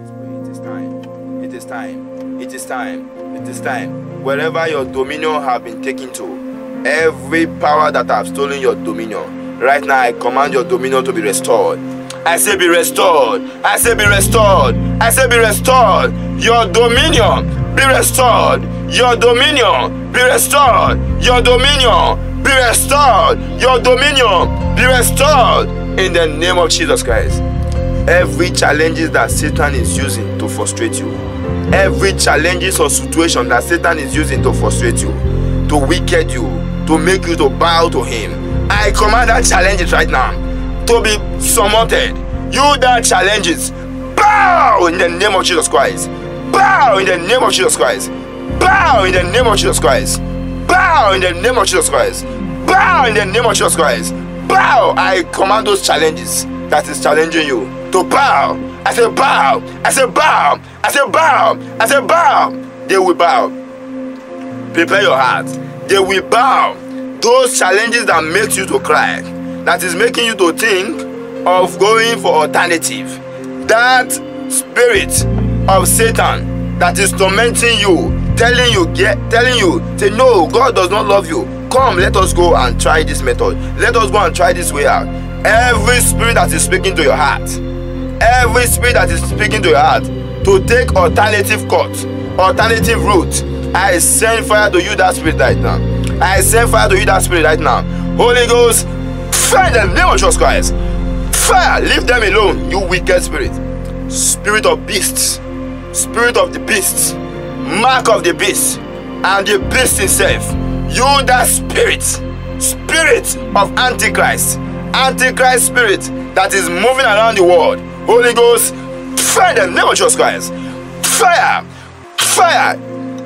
It is time. It is time. It is time. It is time. Wherever your dominion have been taken to, every power that have stolen your dominion, right now I command your dominion to be restored. I say be restored. I say be restored. I say be restored. Your dominion be restored. Your dominion be restored. Your dominion be restored. Your dominion be restored in the name of Jesus Christ. Every challenges that Satan is using to frustrate you, every challenges or situation that Satan is using to frustrate you, to wicked you, to make you to bow to him, I command that challenges right now to be surmounted. You that challenges, bow in the name of Jesus Christ. Bow in the name of Jesus Christ. Bow in the name of Jesus Christ. Bow in the name of Jesus Christ. Bow in the name of Jesus Christ. Bow. I command those challenges that is challenging you to bow. I say bow. I say bow. I say bow. I say bow. They will bow. Prepare your heart. They will bow. Those challenges that makes you to cry, that is making you to think of going for alternative. That spirit of Satan that is tormenting you, telling you, get, telling you, say no, God does not love you. Come, let us go and try this method. Let us go and try this way out. Every spirit that is speaking to your heart, every spirit that is speaking to your heart, to take alternative course, alternative route. I send fire to you that spirit right now. I send fire to you that spirit right now. Holy Ghost, fire in the name of Jesus Christ. Fire, leave them alone, you wicked spirit. Spirit of beasts, spirit of the beasts, mark of the beast, and the beast himself. You that spirit, spirit of Antichrist, Antichrist spirit that is moving around the world. Holy Ghost, fire in the name of Jesus Christ. Fire, fire.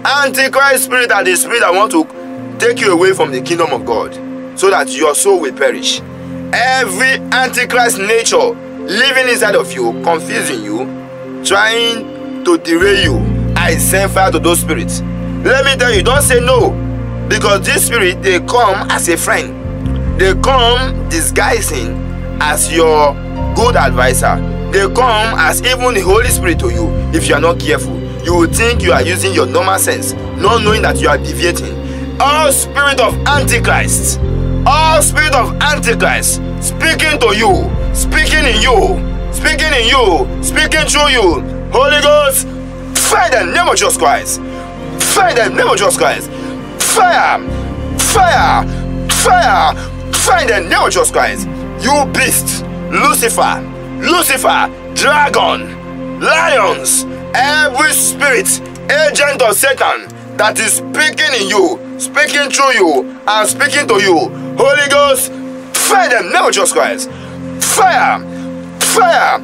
Antichrist spirit and the spirit that want to take you away from the kingdom of God so that your soul will perish. Every antichrist nature living inside of you, confusing you, trying to derail you, I send fire to those spirits. Let me tell you, don't say no, because this spirit they come as a friend. They come disguising as your good advisor. They come as even the Holy Spirit to you if you are not careful. You will think you are using your normal sense, not knowing that you are deviating. All spirit of Antichrist, all spirit of Antichrist speaking to you, speaking in you, speaking in you, speaking through you. Holy Ghost, fire the name of Jesus Christ. Fire the name of Jesus Christ. Fire, fire, fire, fire the name of Jesus Christ. You beast, Lucifer, Lucifer, dragon, lions, every spirit, agent of Satan that is speaking in you, speaking through you, and speaking to you. Holy Ghost, fire them now, Jesus Christ. Fire, fire,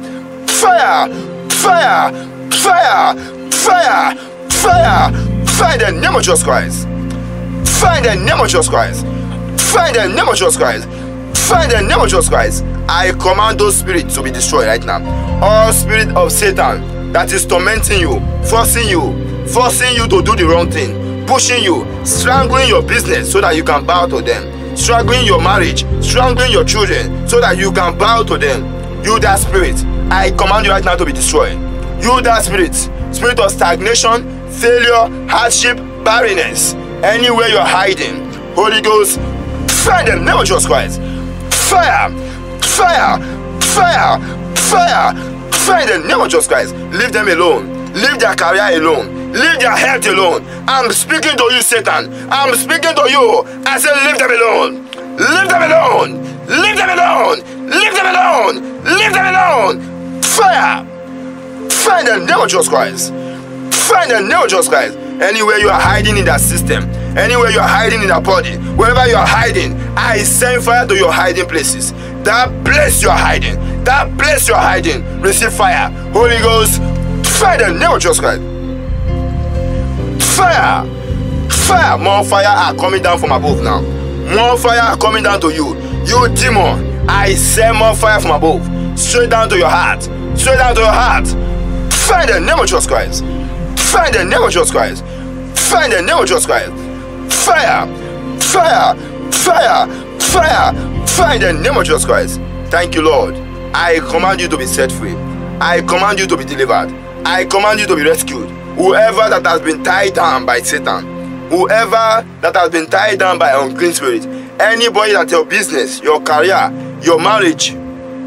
fire, fire, fire, fire, fire, fire the name of Jesus Christ. Fire the name of Jesus Christ. Fire the name of Jesus Christ. Fire the name of Jesus Christ. I command those spirits to be destroyed right now. All spirit of Satan that is tormenting you, forcing you, forcing you to do the wrong thing, pushing you, strangling your business so that you can bow to them, strangling your marriage, strangling your children so that you can bow to them. You that spirit, I command you right now to be destroyed. You that spirit, spirit of stagnation, failure, hardship, barrenness, anywhere you're hiding, Holy Ghost, find them, of Jesus Christ. Fire, fire, fire, fire, fire them, name of Jesus Christ. Leave them alone. Leave their career alone. Leave their health alone. I'm speaking to you, Satan. I'm speaking to you. I say, leave them alone. Leave them alone. Leave them alone. Leave them alone. Leave them alone. Fire. Fire in the name of Jesus Christ. Fire in the name of Jesus Christ. Anywhere you are hiding in that system, anywhere you are hiding in that body, wherever you are hiding, I send fire to your hiding places. That place you are hiding, that place you are hiding, receive fire. Holy Ghost, fire the name of Jesus Christ. Fire, fire, more fire are coming down from above now. More fire are coming down to you. You demon, I send more fire from above, straight down to your heart, straight down to your heart. Fire the name of Jesus Christ. Fire the name of Jesus Christ. Fire the name of Jesus Christ. Fire, fire, fire, fire, fire in the name of Jesus Christ. Thank you, Lord. I command you to be set free. I command you to be delivered. I command you to be rescued. Whoever that has been tied down by Satan, whoever that has been tied down by unclean spirit, anybody that your business, your career, your marriage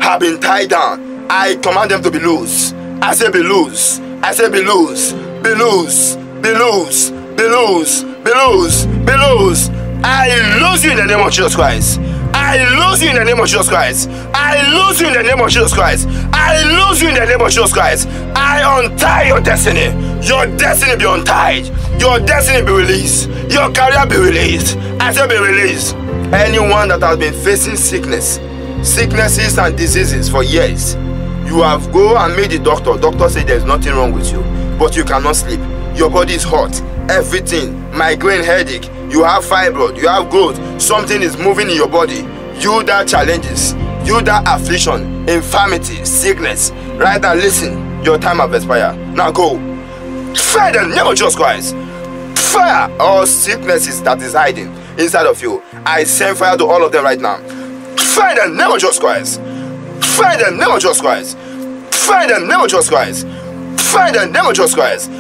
have been tied down, I command them to be loose. I say be loose. I say be loose. Be loose. Be loose. Be loose. Be loose. Be loose. I lose you in the name of Jesus Christ. I lose you in the name of Jesus Christ. I lose you in the name of Jesus Christ. I lose you in the name of Jesus Christ. I untie your destiny. Your destiny be untied. Your destiny be released. Your career be released. I say be released. Anyone that has been facing sickness, sicknesses and diseases for years, you have go and meet the doctor. Doctor say there's nothing wrong with you, but you cannot sleep. Your body is hot. Everything, migraine, headache. You have fibroid. You have growth. Something is moving in your body. You that challenges. You that affliction, infirmity, sickness. Right now, listen. Your time have expired. Now go. Fire the name of Jesus Christ. Fire all sicknesses that is hiding inside of you. I send fire to all of them right now. Fire the name of Jesus Christ. Fire the name of Jesus Christ. Fire the name of Jesus Christ. Fire the name of Jesus Christ.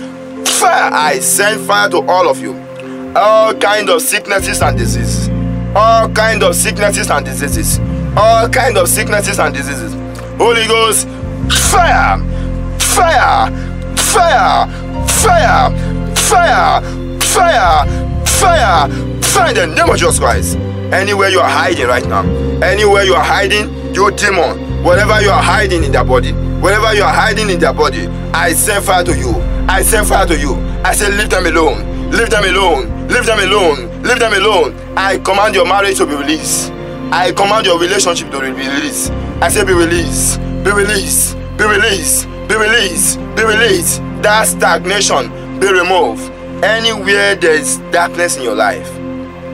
Fire. I send fire to all of you. All kind of sicknesses and diseases. All kind of sicknesses and diseases. All kind of sicknesses and diseases. Holy Ghost, fire, fire, fire, fire, fire, fire, fire, fire in the name of Jesus Christ. Anywhere you are hiding right now, anywhere you are hiding, you demon, whatever you are hiding in their body, whatever you are hiding in their body, I send fire to you. I send fire to you. I say, leave them alone. Leave them alone. Leave them alone. Leave them alone. I command your marriage to be released. I command your relationship to be released. I say, be released. Be released. Be released. Be released. Be released. That stagnation be removed. Anywhere there is darkness in your life,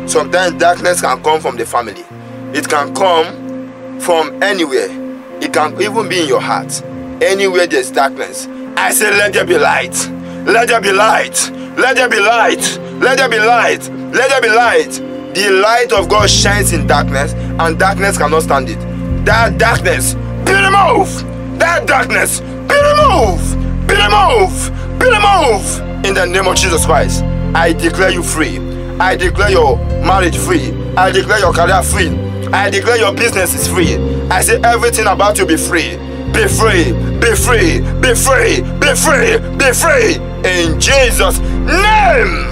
sometimes darkness can come from the family. It can come from anywhere. It can even be in your heart. Anywhere there's darkness, I say, let there be light. Let there be light. Let there be light. Let there be light. Let there be light. The light of God shines in darkness, and darkness cannot stand it. That darkness, be removed. That darkness, be removed. Be removed. Be removed. In the name of Jesus Christ, I declare you free. I declare your marriage free. I declare your career free. I declare your business is free. I say everything about you be free. Be free, be free, be free, be free, be free. In Jesus' name.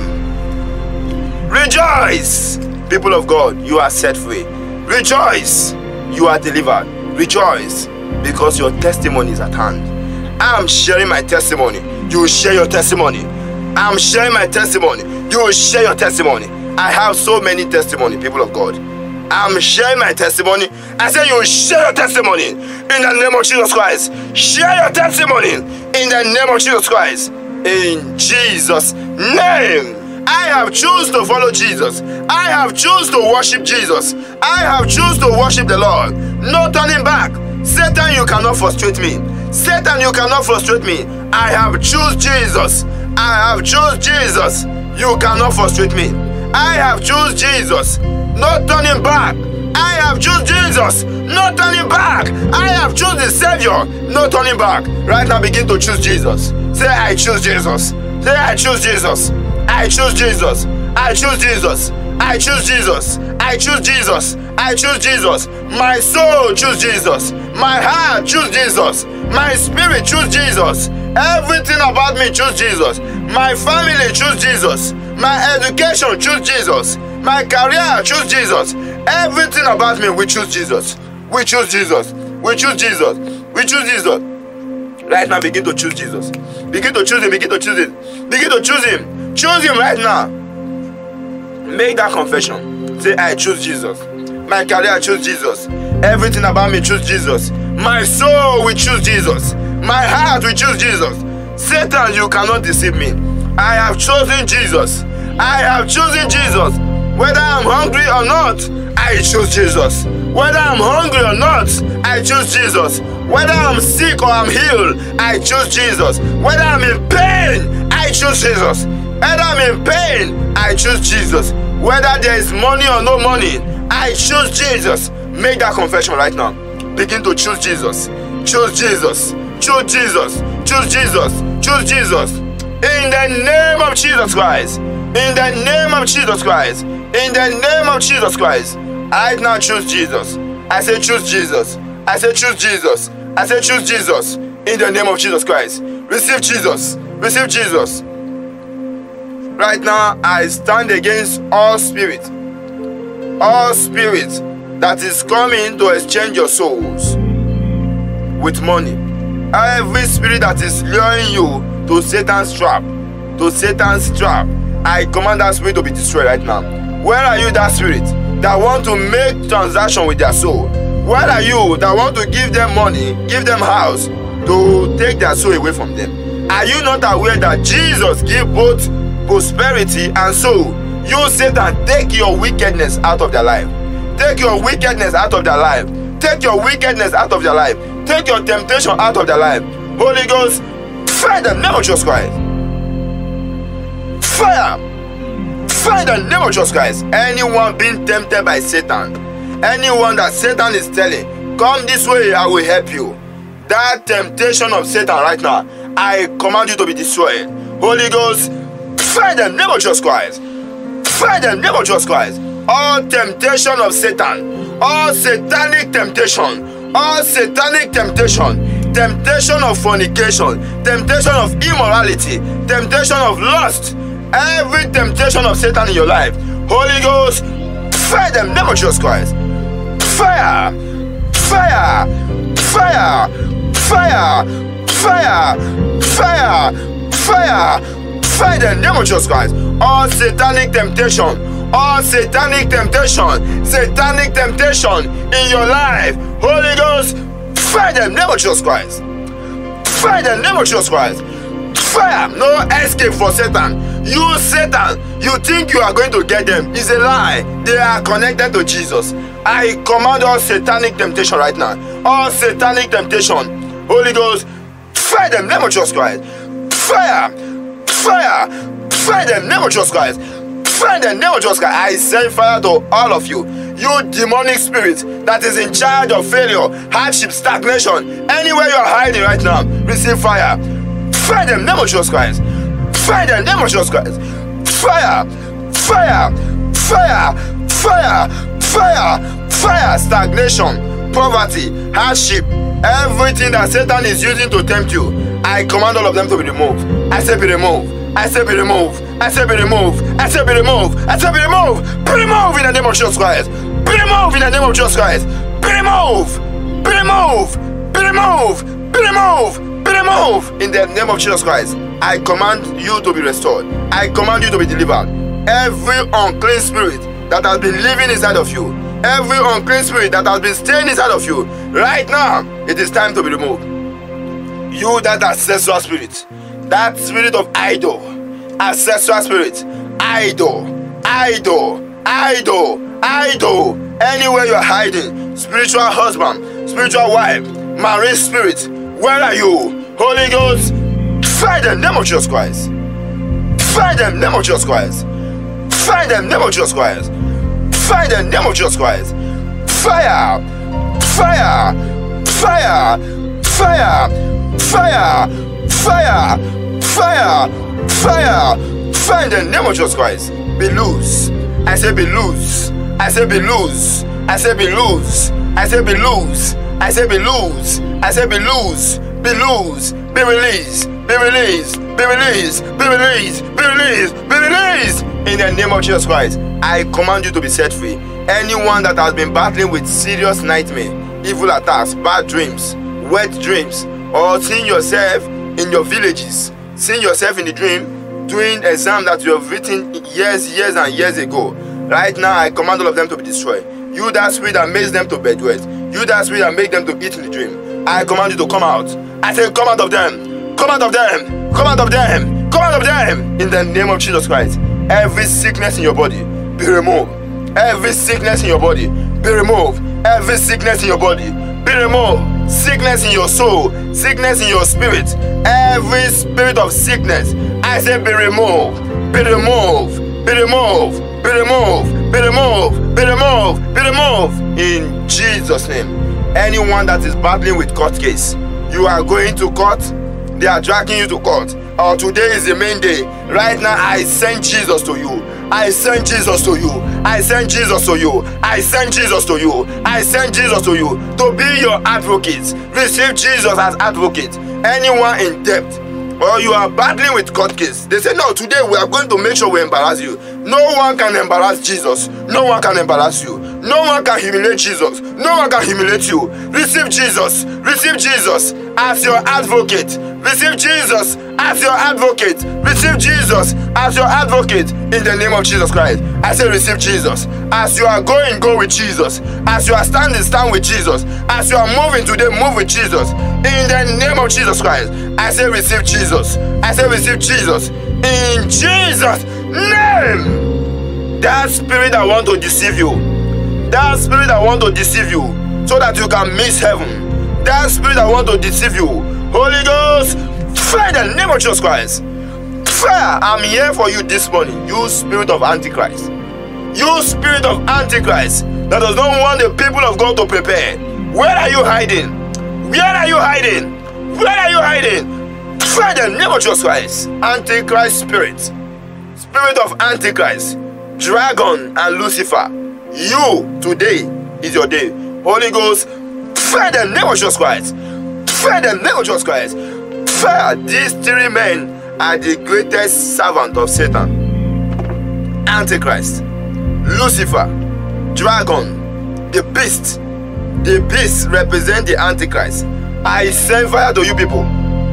Rejoice, people of God, you are set free. Rejoice, you are delivered. Rejoice, because your testimony is at hand. I'm sharing my testimony. You share your testimony. I'm sharing my testimony. You share your testimony. I have so many testimony, people of God. I'm sharing my testimony. I say you share your testimony in the name of Jesus Christ. Share your testimony in the name of Jesus Christ. In Jesus' name. I have chosen to follow Jesus. I have chosen to worship Jesus. I have chosen to worship the Lord. No turning back. Satan, you cannot frustrate me. Satan, you cannot frustrate me. I have chosen Jesus. I have chosen Jesus. You cannot frustrate me. I have chosen Jesus. No turning back. I have chosen Jesus. No turning back. I have chosen the Savior. No turning back. Right now, begin to choose Jesus. Say, I choose Jesus. Say, I choose Jesus. I choose Jesus. I choose Jesus. I choose Jesus. I choose Jesus. I choose Jesus. My soul choose Jesus. My heart choose Jesus. My spirit choose Jesus. Everything about me choose Jesus. My family choose Jesus. My education choose Jesus. My career choose Jesus. Everything about me we choose Jesus. We choose Jesus. We choose Jesus. We choose Jesus. Right now, begin to choose Jesus. Begin to choose Him. Begin to choose Him. Begin to choose Him. Choose Him right now. Make that confession. Say, I choose Jesus. My career, I choose Jesus. Everything about me, choose Jesus. My soul will choose Jesus. My heart will choose Jesus. Satan, you cannot deceive me. I have chosen Jesus. I have chosen Jesus. Whether I'm hungry or not, I choose Jesus. Whether I'm hungry or not, I choose Jesus. Whether I'm sick or I'm healed, I choose Jesus. Whether I'm in pain, I choose Jesus. Whether I'm in pain, I choose Jesus. Whether there is money or no money, I choose Jesus. Make that confession right now. Begin to choose Jesus. Choose Jesus. Choose Jesus. Choose Jesus. Choose Jesus. In the name of Jesus Christ. In the name of Jesus Christ. In the name of Jesus Christ. I now choose Jesus. I say choose Jesus. I say choose Jesus. I say choose Jesus. In the name of Jesus Christ. Receive Jesus. Receive Jesus. Right now, I stand against all spirit. All spirit that is coming to exchange your souls with money. Every spirit that is luring you to Satan's trap, to Satan's trap, I command that spirit to be destroyed right now. Where are you, that spirit that want to make transaction with their soul? Where are you that want to give them money, give them house to take their soul away from them? Are you not aware that Jesus give both prosperity and soul? You Satan, take your wickedness out of their life. Take your wickedness out of their life. Take your wickedness out of their life. Take your temptation out of their life. Holy Ghost, fire the name of Jesus Christ. Fire. Fire the name of Jesus Christ. Anyone being tempted by Satan, anyone that Satan is telling, come this way, I will help you. That temptation of Satan right now, I command you to be destroyed. Holy Ghost, fire the name of Jesus Christ. Fire the name of Jesus Christ. All temptation of Satan, all satanic temptation, all satanic temptation temptation of fornication, temptation of immorality, temptation of lust, every temptation of Satan in your life. Holy Ghost, fire them, name of Christ. Fire, fire, fire, fire, fire, fire, fire, fire them, name of Christ. All satanic temptation, all satanic temptation, satanic temptation in your life. Holy Ghost, fire them, name of Jesus Christ. Fire them, name of Jesus Christ. Fire, no escape for Satan. You, Satan, you think you are going to get them. It's a lie. They are connected to Jesus. I command all satanic temptation right now. All satanic temptation. Holy Ghost, fire them, of Jesus Christ. Fire, fire, fire them, of Jesus Christ. Friend, the name of Jesus Christ, I send fire to all of you. You demonic spirit that is in charge of failure, hardship, stagnation, anywhere you are hiding right now, receive fire. Fire them, name of Jesus Christ. Fire them, name of Jesus Christ. Fire, fire, fire, fire, fire, fire, stagnation, poverty, hardship, everything that Satan is using to tempt you. I command all of them to be removed. I say be removed. I say be removed. I say be removed. I say be removed. I say be removed. Be removed in the name of Jesus Christ. Be in the name of Jesus Christ. Be removed. Be removed. Be in the name of Jesus Christ. I command you to be restored. I command you to be delivered. Every unclean spirit that has been living inside of you, every unclean spirit that has been staying inside of you, right now, it is time to be removed. You that ancestral spirit, that spirit of idol, ancestral spirit, idol, idol, idol, idol, anywhere you're hiding, spiritual husband, spiritual wife, marine spirit, where are you? Holy Ghost, fight them, name of Jesus Christ. Fight them, name of Jesus Christ. Fight them, name of Jesus Christ. Fight them, name of Jesus Christ. Fire, fire, fire, fire, fire, fire, fire, fire, fire in the name of Jesus Christ. Be loose. I say be loose. I say be loose. I say be loose. I say be loose. I say be loose. I say be loose. Be loose. Be released. Be released. Be released. Be released. Be released. Be released. In the name of Jesus Christ, I command you to be set free. Anyone that has been battling with serious nightmare, evil attacks, bad dreams, wet dreams, or seeing yourself in your villages, seeing yourself in the dream, doing exam that you have written years, years, and years ago. Right now, I command all of them to be destroyed. You that spirit that makes them to bedwet, you that spirit that make them to eat in the dream. I command you to come out. I say, come out of them. Come out of them. Come out of them. Come out of them. In the name of Jesus Christ. Every sickness in your body be removed. Every sickness in your body be removed. Every sickness in your body be removed. Sickness in your soul, sickness in your spirit, every spirit of sickness, I say be removed, be removed, be removed, be removed, be removed, be removed, be removed. In Jesus' name. Anyone that is battling with court case, you are going to court, They are dragging you to court. Or today is the main day. Right now, I send Jesus to you. I send Jesus to you. I send Jesus to you. I send Jesus to you. I send Jesus to you to be your advocate. Receive Jesus as advocate. Anyone in debt, or you are battling with court case. They say no today we are going to make sure we embarrass you. No one can embarrass jesus. No one can embarrass you no one can humiliate jesus. No one can humiliate you. Receive jesus. Receive jesus as your advocate. Receive jesus as your advocate. Receive jesus as your advocate in the name of jesus christ. I say receive jesus. As you are going go with jesus. As you are standing stand with jesus. As you are moving today move with jesus. In the name of jesus christ i say receive jesus. I say receive jesus. In jesus name. That spirit that want to deceive you that spirit that want to deceive you so that you can miss heaven. That spirit that want to deceive you holy ghost fire the name of jesus christ. Fire i'm here for you this morning. You spirit of antichrist. You spirit of antichrist. That does not want the people of god to prepare. Where are you hiding? Where are you hiding? Where are you hiding? Fire the name of jesus christ. Antichrist spirit. Spirit of antichrist. Dragon and lucifer you today is your day. Holy ghost fire the name of jesus christ. Fire the name of jesus christ. Fire these three men are the greatest servant of satan. Antichrist lucifer dragon the beast. The beast represent the antichrist. I send fire to you people.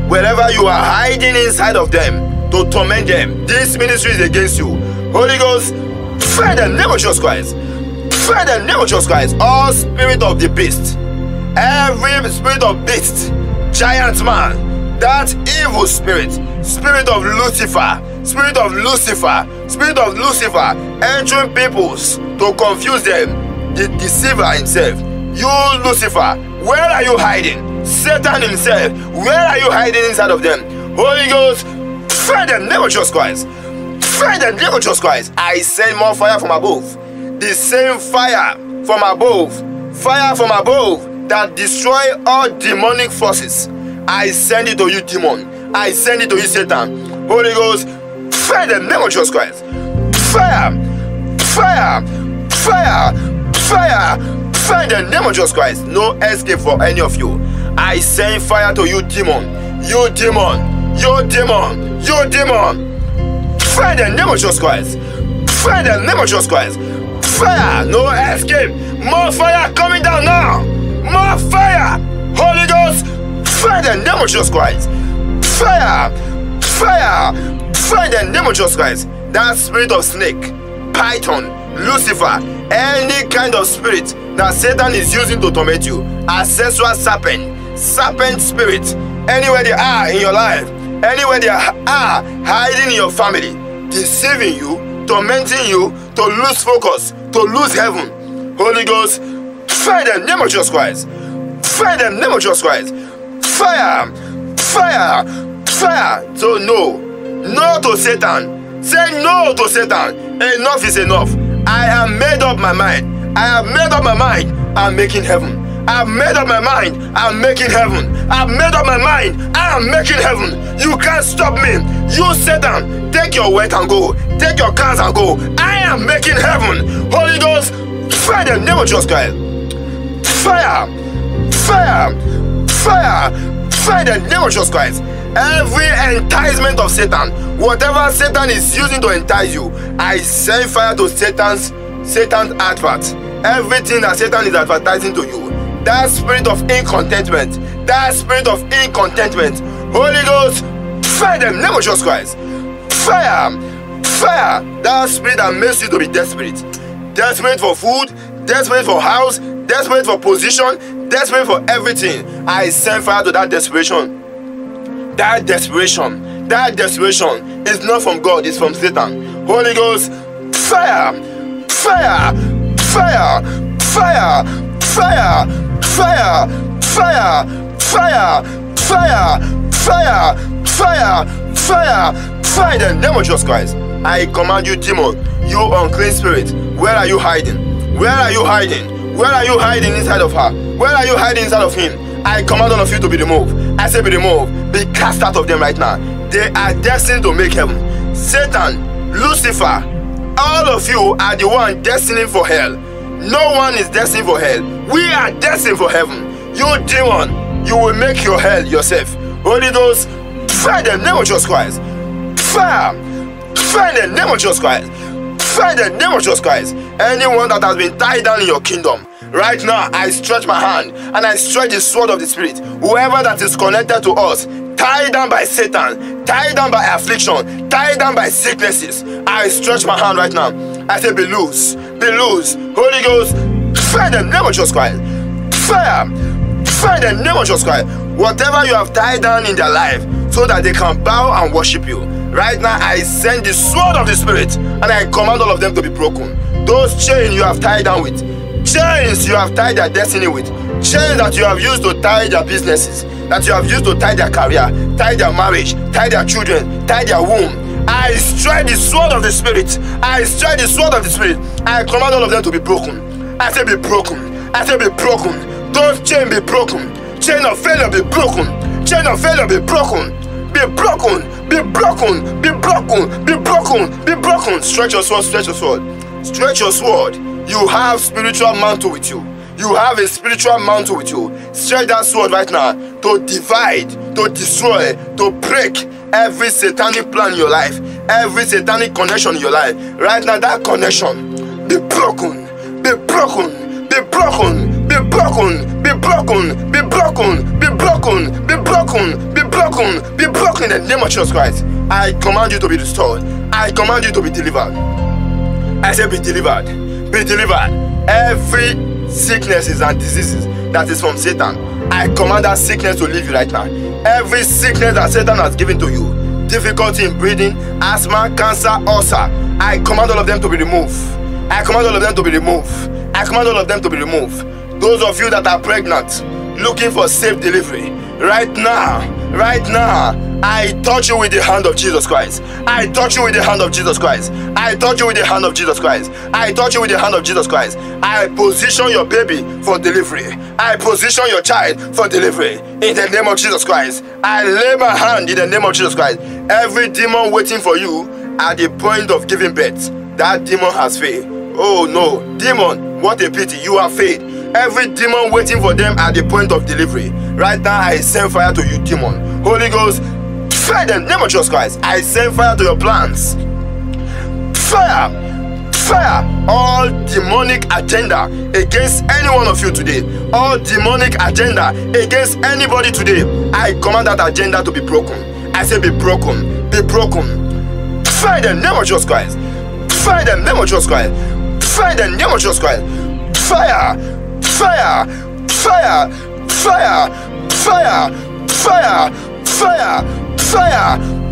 Wherever you are hiding inside of them to torment them this ministry is against you. Holy ghost fire the name of jesus christ name of jesus christ all spirit of the beast. Every spirit of beast giant man that evil spirit spirit of lucifer spirit of lucifer spirit of lucifer entering peoples to confuse them the deceiver himself. You lucifer where are you hiding? Satan himself where are you hiding inside of them? Holy ghost fire the name of jesus christ fire the name of jesus christ i send more fire from above the same fire from above fire from above that destroy all demonic forces I send it to you, demon. I send it to you, Satan. Holy Ghost, fire the name of Jesus Christ. Fire, fire, fire, fire, fire the name of Jesus Christ. No escape for any of you. I send fire to you, demon. You demon. You demon. You demon. Fire the name of Jesus Christ. Fire the name Christ. Fire. No escape. More fire coming down now. More fire. Holy Ghost. Fire the name Christ. Fire! Fire! Fire the name Christ. That spirit of snake, python, Lucifer, any kind of spirit that Satan is using to torment you, ancestral serpent, serpent spirit, anywhere they are in your life, anywhere they are hiding in your family, deceiving you, tormenting you, to lose focus, to lose heaven. Holy Ghost, fire the name of Jesus Christ. Fire the name of Jesus Christ fire, fire, fire. So no, no to Satan. Say no to Satan. Enough is enough. I have made up my mind. I have made up my mind. I'm making heaven. I've made up my mind. I'm making heaven. I've made up my mind. I am making heaven. You can't stop me. You Satan, take your weight and go. Take your cars and go. I am making heaven. Holy Ghost, fire the name of Jesus Christ. Fire, fire, fire, fire the name of Jesus Christ. Every enticement of Satan, whatever Satan is using to entice you, I send fire to Satan's Satan's advert. Everything that Satan is advertising to you, that spirit of incontentment, that spirit of incontentment, Holy Ghost, fire the name of Jesus Christ. Fire, fire, that spirit that makes you to be desperate. Desperate for food, desperate for house, desperate for position, desperate for everything. I send fire to that desperation. That desperation, that desperation is not from God, it's from Satan. Holy Ghost, fire, fire, fire, fire, fire, fire, fire, fire, fire, fire, fire, fire, fire in the name of Jesus Christ. I command you, demon, you unclean spirit, where are you hiding? Where are you hiding? Where are you hiding inside of her? Where are you hiding inside of him? I command all of you to be removed. I say be removed. Be cast out of them right now. They are destined to make heaven. Satan, Lucifer, all of you are the one destined for hell. No one is destined for hell. We are destined for heaven. You demon, you will make your hell yourself. Holy Ghost, fire the name of Jesus Christ. Fire, fire the name of Jesus Christ. Fire the name of Jesus Christ. Anyone that has been tied down in your kingdom, right now I stretch my hand and I stretch the sword of the Spirit. Whoever that is connected to us, tied down by Satan, tied down by affliction, tied down by sicknesses, I stretch my hand right now. I say, be loose, loose. Holy Ghost, fire the name of Jesus. Fire, fire the name of Jesus. Whatever you have tied down in their life, so that they can bow and worship you. Right now, I send the sword of the Spirit and I command all of them to be broken. Those chains you have tied down with, chains you have tied their destiny with, chains that you have used to tie their businesses, that you have used to tie their career, tie their marriage, tie their children, tie their womb. I strike the sword of the Spirit. I strike the sword of the Spirit. I command all of them to be broken. I say be broken. I say be broken. Those chains be broken. Chain of failure be broken. Chain of failure be broken be broken, be broken, be broken, be broken, be broken. Stretch your sword, stretch your sword, stretch your sword. You have spiritual mantle with you. You have a spiritual mantle with you. Stretch that sword right now to divide, to destroy, to break every satanic plan in your life, every satanic connection in your life. Right now, that connection be broken, be broken, be broken, be broken, be broken, be broken, be broken, be broken, be broken, be broken in the name of Jesus Christ. I command you to be restored. I command you to be delivered. I say be delivered. Be delivered. Every sicknesses and diseases that is from Satan. I command that sickness to leave you right now. Every sickness that Satan has given to you, difficulty in breathing, asthma, cancer, ulcer, I command all of them to be removed. I command all of them to be removed. I command all of them to be removed. Those of you that are pregnant, looking for safe delivery, right now, right now, I touch you with the hand of Jesus Christ. I touch you with the hand of Jesus Christ. I touch you with the hand of Jesus Christ. I touch you with the hand of Jesus Christ. I position your baby for delivery. I position your child for delivery. In the name of Jesus Christ. I lay my hand in the name of Jesus Christ. Every demon waiting for you at the point of giving birth, that demon has failed. Oh no, demon, what a pity, you have failed. Every demon waiting for them at the point of delivery. Right now, I send fire to you, demon. Holy Ghost, fire them. Name of Jesus Christ. I send fire to your plans. Fire, fire, all demonic agenda against any one of you today. All demonic agenda against anybody today. I command that agenda to be broken. I say, be broken, be broken. Fire them. Name of Jesus Christ. Fire them. Name of Jesus Christ. Fire them. Name of Jesus Christ. Fire, fire, fire, fire, fire, fire, fire, fire,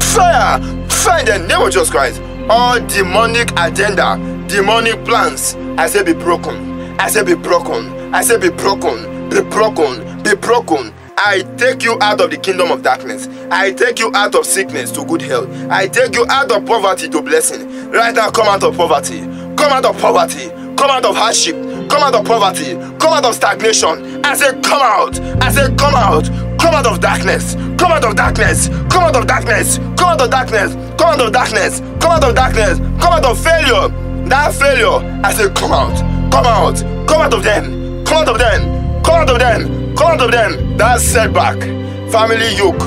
fire, fire the name of Jesus Christ. All demonic agenda, demonic plans, I say be broken. I say be broken. I say be broken. Be broken. Be broken. I take you out of the kingdom of darkness. I take you out of sickness to good health. I take you out of poverty to blessing. Right now, come out of poverty. Come out of poverty. Come out of hardship. Come out of poverty. Come out of stagnation. I say, come out. I say, come out. Come out of darkness. Come out of darkness. Come out of darkness. Come out of darkness. Come out of darkness. Come out of darkness. Come out of failure. That failure. I say, come out. Come out. Come out of them. Come out of them. Come out of them. Come out of them. That setback. Family yoke.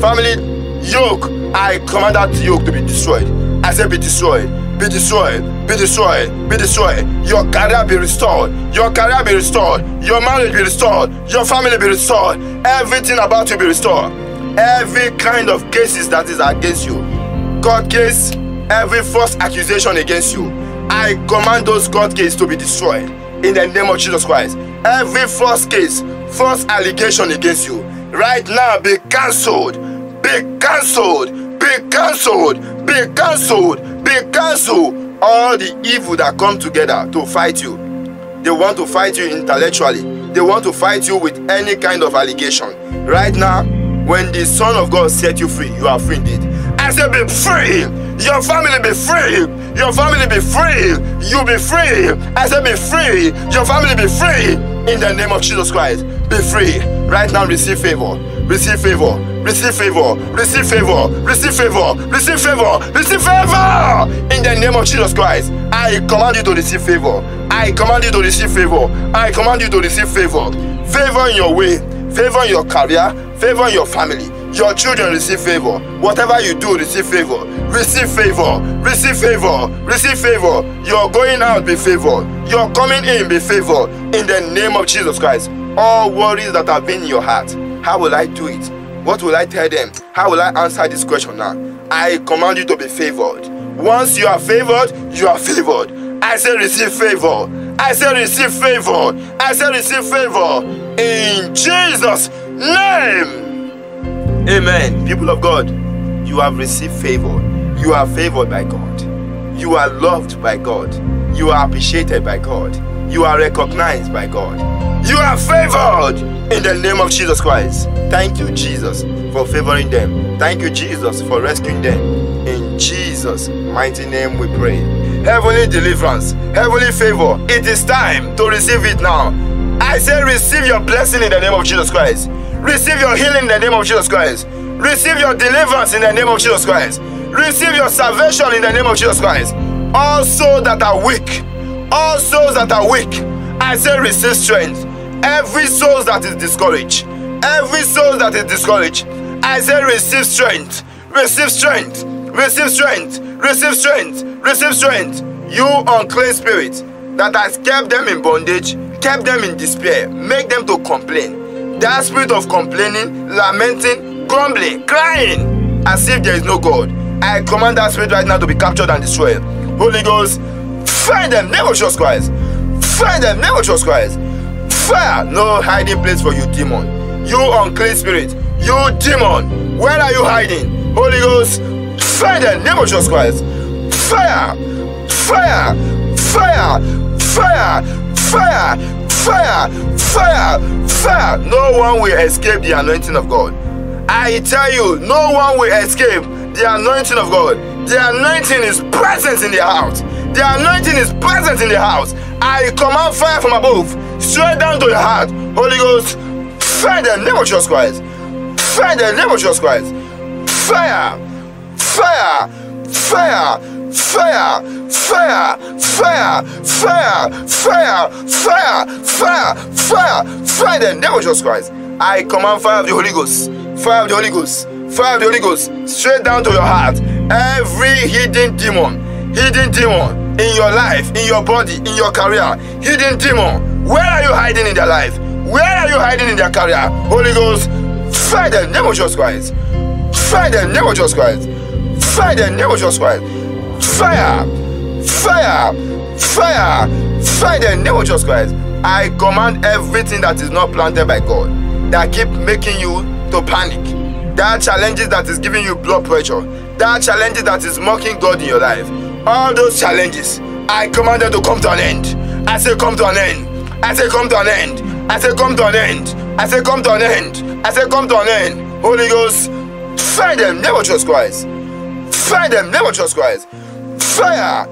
Family yoke. I command that yoke to be destroyed. I say, be destroyed be destroyed, be destroyed, be destroyed. Your career be restored, your career be restored, your marriage be restored, your family be restored, everything about you be restored. Every kind of cases that is against you, court case, every false accusation against you, I command those court cases to be destroyed. In the name of Jesus Christ. Every false case, false allegation against you, right now be cancelled, be cancelled, be cancelled, be cancelled they cancel all the evil that come together to fight you. They want to fight you intellectually. They want to fight you with any kind of allegation. Right now, when the Son of God set you free, you are free indeed. I said, be free. Your family be free. Your family be free. You be free. I said, be free. Your family be free. In the name of Jesus Christ, be free. Right now, receive favor. Receive favor. Receive favor. Receive favor. Receive favor. Receive favor. Receive favor. In the name of Jesus Christ, I command you to receive favor. I command you to receive favor. I command you to receive favor. Favor in your way. Favor in your career. Favor in your family. Your children receive favor. Whatever you do, receive favor. Receive favor. Receive favor. Receive favor. You're going out, be favor. You're coming in, be favor. In the name of Jesus Christ. All worries that have been in your heart. How will I do it? What will I tell them? How will I answer this question now? I command you to be favored. Once you are favored, you are favored. I say receive favor. I say receive favor. I say receive favor. In Jesus' name. Amen. People of God, you have received favor. You are favored by God. You are loved by God. You are appreciated by God. You are recognized by God. You are favored in the name of Jesus Christ. Thank you, Jesus, for favoring them. Thank you, Jesus, for rescuing them. In Jesus' mighty name we pray. Heavenly deliverance, heavenly favor. It is time to receive it now. I say, receive your blessing in the name of Jesus Christ. Receive your healing in the name of Jesus Christ. Receive your deliverance in the name of Jesus Christ. Receive your salvation in the name of Jesus Christ. All souls that are weak, all souls that are weak, I say receive strength. Every soul that is discouraged, every soul that is discouraged, I say receive strength, receive strength, receive strength, receive strength, receive strength. You unclean spirit that has kept them in bondage, kept them in despair, make them to complain. That spirit of complaining, lamenting, grumbling, crying, as if there is no God. I command that spirit right now to be captured and destroyed. Holy Ghost, find them, name of Jesus Christ. Find them, name of Jesus Christ. Fire, no hiding place for you, demon. You unclean spirit, you demon. Where are you hiding? Holy Ghost, fire them, name of Jesus Christ. Fire, fire, fire, fire, fire, fire, fire, fire. No one will escape the anointing of God. I tell you, no one will escape the anointing of God. The anointing is present in the house. The anointing is present in the house. I command fire from above, straight down to your heart. Holy Ghost, fire the name of Jesus Christ. Fire the name of Jesus Christ. Fire, fire, fire, fire, fire, fire, fire, fire, fire, fire, fire, fire the name of Jesus Christ. I command fire of the Holy Ghost, fire of the Holy Ghost, fire of the Holy Ghost, straight down to your heart. Every hidden demon, hidden demon in your life, in your body, in your career, hidden demon. Where are you hiding in their life? Where are you hiding in their career? Holy Ghost, fire the name of Jesus Christ. Fire the name of Jesus Christ. Fire the name of Jesus Christ. Fire, fire, fire, fire the name of Jesus Christ. I command everything that is not planted by God that keep making you to panic. That challenges that is giving you blood pressure. That challenges that is mocking God in your life. All those challenges, I command them to come to an end. I say come to an end. I say come to an end. I say come to an end. I say come to an end. I say come to an end. Holy Ghost, fire them, never trust Christ. Fire them, never trust Christ. Fire,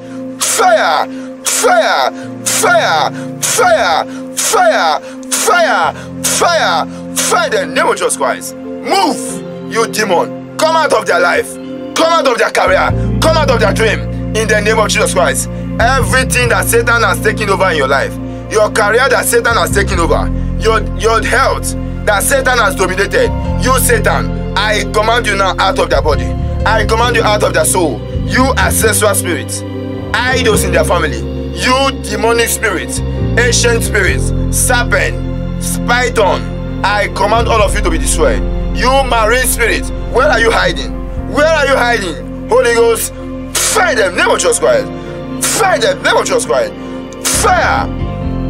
fire, fire, fire, fire, fire, fire, fire, fire them, never trust Christ. Move, you demon. Come out of their life. Come out of their career. Come out of their dream. In the name of Jesus Christ. Everything that Satan has taken over in your life, your career that Satan has taken over, your, your health that Satan has dominated, you, Satan, I command you now out of their body. I command you out of their soul. You ancestral spirits, idols in their family, you demonic spirits, ancient spirits, serpent, python. I command all of you to be destroyed. You marine spirits, where are you hiding? Where are you hiding? Holy Ghost, fire them, name of Jesus Christ. Fire them, name of Jesus Christ. Fire,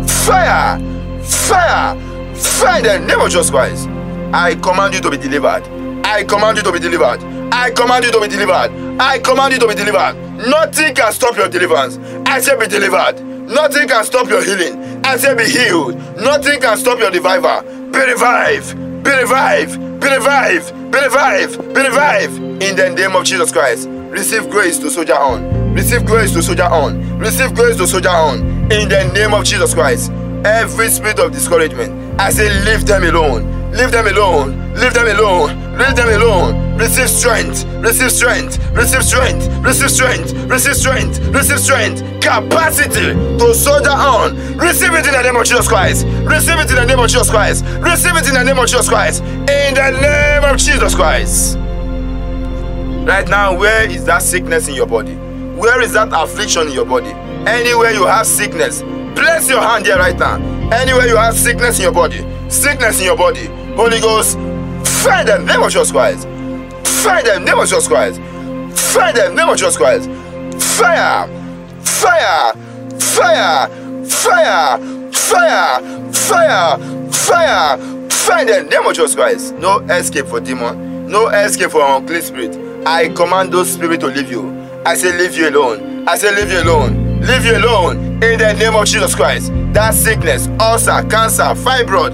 fire, fire, fire them, name of Jesus Christ. I command you to be delivered. I command you to be delivered. I command you to be delivered. I command you to be delivered. Nothing can stop your deliverance. I say be delivered. Nothing can stop your healing. I say be healed. Nothing can stop your revival. Be revived. Be revived. Be revived. Be revived. Be revived. In the name of Jesus Christ. Receive grace to soldier on. Receive grace to soldier on. Receive grace to soldier on. In the name of Jesus Christ. Every spirit of discouragement, I say leave them alone Leave them alone. Leave them alone. Leave them alone. Receive strength. Receive strength. Receive strength. Receive strength. Receive strength. Receive strength. Capacity to soldier on. Receive it in the name of Jesus Christ. Receive it in the name of Jesus Christ. Receive it in the name of Jesus Christ. In the name of Jesus Christ. Right now, where is that sickness in your body? Where is that affliction in your body? Anywhere you have sickness, place your hand here right now. Anywhere you have sickness in your body, sickness in your body, Holy Ghost, fire them, name of Jesus Christ. Fire them, name of Jesus Christ. Fire them, name of Jesus Christ. Fire, fire, fire, fire, fire, fire, fire, fire them, name of Jesus Christ. No escape for demon, no escape for unclean spirit. I command those spirits to leave you. I say, leave you alone. I say, leave you alone. Leave you alone in the name of Jesus Christ. That sickness, ulcer, cancer, fibroid,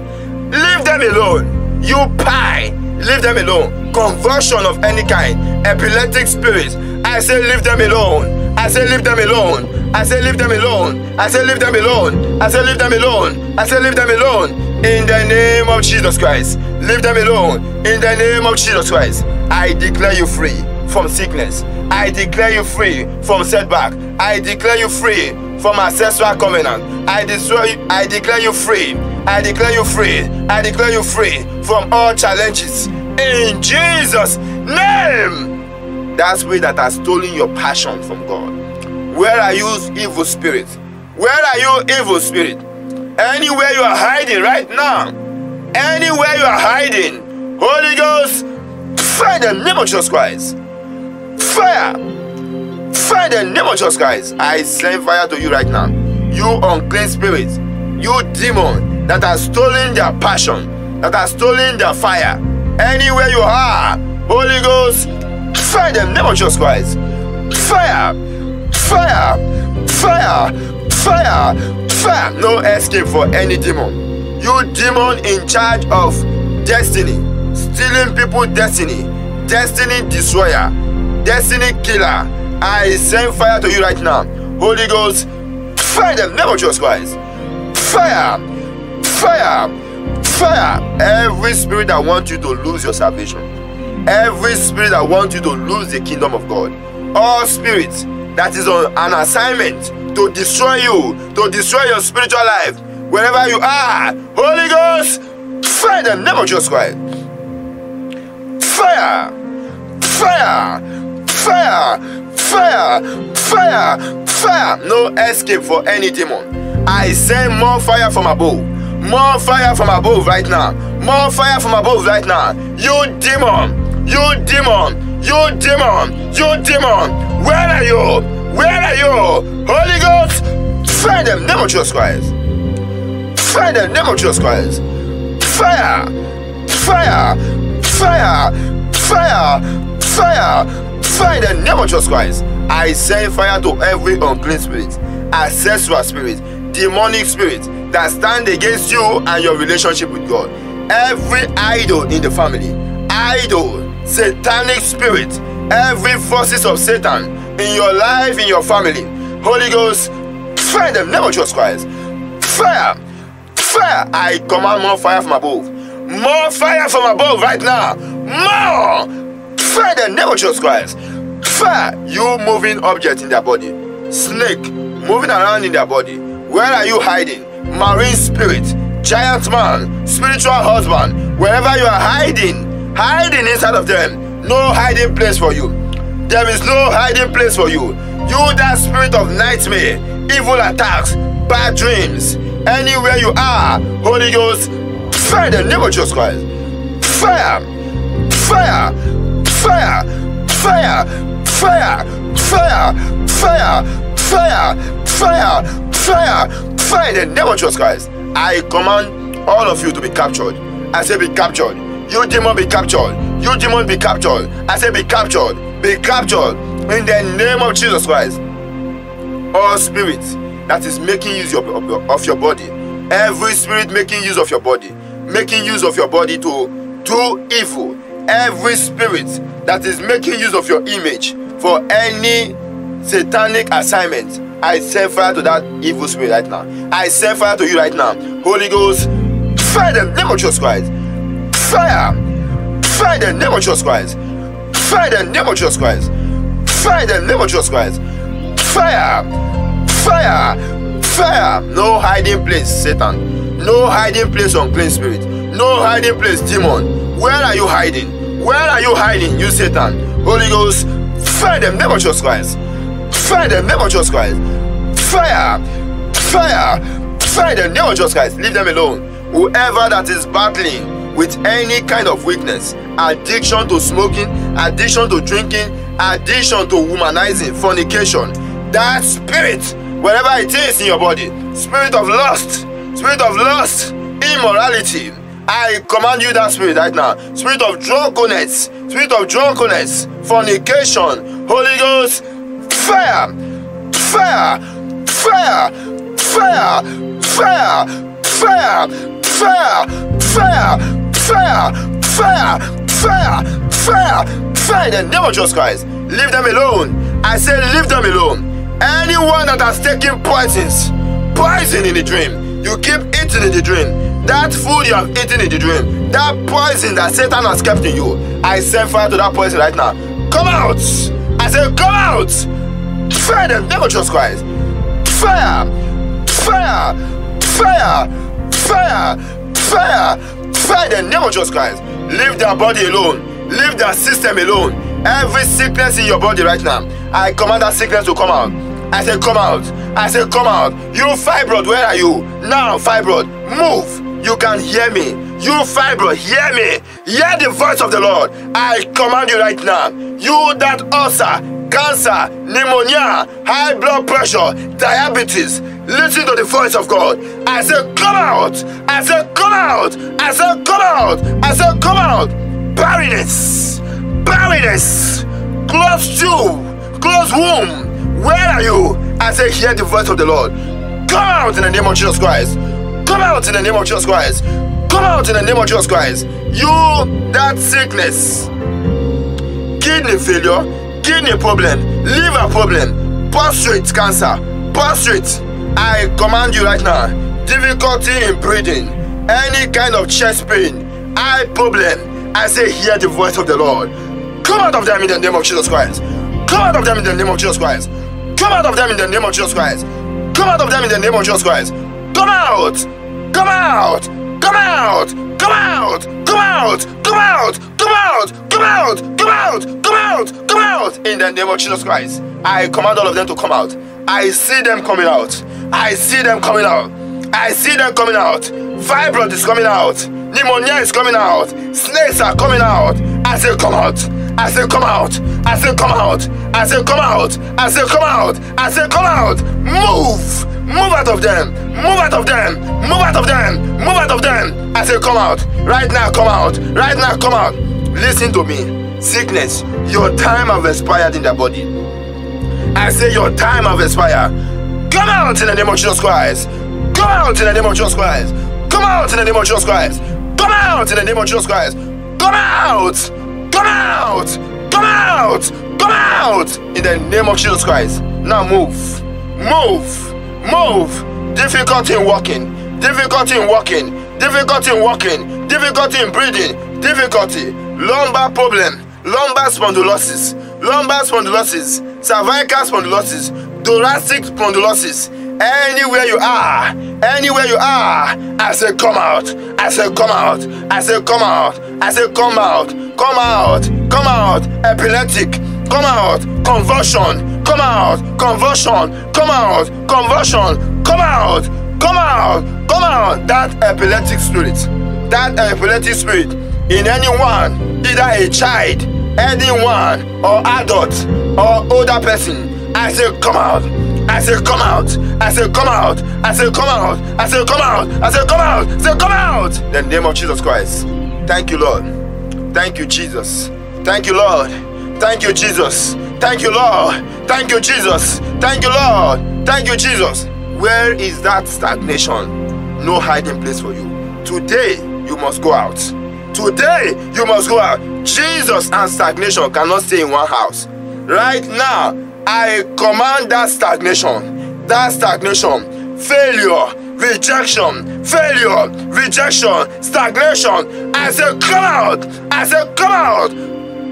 leave them alone. You pie, leave them alone. Convulsion of any kind, epileptic spirits, I say, leave them alone. I say, leave them alone. I say, leave them alone. I say, leave them alone. I say, leave them alone. I say, leave them alone. In the name of Jesus Christ. Leave them alone. In the name of Jesus Christ. I declare you free from sickness. I declare you free from setback. I declare you free from ancestral covenant. I destroy I declare you free. I declare you free. I declare you free from all challenges. In Jesus' name. That spirit that has stolen your passion from God. Where are you, evil spirit? Where are you, evil spirit? Anywhere you are hiding right now. Anywhere you are hiding. Holy Ghost Fire the name of Jesus Christ. Fire. Fire the name of Jesus Christ. I send fire to you right now. You unclean spirit. You demon that has stolen their passion. That has stolen their fire. Anywhere you are. Holy Ghost. Fire them, name of Jesus Christ. Fire. Fire. Fire. Fire. Fire. No escape for any demon. You demon in charge of destiny stealing people's destiny, destiny destroyer, destiny killer. I send fire to you right now. Holy Ghost, fire them, name of Jesus Christ. Fire, fire, fire. Every spirit that wants you to lose your salvation, every spirit that wants you to lose the kingdom of God, all spirits that is on an assignment to destroy you, to destroy your spiritual life, wherever you are, Holy Ghost, fire name of Jesus Christ. Fire! Fire! Fire! Fire! Fire! Fire! No escape for any demon. I send more fire from above. More fire from above right now. More fire from above right now. You demon! You demon! You demon! You demon! Where are you? Where are you? Holy Ghost! find them, name of Jesus Christ. Fire them, name of Jesus Christ. Fire! Fire! Fire! Fire! Fire! Fire in the name of Jesus Christ. I send fire to every unclean spirit, ancestral spirit, demonic spirit that stand against you and your relationship with God. Every idol in the family, idol, satanic spirit, every forces of Satan in your life, in your family. Holy Ghost, fire them, of Jesus Christ. Fire! Fire! I command more fire from above more fire from above right now. More fire the name of Jesus Christ. Fire you moving object in their body. Snake moving around in their body. Where are you hiding? Marine spirit, giant man, spiritual husband. Wherever you are hiding, hiding inside of them. No hiding place for you. There is no hiding place for you. You, that spirit of nightmare, evil attacks, bad dreams, anywhere you are, Holy Ghost, Fire the name of Jesus Christ. Fire! Fire! Fire! Fire! Fire! Fire! Fire! Fire! Fire! Fire! Fire in the name of Jesus Christ. I command all of you to be captured. I say be captured. You demon be captured. You demon be captured. I say be captured. Be captured in the name of Jesus Christ. All spirits that is making use of, of, of your body, every spirit making use of your body, making use of your body to do evil, every spirit that is making use of your image for any satanic assignment, I send fire to that evil spirit right now. I send fire to you right now. Holy Ghost, fire them, name of Jesus Christ. Fire! Fire the name of Jesus Christ! Fire the name of Jesus Christ! Fire the name of Jesus Christ! Fire! Fire! Fire! No hiding place, Satan. No hiding place, unclean spirit. No hiding place, demon. Where are you hiding? Where are you hiding, you Satan? Holy Ghost, fire them, name of Jesus Christ. Fire them, of Jesus Christ. Fire! Fire! Fire them, of Jesus Christ. Leave them alone. Whoever that is battling with any kind of weakness, addiction to smoking, addiction to drinking, addiction to womanizing, fornication, that spirit, wherever it is in your body, spirit of lust, spirit of lust, immorality, I command you that spirit right now. Spirit of drunkenness, spirit of drunkenness, fornication, Holy Ghost, fire, fire, fire, fire, fire, fire, fire, fire, fire, fire, fire, fire, fire, in the name of Jesus Christ. Leave them alone. I say, leave them alone. Anyone that has taken poisons, poison in the dream, you keep eating in the dream. That food you have eaten in the dream, that poison that Satan has kept in you, I send fire to that poison right now. Come out! I say, come out! Fire them, of Jesus Christ. Fire! Fire! Fire! Fire! Fire! Fire the name of Jesus Christ. Leave their body alone. Leave their system alone. Every sickness in your body right now, I command that sickness to come out. I say, come out. I say, come out. You fibroid, where are you? Now, fibroid, move. You can hear me. You fibroid, hear me. Hear the voice of the Lord. I command you right now. You that ulcer, cancer, pneumonia, high blood pressure, diabetes, listen to the voice of God. I say, come out. I say, come out. I say, come out. I say, come out. Barrenness, barrenness, close tube, close womb. Where are you? I say, hear the voice of the Lord. Come out in the name of Jesus Christ. Come out in the name of Jesus Christ. Come out in the name of Jesus Christ. You, that sickness, kidney failure, kidney problem, liver problem, prostate cancer, prostate. I command you right now. Difficulty in breathing, any kind of chest pain, eye problem. I say, hear the voice of the Lord. Come out of them in the name of Jesus Christ. Come out of them in the name of Jesus Christ. Come out of them in the name of Jesus Christ. Come out of them in the name of Jesus Christ. Come out! Come out! Come out! Come out! Come out! Come out! Come out! Come out! Come out! Come out! Come out! In the name of Jesus Christ, I command all of them to come out. I see them coming out. I see them coming out. I see them coming out. Fibroid is coming out. Pneumonia is coming out. Snakes are coming out. I say, come out. I say, come out. I say, come out. I say, come out. I say, come out. I say, come out. Move. Move out of them. Move out of them. Move out of them. Move out of them. I say, come out. Right now, come out. Right now, come out. Listen to me. Sickness, your time have expired in their body. I say, your time have expired. Come out in the name of Jesus Christ. Come out in the name of Jesus Christ. Come out in the name of Jesus Christ. Come out in the name of Jesus Christ. Come out. Come out. Come out. Come out in the name of Jesus Christ. Now move. Move. Move. Difficulty in walking. Difficulty in walking. Difficulty in walking. Difficulty in breathing. Difficulty. Lumbar problem. Lumbar spondylosis. Lumbar spondylosis. Cervical spondylosis. Thoracic spondylosis. Anywhere you are, anywhere you are, I say come out. I say come out. I say come out. I say come out. Come out. Come out. Epileptic. Come out. Convulsion. Come out. Convulsion. Come out. Convulsion. Come out. Come out. Come out. That epileptic spirit. That epileptic spirit in anyone, either a child, anyone, or adult, or older person. I say come out. I say come out. I say come out. I say come out. I say come out. I say come out. Say come out. In the name of Jesus Christ. Thank you, Lord. Thank you, Jesus. Thank you, Lord. Thank you, Jesus. Thank you, Lord. Thank you, Jesus. Thank you, Lord. Thank you, Jesus. Where is that stagnation? No hiding place for you. Today, you must go out. Today, you must go out. Jesus and stagnation cannot stay in one house. Right now, I command that stagnation, that stagnation, failure, rejection, failure, rejection, stagnation. As a cloud, as a cloud,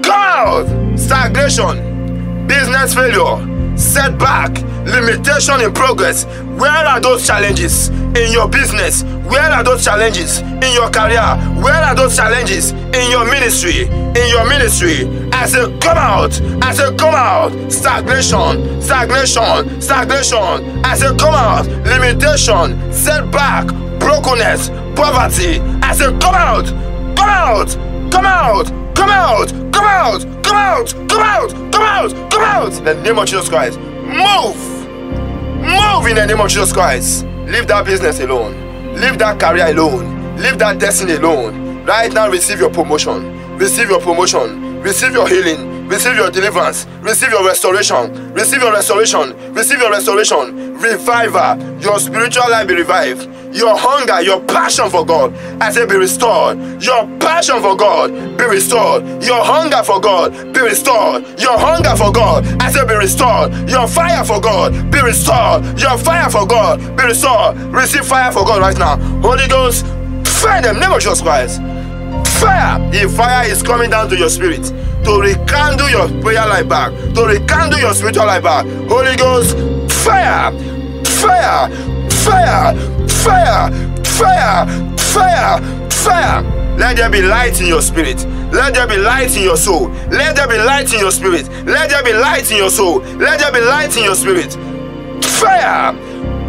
cloud, stagnation, business failure. Setback, limitation in progress. Where are those challenges in your business? Where are those challenges in your career? Where are those challenges in your ministry? In your ministry, I say, come out. I say, come out. Stagnation, stagnation, stagnation. I say, come out. Limitation, setback, brokenness, poverty. I say, come out. Come out. Come out. Come out. Come out. Come out. Come out. Come out. Come out. In the name of Jesus Christ. Move. Move in the name of Jesus Christ. Leave that business alone. Leave that career alone. Leave that destiny alone. Right now, receive your promotion. Receive your promotion. Receive your healing. Receive your deliverance. Receive your restoration. Receive your restoration. Receive your restoration. Revival. Your spiritual life be revived. Your hunger, your passion for God, I say be restored. Your passion for God be restored. Your hunger for God be restored. Your hunger for God, I say be restored. Your fire for God be restored. Your fire for God be restored. Receive fire for God right now. Holy Ghost, fire them. Name of Jesus Christ. Fire. If fire is coming down to your spirit to rekindle your prayer life back, to rekindle your spiritual life back. Holy Ghost, fire, fire, fire, fire, fire, fire, fire. Let there be light in your spirit. Let there be light in your soul. Let there be light in your spirit. Let there be light in your soul. Let there be light in your spirit. Fire!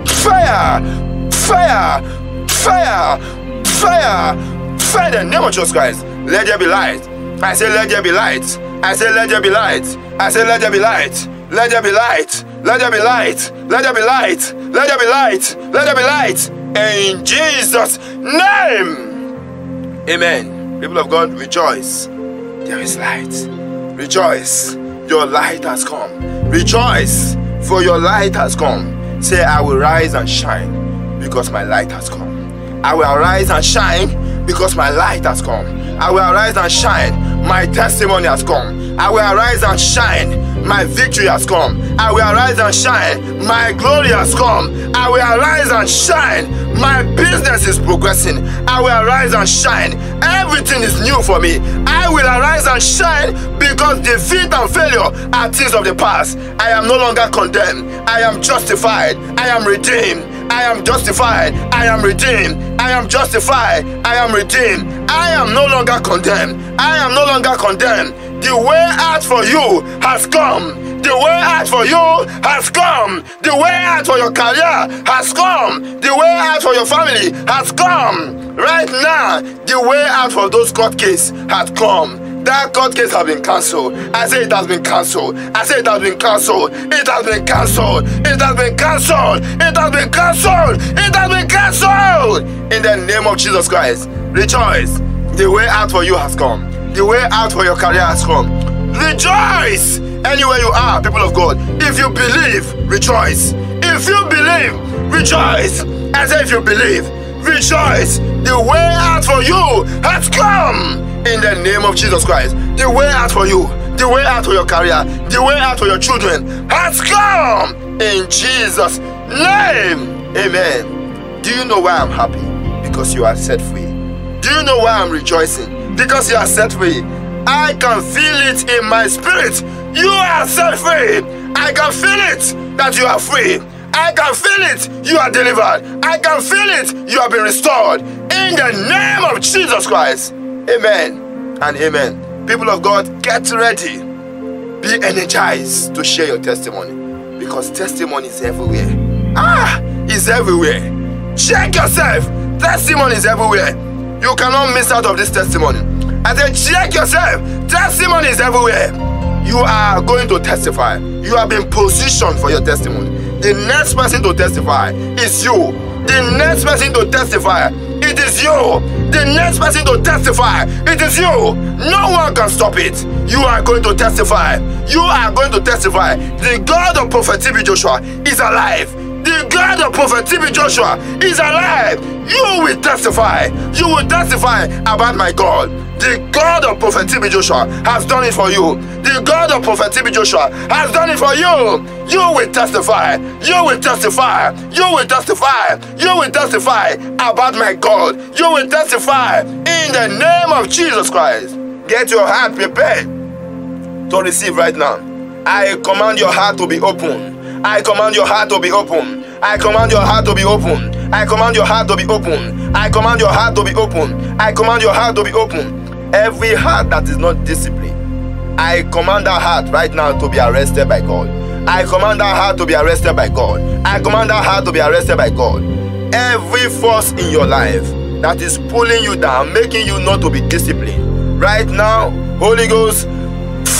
Fire! Fire! Fire! Fire! Fire! The name of Jesus Christ. Let there be light. I say, let there be light. I say, let there be light. I say, let there be light. Let there be light. Let there be light. Let there be light. Let there be light. Let there be light. In Jesus' name. Amen. People of God, rejoice. There is light. Rejoice. Your light has come. Rejoice, for your light has come. Say, I will rise and shine because my light has come. I will arise and shine because my light has come. I will arise and shine. My testimony has come. I will arise and shine my victory has come. I will arise and shine. My glory has come. I will arise and shine. My business is progressing. I will arise and shine. Everything is new for me. I will arise and shine because defeat and failure are things of the past. I am no longer condemned. I am justified. I am redeemed. I am justified. I am redeemed. I am justified. I am redeemed. I am no longer condemned. I am no longer condemned. The way out for you has come. The way out for you has come. The way out for your career has come. The way out for your family has come. Right now, the way out for those court cases has come. That court case has been cancelled. I say it has been cancelled. I say it has been cancelled. It has been cancelled. It has been cancelled. It has been cancelled. It has been cancelled. In the name of Jesus Christ, rejoice. The way out for you has come. The way out for your career has come. Rejoice anywhere you are, people of God. If you believe, rejoice. If you believe, rejoice. As if you believe, rejoice. The way out for you has come in the name of Jesus Christ. The way out for you, the way out for your career, the way out for your children has come in Jesus' name. Amen. Do you know why I'm happy? Because you are set free. Do you know why I'm rejoicing? Because you are set free. I can feel it in my spirit. You are set free. I can feel it that you are free. I can feel it. You are delivered. I can feel it. You have been restored. In the name of Jesus Christ. Amen and amen. People of God, get ready. Be energized to share your testimony because testimony is everywhere. Ah, is everywhere. Check yourself. Testimony is everywhere. You cannot miss out of this testimony. I said, check yourself. Testimony is everywhere. You are going to testify. You have been positioned for your testimony. The next person to testify is you. The next person to testify, it is you. The next person to testify, it is you. No one can stop it. You are going to testify. You are going to testify. The God of Prophet Joshua is alive. The God of Prophet TB Joshua is alive. You will testify. You will testify about my God. The God of Prophet TB Joshua has done it for you. The God of Prophet TB Joshua has done it for you. You will testify. You will testify. You will testify. You will testify about my God. You will testify in the name of Jesus Christ. Get your heart prepared to receive right now. I command your heart to be open. I command your heart to be open. I command your heart to be open. I command your heart to be open. I command your heart to be open. I command your heart to be open. Every heart that is not disciplined, I command that heart right now to be arrested by God. I command that heart to be arrested by God. I command that heart to be arrested by God. Every force in your life that is pulling you down, making you not to be disciplined, right now, Holy Ghost,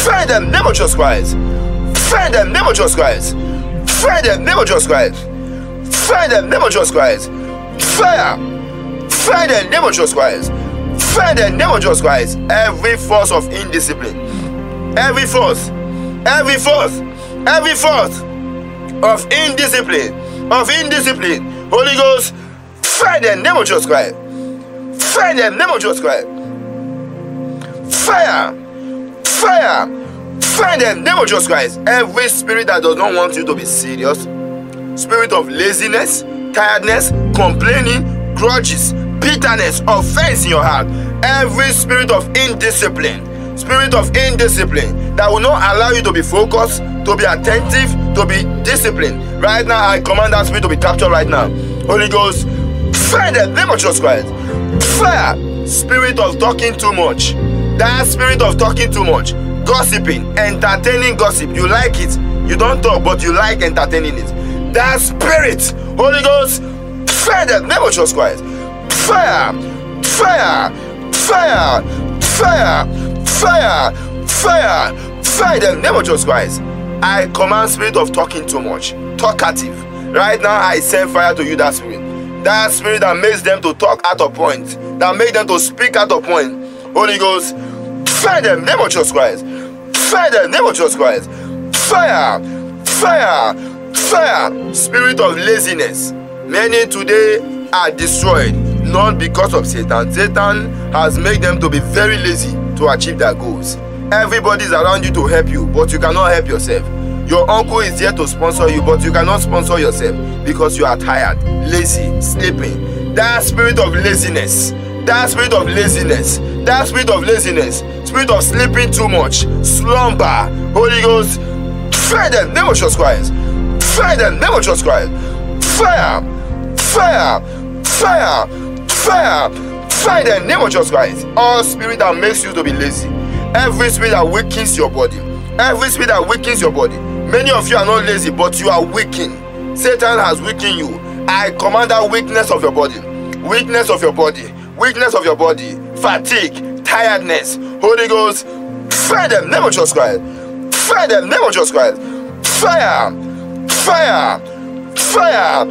fire them, name of Jesus Christ. Fire them, name of Jesus Christ. Fire them, name of Jesus Christ. Fire them, name of Jesus Christ. Fire. Fire them, name of Jesus Christ. Fire the name of Jesus Christ. Every force of indiscipline, every force, every force, every force of indiscipline, of indiscipline. Holy Ghost, fire the name of Jesus Christ. Fire the name of Jesus Christ. Fire, fire, fire them. name of Jesus Christ. Every spirit that does not want you to be serious, spirit of laziness, tiredness, complaining, grudges, bitterness, offense in your heart, every spirit of indiscipline, spirit of indiscipline that will not allow you to be focused, to be attentive, to be disciplined. Right now, I command that spirit to be captured right now. Holy Ghost, fire the name of Jesus Christ. Fire, spirit of talking too much. That spirit of talking too much, gossiping, entertaining gossip. You like it. You don't talk, but you like entertaining it. That spirit, Holy Ghost, fire the name of Jesus Christ fire, fire, fire, fire, fire, fire, fire. The name of Jesus Christ. I command spirit of talking too much, talkative. Right now, I send fire to you, that spirit. That spirit that makes them to talk out of point, that makes them to speak out of point. Holy Ghost, fire them, of Jesus Christ. Fire them, name of Jesus Christ. Fire, fire, fire. Spirit of laziness. Many today are destroyed not because of Satan. Satan has made them to be very lazy to achieve their goals. Everybody is around you to help you, but you cannot help yourself. Your uncle is here to sponsor you, but you cannot sponsor yourself because you are tired, lazy, sleeping. That spirit of laziness, that spirit of laziness, that spirit of laziness, spirit of sleeping too much, slumber, Holy Ghost, fire them, name of Jesus Christ. Fire them, name of Jesus Christ. Fire, fire, fire. Fire. Fire in the name of Jesus Christ. All spirit that makes you to be lazy. Every spirit that weakens your body. Every spirit that weakens your body. Many of you are not lazy but you are weakened. Satan has weakened you. I command that weakness of your body. Weakness of your body weakness of your body fatigue tiredness Holy Ghost fire them. Name of Jesus Christ. Fire them. Name of Jesus Christ. Fire. Fire. Fire.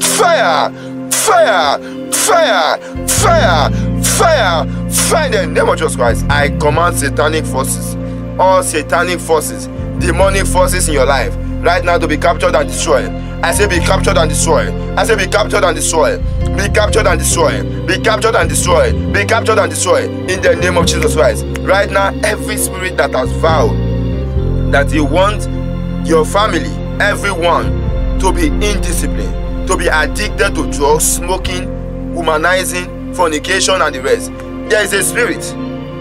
Fire. Fire. Fire, fire, fire, fire in the name of Jesus Christ. I command satanic forces, all satanic forces, demonic forces in your life right now to be captured and destroyed. I say be captured and destroyed. I say be captured and destroyed. Be captured and destroyed. Be captured and destroyed. Be captured and destroyed in the name of Jesus Christ. Right now, every spirit that has vowed that you want your family, everyone, to be indisciplined, to be addicted to drugs, smoking, humanizing, fornication, and the rest. There is a spirit.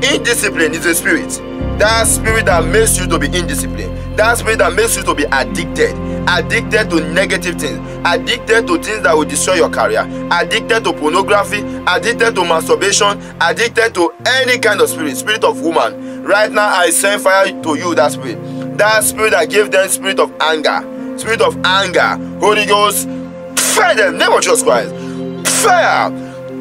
Indiscipline is a spirit. That spirit that makes you to be indisciplined. That spirit that makes you to be addicted. Addicted to negative things. Addicted to things that will destroy your career. Addicted to pornography. Addicted to masturbation. Addicted to any kind of spirit. Spirit of woman. Right now, I send fire to you, that spirit. That spirit that gave them spirit of anger. Spirit of anger. Holy Ghost. Fire them. Name of Jesus Christ fire,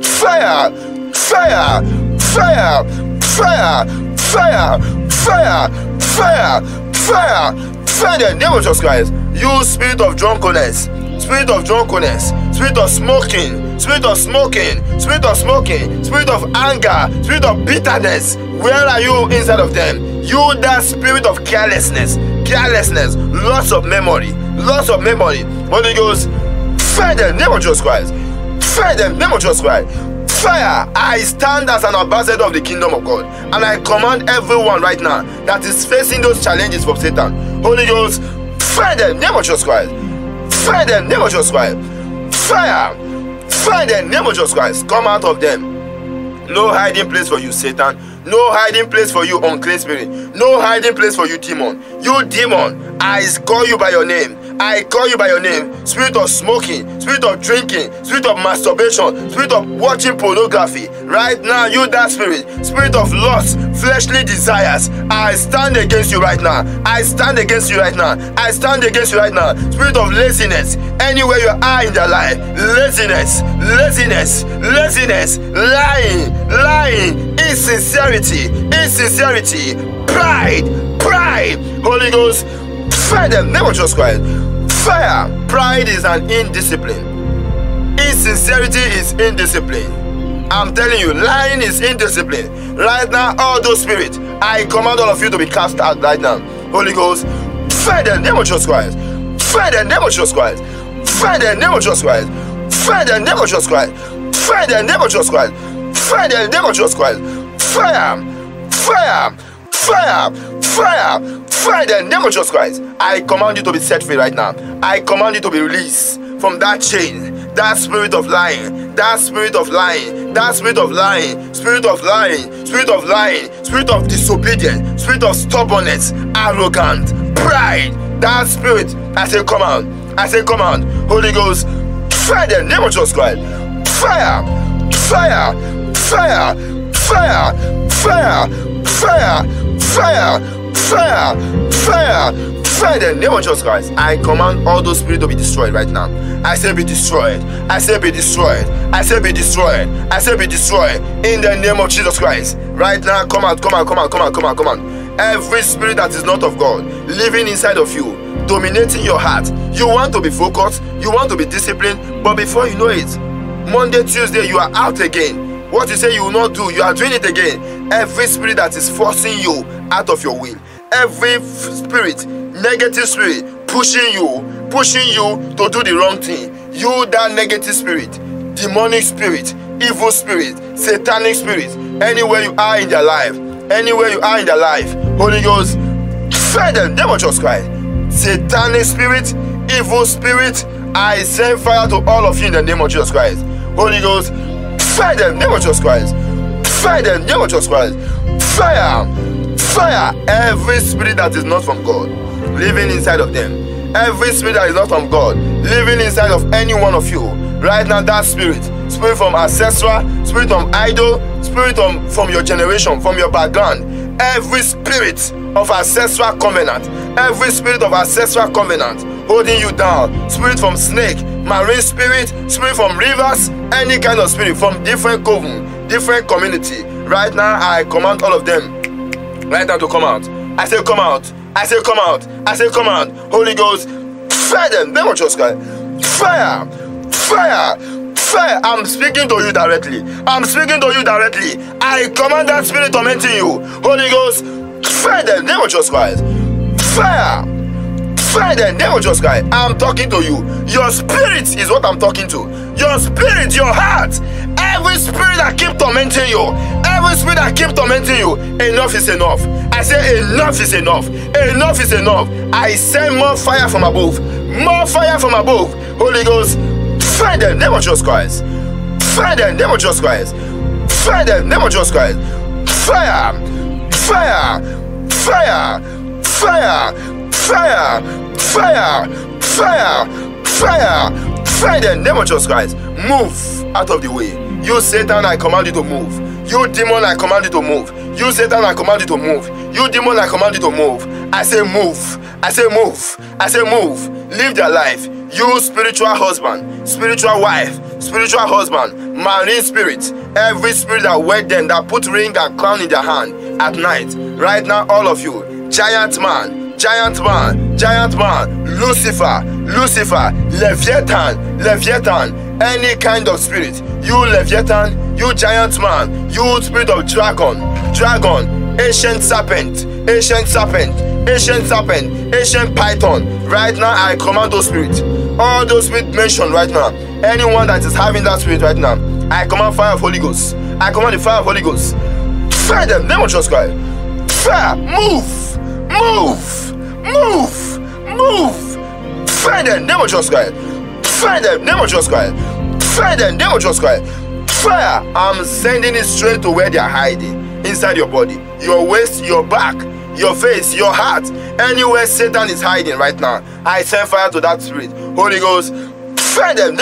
fire, fire, fire, fire, fire, fire, fire, fire, fire the name of Jesus Christ. You spirit of drunkenness, spirit of drunkenness, spirit of smoking, spirit of smoking, spirit of smoking, spirit of anger, spirit of bitterness. Where are you inside of them? You that spirit of carelessness, carelessness, loss of memory, loss of memory. Holy Ghost, Fire them, name of Jesus Christ. Fire them, name of Jesus Christ. Fire! I stand as an ambassador of the kingdom of God, and I command everyone right now that is facing those challenges from Satan. Holy Ghost, fire them, name of Jesus Christ. Fire them, name of Jesus Christ. Fire! Fire them, name of Jesus Christ. Come out of them. No hiding place for you, Satan. No hiding place for you, unclean spirit. No hiding place for you, demon. You demon, I call you by your name. I call you by your name. Spirit of smoking, spirit of drinking, spirit of masturbation, spirit of watching pornography. Right now, you that spirit, spirit of lust, fleshly desires. I stand against you right now. I stand against you right now. I stand against you right now. Spirit of laziness, anywhere you are in their life, laziness, laziness, laziness, lying, lying, insincerity, insincerity, pride, pride. Holy Ghost, fire them. Never just quiet. Fire. Pride is an indiscipline. Insincerity is indiscipline. I'm telling you, lying is indiscipline. Right now, all those spirits, I command all of you to be cast out right now. Holy Ghost, fire them. Name of Jesus Christ. Fire them. Name of Jesus Christ. Fire them. Name of Jesus Christ. Fire them. Name of Jesus Christ. Fire them. Name of Jesus Christ. Fire them. Name of Jesus Christ. Fire. Fire. Fire. Fire. Fire the name of Jesus Christ. I command you to be set free right now. I command you to be released from that chain, that spirit of lying, that spirit of lying, that spirit of lying, spirit of lying, spirit of lying, spirit of disobedience, spirit of stubbornness, arrogant, pride. That spirit, I say, come out. I say, come out. Holy Ghost, fire the name of Jesus Christ. Fire, fire, fire, fire, fire, fire, fire fire, fire, fire the name of Jesus Christ. I command all those spirits to be destroyed right now. I say be destroyed. I say be destroyed. I say be destroyed. I say be destroyed in the name of Jesus Christ. Right now, come out, come out, come out, come out, come out, come out. Every spirit that is not of God living inside of you, dominating your heart. You want to be focused, you want to be disciplined, but before you know it, Monday, Tuesday, you are out again. What you say you will not do, you are doing it again. Every spirit that is forcing you out of your will, every spirit, negative spirit, pushing you, pushing you to do the wrong thing. You, that negative spirit, demonic spirit, evil spirit, satanic spirit, anywhere you are in their life, anywhere you are in their life, Holy Ghost, fire them, name of Jesus Christ. Satanic spirit, evil spirit, I send fire to all of you in the name of Jesus Christ. Holy Ghost, fire them, name of Jesus Christ. Fire them, name of Jesus Christ. Fire fire every spirit that is not from God living inside of them. Every spirit that is not from God living inside of any one of you. Right now, that spirit, spirit from ancestral, spirit from idol, spirit from, from your generation, from your background, every spirit of ancestral covenant, every spirit of ancestral covenant holding you down, spirit from snake, marine spirit, spirit from rivers, any kind of spirit from different coven, different community. Right now, I command all of them Right now to come out. I say come out. I say come out. I say come out. Holy Ghost, fire them. Name of Jesus. Fire. Fire. Fire. I'm speaking to you directly. I'm speaking to you directly. I command that spirit tormenting you. Holy Ghost, fire them. Name of Jesus Christ. Fire. Fire them. Of Jesus Christ. I'm talking to you. Your spirit is what I'm talking to. Your spirit, your heart. Every spirit that keep tormenting you, every spirit that keep tormenting you, enough is enough. I say enough is enough. Enough is enough. I send more fire from above. More fire from above. Holy Ghost, fire them, name of Jesus Christ. Fire them, name of Jesus Christ. Fire them, name of Jesus Christ. Fire, fire, fire, fire, fire, fire, fire, fire, fire them, name of Jesus Christ. Move out of the way. You Satan, I command you to move. You demon, I command you to move. You Satan, I command you to move. You demon, I command you to move. I say move. I say move. I say move. Live their life. You spiritual husband, spiritual wife, spiritual husband, marine spirit, every spirit that wed them, that put ring and crown in their hand at night. Right now, all of you, giant man, giant man, giant man, Lucifer, Lucifer, Leviathan, Leviathan, any kind of spirit. You leviathan you giant man you spirit of dragon dragon ancient serpent ancient serpent ancient serpent ancient python. Right now i command those spirits. All those spirits mentioned right now, anyone that is having that spirit right now, I command fire of Holy Ghost. I command the fire of Holy Ghost. Fire them, name of Jesus Christ. Fire, move, move, move, move. Fire them, name of Jesus Christ. Fire I'm sending it straight to where they are hiding inside your body, your waist, your back, your face, your heart, anywhere Satan is hiding right now. I send fire to that spirit. Holy Ghost, fire them,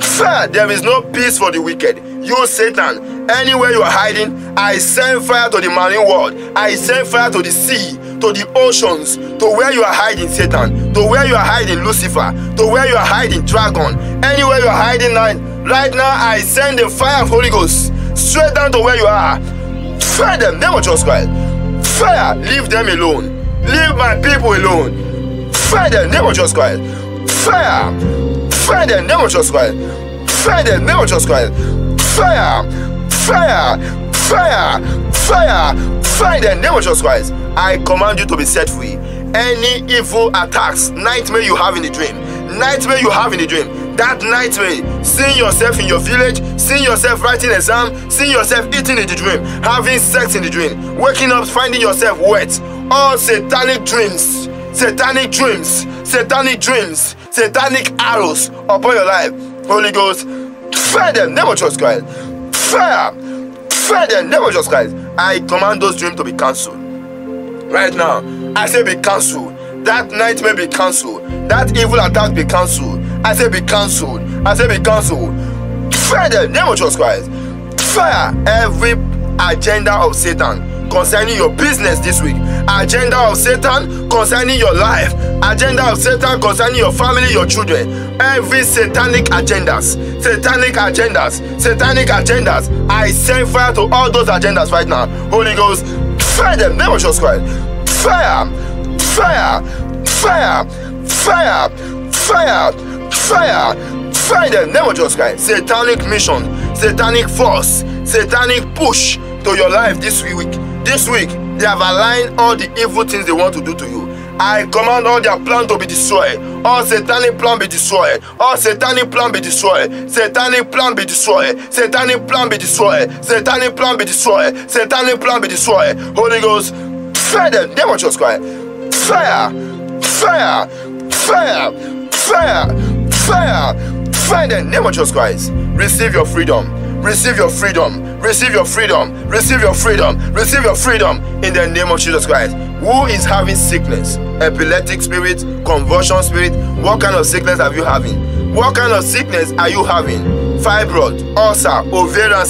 Fire, there is no peace for the wicked. You, Satan, anywhere you are hiding, I send fire to the marine world. I send fire to the sea, to the oceans, to where you are hiding, Satan, to where you are hiding, Lucifer, to where you are hiding, Dragon. Anywhere you are hiding, right now, I send the fire of Holy Ghost straight down to where you are. Fire them, name of Jesus Christ. Fire, leave them alone. Leave my people alone. Fire them, name of Jesus Christ. Fire, fire them, name of. Fire them, name of. Fire, fire, fire, fire, fire them, name of. I command you to be set free. Any evil attacks, nightmare you have in the dream, nightmare you have in the dream, that nightmare seeing yourself in your village seeing yourself writing exam seeing yourself eating in the dream having sex in the dream waking up finding yourself wet all satanic dreams satanic dreams satanic dreams satanic arrows upon your life. Holy ghost fire them never trust christ. Fire fire them never trust christ. I command those dreams to be cancelled. Right now i say be cancelled. That nightmare be cancelled. That evil attack be cancelled. I say be cancelled. I say be cancelled. Fire them, of Jesus Christ. Fire every agenda of Satan concerning your business this week. Agenda of Satan concerning your life. Agenda of Satan concerning your family, your children. Every satanic agendas, satanic agendas, satanic agendas. I send fire to all those agendas right now. Holy Ghost, fire them. Of Jesus Christ. Fire, fire, fire, fire, fire fire fire them of Jesus Christ satanic mission satanic force satanic push to your life this week this week they have aligned all the evil things they want to do to you I command all their plan to be destroyed. All satanic plan be destroyed. All satanic plan be destroyed. Satanic plan be destroyed. Satanic plan be destroyed. Satanic plan be destroyed. Satanic plan be destroyed. Holy Ghost, fire them. Name of Jesus Christ. Fire, fire, fire, fire. Fire! Fire in the name of Jesus Christ. Receive your freedom. Receive your freedom. Receive your freedom. Receive your freedom. Receive your freedom in the name of Jesus Christ. Who is having sickness? Epileptic spirit, convulsion spirit. What kind of sickness are you having? What kind of sickness are you having? Fibroid, ulcer, ovarian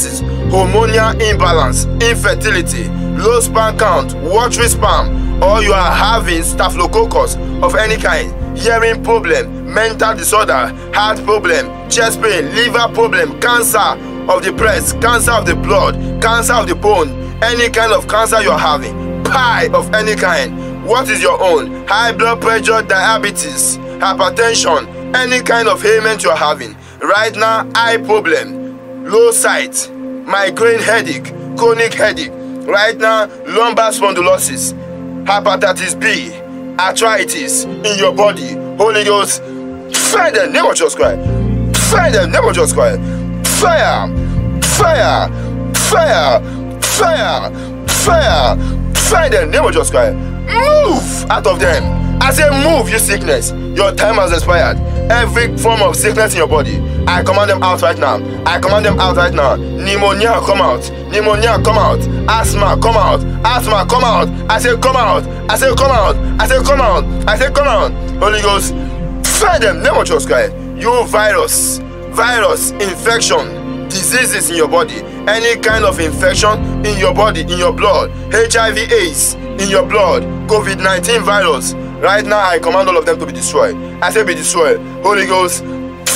hormonal imbalance, infertility, low sperm count, watery sperm, or you are having staphylococcus of any kind hearing problem, mental disorder, heart problem, chest pain, liver problem, cancer of the breast, cancer of the blood, cancer of the bone, any kind of cancer you're having, pie of any kind. What is your own? High blood pressure, diabetes, hypertension, any kind of ailment you're having. Right now, eye problem, low sight, migraine headache, chronic headache. Right now, lumbar spondylosis, hepatitis B, arthritis in your body. Holy Ghost, fire them, name of Jesus Christ. Fire them, name of Christ. Fire, fire, fire, fire, fire, fire them, of Jesus Christ. Move out of them. I say move, you sickness. Your time has expired. Every form of sickness in your body, I command them out right now. I command them out right now. Pneumonia, come out. Pneumonia, come out. Asthma, come out. Asthma, come out. I say come out. I say come out. I say come out. I say come out. Holy Ghost, fire them. Of Jesus Christ. You virus, virus, infection, diseases in your body, any kind of infection in your body, in your blood, HIV, AIDS in your blood, COVID 19 virus. Right now, I command all of them to be destroyed. I say be destroyed. Holy Ghost,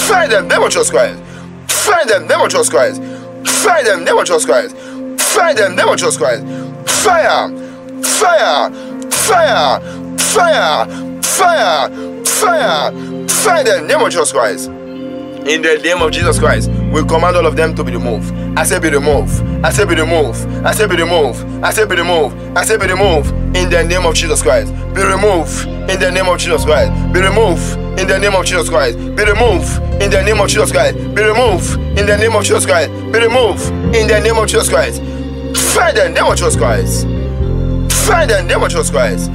fire them. Name of Jesus Christ. Fire them. Name of Jesus Christ. Fire them. Name of Jesus Christ. Fire them. Name of Jesus Christ. Fire. Fire. Fire. Fire. Fire. Fire. Fire them. Name of Jesus Christ. In the name of Jesus Christ, we command all of them to be removed. I say be removed. I say be removed. I say be removed. I say be removed. I say be removed. In the name of Jesus Christ. Be removed. In the name of Jesus Christ. Be removed in the name of Jesus Christ. Be removed in the name of Jesus Christ. Be removed in the name of Jesus Christ. Be removed in the name of Jesus Christ. Fire the name of Jesus Christ. Fire the name of Jesus Christ.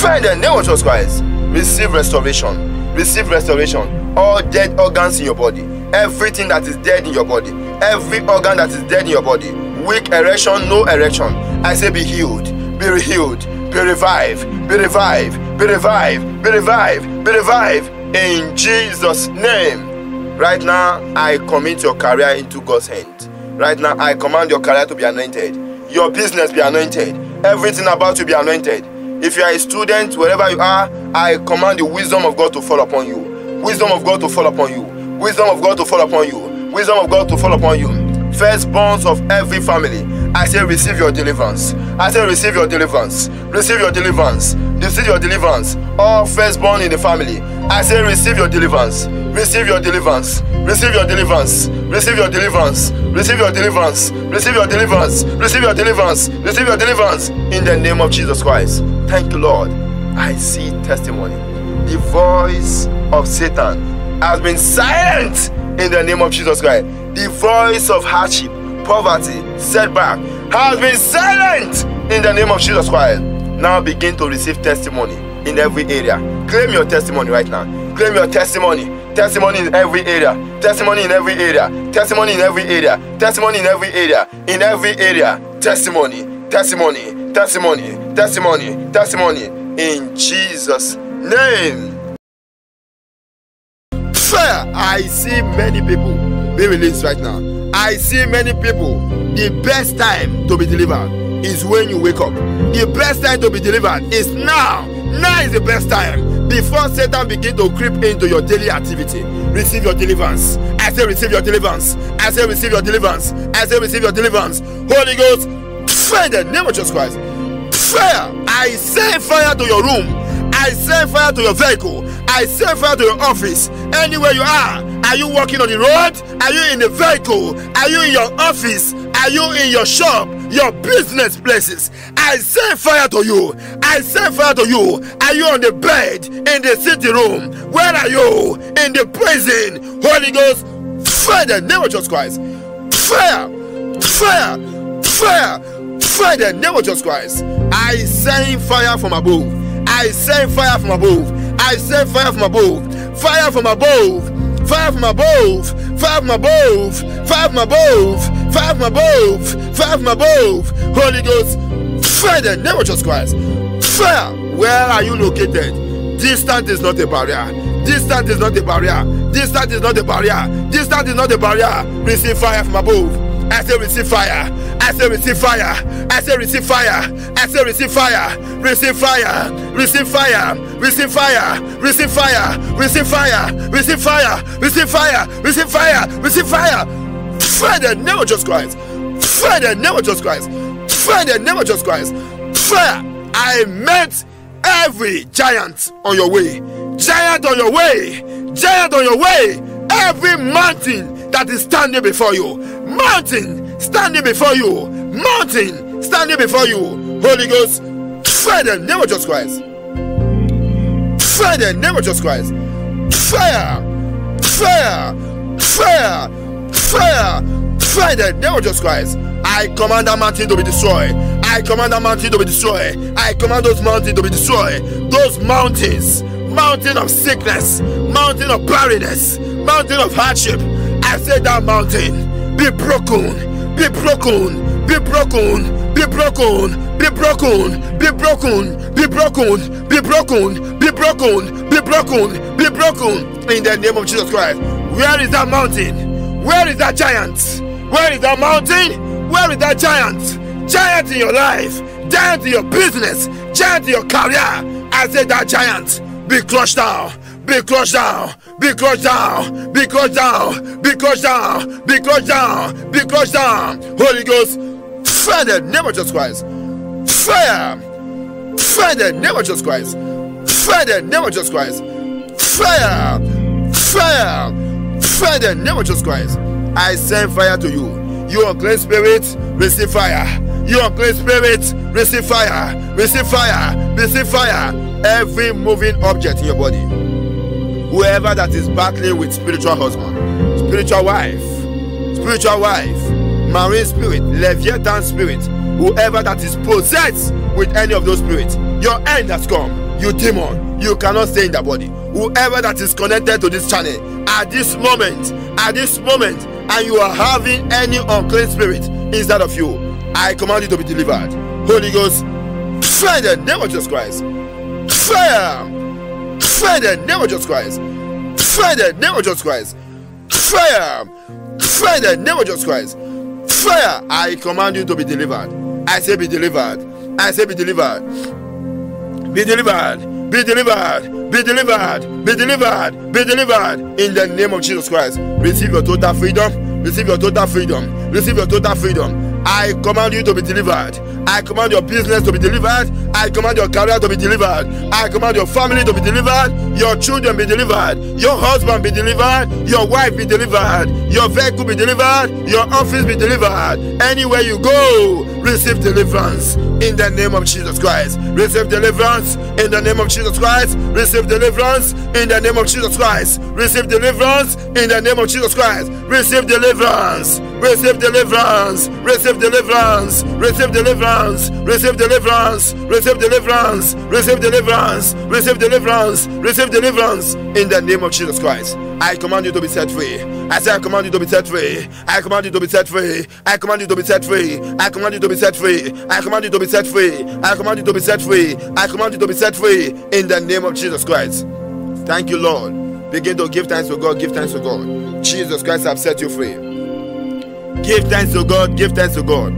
Fire the name of Jesus Christ. Receive restoration. Receive restoration. All dead organs in your body. Everything that is dead in your body. Every organ that is dead in your body. Weak erection, no erection. I say be healed. Be healed. Be revived. Be revived. Be revived. Be revived. Be revived. In Jesus' name. Right now, I commit your career into God's hand. Right now, I command your career to be anointed. Your business be anointed. Everything about you be anointed. If you are a student, wherever you are, I command the wisdom of God to fall upon you. Wisdom of God to fall upon you. Wisdom of God to fall upon you. Wisdom of God to fall upon you. Firstborns of every family. I say, receive your deliverance. I say, receive your deliverance. Receive your deliverance. Receive your deliverance. All firstborn in the family. I say, receive your deliverance. Receive your deliverance. Receive your deliverance. Receive your deliverance. Receive your deliverance. Receive your deliverance. Receive your deliverance. Receive your deliverance. In the name of Jesus Christ. Thank you, Lord. I see testimony. The voice of Satan has been silent in the name of Jesus Christ. The voice of hardship, poverty, setback has been silent in the name of Jesus Christ. Now begin to receive testimony in every area. Claim your testimony right now. Claim your testimony. Testimony in every area. Testimony in every area. Testimony in every area. Testimony in every area. In every area. Testimony. Testimony. Testimony. Testimony. Testimony. In Jesus' name. I see many people be released right now. I see many people. The best time to be delivered is when you wake up. The best time to be delivered is now. Now is the best time. Before Satan begin to creep into your daily activity, receive your deliverance. I say receive your deliverance. I say receive your deliverance. I say receive your deliverance. Holy Ghost, fire the name of Jesus Christ. Fire. I send fire to your room. I send fire to your vehicle. I send fire to your office. Anywhere you are. Are you walking on the road? Are you in the vehicle? Are you in your office? Are you in your shop? Your business places? I send fire to you. I send fire to you. Are you on the bed in the sitting room? Where are you? In the prison. Holy Ghost, fire the name of Jesus Christ. Fire, fire, fire, fire the name of Jesus Christ. I send fire from above. I send fire from above. I send fire from above. Fire from above. Fire from above. Fire from above. Fire from above. Fire from above. Fire from above. Holy Ghost. Fire the name of Jesus Christ. Fire. Where are you located? Distance is not a barrier. Distance is not a barrier. Distance is not a barrier. Distance is not a barrier. Receive fire from above. I say receive fire. I say receive fire. I say receive fire. I say receive fire. Receive fire. Receive fire. Receive fire. Receive fire. Receive fire. Receive fire. Receive fire. Receive fire. Receive fire. Fire the name of Jesus Christ. Fire the name of Jesus Christ. Fire the name of Jesus Christ. Fire. I met every giant on your way. Giant on your way. Giant on your way. Every mountain that is standing before you. Mountain standing before you. Mountain standing before you. Holy Ghost, fire the name of Jesus Christ. Fire the name of Jesus Christ. Fire. Fire. Fire. Fire. Fire the name of Jesus Christ. I command that mountain to be destroyed. I command that mountain to be destroyed. I command those mountains to be destroyed. Those mountains, mountain of sickness, mountain of barrenness, mountain of hardship. I say that mountain be broken, be broken, be broken, be broken, be broken, be broken, be broken, be broken, be broken, be broken, be broken in the name of Jesus Christ. Where is that mountain? Where is that giant? Where is that mountain? Where is that giant? Giant in your life, giant in your business, giant in your career. I say that giant be crushed down, be crushed down, be crushed down, be crushed down, be crushed down, be crushed down, be crushed down. Holy Ghost, fire the name of Jesus Christ. Fire, fire the name of Jesus Christ. Fire the name of Jesus Christ. Fire, fire, fire the name of Jesus Christ. I send fire to you. You unclean spirit, receive fire. You unclean spirit, receive fire. Receive fire. Receive fire. Every moving object in your body. Whoever that is battling with spiritual husband, spiritual wife, spiritual wife, marine spirit, Leviathan spirit, whoever that is possessed with any of those spirits, your end has come. You demon, you cannot stay in the body. Whoever that is connected to this channel at this moment, at this moment, and you are having any unclean spirit inside of you, I command you to be delivered. Holy Ghost, fire the name of Jesus Christ. Fire! Fire the name of Jesus Christ. Fire the name of Jesus Christ. Fire! Fire the name of Jesus Christ. Fire! I command you to be delivered. I say be delivered. I say be delivered. Be delivered. Be delivered. Be delivered. Be delivered. Be delivered. In the name of Jesus Christ. Receive your total freedom. Receive your total freedom. Receive your total freedom I command you to be delivered. I command your business to be delivered. I command your career to be delivered. I command your family to be delivered. Your children be delivered. Your husband be delivered. Your wife be delivered. Your vehicle be delivered. Your office be delivered. Anywhere you go, receive deliverance in the name of Jesus Christ. Receive deliverance in the name of Jesus Christ. Receive deliverance in the name of Jesus Christ. Receive deliverance in the name of Jesus Christ. Receive deliverance. Receive deliverance. Receive deliverance. Receive deliverance. Receive deliverance. Receive deliverance. Receive deliverance. Receive deliverance. Receive deliverance in the name of Jesus Christ. I command you to be set free. I say I command you to be set free. I command you to be set free. I command you to be set free. I command you to be set free. I command you to be set free. I command you to be set free. I command you to be set free in the name of Jesus Christ. Thank you, Lord. Begin to give thanks to God. Give thanks to God. Jesus Christ have set you free. Give thanks to God. Give thanks to God.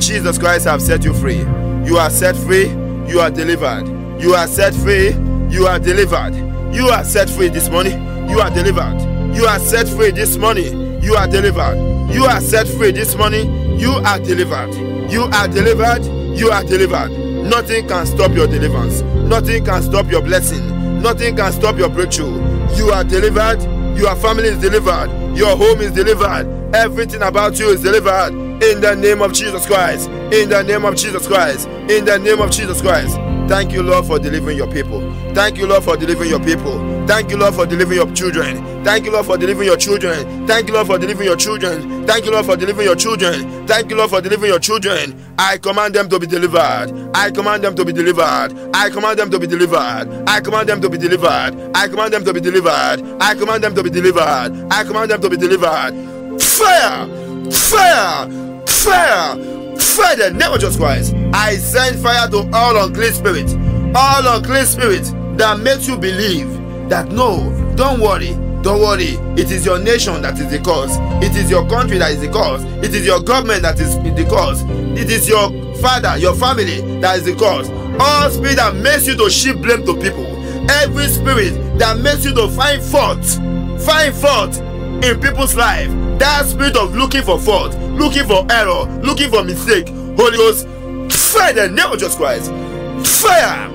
Jesus Christ have set you free. You are set free. You are delivered. You are set free. You are delivered. You are set free this morning. You are delivered. You are set free this morning. You are delivered. You are set free this morning. You are delivered. You are delivered. You are delivered. Nothing can stop your deliverance. Nothing can stop your blessing. Nothing can stop your breakthrough. You are delivered. Your family is delivered. Your home is delivered. Everything about you is delivered. In the name of Jesus Christ. In the name of Jesus Christ. In the name of Jesus Christ. Thank you, Lord, for delivering your people. Thank you, Lord, for delivering your people. Thank you, Lord, for delivering your children. Thank you, Lord, for delivering your children. Thank you, Lord, for delivering your children. Thank you, Lord, for delivering your children. Thank you, Lord, for delivering your children. I command them to be delivered. I command them to be delivered. I command them to be delivered. I command them to be delivered. I command them to be delivered. I command them to be delivered. I command them to be delivered. Fire! Fire! Fire! Fire the name of Jesus Christ. I send fire to all unclean spirits, all unclean spirits that makes you believe that no, don't worry, don't worry. It is your nation that is the cause. It is your country that is the cause. It is your government that is the cause. It is your father, your family that is the cause. All spirit that makes you to shift blame to people. Every spirit that makes you to find fault, find fault in people's life. That spirit of looking for fault, looking for error, looking for mistake. Holy Ghost, fire the name of Jesus Christ. Fire!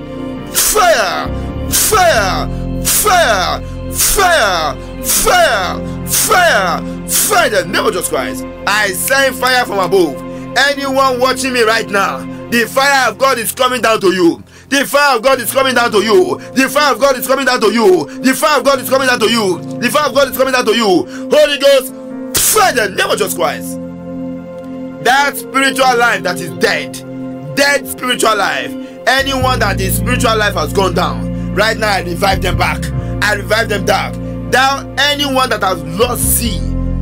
Fire! Fire! Fire! Fire! Fire! Fire! Fire the name of Jesus Christ. I send fire from above. Anyone watching me right now, the fire of God is coming down to you. The fire of God is coming down to you. The fire of God is coming down to you. The fire of God is coming down to you. The fire of God is coming down to you. Holy Ghost, fire the name of Jesus Christ. That spiritual life that is dead, dead spiritual life, anyone that is spiritual life has gone down, right now I revive them back. I revive them back. Down anyone that has lost see,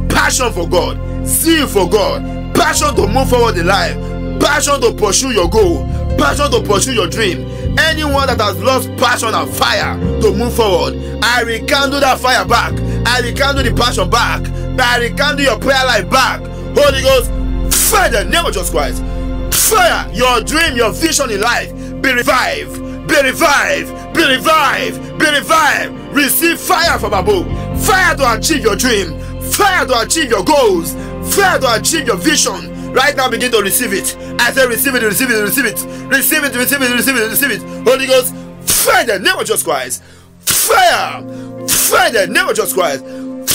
passion for God, zeal for God, passion to move forward in life, passion to pursue your goal, passion to pursue your dream. Anyone that has lost passion and fire to move forward, I rekindle that fire back. I rekindle the passion back. I rekindle your prayer life back. Holy Ghost, fire the name of Jesus Christ. Fire your dream, your vision in life. Be revived. Be revived. Be revived. Be revived. Receive fire from above. Fire to achieve your dream. Fire to achieve your goals. Fire to achieve your vision. Right now, begin to receive it. I say, receive it, receive it, receive it, receive it, receive it, receive it, receive it. Holy Ghost, fire the name of Jesus Christ. Fire, fire the name of Jesus Christ.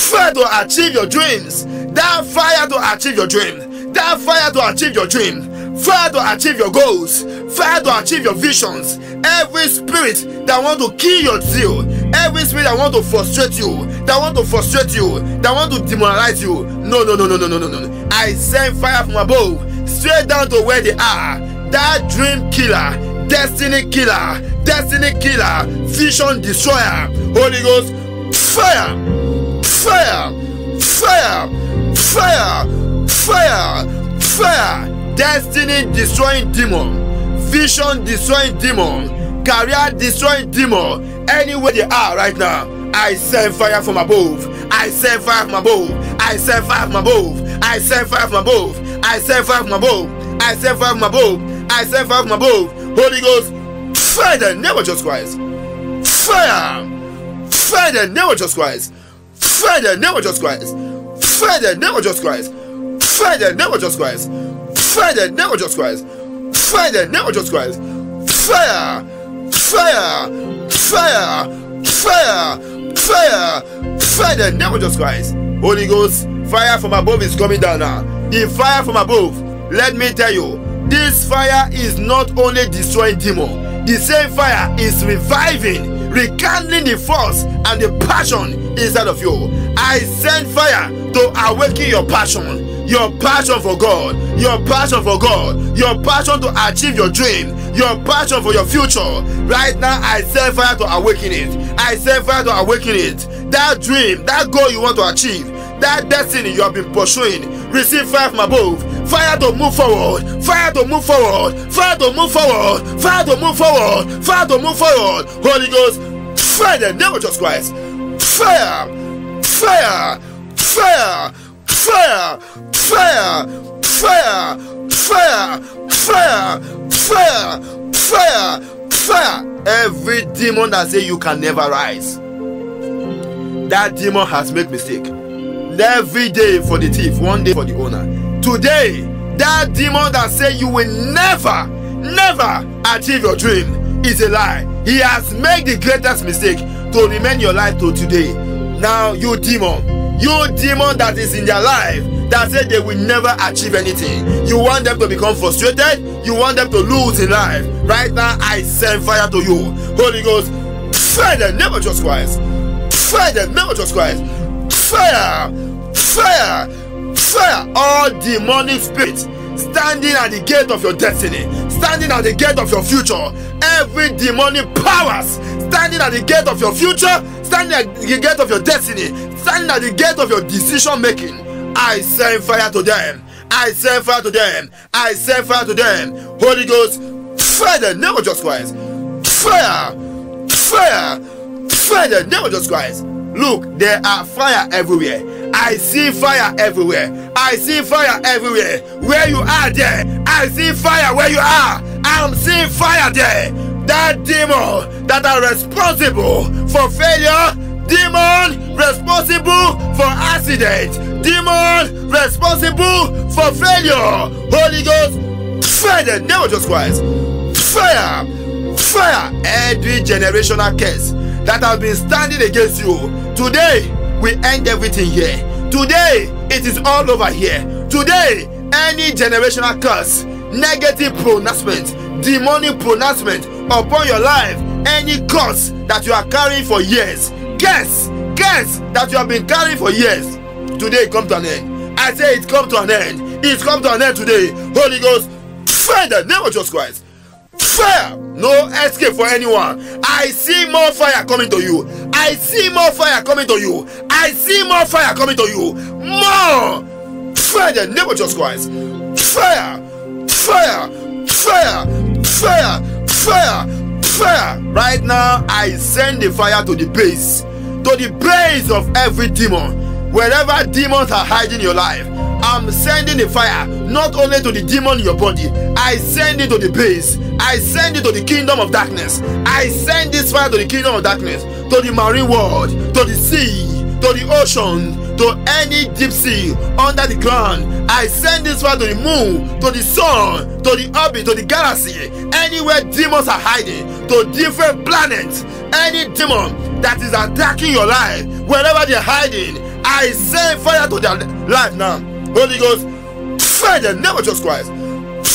Fire to achieve your dreams. That fire to achieve your dream. That fire to achieve your dream. Fire to achieve your goals. Fire to achieve your visions. Every spirit that want to kill your zeal, Every spirit that want to frustrate you, that want to frustrate you, that want to demoralize you. No, no, no, no, no, no, no, no. I send fire from above, straight down to where they are. That dream killer, destiny killer, destiny killer, vision destroyer. Holy Ghost, fire, fire, fire, fire, fire, fire. Destiny destroying demon, vision destroying demon, career destroying demon. Anywhere they are right now, I send fire from above. I send fire from above. I send fire from above. I send fire from above. I send fire from above. I send fire from above. I send fire from above. Holy Ghost, fire the name of Jesus Christ. Fire. Fire the name of Jesus Christ. Fire the name of Jesus Christ. Fire the name of Jesus Christ. Fire the name of Jesus Christ. Fire the name of Jesus Christ. Fire the name of Jesus Christ. Fire. Fire. Fire. Fire. Fire. Fire the name of Jesus Christ. Holy Ghost, fire from above is coming down now. The fire from above, let me tell you, this fire is not only destroying demon, the same fire is reviving, rekindling the force and the passion inside of you. I send fire to awaken your passion, your passion for God, your passion for God, your passion to achieve your dream, your passion for your future. Right now, I send fire to awaken it. I send fire to awaken it. That dream, that goal you want to achieve, that destiny you have been pursuing, receive fire from above. Fire to move forward. Fire to move forward. Fire to move forward. Fire to move forward. Fire to move forward. Holy Ghost, fire the name of Jesus Christ. Fire. Fire. Fire. Fire. Fire. Fire. Fire. Fire. Fire. Fire. Fire. Every demon that say you can never rise. That demon has made mistake. Every day for the thief, one day for the owner. Today, that demon that say you will never, never achieve your dream is a lie. He has made the greatest mistake to remain your life to today. Now, you demon, you demon that is in their life that say they will never achieve anything. You want them to become frustrated, you want them to lose in life. Right now, I send fire to you. Holy Ghost, fire the name of Jesus Christ. Fire the name of Jesus Christ. Fire, fire, fire. All demonic spirits standing at the gate of your destiny, standing at the gate of your future. Every demonic powers standing at the gate of your future, standing at the gate of your destiny, standing at the gate of your decision making. I send fire to them. I send fire to them. I send fire to them. Holy Ghost, fire the name of Jesus. Fire, fire, fire the name of Jesus. Look, there are fire everywhere. I see fire everywhere. I see fire everywhere. Where you are there, I see fire where you are. I'm seeing fire there. That demon that are responsible for failure, demon responsible for accident, demon responsible for failure. Holy Ghost, fire the name of Christ. Fire, fire every generational curse that has been standing against you. Today, we end everything here. Today, it is all over here. Today, any generational curse, negative pronouncement, demonic pronouncement upon your life, any curse that you are carrying for years, guess, guess that you have been carrying for years, today come to an end. I say it come to an end. It come to an end today. Holy Ghost, fire the name of Jesus Christ. Fire! No escape for anyone. I see more fire coming to you. I see more fire coming to you. I see more fire coming to you. More! Fire the name of Jesus Christ. Fire! Fire! Fire! Fire! Fire! Fire! Right now, I send the fire to the base. To the base of every demon. Wherever demons are hiding your life, I'm sending the fire not only to the demon in your body, I send it to the base. I send it to the kingdom of darkness. I send this fire to the kingdom of darkness, to the marine world, to the sea, to the ocean, to any deep sea under the ground. I send this fire to the moon, to the sun, to the orbit, to the galaxy, anywhere demons are hiding, to different planets. Any demon that is attacking your life, wherever they're hiding, I send fire to their life now. Holy Ghost, fire the name of Jesus Christ.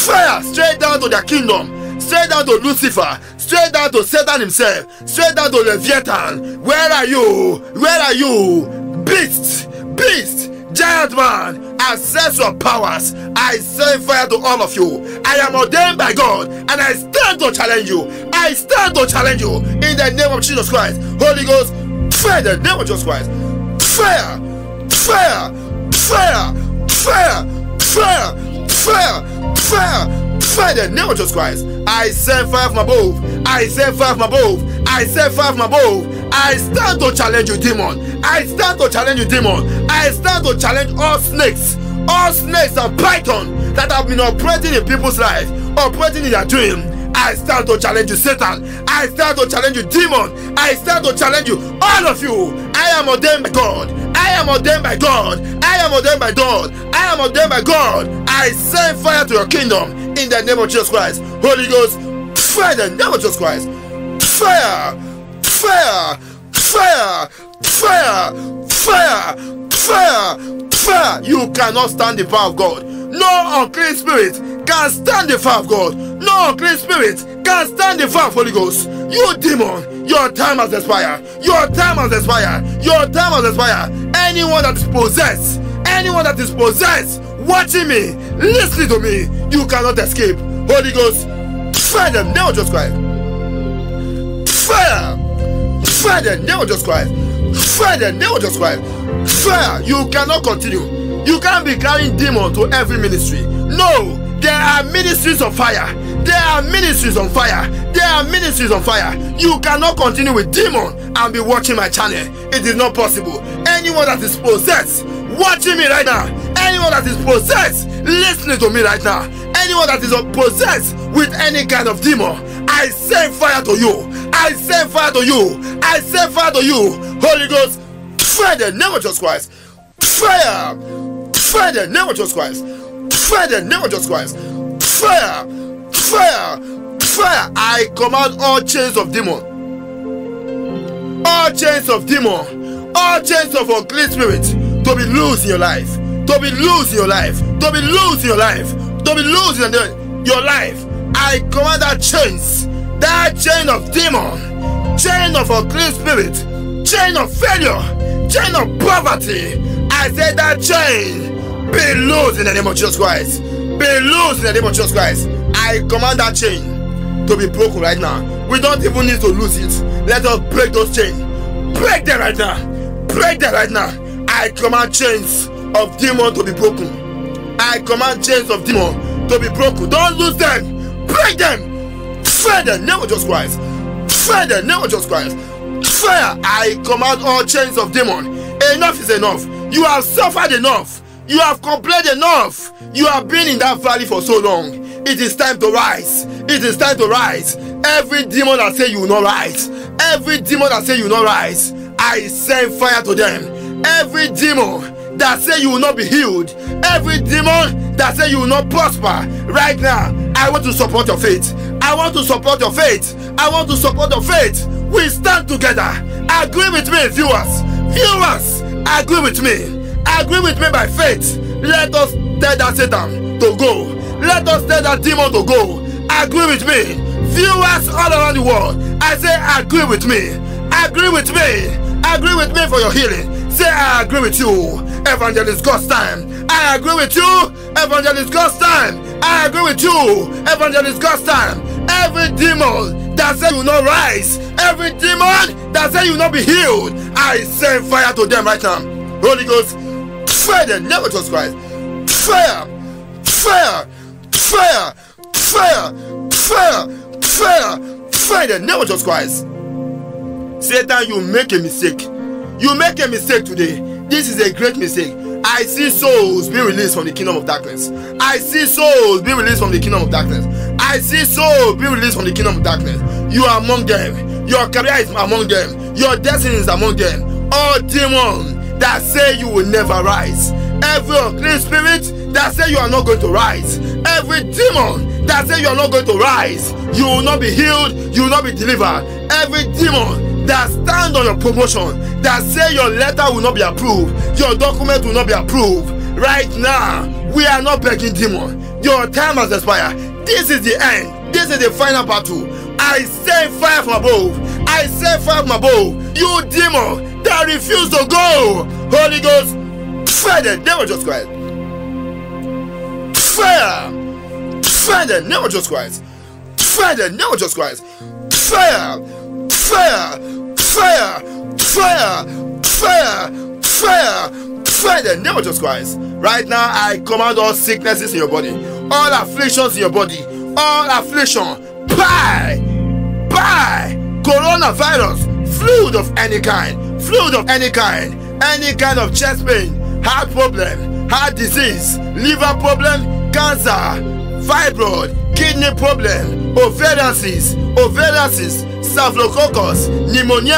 Fire straight down to their kingdom. straight down to Lucifer, straight down to Satan himself, straight down to Leviathan. Where are you? Where are you? Beast, beast, giant man, access your powers. I send fire to all of you. I am ordained by God and I stand to challenge you. I stand to challenge you in the name of Jesus Christ. Holy Ghost, fire the name of Jesus Christ. Fire, fire, fire, fire, fire, fire, fire, fire the name of Jesus Christ. I fire from above. I fire from above. I fire from above. I stand to challenge you, demon. I stand to challenge you, demon. I stand to challenge all snakes, all snakes and python that have been operating in people's life, operating in their dream. I stand to challenge you, Satan. I stand to challenge you, demon. I stand to challenge you, all of you. I am ordained by God. I am ordained by God. I am ordained by God. I am ordained by God. I send fire to your kingdom in the name of Jesus Christ. Holy Ghost, fire the name of Jesus Christ. Fire, fire, fire, fire, fire, fire, fire. You cannot stand the power of God. No unclean spirit can stand the fire of God. No unclean spirit can stand the fire of Holy Ghost. You demon, your time has expired. Your time has expired. Your time has expired. Anyone that is possessed, anyone that is possessed, watching me, listening to me, you cannot escape. Holy Ghost, fire them now, just Christ. Fire, fire them now, just Christ. Fire them now, just Christ. Fire, you cannot continue. You can't be carrying demon to every ministry. No, there are ministries of fire. There are ministries on fire. There are ministries on fire. You cannot continue with demon and be watching my channel. It is not possible. Anyone that is possessed, watching me right now. Anyone that is possessed, listening to me right now. Anyone that is possessed with any kind of demon, I send fire to you. I send fire to you. I send fire to you. Holy Ghost, fire the name of Jesus Christ. Fire. Fire the name of Jesus Christ. Fire the name of Jesus Christ. Fire. Fire. Fire. I command all chains of demon. All chains of demon. All chains of unclean spirit to be loose in your life. To be loose in your life. To be loose in your life. To be loose in your life. I command that chains. That chain of demon. Chain of unclean spirit. Chain of failure. Chain of poverty. I say that chain be loose in the name of Jesus Christ. Be loose in the name of Jesus Christ. I command that chain to be broken right now. We don't even need to lose it. Let us break those chains. Break them right now. Break them right now. I command chains of demon to be broken. I command chains of demon to be broken. Don't lose them. Break them. Fire the name of Jesus Christ. Fire the name of Jesus Christ. Fire. I command all chains of demon. Enough is enough. You have suffered enough. You have complained enough. You have been in that valley for so long. It is time to rise. It is time to rise. Every demon that say you will not rise. Every demon that say you will not rise. I send fire to them. Every demon that say you will not be healed. Every demon that say you will not prosper. Right now, I want to support your faith. I want to support your faith. I want to support your faith. We stand together. Agree with me, viewers. Viewers, agree with me. Agree with me by faith. Let us tell that Satan to go. Let us tell that demon to go. Agree with me. Viewers all around the world, I say agree with me. Agree with me. Agree with me for your healing. Say I agree with you. Evangelist God's time. I agree with you. Evangelist God's time. I agree with you. Evangelist God's time. Every demon that say you will not rise. Every demon that say you will not be healed. I send fire to them right now. Holy Ghost, fire name of Jesus Christ. Fire, fire, fire, fire, fire, fire, fire name of Jesus Christ. Satan, you make a mistake. You make a mistake today. This is a great mistake. I see souls being released from the kingdom of darkness. I see souls being released from the kingdom of darkness. I see souls being released from the kingdom of darkness. You are among them. Your career is among them. Your destiny is among them. All demons that say you will never rise. Every unclean spirit that say you are not going to rise. Every demon that say you are not going to rise. You will not be healed. You will not be delivered. Every demon that stand on your promotion that say your letter will not be approved. Your document will not be approved. Right now, we are not begging demon. Your time has expired. This is the end This is the final battle. I say fire from above. I say fire from above. You demon that refuse to go. Holy Ghost, fire devil just Christ. Fire. Fire the name of Jesus Christ. Fire of Jesus Christ. Fire. Fire. Fire. Fire. Fire. Fire. Fire the name of Jesus Christ. Right now, I command all sicknesses in your body, all afflictions in your body, all affliction. Bye. Bye. Coronavirus. Fluid of any kind. Fluid of any kind. Any kind of chest pain, heart problem, heart disease, liver problem, cancer, fibroid, kidney problem, ovariances, ovariances, staphylococcus, pneumonia,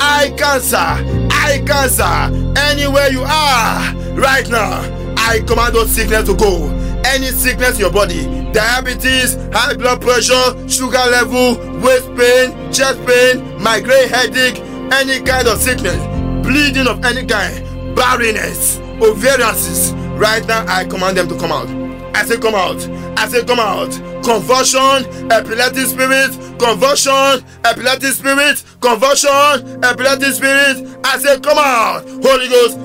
eye cancer, eye cancer, anywhere you are right now, I command those sickness to go. Any sickness in your body, diabetes, high blood pressure, sugar level, waist pain, chest pain, migraine headache, any kind of sickness, bleeding of any kind, barrenness, ovariances, right now I command them to come out. I say come out. I say come out. Conversion, epileptic spirit, conversion, epileptic spirit, conversion, epileptic spirit. I say come out. Holy Ghost,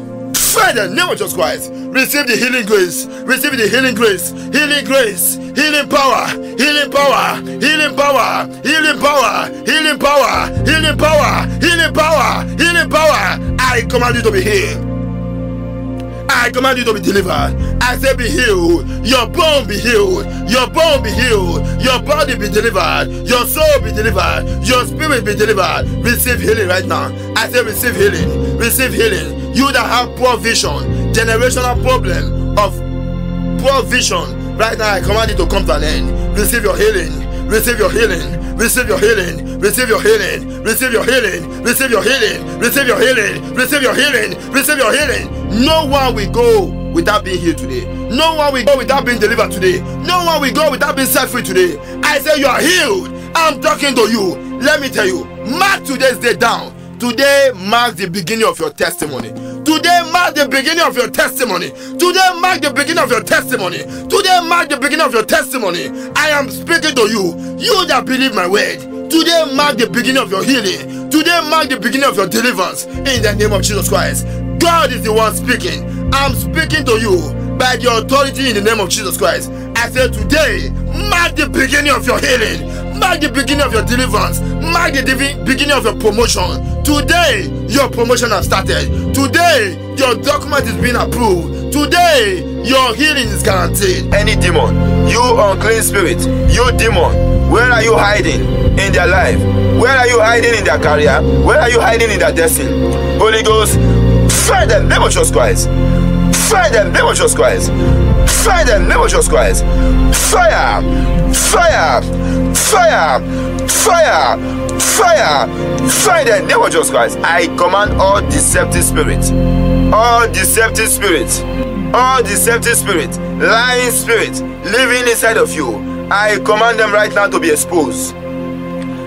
pray the name of Jesus Christ. Receive the healing grace. Receive the healing grace. Healing grace. Healing power. Healing power. Healing power. Healing power. Healing power. Healing power. Healing power. Healing power. I command you to be healed. I command you to be delivered. I say, be healed. Your bone be healed. Your bone be healed. Your body be delivered. Your soul be delivered. Your spirit be delivered. Receive healing right now. I say, receive healing. Receive healing. You that have poor vision, generational problem of poor vision, right now I command you to come to an end. Receive your healing. Receive your healing receive your healing, receive your healing, receive your healing, receive your healing, receive your healing, receive your healing, receive your healing. No one will go without being healed today. No one will go without being delivered today. No one will go without being set free today. I say you are healed. I'm talking to you. Let me tell you, mark today's day down. Today marks the beginning of your testimony. Today mark the beginning of your testimony. Today mark the beginning of your testimony. Today mark the beginning of your testimony. I am speaking to you, you that believe my word. Today mark the beginning of your healing. Today mark the beginning of your deliverance in the name of Jesus Christ. God is the one speaking. I'm speaking to you by the authority in the name of Jesus Christ. I say today mark the beginning of your healing. Mark the beginning of your deliverance. Mark the beginning of your promotion. Today, your promotion has started. Today, your document is being approved. Today, your healing is guaranteed. Any demon, you unclean spirit, you demon, where are you hiding in their life? Where are you hiding in their career? Where are you hiding in their destiny? Holy Ghost, fire them, name of Jesus Christ. Fire them, name of Jesus Christ. Fire them, name of Jesus Christ. Fire, fire, fire, fire, fire, fire them, name of Jesus Christ. I command all deceptive spirits, all deceptive spirits, all deceptive spirits, lying spirits living inside of you. I command them right now to be exposed.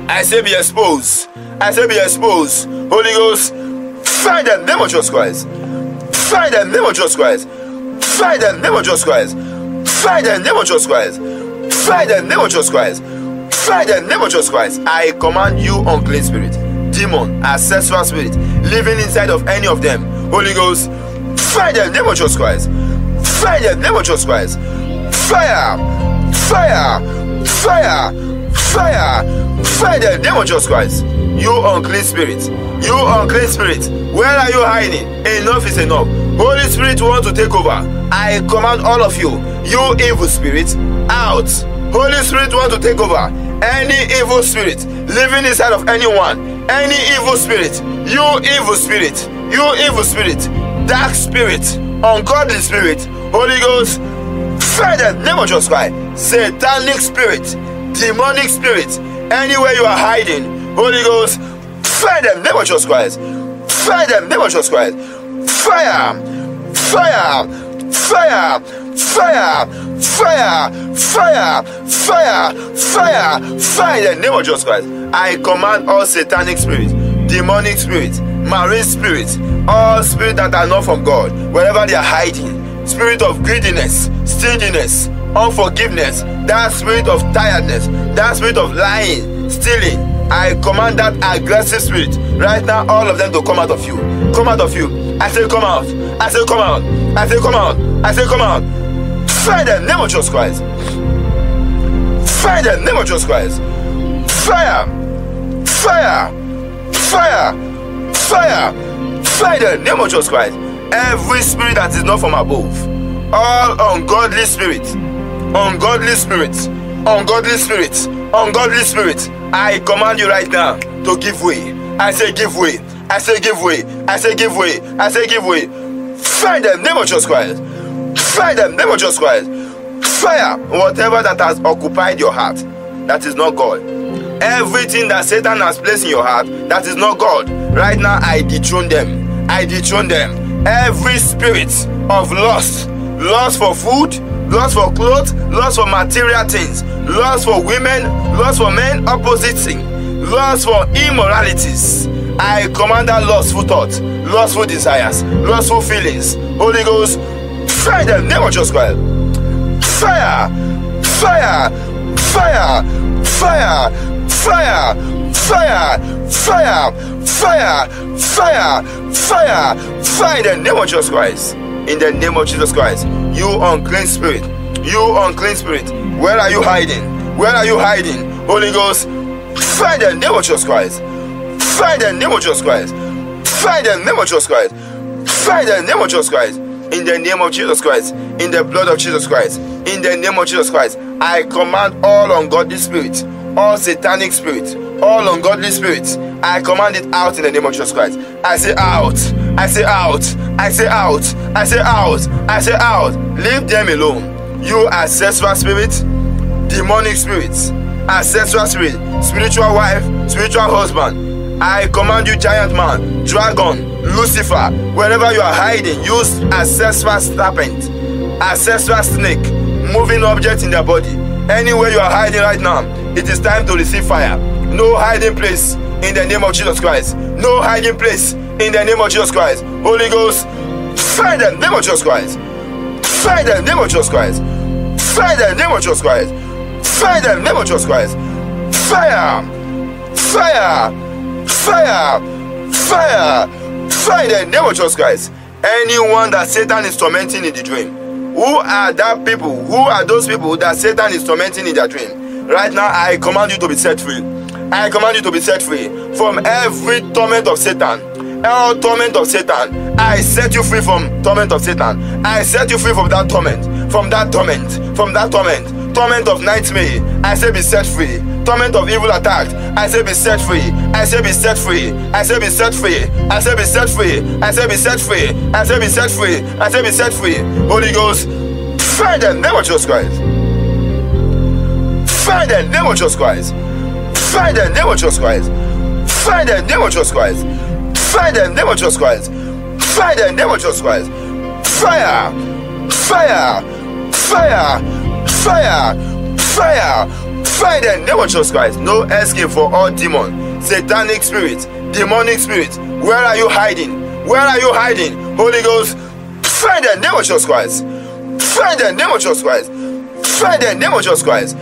I say be exposed. I say be exposed. Holy Ghost, fire them, name of Jesus Christ. Fire them, name of Jesus Christ. Fire them, name of Jesus Christ. Fire them, name of Jesus Christ. Fire them, name of Jesus Christ. Fire them, name of Jesus Christ. I command you, unclean spirit, demon, ancestral spirit, living inside of any of them. Holy Ghost, fire them, name of Jesus Christ. Fire them, name of Jesus Christ. Fire, fire, fire, fire, fire them, name of Jesus Christ. You unclean spirit, you unclean spirit, where are you hiding? Enough is enough. Holy Spirit wants to take over. I command all of you, you evil spirit, out. Holy Spirit wants to take over. Any evil spirit living inside of anyone, any evil spirit, you evil spirit, you evil spirit, dark spirit, ungodly spirit, Holy Ghost, fire them, Jesus Christ, satanic spirit, demonic spirit, anywhere you are hiding, Holy Ghost, fire them, name of Jesus Christ, fire them, name of Jesus Christ, fire, fire, fire, fire, fire, fire, fire, fire, fire in the name of Jesus Christ. I command all satanic spirits, demonic spirits, marine spirits, all spirits that are not from God, wherever they are hiding, spirit of greediness, stinginess, unforgiveness, that spirit of tiredness, that spirit of lying, stealing. I command that aggressive spirit right now, all of them to come out of you. Come out of you. I say, come out. I say, come out. I say, come out. I say, come out. Fire the name of Jesus Christ. Fire the name of Jesus Christ. Fire. Fire. Fire. Fire. Fire the name of Jesus Christ. Every spirit that is not from above, all ungodly spirits, ungodly spirits, ungodly spirits, ungodly spirits, I command you right now to give way. I say, give way. I say, give way. I say, give way. I say, give way. Fire them, name of Jesus Christ. Fire them, name of Jesus Christ. Fire whatever that has occupied your heart that is not God. Everything that Satan has placed in your heart that is not God. Right now, I dethrone them. I dethrone them. Every spirit of lust, lust for food, lust for clothes, lust for material things, lust for women, lust for men, opposite thing, lust for immoralities. I command that lustful thoughts, lustful desires, lustful feelings. Holy Ghost, fire them, name of Jesus Christ. Fire, fire, fire, fire, fire, fire, fire, fire, fire, fire, fire, in the name of Jesus Christ. In the name of Jesus Christ. You unclean spirit, you unclean spirit, where are you hiding? Where are you hiding? Holy Ghost, fire the name of Jesus Christ. Fire the name of Jesus Christ. Fire the name of Jesus Christ. Fire the name of Jesus Christ. In the name of Jesus Christ. In the blood of Jesus Christ. In the name of Jesus Christ. I command all ungodly spirits, all satanic spirits, all ungodly spirits. I command it out in the name of Jesus Christ. I say out. I say out. I say out. I say out. I say out. Leave them alone. You ancestral spirit, demonic spirits, ancestral spirit, spiritual wife, spiritual husband, I command you, giant man, dragon, Lucifer, wherever you are hiding, use ancestral serpent, ancestral snake, moving object in their body. Anywhere you are hiding right now, it is time to receive fire. No hiding place in the name of Jesus Christ. No hiding place in the name of Jesus Christ. Holy Ghost, fire the name of Jesus Christ. Fire the name of Jesus Christ. Fire the name of Jesus Christ. Fire the name of Jesus Christ. Fire. Fire. Fire! Fire! Fire the name of Jesus Christ. Anyone that Satan is tormenting in the dream. Who are that people? Who are those people that Satan is tormenting in their dream? Right now, I command you to be set free. I command you to be set free from every torment of Satan. All torment of Satan. I set you free from torment of Satan. I set you free from that torment. From that torment. From that torment torment of nightmare, I say be set free. Torment of evil attack, I say be set free. I say be set free. I say be set free. I say be set free. I say be set free. I say be set free. I say be set free. Holy Ghost, fire the name of Jesus Christ. Fire the name of Jesus Christ. Fire the name of Jesus Christ. Fire the name of Jesus Christ. Fire the name of Jesus Christ. Fire the name of Jesus Christ. Fire. Fire. Fire. Fire! Fire! Fire the name of Jesus Christ. No escape for all demons, satanic spirits, demonic spirits. Where are you hiding? Where are you hiding? Holy Ghost, fire the name of Jesus Christ. Fire the name of Jesus Christ. Fire the name of Jesus Christ.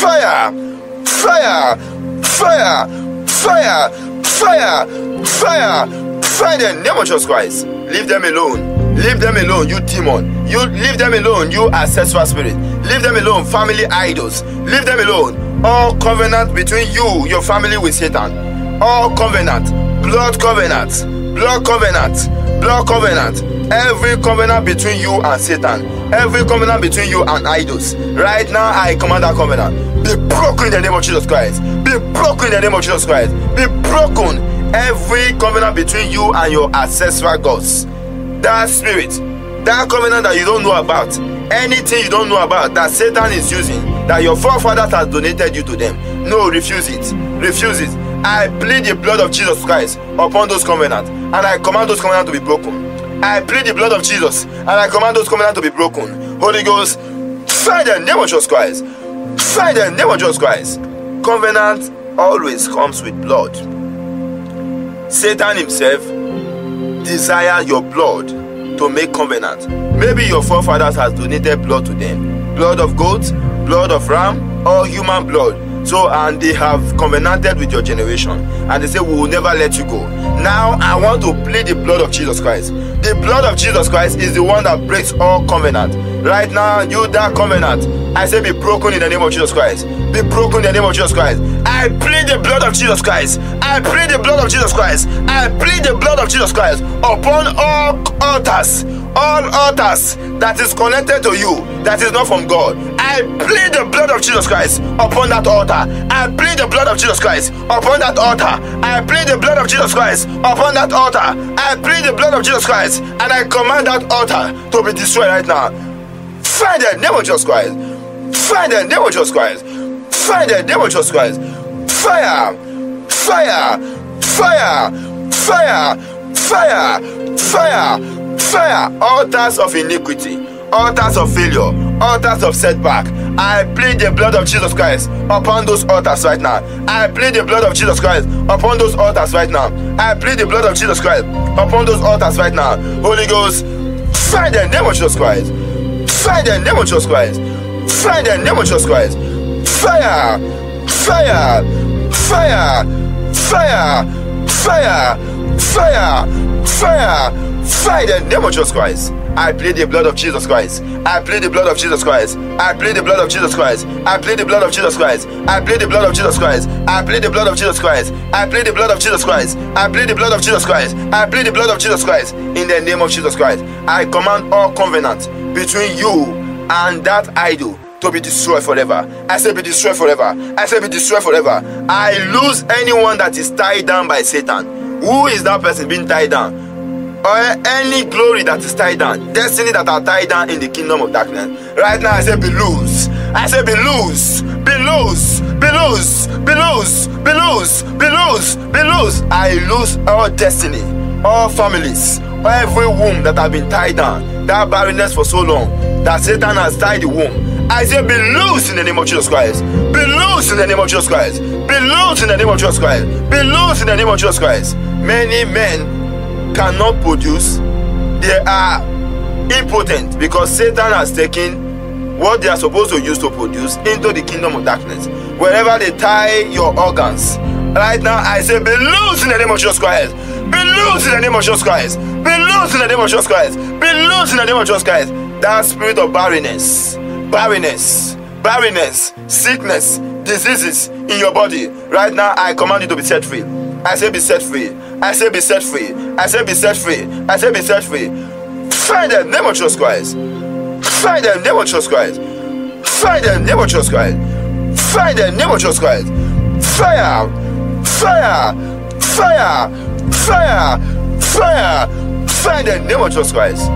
Fire! Fire! Fire! Fire! Fire! Fire! Fire the name of Jesus Christ. Leave them alone. Leave them alone, you demon. You leave them alone, you ancestral spirit. Leave them alone, family idols. Leave them alone. All covenant between you, your family with Satan. All covenant, blood covenant, blood covenant, blood covenant. Every covenant between you and Satan. Every covenant between you and idols. Right now, I command that covenant. Be broken in the name of Jesus Christ. Be broken in the name of Jesus Christ. Be broken. Every covenant between you and your ancestral gods that spirit, that covenant that you don't know about, anything you don't know about that Satan is using, that your forefathers has donated you to them. No, refuse it. Refuse it. I plead the blood of Jesus Christ upon those covenants, and I command those covenants to be broken. I plead the blood of Jesus, and I command those covenants to be broken. Holy Ghost, fire the name of Jesus Christ. Fire the name of Jesus Christ. Covenant always comes with blood. Satan himself desire your blood to make covenant. Maybe your forefathers has donated blood to them. blood of goat, blood of ram, or human blood. So, and they have covenanted with your generation, and they say, We will never let you go. Now, I want to plead the blood of Jesus Christ. The blood of Jesus Christ is the one that breaks all covenant. Right now, you that covenant, I say, Be broken in the name of Jesus Christ. Be broken in the name of Jesus Christ. I plead the blood of Jesus Christ. I plead the blood of Jesus Christ. I plead the blood of Jesus Christ upon all altars all altars that is connected to you that is not from God. I plead the blood of Jesus Christ upon that altar. I plead the blood of Jesus Christ upon that altar. I plead the blood of Jesus Christ upon that altar. I plead the blood of Jesus Christ and I command that altar to be destroyed right now. Find the name of Jesus Christ. Find the name of Jesus Christ. Find the name of Jesus Christ. Fire! Fire! Fire! Fire! Fire! Fire! Fire altars of iniquity, altars of failure, altars of setback. I plead the blood of Jesus Christ upon those altars right now. I plead the blood of Jesus Christ upon those altars right now. I plead the blood of Jesus Christ upon those altars right now. Holy Ghost, fire the name of Jesus Christ. Fire the name of Jesus Christ. Fire the name of Jesus Christ. Fire, fire, fire, fire, fire, fire, fire. Fight the name of Jesus Christ. I plead the blood of Jesus Christ. I plead the blood of Jesus Christ. I plead the blood of Jesus Christ. I plead the blood of Jesus Christ. I plead the blood of Jesus Christ. I plead the blood of Jesus Christ. I plead the blood of Jesus Christ. I plead the blood of Jesus Christ. I plead the blood of Jesus Christ. In the name of Jesus Christ, I command all covenant between you and that idol to be destroyed forever. I say be destroyed forever. I say be destroyed forever. I lose anyone that is tied down by Satan. Who is that person being tied down? or any glory that is tied down, destiny that are tied down in the kingdom of darkness. Right now, I say, be loose. I say, be loose, be loose, be loose, be loose, be loose, be loose, be loose. I lose all destiny, all families, every womb that have been tied down, that barrenness for so long, that Satan has tied the womb. I say, be loose in the name of Jesus Christ. Be loose in the name of Jesus Christ. Be loose in the name of Jesus Christ. Be loose in the name of Jesus Christ. Many men cannot produce, they are impotent because Satan has taken what they are supposed to use to produce into the kingdom of darkness. Wherever they tie your organs, right now I say, be loose in the name of Jesus Christ. Be loose in the name of Jesus Christ. Be loose in the name of Jesus Christ. Be loose in the name of Jesus Christ. That spirit of barrenness, barrenness, barrenness, sickness, diseases in your body. Right now, I command you to be set free. I say, be set free. I say, be set free. I say, be set free. I say, be set free. Find them, of Jesus Christ. Find them, of Jesus Christ. Find them, of Jesus Christ. Find them, of Jesus Christ. Fire, fire, fire, fire, fire. Find them, of Jesus Christ.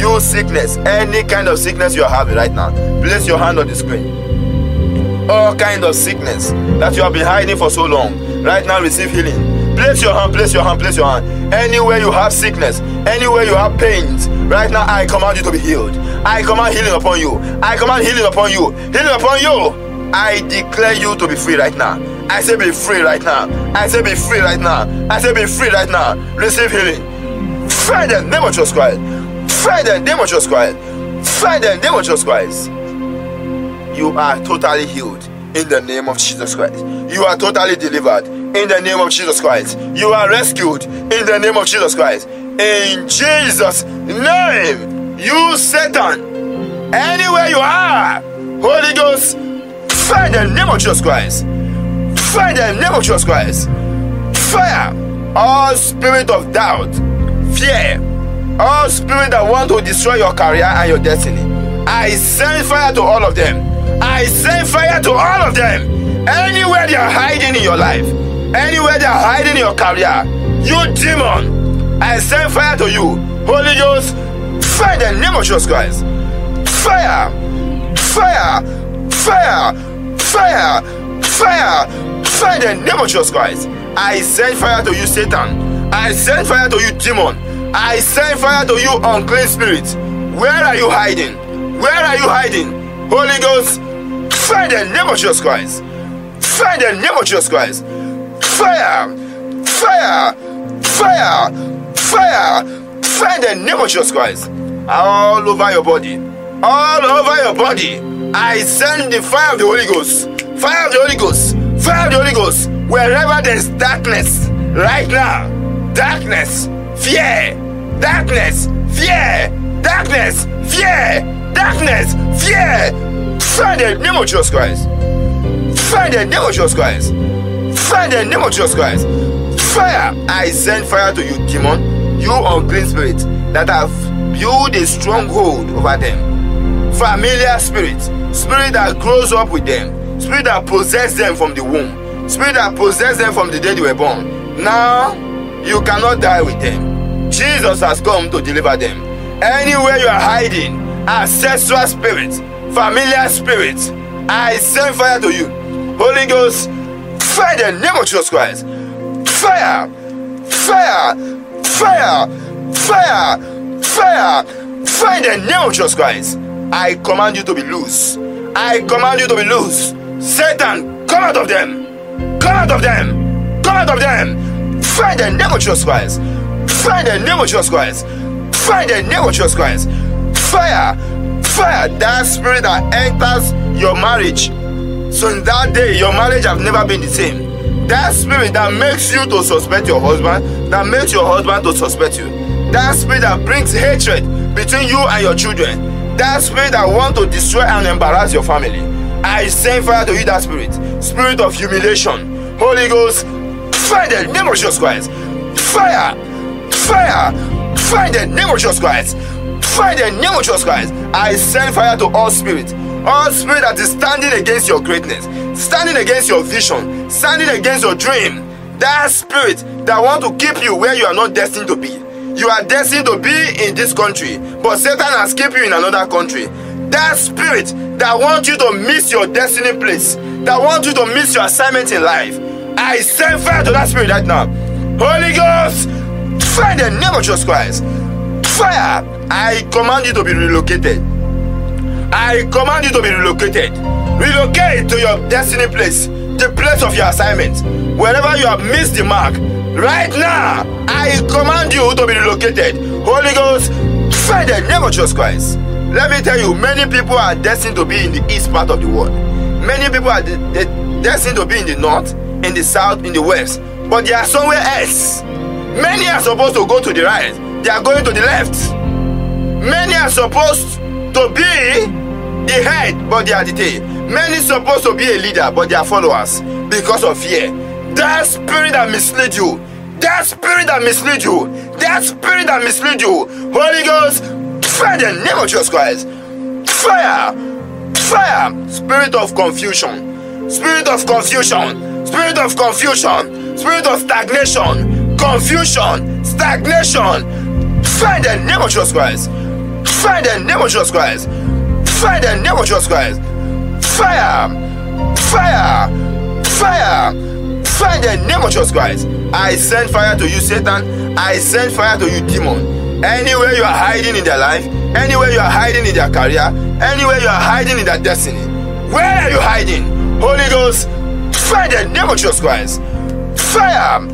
You sickness, any kind of sickness you are having right now, place your hand on the screen. All kind of sickness that you have been hiding for so long, right now receive healing Place your hand, place your hand, place your hand. Anywhere you have sickness, anywhere you have pains, right now I command you to be healed. I command healing upon you. I command healing upon you. Healing upon you. I declare you to be free right now. I say be free right now. I say be free right now. I say be free right now. Receive healing. The name of Jesus Christ. The name of Jesus Christ. The name of Jesus Christ. You are totally healed in the name of Jesus Christ. You are totally delivered in the name of Jesus Christ. You are rescued in the name of Jesus Christ. In Jesus' name, you Satan, anywhere you are, Holy Ghost, find the name of Jesus Christ. Find the name of Jesus Christ. Fire all spirit of doubt, fear, all spirit that want to destroy your career and your destiny. I send fire to all of them. I send fire to all of them. Anywhere they are hiding in your life, Anywhere they are hiding your career, you demon, I send fire to you. Holy Ghost, fire the name of Jesus Christ. Fire, fire, fire, fire, fire, fire the name of Jesus Christ. I send fire to you, Satan. I send fire to you, demon. I send fire to you, unclean spirit. Where are you hiding? Where are you hiding? Holy Ghost, fire the name of Jesus Christ. Fire the name of Jesus Christ. Fire! Fire! Fire! Fire! Fire in the name of Jesus Christ. All over your body. All over your body. I send the fire of the Holy Ghost. Fire of the Holy Ghost. Fire of the Holy Ghost. Wherever there's darkness, right now, darkness, fear, darkness, fear, darkness, fear, darkness, fear. Fire the name of Jesus Christ. Fire the name of Jesus Christ. Fire the name of Jesus Christ. Fire. I send fire to you, demon. You unclean spirit that have built a stronghold over them. Familiar spirit. Spirit that grows up with them. Spirit that possess them from the womb. Spirit that possess them from the day they were born. Now you cannot die with them. Jesus has come to deliver them. Anywhere you are hiding, ancestral spirits, familiar spirits, I send fire to you. Holy Ghost, fire the name of Jesus Christ. Fire, fire, fire, fire, fire, fire the name of Jesus Christ. I command you to be loose. I command you to be loose. Satan, come out of them. Come out of them. Come out of them. Fire the name of Jesus Christ. Fire the name of Jesus Christ. Fire the name of Jesus Christ. Fire, fire that spirit that enters your marriage. So in that day, your marriage have never been the same. That spirit that makes you to suspect your husband, that makes your husband to suspect you. That spirit that brings hatred between you and your children. That spirit that want to destroy and embarrass your family. I send fire to you, that spirit. Spirit of humiliation. Holy Ghost, fire the name of Jesus Christ. Fire, fire, fire the name of Jesus Christ. Fire the name of Jesus Christ. I send fire to all spirits. All spirit that is standing against your greatness, standing against your vision, standing against your dream. That spirit that want to keep you where you are not destined to be. You are destined to be in this country, but Satan has kept you in another country. That spirit that want you to miss your destiny place, that want you to miss your assignment in life. I send fire to that spirit right now. Holy Ghost, fire the name of Jesus Christ. Fire. I command you to be relocated. I command you to be relocated. Relocate to your destiny place, the place of your assignment. Wherever you have missed the mark, right now, I command you to be relocated. Holy Ghost, fire the name of Jesus Christ. Let me tell you, many people are destined to be in the east part of the world. Many people are de- de- destined to be in the north, in the south, in the west, but they are somewhere else. Many are supposed to go to the right, they are going to the left. Many are supposed to be the head, but they are the tail. Many supposed to be a leader, but they are followers because of fear. That spirit that mislead you, that spirit that mislead you, that spirit that mislead you, Holy Ghost, fire the name of Jesus Christ. Fire, fire, spirit of confusion, spirit of confusion, spirit of confusion, spirit of stagnation, confusion, stagnation. Fire the name of Jesus Christ. Fire the name of Jesus Christ. Fire the name of Jesus Christ. Fire! Fire! Fire! Fire the name of Jesus Christ. I send fire to you, Satan. I send fire to you, demon. Anywhere you are hiding in their life, anywhere you are hiding in their career, anywhere you are hiding in their destiny. Where are you hiding? Holy Ghost, fire the name of Jesus Christ. Fire!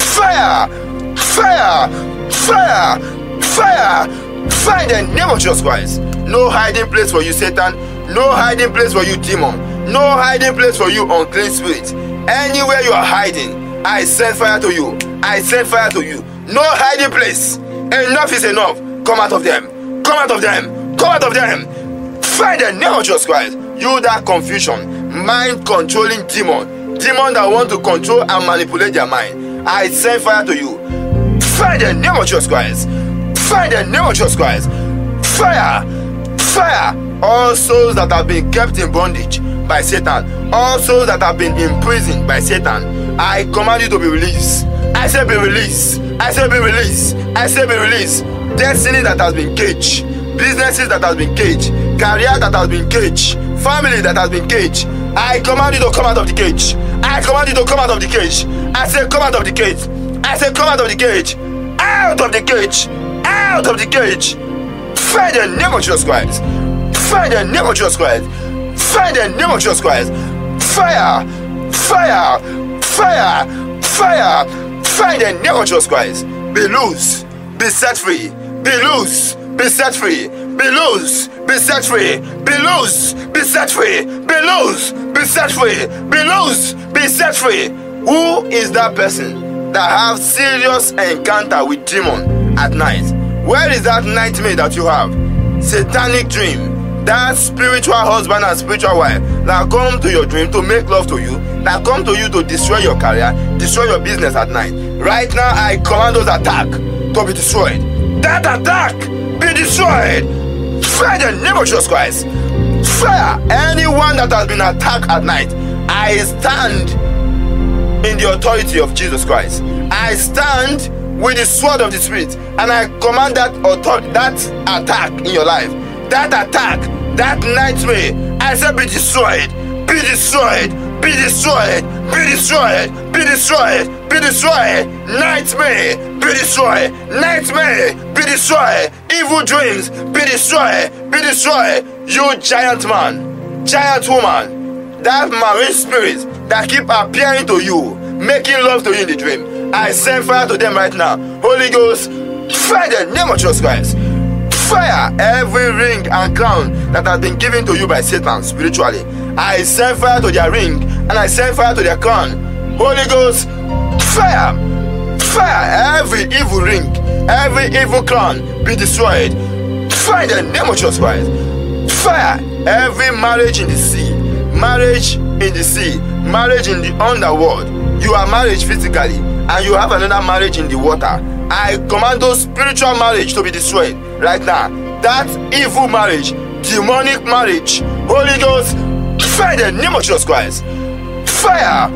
Fire! Fire! Fire! Fire! Fire the name of Jesus Christ. No hiding place for you, Satan. No hiding place for you, demon. No hiding place for you, unclean spirit. Anywhere you are hiding, I send fire to you. I send fire to you. No hiding place. Enough is enough. Come out of them. Come out of them. Come out of them. Fire the name of Jesus Christ. You that confusion, mind controlling demon, demon that want to control and manipulate their mind. I send fire to you. Fire the name of Jesus Christ. Fire the name of Jesus Christ. Fire! Fire! All souls that have been kept in bondage by Satan, all souls that have been imprisoned by Satan, I command you to be released. I say be released. I say be released. I say be released. Destiny that has been caged, businesses that has been caged, career that has been caged, family that has been caged. I command you to come out of the cage. I command you to come out of the cage. I say come out of the cage. I say come out of the cage. Out of the cage. Out of the cage. Fire the name of Jesus Christ. Fire the name of Jesus Christ. Fire the name of Jesus Christ. Fire. Fire. Fire. Fire. Fire the name of Jesus Christ. Be loose. Be set free. Be loose. Be set free. be loose, be set free, be loose, be set free, be loose, be set free, be loose, be set free. Who is that person that have serious encounter with demon at night? Where is that nightmare that you have? Satanic dream. That spiritual husband and spiritual wife that come to your dream to make love to you, that come to you to destroy your career, destroy your business at night. Right now, I command those attack to be destroyed. That attack be destroyed. Fire the name of Jesus Christ. Fire anyone that has been attacked at night. I stand in the authority of Jesus Christ. I stand with the sword of the spirit. And I command that authority, that attack in your life, that attack, that nightmare, I say be destroyed, be destroyed, be destroyed, be destroyed, be destroyed, be destroyed, nightmare, be destroyed, nightmare, be destroyed, evil dreams, be destroyed, be destroyed, you giant man, giant woman, that marine spirit that keep appearing to you, making love to you in the dream. I send fire to them right now. Holy Ghost, fire the name of Jesus Christ. Fire every ring and crown that has been given to you by Satan spiritually. I send fire to their ring and I send fire to their crown. Holy Ghost, fire, fire every evil ring, every evil crown be destroyed. Fire the name of Jesus Christ. Fire every marriage in the sea, marriage in the sea, marriage in the underworld. You are married physically and you have another marriage in the water. I command those spiritual marriage to be destroyed right now. That evil marriage, demonic marriage, Holy Ghost, fire the name of Jesus Christ. Fire,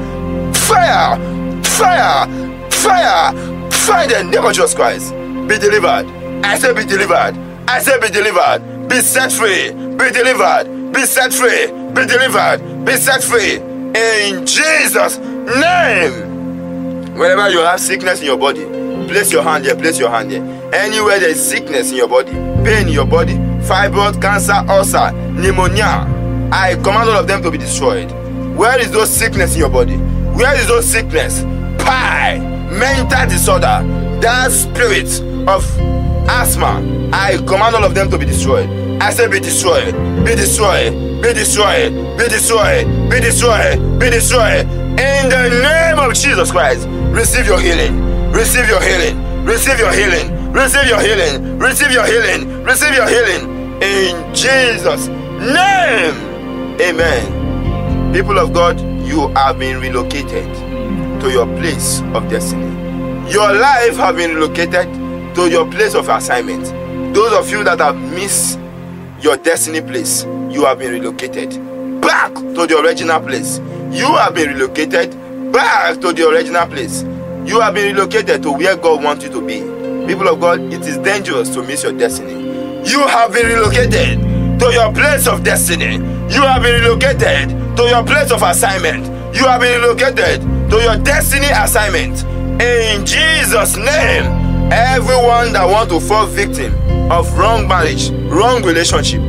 fire, fire, fire, fire the name of Jesus Christ. Be delivered. I say be delivered. I say be delivered. Be set free. Be delivered. Be set free. Be delivered. Be set free. In Jesus' name. Wherever you have sickness in your body, place your hand here, place your hand here. Anywhere there is sickness in your body, pain in your body, fibroid, cancer, ulcer, pneumonia, I command all of them to be destroyed. Where is those sickness in your body? Where is those sickness? Pie, mental disorder, that spirit of asthma, I command all of them to be destroyed. I say be destroyed, be destroyed, be destroyed, be destroyed, be destroyed, be destroyed. In the name of Jesus Christ, receive your healing, receive your healing, receive your healing, receive your healing, receive your healing, receive your healing. In Jesus' name, amen. People of God, you have been relocated to your place of destiny. Your life have been relocated to your place of assignment. Those of you that have missed your destiny place, you have been relocated back to the original place. You have been relocated back to the original place. You have been relocated to where God wants you to be. People of God, it is dangerous to miss your destiny. You have been relocated to your place of destiny. You have been relocated to your place of assignment. You have been relocated to your destiny assignment. In Jesus' name, everyone that want to fall victim of wrong marriage, wrong relationship,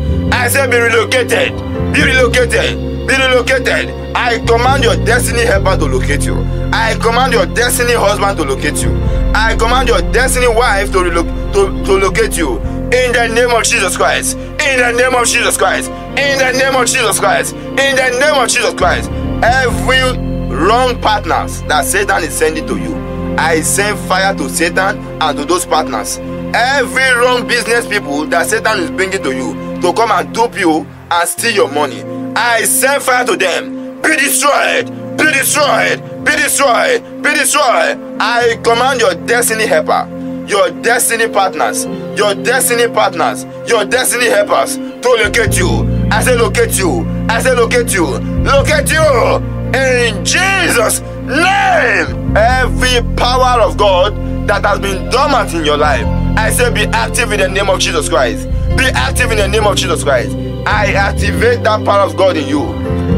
I say be relocated, be relocated, be relocated. I command your destiny helper to locate you. I command your destiny husband to locate you. I command your destiny wife to, relo- to, to locate you. In the name of Jesus Christ. In the name of Jesus Christ. In the name of Jesus Christ. In the name of Jesus Christ. Every wrong partners that Satan is sending to you, I send fire to Satan and to those partners. Every wrong business people that Satan is bringing to you to come and dupe you and steal your money, I send fire to them. Be destroyed. Be destroyed. Be destroyed. Be destroyed. I command your destiny helper, your destiny partners, your destiny partners, your destiny helpers to locate you. I say locate you. I say locate you. Locate you. In Jesus' name. Every power of God that has been dormant in your life, I say be active in the name of Jesus Christ. Be active in the name of Jesus Christ. I activate that power of God in you.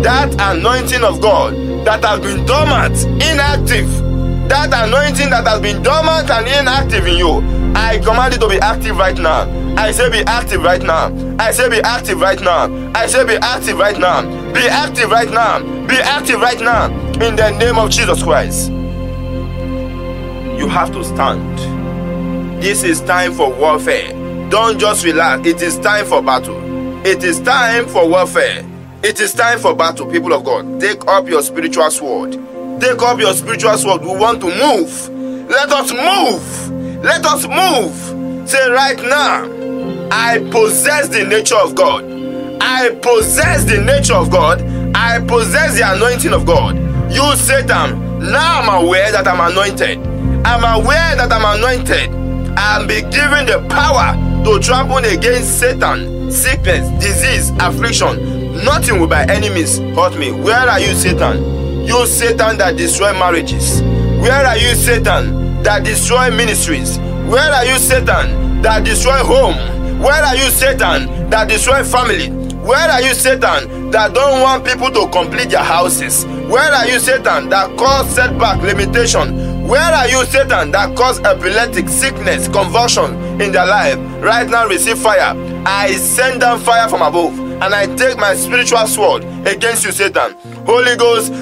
That anointing of God that has been dormant, inactive. That anointing that has been dormant and inactive in you. I command it to be active right now. I say be active right now. I say be active right now. I say be active right now. Be active right now. Be active right now. In the name of Jesus Christ. You have to stand. This is time for warfare. Don't just relax. It is time for battle. It is time for warfare. It is time for battle, people of God. Take up your spiritual sword. Take up your spiritual sword. We want to move. Let us move. Let us move. Say right now, I possess the nature of God. I possess the nature of God. I possess the anointing of God. You, Satan, now I'm aware that I'm anointed. I'm aware that I'm anointed. I'll be given the power to trample against Satan, sickness, disease, affliction. Nothing will by enemies hurt me. Where are you, Satan? You, Satan, that destroy marriages. Where are you, Satan, that destroy ministries? Where are you, Satan, that destroy home? Where are you, Satan, that destroy family? Where are you, Satan, that don't want people to complete their houses? Where are you, Satan, that cause setback, limitation? Where are you, Satan, that cause epileptic sickness, convulsion in their life? Right now, receive fire. I send down fire from above, and I take my spiritual sword against you, Satan. Holy Ghost,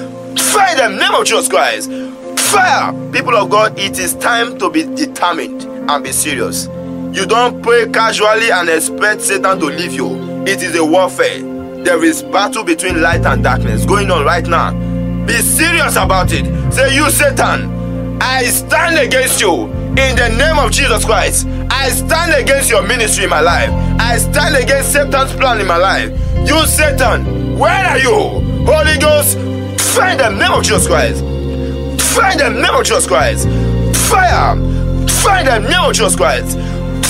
fire them, name of Jesus Christ. Fire! People of God, it is time to be determined and be serious. You don't pray casually and expect Satan to leave you. It is a warfare. There is battle between light and darkness going on right now. Be serious about it. Say, You, Satan, I stand against you in the name of Jesus Christ. I stand against your ministry in my life. I stand against Satan's plan in my life. You, Satan, where are you? Holy Ghost, find the name of Jesus Christ. Find the name of Jesus Christ. Fire. Find the name of Jesus Christ.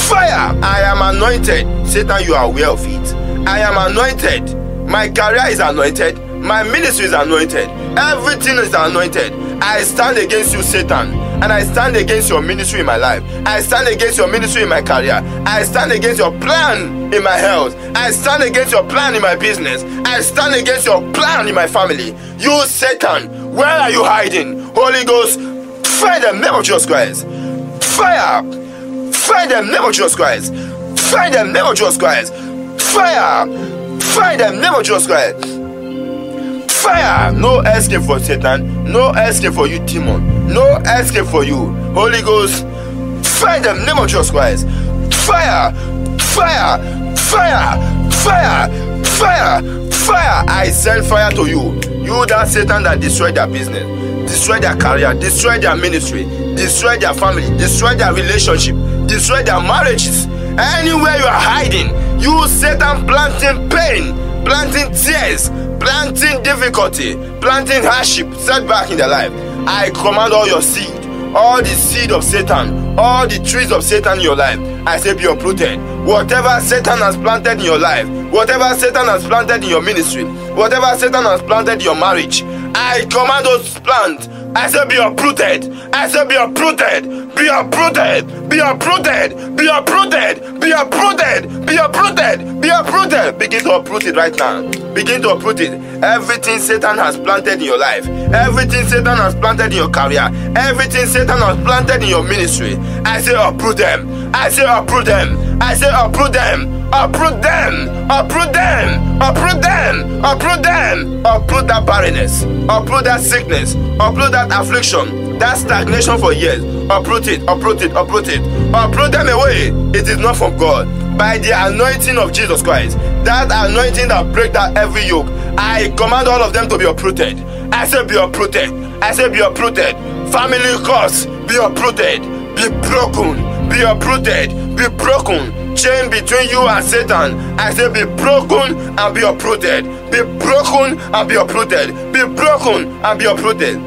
Fire. I am anointed. Satan, you are aware of it. I am anointed. My career is anointed. My ministry is anointed. Everything is anointed. I stand against you, Satan. And I stand against your ministry in my life. I stand against your ministry in my career. I stand against your plan in my health. I stand against your plan in my business. I stand against your plan in my family. You, Satan, where are you hiding? Holy Ghost, fire the name of Jesus Christ. Fire! Fire the name of Jesus Christ. Fire the name of Jesus Christ. Fire! Fire them, name of Jesus Christ. Fire! No escape for Satan. No escape for you, demon. No escape for you. Holy Ghost. Fire them, name of Jesus Christ. Fire! Fire! Fire! Fire! Fire! Fire! I send fire to you. You that Satan that destroyed their business, destroy their career, destroy their ministry, destroy their family, destroy their relationship, destroy their marriages. Anywhere you are hiding, you Satan planting pain, planting tears, planting difficulty, planting hardship, setback in their life. I command all your seed, all the seed of Satan, all the trees of Satan in your life. I say be uprooted. Whatever Satan has planted in your life, whatever Satan has planted in your ministry, whatever Satan has planted in your marriage, I command those plants I said, be uprooted. I said, be uprooted. Be uprooted. Be uprooted. Be uprooted. Be uprooted. Be uprooted. Be uprooted. Begin to uproot it right now. Begin to uproot it. Everything Satan has planted in your life, everything Satan has planted in your career, everything Satan has planted in your ministry, I say, uproot them. I say, uproot them. I say, uproot them. Uproot them. Uproot them. Uproot them. Uproot them. Uproot that barrenness. Uproot that sickness. Uproot that affliction. That stagnation for years. Uproot it. Uproot it. Uproot it. Uproot them away. It is not from God. By the anointing of Jesus Christ. That anointing that break that every yoke. I command all of them to be uprooted. I say be uprooted. I say be uprooted. Family curse. Be uprooted. Be broken. Be uprooted. Be broken chain between you and Satan. I say, be broken and be uprooted. Be broken and be uprooted. Be broken and be uprooted.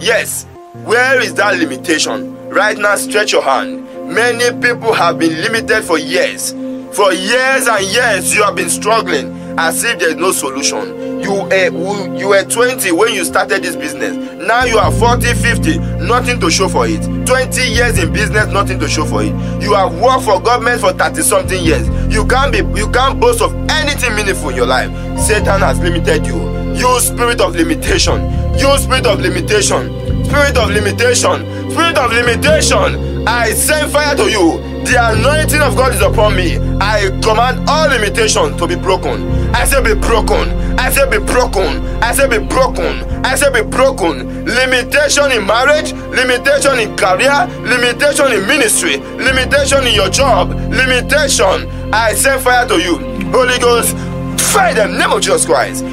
Yes, where is that limitation? Right now, stretch your hand. Many people have been limited for years. For years and years, you have been struggling as if there's no solution. You were, you were 20 when you started this business. Now you are 40, 50, nothing to show for it. 20 years in business, nothing to show for it. You have worked for government for 30 something years. You can't be you can't boast of anything meaningful in your life. Satan has limited you. You spirit of limitation. You spirit of limitation. Spirit of limitation. Spirit of limitation. I send fire to you. The anointing of God is upon me. I command all limitations to be broken. I say, be broken. I say be broken. I say be broken. I say be broken. Limitation in marriage, limitation in career, limitation in ministry, limitation in your job, limitation. I send fire to you. Holy Ghost, fire them. Name of Jesus Christ.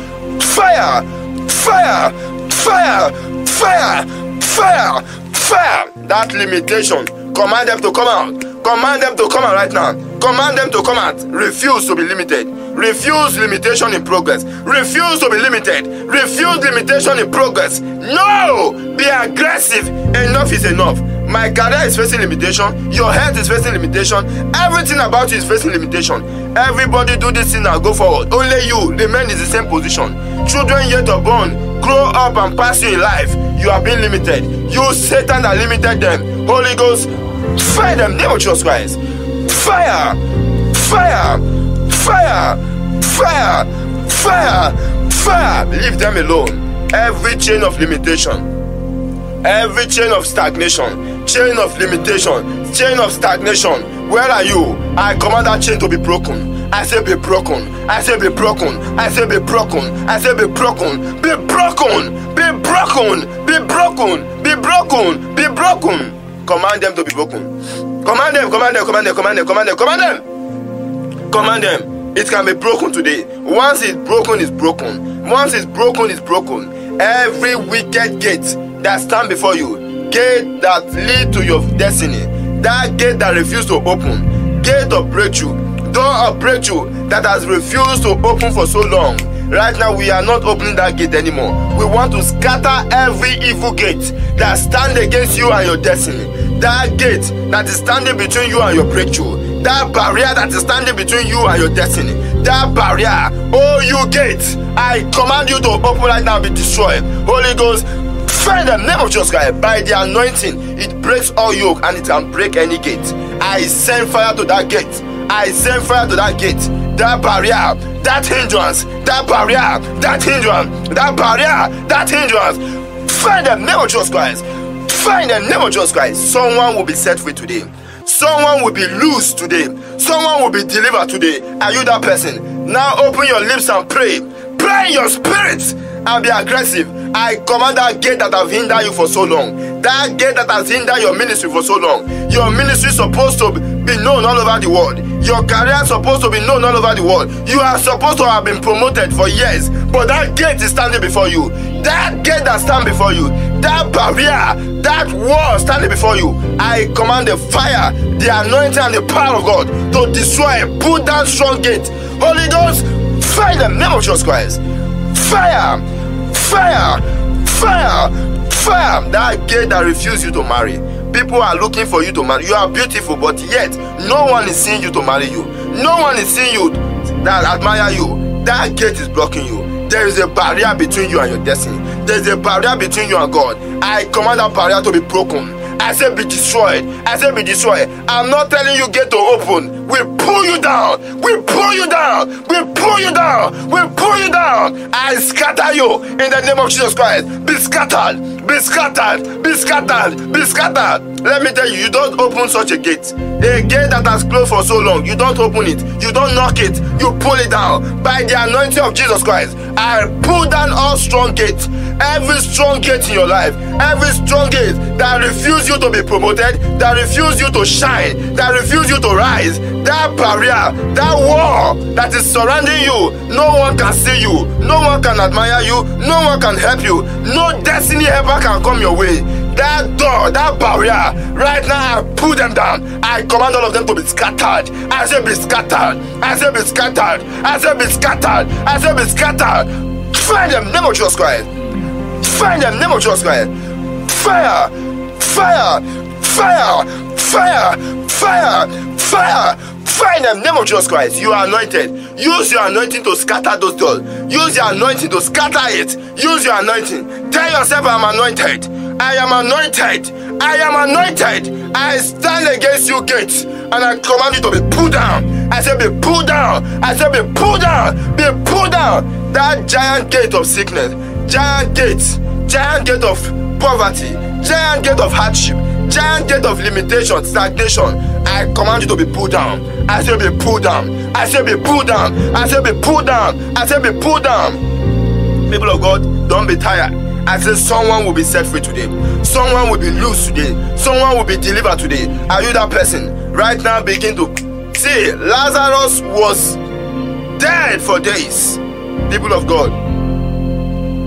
Fire, fire, fire, fire, fire, fire. That limitation. Command them to come out. Command them to come out right now. Command them to come out. Refuse to be limited. Refuse limitation in progress. Refuse to be limited. Refuse limitation in progress. No! Be aggressive. Enough is enough. My career is facing limitation. Your health is facing limitation. Everything about you is facing limitation. Everybody do this thing now. Go forward. Only you remain in the same position. Children yet born grow up and pass you in life. You are being limited. You Satan that limited them. Holy Ghost, fire them. Name of Jesus Christ. Fire! Fire! Fire! Fire! Fire! Fire! Leave them alone. Every chain of limitation, every chain of stagnation, chain of limitation, chain of stagnation. Where are you? I command that chain to be broken. I say be broken. I say be broken. I say be broken. I say be broken. Be broken. Be broken. Be broken. Be broken. Be broken. Command them to be broken. Command them. Command them. Command them. Command them. Command them. Command them. Command them. It can be broken today. Once it's broken, it's broken. Once it's broken, it's broken. Every wicked gate that stand before you, gate that lead to your destiny, that gate that refuse to open, gate of breakthrough, door of breakthrough that has refused to open for so long. Right now, we are not opening that gate anymore. We want to scatter every evil gate that stand against you and your destiny. That gate that is standing between you and your breakthrough. That barrier that is standing between you and your destiny. That barrier, oh you gate, I command you to open right now and be destroyed. Holy Ghost, Find the name of Jesus Christ. By the anointing, it breaks all yoke and it can break any gate. I send fire to that gate. I send fire to that gate. That barrier, that hindrance, that barrier, that hindrance, that barrier, that hindrance. Find the name of Jesus Christ. Find the name of Jesus Christ. Someone will be set free today. Someone will be loose today. Someone will be delivered today. Are you that person? Now open your lips and pray. Pray in your spirit and be aggressive. I command that gate that have hindered you for so long. That gate that has hindered your ministry for so long. Your ministry is supposed to be known all over the world. Your career is supposed to be known all over the world. You are supposed to have been promoted for years, but that gate is standing before you. That gate that stand before you, that barrier, that wall standing before you. I command the fire, the anointing, and the power of God to destroy, put down strong gate. Holy Ghost, fire them, name of Jesus Christ. Fire, fire, fire, fire. That gate that refuse you to marry. People are looking for you to marry. You are beautiful, but yet no one is seeing you to marry you. No one is seeing you that admire you. That gate is blocking you. There is a barrier between you and your destiny. There is a barrier between you and God. I command that barrier to be broken. I said, be destroyed. I said, be destroyed. I'm not telling you get to open. We pull you down. We pull you down. We pull you down. We pull you down. I scatter you in the name of Jesus Christ. Be scattered. Be scattered. Be scattered. Be scattered. Let me tell you, you don't open such a gate. A gate that has closed for so long, you don't open it. You don't knock it. You pull it down. By the anointing of Jesus Christ, I pull down all strong gates. Every strong gate in your life, every strong gate that refuse you to be promoted, that refuse you to shine, that refuse you to rise, that barrier, that wall that is surrounding you, no one can see you, no one can admire you, no one can help you, no destiny helper can come your way. That door, that barrier, right now I pull them down. I command all of them to be scattered. I say be scattered. I say be scattered. I say be scattered. I say be scattered. Find them, name of Jesus Christ. Find them, name of Jesus Christ. Fire, fire, fire, fire, fire, fire. Find them, name of Jesus Christ. You are anointed. Use your anointing to scatter those doors. Use your anointing to scatter it. Use your anointing. Tell yourself, I'm anointed. I am anointed. I am anointed. I stand against you, gates, and I command you to be pulled down. I say, be pulled down. I say, be pulled down. Be pulled down. That giant gate of sickness, giant gate, giant gate of poverty, giant gate of hardship, giant gate of limitation, stagnation. I command you to be pulled down. I say, be pulled down. I say, be pulled down. I say, be pulled down. I say, be pulled down. people of God, don't be tired. I said someone will be set free today. Someone will be loose today. Someone will be delivered today. Are you that person? Right now, begin to see Lazarus was dead for days. People of God,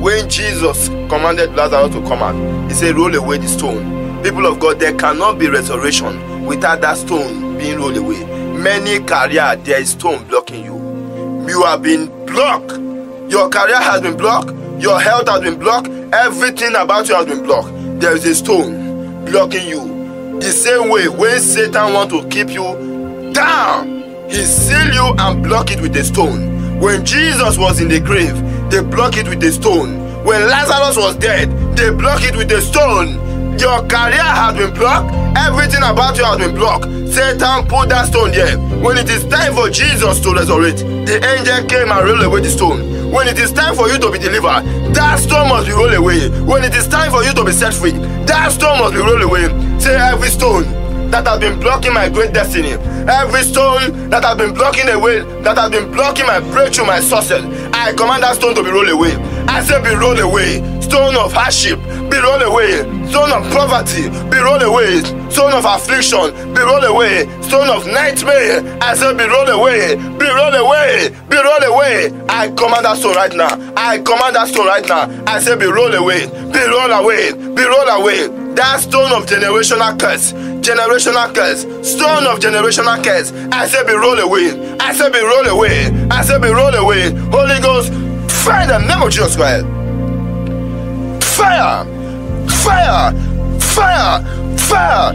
when Jesus commanded Lazarus to come out, he said, Roll away the stone. People of God, there cannot be resurrection without that stone being rolled away. Many career, there is stone blocking you. You have been blocked. Your career has been blocked. Your health has been blocked. Everything about you has been blocked. There is a stone blocking you. The same way when Satan wants to keep you down, he seal you and block it with a stone. When Jesus was in the grave, they block it with a stone. When Lazarus was dead, they block it with a stone. Your career has been blocked. Everything about you has been blocked. Satan put that stone there. When it is time for Jesus to resurrect, the angel came and rolled away the stone. When it is time for you to be delivered, that stone must be rolled away. When it is time for you to be set free, that stone must be rolled away. Say every stone that has been blocking my great destiny, every stone that has been blocking the way, that has been blocking my breakthrough, my success, I command that stone to be rolled away. I say be rolled away. Stone of hardship, be rolled away. Stone of poverty, be rolled away. Stone of affliction, be rolled away. Stone of nightmare, I say be rolled away. Be rolled away. Be rolled away. I command that stone right now. I command that stone right now. I say be rolled away. Be rolled away. Be rolled away. That stone of generational curse, generational curse, stone of generational curse. I say be rolled away. I say be rolled away. I say be rolled away. Holy Ghost, fire the name of Jesus Christ. Fire, fire, fire, fire.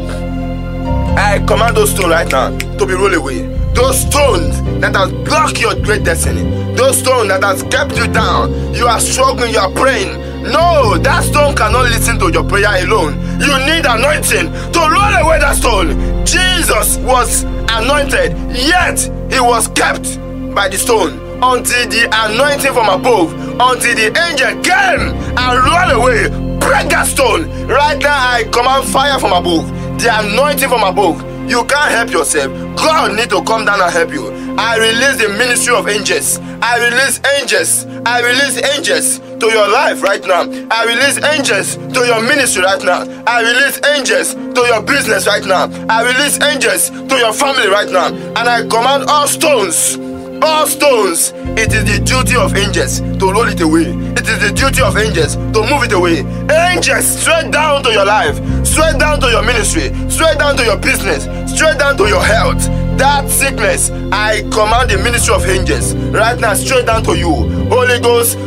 I command those stones right now to be rolled away. Those stones that has blocked your great destiny. Those stones that has kept you down. You are struggling, you are praying. No, that stone cannot listen to your prayer alone. You need anointing to roll away that stone. Jesus was anointed, yet he was kept by the stone until the anointing from above, until the angel came and rolled away. Break that stone. Right now, I command fire from above, the anointing from above. You can't help yourself. God need to come down and help you. I release the ministry of angels. I release angels. I release angels to your life right now. I release angels to your ministry right now. I release angels to your business right now. I release angels to your family right now. And I command all stones all stones, it is the duty of angels to roll it away. It is the duty of angels to move it away. Angels, straight down to your life, straight down to your ministry, straight down to your business, straight down to your health. That sickness, I command the ministry of angels right now, straight down to you. Holy Ghost,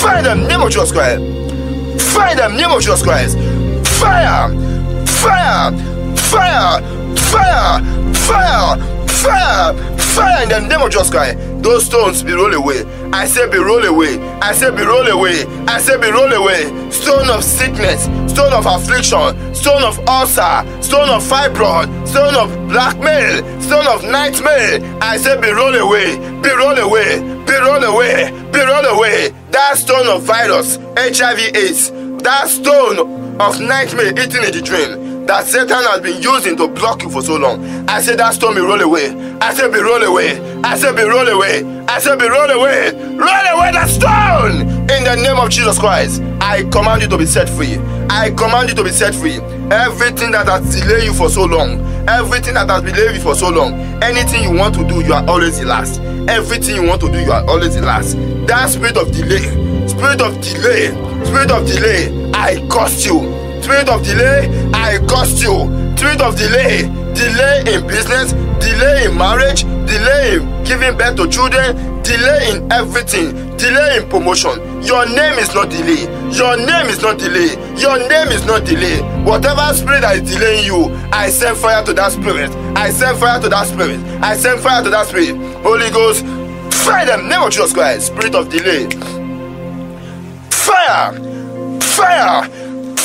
fire them, name of Jesus Christ. Fire them, name of Jesus Christ. Fire, fire, fire, fire, fire, fire, fire in the name of Jesus Christ. Those stones be rolled away. I say be rolled away. I say be rolled away. I say be rolled away. Stone of sickness, stone of affliction, stone of ulcer, stone of fibroid, stone of blackmail, stone of nightmare. I say be rolled away. Be rolled away. Be rolled away. Be rolled away. That stone of virus, HIV AIDS, that stone of nightmare eating in the dream that Satan has been using to block you for so long. I say that stone be roll away. I say be roll away. I say be roll away. I say be roll away. Roll away that stone in the name of Jesus Christ. I command you to be set free. I command you to be set free. Everything that has delayed you for so long, everything that has delayed you for so long, anything you want to do, you are always the last. Everything you want to do, you are always the last. That spirit of delay, spirit of delay, spirit of delay, I cost you. Spirit of delay, I cost you. Spirit of delay, delay in business, delay in marriage, delay in giving birth to children, delay in everything, delay in promotion. Your name is not delay. Your name is not delay. Your name is not delay. Whatever spirit that is delaying you, I send fire to that spirit. I send fire to that spirit. I send fire to that spirit. Holy Ghost, fire them. Name of Jesus Christ. Spirit of delay. Fire! Fire!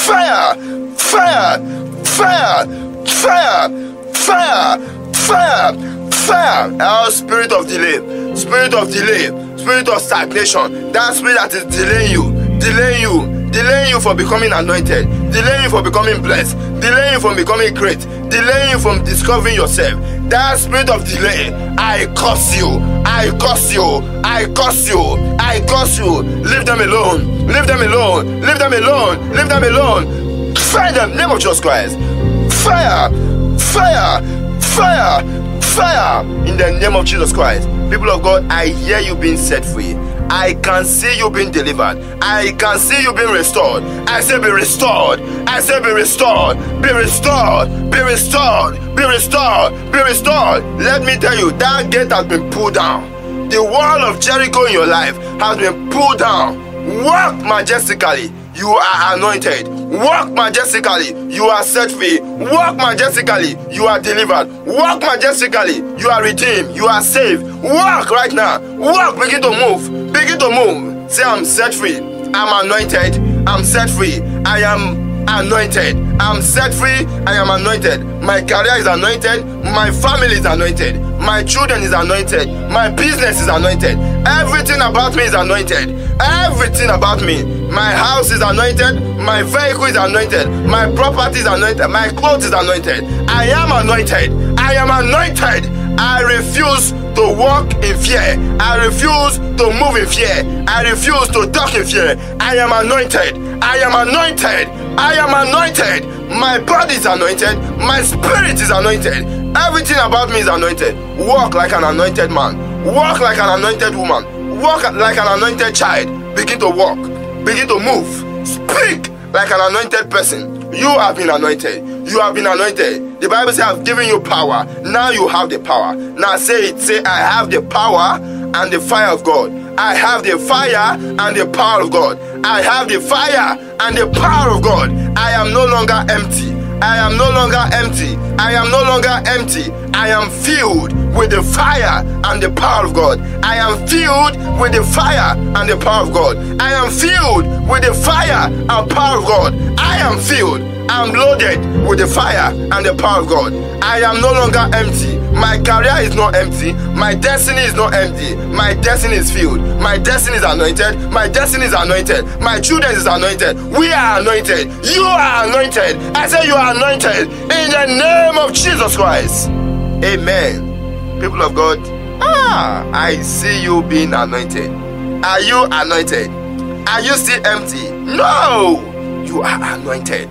Fire, fire, fire, fire, fire, fire, fire. Our spirit of delay, spirit of delay, spirit of stagnation, that spirit that is delaying you, delaying you, delaying you from becoming anointed, delaying you from becoming blessed, delaying you from becoming great, delaying you from discovering yourself. That spirit of delay, I curse you. I curse you. I curse you. I curse you. Leave them alone. Leave them alone. Leave them alone. Leave them alone. Fire them. Name of Jesus Christ. Fire. Fire. Fire. Fire. In the name of Jesus Christ. People of God, I hear you being set free. I can see you being delivered. I can see you being restored. I say, be restored. I say, be restored. Be restored. Be restored. Be restored. Be restored. Let me tell you, that gate has been pulled down. The wall of Jericho in your life has been pulled down. Walk majestically. You are anointed. Walk majestically. You are set free. Walk majestically. You are delivered. Walk majestically. You are redeemed. You are saved. Walk right now. Walk. Begin to move. Begin to move. Say, I'm set free. I'm anointed. I'm set free. I am anointed. I'm set free. I am anointed. My career is anointed. My family is anointed. My children is anointed. My business is anointed. Everything about me is anointed. Everything about me. My house is anointed. My vehicle is anointed. My property is anointed. My clothes is anointed. I am anointed. I am anointed. I refuse to walk in fear. I refuse to move in fear. I refuse to talk in fear. I am anointed. I am anointed. I am anointed. My body is anointed. My spirit is anointed. Everything about me is anointed. Walk like an anointed man. Walk like an anointed woman. Walk like an anointed child. Begin to walk. Begin to move. Speak like an anointed person. You have been anointed. You have been anointed. The Bible says, I've given you power. Now you have the power. Now say it. Say, I have the power and the fire of God. I have the fire and the power of God. I have the fire and the power of God. I am no longer empty. I am no longer empty. I am no longer empty. I am filled with the fire and the power of God. I am filled with the fire and the power of God. I am filled with the fire and power of God. I am filled I'm loaded with the fire and the power of God. I am no longer empty. My career is not empty. My destiny is not empty. My destiny is filled. My destiny is anointed. My destiny is anointed. My children is anointed. We are anointed. You are anointed. I say you are anointed in the name of Jesus Christ. Amen. People of God, ah, I see you being anointed. Are you anointed? Are you still empty? No, you are anointed.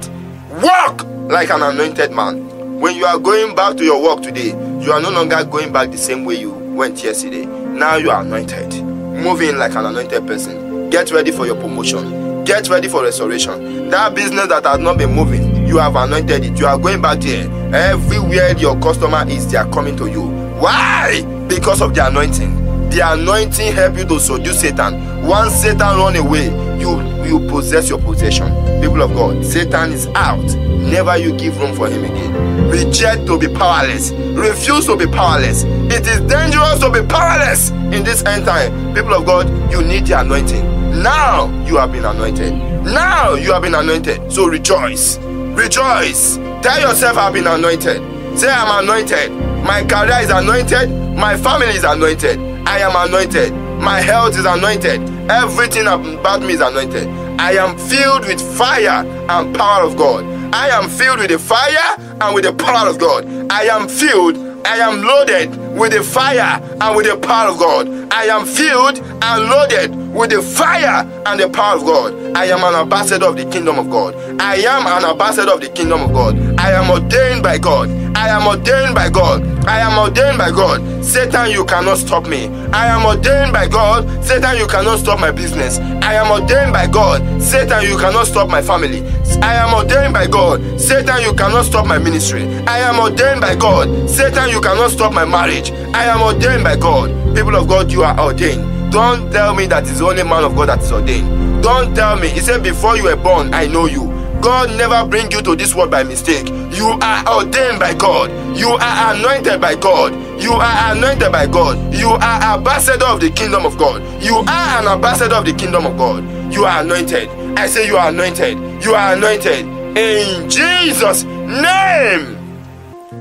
Walk like an anointed man. When you are going back to your work today, you are no longer going back the same way you went yesterday. Now you are anointed. Moving like an anointed person. Get ready for your promotion. Get ready for restoration. That business that has not been moving, you have anointed it. You are going back there. Everywhere your customer is, they are coming to you. Why? Because of the anointing. The anointing help you to subdue Satan. Once Satan run away, you you possess your possession. People of God, Satan is out. Never you give room for him again. Reject to be powerless. Refuse to be powerless. It is dangerous to be powerless in this end time. People of God, you need the anointing. Now you have been anointed. Now you have been anointed. So rejoice. Rejoice. Tell yourself I've been anointed. Say I'm anointed. My career is anointed. My family is anointed. I am anointed. My health is anointed. Everything about me is anointed. I am filled with fire and power of God. I am filled with the fire and with the power of God. I am filled, I am loaded with the fire and with the power of God. I am filled and loaded with the fire and the power of God. I am an ambassador of the kingdom of God. I am an ambassador of the kingdom of God. I am ordained by God. I am ordained by God. I am ordained by God. Satan, you cannot stop me. I am ordained by God. Satan, you cannot stop my business. I am ordained by God. Satan, you cannot stop my family. I am ordained by God. Satan, you cannot stop my ministry. I am ordained by God. Satan, you cannot stop my marriage. I am ordained by God. People of God, you are ordained. Don't tell me that it's only man of God that is ordained. Don't tell me. He said, Before you were born, I know you. God never bring you to this world by mistake. You are ordained by God. You are anointed by God. You are anointed by God. You are ambassador of the kingdom of God. You are an ambassador of the kingdom of God. You are anointed. I say you are anointed. You are anointed. In Jesus' name.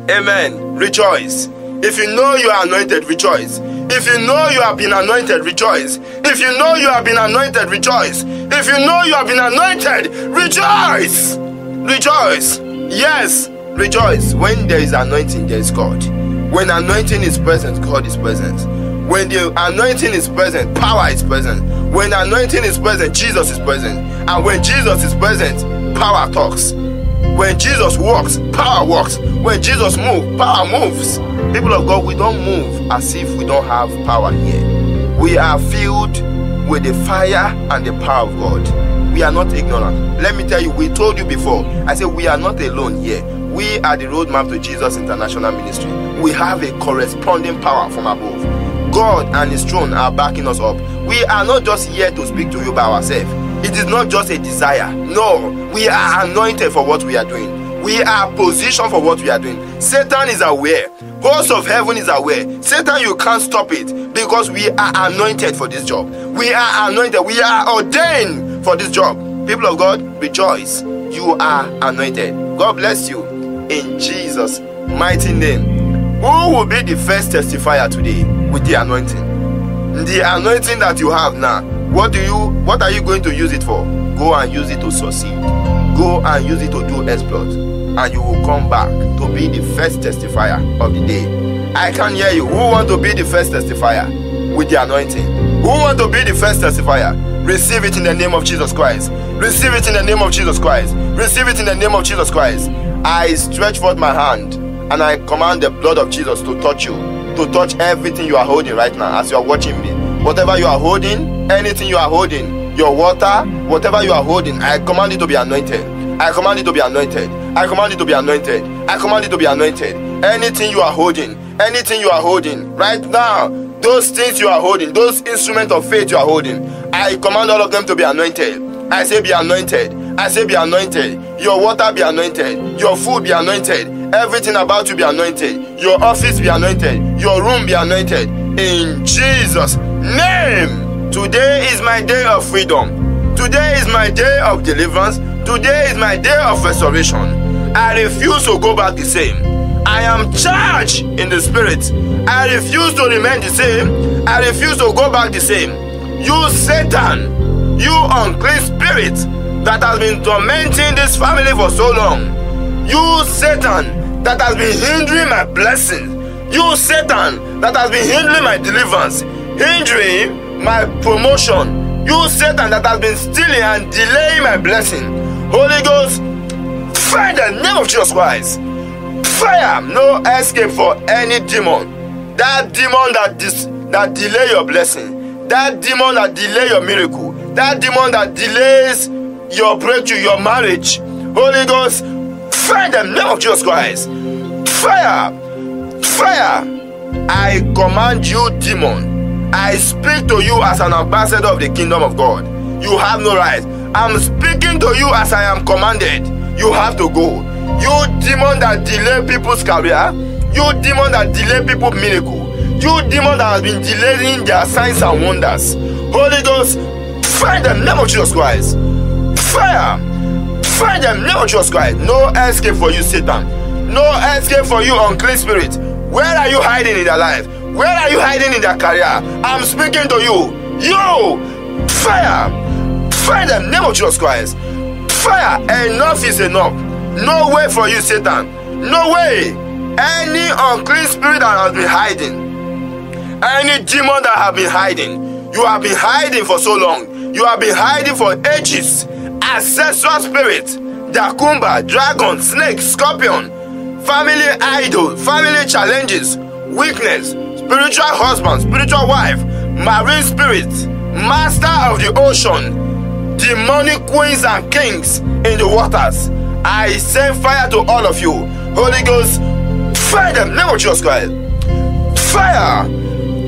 Amen. Rejoice. If you know you are anointed, rejoice. If you know you have been anointed, rejoice. If you know you have been anointed, rejoice. If you know you have been anointed, rejoice. Rejoice. Yes, rejoice. When there is anointing, there is God. When anointing is present, God is present. When the anointing is present, power is present. When anointing is present, Jesus is present. And when Jesus is present, power talks. When Jesus walks, power walks. When Jesus moves, power moves. People of God, we don't move as if we don't have power here. We are filled with the fire and the power of God. We are not ignorant. Let me tell you, we told you before. I said we are not alone here. We are the roadmap to Jesus International Ministry. We have a corresponding power from above. God and His throne are backing us up. We are not just here to speak to you by ourselves. It is not just a desire. No, we are anointed for what we are doing. We are positioned for what we are doing. Satan is aware. Host of heaven is aware. Satan, you can't stop it because we are anointed for this job. We are anointed. We are ordained for this job. People of God, rejoice. You are anointed. God bless you in Jesus' mighty name. Who will be the first testifier today with the anointing? The anointing that you have now what do you what are you going to use it for? Go and use it to succeed. Go and use it to do exploit. And you will come back to be the first testifier of the day. I can hear you. Who want to be the first testifier with the anointing? Who want to be the first testifier? Receive it in the name of Jesus Christ. Receive it in the name of Jesus Christ. Receive it in the name of Jesus Christ. I stretch forth my hand and I command the blood of Jesus to touch you, to touch everything you are holding right now as you are watching me. Whatever you are holding, anything you are holding, your water, whatever you are holding, I command it to be anointed. I command it to be anointed. I command it to be anointed. I command it to be anointed. Anything you are holding, anything you are holding right now, those things you are holding, those instruments of faith you are holding, I command all of them to be anointed. I say be anointed. I say be anointed. Your water be anointed. Your food be anointed. Everything about you be anointed. Your office be anointed. Your room be anointed. In Jesus' name. Today is my day of freedom. Today is my day of deliverance. Today is my day of restoration. I refuse to go back the same. I am charged in the spirit. I refuse to remain the same. I refuse to go back the same. You, Satan, you unclean spirit that has been tormenting this family for so long. You, Satan, that has been hindering my blessing. You, Satan, that has been hindering my deliverance, hindering my promotion. You Satan that has been stealing and delaying my blessing. Holy Ghost, fire the name of Jesus Christ. Fire, no escape for any demon. That demon that dis- that delay your blessing. That demon that delay your miracle. That demon that delays your breakthrough, your marriage. Holy Ghost, fire the name of Jesus Christ. Fire, fire. I command you, demon I speak to you as an ambassador of the kingdom of God. You have no right. I'm speaking to you as I am commanded. You have to go. You demon that delay people's career. You demon that delay people's miracle. You demon that has been delaying their signs and wonders. Holy Ghost, find the name of Jesus Christ. Fire. Fire the name of Jesus Christ. No escape for you, Satan. No escape for you, unclean spirit. Where are you hiding in their life? Where are you hiding in their career? I'm speaking to you. You! Fire! Fire the name of Jesus Christ. Fire! Enough is enough. No way for you, Satan. No way. Any unclean spirit that has been hiding, any demon that have been hiding, you have been hiding for so long. You have been hiding for ages. Ancestral spirit, Dakumba, dragon, snake, scorpion, family idol, family challenges, weakness, spiritual husband, spiritual wife, marine spirit, master of the ocean, demonic queens and kings in the waters. I send fire to all of you. Holy Ghost, fire them, name of Jesus Christ. Fire!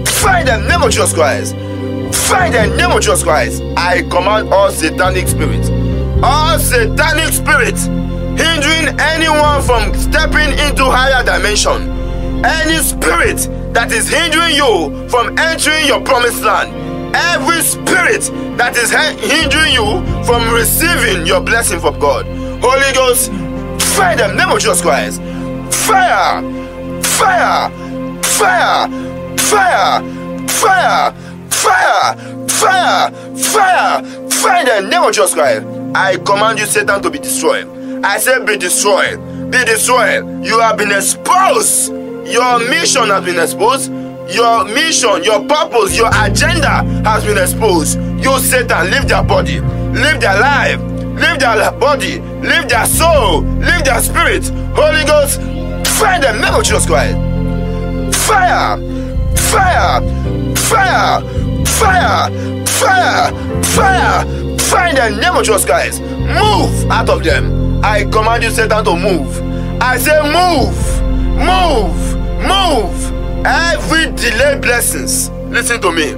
Fire them, name of Jesus Christ. Fire the name of Jesus Christ. I command all satanic spirits, all satanic spirits hindering anyone from stepping into higher dimension. Any spirit that is hindering you from entering your promised land, every spirit that is hindering you from receiving your blessing from God, Holy Ghost, fire them, name of Jesus Christ, fire, fire, fire, fire, fire, fire, fire, fire, fire the name of Jesus Christ. I command you, Satan, to be destroyed. I say, be destroyed, be destroyed. You have been exposed. Your mission has been exposed. your mission, your purpose, your agenda has been exposed. You, Satan, leave their body, leave their life, leave their body, leave their soul, leave their spirit. Holy Ghost, fire them, name of Jesus Christ. Fire, fire, fire, fire, fire, fire, fire in the name of Jesus Christ. Move out of them. I command you, Satan, to move. I say, move, move, move. Every delayed blessings, listen to me.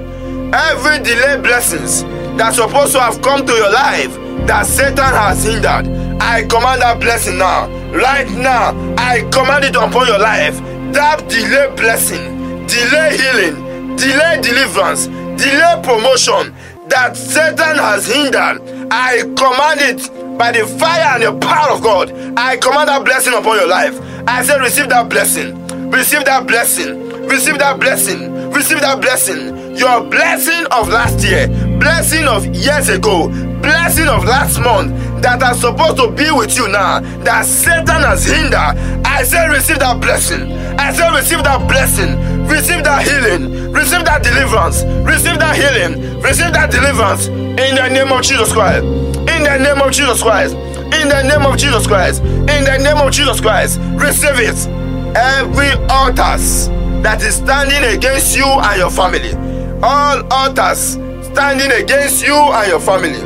Every delayed blessings that's supposed to have come to your life that Satan has hindered, I command that blessing now. Right now, I command it upon your life. That delayed blessing, delay healing, delay deliverance, delay promotion that Satan has hindered, I command it by the fire and the power of God. I command that blessing upon your life. I say, receive that blessing. Receive that blessing. Receive that blessing. Receive that blessing. Your blessing of last year, blessing of years ago, blessing of last month that are supposed to be with you now, that Satan has hindered. I say, receive that blessing. I say, receive that blessing. Receive that healing. Receive that deliverance. Receive that healing. Receive that deliverance in the name of Jesus Christ. In the name of Jesus Christ. In the name of Jesus Christ. In the name of Jesus Christ. Receive it. Every altars that is standing against you and your family. All altars standing against you and your family.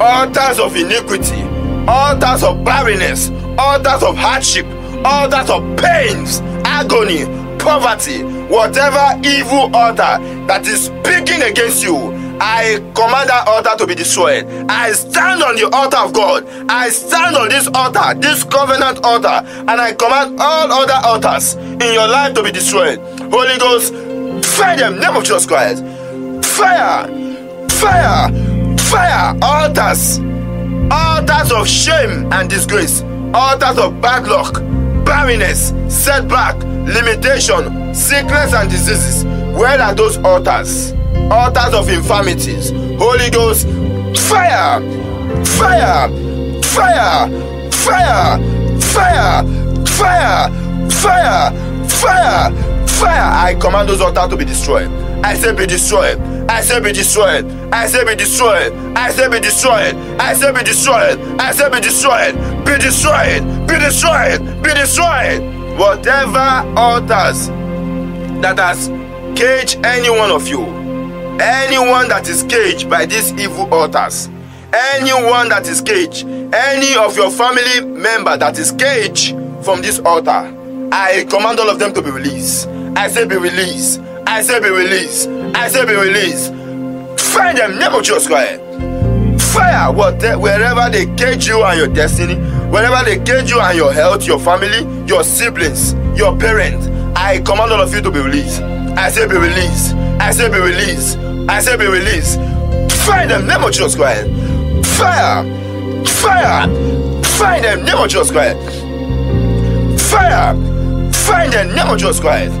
Altars of iniquity, altars of barrenness, altars of hardship, altars of pains, agony, poverty, whatever evil altar that is speaking against you. I command that altar to be destroyed. I stand on the altar of God. I stand on this altar, this covenant altar, and I command all other altars in your life to be destroyed. Holy Ghost, fire them, name of Jesus Christ. Fire, fire, fire, altars, altars of shame and disgrace, altars of bad luck, barrenness, setback, limitation, sickness, and diseases. Where are those altars? Altars of infirmities. Holy Ghost, fire, fire, fire, fire, fire, fire, fire, fire, fire. I command those altars to be destroyed. I say be destroyed. I say be destroyed. I say be destroyed. I say be destroyed. I say be destroyed. I say be destroyed. Be destroyed. Be destroyed. Be destroyed. Whatever altars that has caged any one of you, anyone that is caged by these evil altars, anyone that is caged, any of your family member that is caged from this altar, I command all of them to be released. I say be released. I say be released. I say be released. Fire them, name of Jesus Christ. Fire wherever they cage you and your destiny, wherever they cage you and your health, your family, your siblings, your parents. I command all of you to be released. I say be released. I say be released. I say be released. Fire them, name of Jesus Christ. Fire, fire, fire them, name of Jesus Christ. Fire, fire them, name of Jesus Christ.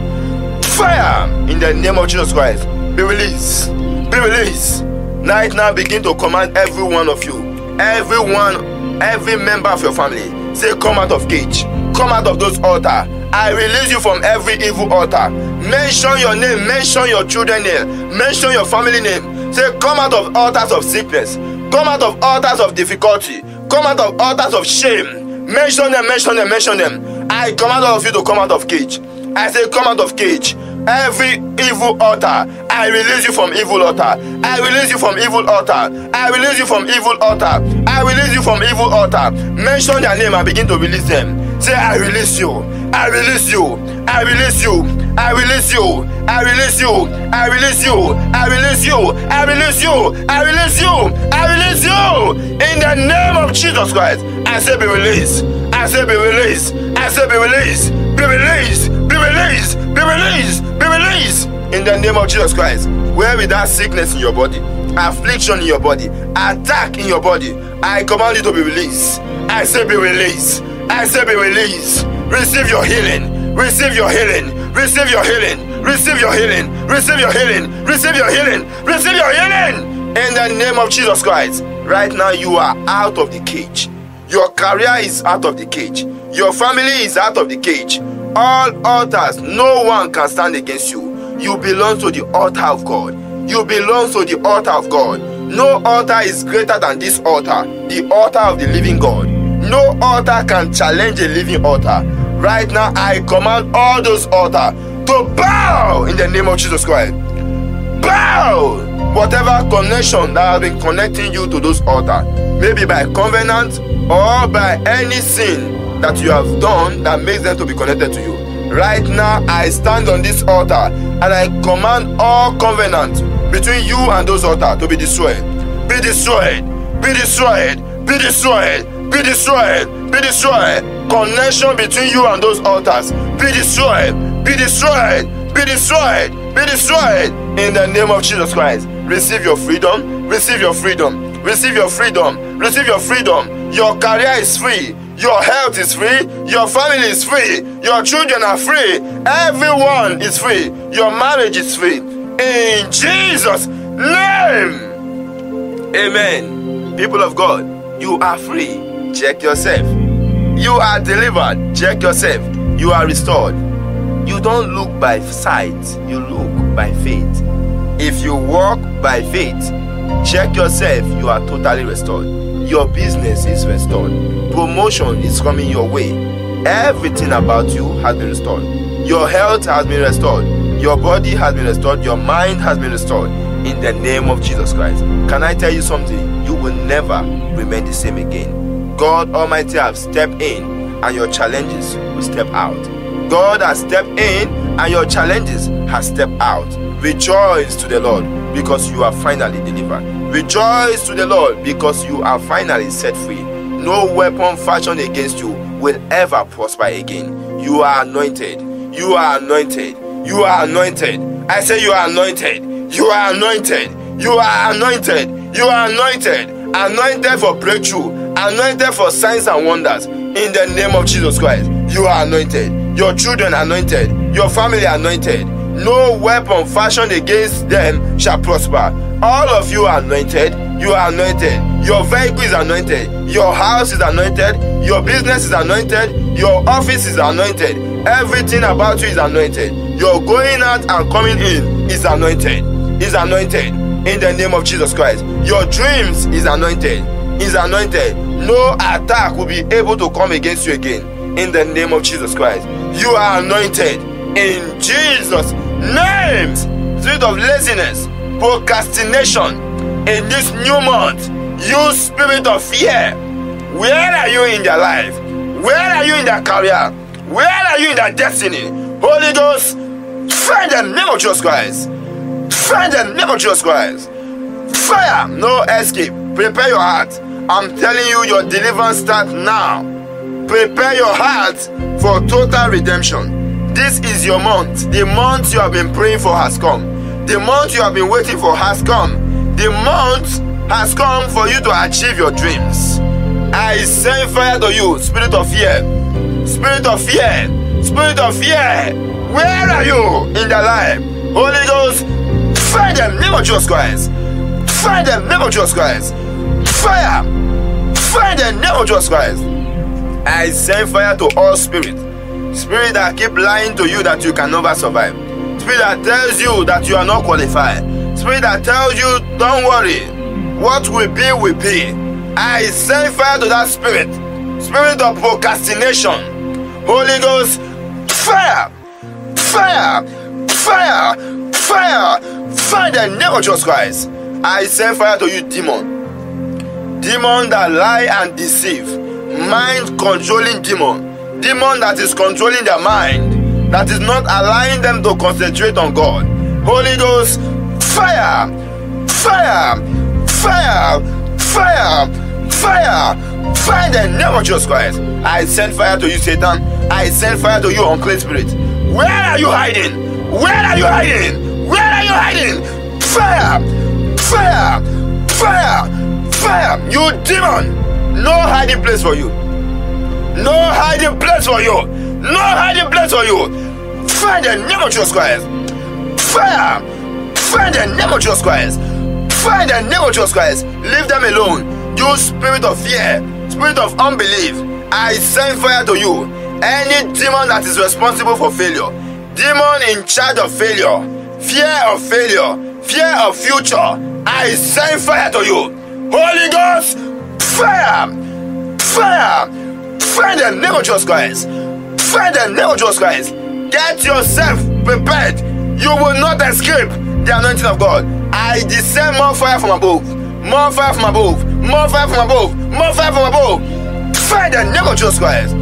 Fire in the name of Jesus Christ. Be released. Be released. Right now, begin to command every one of you, everyone, every member of your family. Say, come out of cage, come out of those altar. I release you from every evil altar. Mention your name, mention your children name, mention your family name. Say, come out of altars of sickness, come out of altars of difficulty, come out of altars of shame. Mention them, mention them, mention them. I command all of you to come out of cage. I say, come out of cage. Every evil altar, I release you from evil altar. I release you from evil altar. I release you from evil altar. I release you from evil altar. Mention their name and begin to release them. Say, I release you. I release you. I release you. I release you. I release you. I release you. I release you. I release you. I release you. I release you. In the name of Jesus Christ, I say, be released. I say, be released. I say, be released. Be released. Be released. Be released. Be released. In the name of Jesus Christ, where is that sickness in your body, affliction in your body, attack in your body, I command you to be released. I say, be released. I say, be released. Receive your healing. Receive your healing. Receive your healing. Receive your healing. Receive your healing. Receive your healing. Receive your healing. In the name of Jesus Christ. Right now, you are out of the cage. Your career is out of the cage. Your family is out of the cage. All altars, no one can stand against you. You belong to the altar of God. You belong to the altar of God. No altar is greater than this altar, the altar of the living God. No altar can challenge a living altar. Right now, I command all those altars to bow in the name of Jesus Christ. Bow! Whatever connection that has been connecting you to those altars, maybe by covenant or by any sin that you have done that makes them to be connected to you. Right now, I stand on this altar and I command all covenant between you and those altars to be destroyed. Be destroyed. Be destroyed. Be destroyed. Be destroyed. Be destroyed. Connection between you and those altars. Be destroyed. Be destroyed. Be destroyed. Be destroyed. In the name of Jesus Christ. Receive your freedom. Receive your freedom. Receive your freedom. Receive your freedom. Your career is free. Your health is free. Your family is free. Your children are free. Everyone is free. Your marriage is free. In Jesus' name. Amen. People of God, you are free. Check yourself. You are delivered. Check yourself. You are restored. You don't look by sight, you look by faith. If you walk by faith, check yourself. You are totally restored. Your business is restored. Promotion is coming your way. Everything about you has been restored. Your health has been restored. Your body has been restored. Your mind has been restored. In the name of Jesus Christ. Can I tell you something? You will never remain the same again. God Almighty has stepped in and your challenges will step out. God has stepped in and your challenges has stepped out. Rejoice to the Lord because you are finally delivered. Rejoice to the Lord because you are finally set free. No weapon fashioned against you will ever prosper again. You are anointed. You are anointed. You are anointed. I say you are anointed. You are anointed. You are anointed. You are anointed. Anointed for breakthrough. Anointed for signs and wonders. In the name of Jesus Christ. You are anointed. Your children anointed. Your family anointed. No weapon fashioned against them shall prosper. All of you are anointed. You are anointed. Your vehicle is anointed. Your house is anointed. Your business is anointed. Your office is anointed. Everything about you is anointed. Your going out and coming in is anointed. Is anointed in the name of Jesus Christ. Your dreams is anointed. Is anointed. No attack will be able to come against you again. In the name of Jesus Christ. You are anointed in Jesus' name. Spirit of laziness, procrastination in this new month. You spirit of fear. Where are you in their life? Where are you in their career? Where are you in their destiny? Holy Ghost, find the name of Jesus Christ. Find them, name of Jesus Christ. Fire, no escape. Prepare your heart. I'm telling you, your deliverance starts now. Prepare your heart for total redemption. This is your month. The month you have been praying for has come. The month you have been waiting for has come. The month has come for you to achieve your dreams. I send fire to you, spirit of fear. Spirit of fear. Spirit of fear. Where are you in the life? Holy Ghost, find them, name of Jesus Christ. Find them, name of Jesus Christ. Fire. Find them, name of Jesus Christ. I send fire to all spirits. Spirit that keep lying to you that you can never survive. Spirit that tells you that you are not qualified. Spirit that tells you, don't worry, what will be, will be. I send fire to that spirit. Spirit of procrastination. Holy Ghost, fire, fire, fire, fire, fire the name of Jesus Christ. I send fire to you, demon. Demon that lie and deceive. Mind controlling demon. Demon that is controlling their mind. That is not allowing them to concentrate on God. Holy Ghost, fire, fire, fire, fire, fire, fire the name of Jesus Christ. I send fire to you, Satan. I send fire to you, unclean spirit. Where are you hiding? Where are you hiding? Where are you hiding? Fire, fire, fire, fire. You demon, no hiding place for you. No hiding place for you. No hiding place for you. Find the name of Jesus Christ. Fire. Find the name of Jesus Christ. Find the name of Jesus Christ. Leave them alone. You spirit of fear, spirit of unbelief. I send fire to you. Any demon that is responsible for failure, demon in charge of failure, fear of failure, fear of future, I send fire to you. Holy Ghost, fire, fire, fire the name of Jesus Christ. Fire the name of Jesus Christ. Get yourself prepared. You will not escape the anointing of God. I descend more fire from above, more fire from above, more fire from above, more fire from above. Fire the name of Jesus Christ.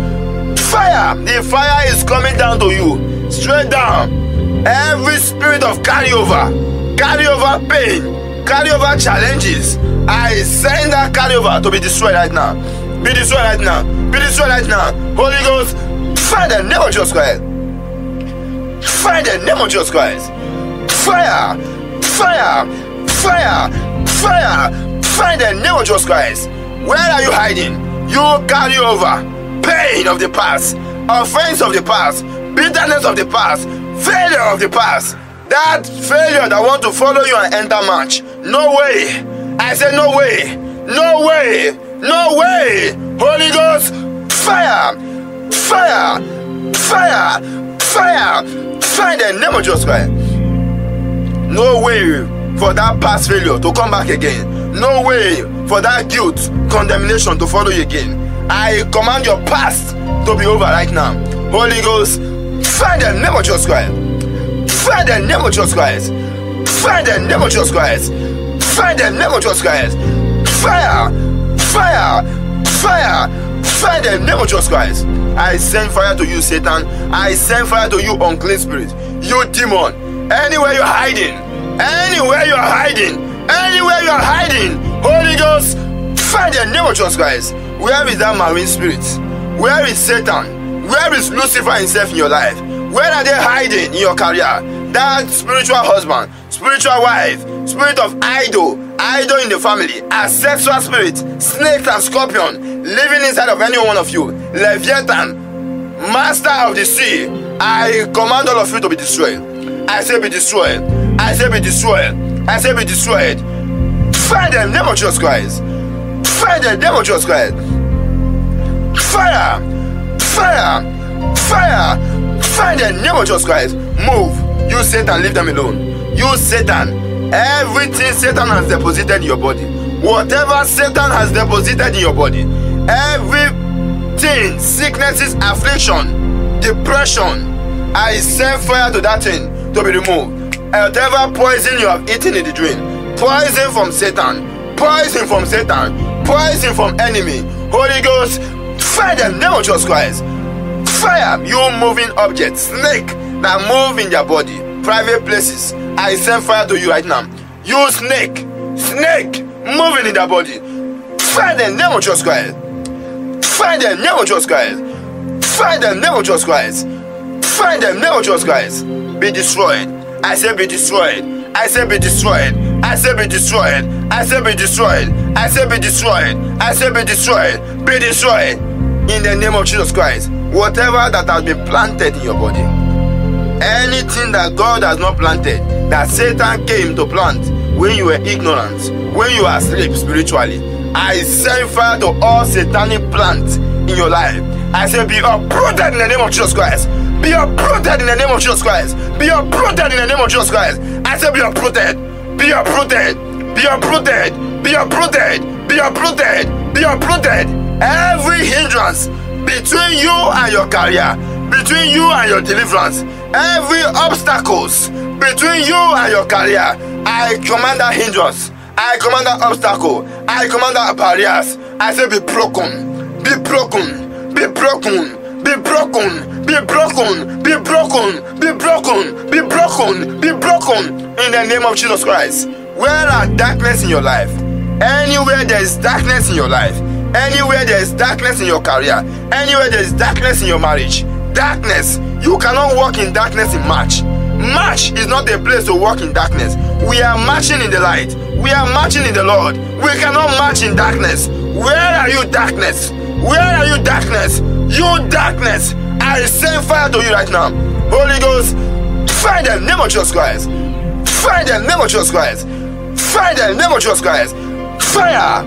Fire, the fire is coming down to you, straight down. Every spirit of carryover, carryover pain, carryover challenges, I send that carryover to be destroyed right now. Be destroyed right now. Be destroyed right now. Holy Ghost, fire the name of Jesus Christ. Fire the name of Jesus Christ. Fire, fire, fire, fire, fire the name of Jesus Christ. Where are you hiding? You carry over pain of the past, offense of the past, bitterness of the past, failure of the past. That failure that want to follow you and enter match. No way. I say no way. No way. No way. Holy Ghost, fire, fire, fire, fire, fire the name of Jesus Christ. No way for that past failure to come back again. No way for that guilt, condemnation to follow you again. I command your past to be over right now. Holy Ghost, the name of Jesus Christ. The name of Jesus Christ. The name of Jesus Christ. The name of Jesus Christ. Fire, fire, fire, fire name of Jesus Christ. I send fire to you, Satan. I send fire to you, unclean spirit. You demon. Anywhere you're hiding, anywhere you're hiding, anywhere you're hiding, Holy Ghost, fire the name of Jesus Christ. Where is that marine spirit? Where is Satan? Where is Lucifer himself in your life? Where are they hiding in your career? That spiritual husband, spiritual wife, spirit of idol, idol in the family, a sexual spirit, snake and scorpion living inside of any one of you, Leviathan, master of the sea. I command all of you to be destroyed. I say be destroyed. I say be destroyed. I say be destroyed. Fire the name of Christ. Fire the name of Christ. Fire! Fire! Fire! Fire the name of Jesus Christ. Move. You Satan, leave them alone. You Satan, everything Satan has deposited in your body, whatever Satan has deposited in your body, everything, sicknesses, affliction, depression, I send fire to that thing to be removed. Whatever poison you have eaten in the dream, poison from Satan, poison from Satan, poison from enemy, Holy Ghost, fire the name of Jesus Christ. Fire, you moving objects, snake that move in their body, private places. I send fire to you right now. You snake, snake moving in their body. Fire the name of Jesus Christ. Fire the name of Jesus Christ. Fire the name of Jesus Christ. Fire the name of Jesus Christ. Be destroyed. I say be destroyed. I say be destroyed. I say be destroyed. I say be destroyed. I say be destroyed. I say be destroyed. Be destroyed. In the name of Jesus Christ. Whatever that has been planted in your body, anything that God has not planted, that Satan came to plant when you were ignorant, when you were asleep spiritually, I send fire to all satanic plants in your life. I say, be uprooted in the name of Jesus Christ. Be uprooted in the name of Jesus Christ. Be uprooted in the name of Jesus Christ. I say, be uprooted. Be uprooted. Be uprooted. Be uprooted. Be uprooted. Be uprooted. Every hindrance between you and your career, between you and your deliverance, every obstacles between you and your career, I command that hindrance. I command that obstacle. I command that barriers. I say, be broken. Be broken. Be broken. Be broken. Be broken. Be broken. Be broken. Be broken. Be broken. In the name of Jesus Christ. Where are darkness in your life? Anywhere there is darkness in your life, anywhere there is darkness in your career, anywhere there is darkness in your marriage, darkness, you cannot walk in darkness in March. March is not a place to walk in darkness. We are marching in the light. We are marching in the Lord. We cannot march in darkness. Where are you, darkness? Where are you, darkness? You, darkness. I send fire to you right now. Holy Ghost, fire the name of Jesus Christ. Fire the name of Jesus Christ. Fire the name of Jesus Christ. Fire!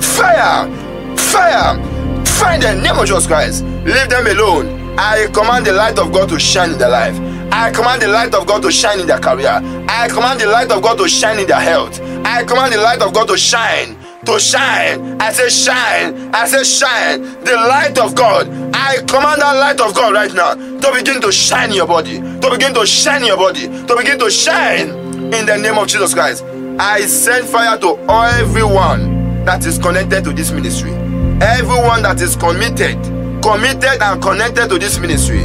Fire! Fire! Fire the name of Jesus Christ. Leave them alone. I command the light of God to shine in their life. I command the light of God to shine in their career. I command the light of God to shine in their health. I command the light of God to shine to shine. I say shine. I say shine. The light of God. I command that light of God right now to begin to shine in your body. To begin to shine in your body. To begin to shine in the name of Jesus Christ. I send fire to everyone that is connected to this ministry. Everyone that is committed, committed and connected to this ministry.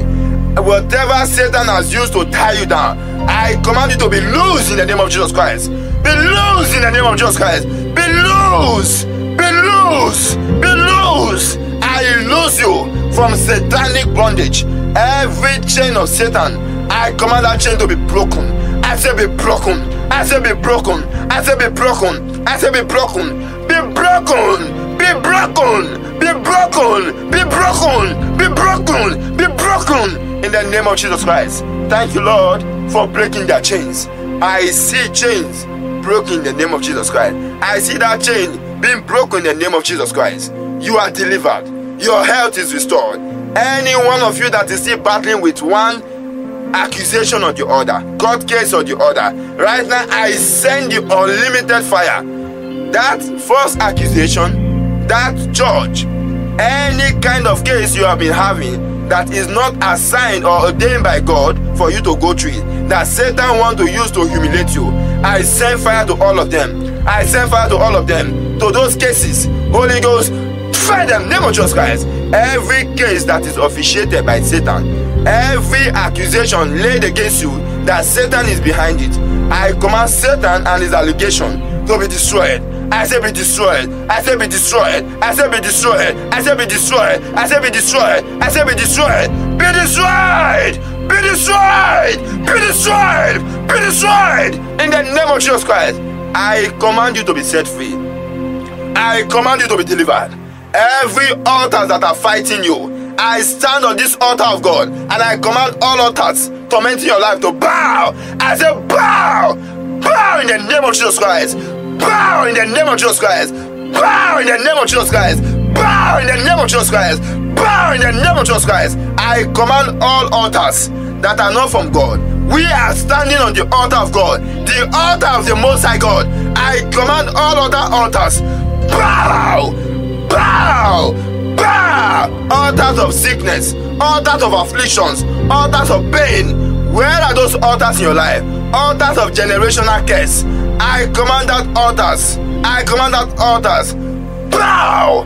Whatever Satan has used to tie you down, I command you to be loose in the name of Jesus Christ. Be loose in the name of Jesus Christ. Be loose. Be loose. Be loose. I lose you from satanic bondage. Every chain of Satan, I command that chain to be broken. I say be broken. I say be broken. I say be broken. I say be broken. Be broken. Be broken. Be broken. Be broken. Be broken. Be broken. In the name of Jesus Christ. Thank you, Lord, for breaking their chains. I see chains broken in the name of Jesus Christ. I see that chain being broken in the name of Jesus Christ. You are delivered. Your health is restored. Any one of you that is still battling with one accusation or the other, court case or the other, right now I send you unlimited fire. That false accusation, that judge, any kind of case you have been having that is not assigned or ordained by God for you to go through that Satan want to use to humiliate you. I send fire to all of them. I send fire to all of them. To those cases, Holy Ghost, fire them, name of Jesus Christ. Every case that is officiated by Satan, every accusation laid against you that Satan is behind it, I command Satan and his allegation to be destroyed. I say be destroyed. I say be destroyed. I say be destroyed. I say be destroyed. I say be destroyed. I say be destroyed. Be destroyed. Be destroyed. Be destroyed. Be destroyed. In the name of Jesus Christ, I command you to be set free. I command you to be delivered. Every altar that are fighting you, I stand on this altar of God and I command all altars tormenting your life to bow. I say bow. Bow in the name of Jesus Christ. Bow in the name of Jesus Christ. Bow in the name of Jesus Christ. Bow in the name of Jesus Christ. Bow in the name of Jesus Christ. I command all altars that are not from God. We are standing on the altar of God, the altar of the Most High God. I command all other altars. Bow! Bow! Bow! Altars of sickness, altars of afflictions, altars of pain. Where are those altars in your life? Altars of generational curse. I command that altars. I command that altars. Bow!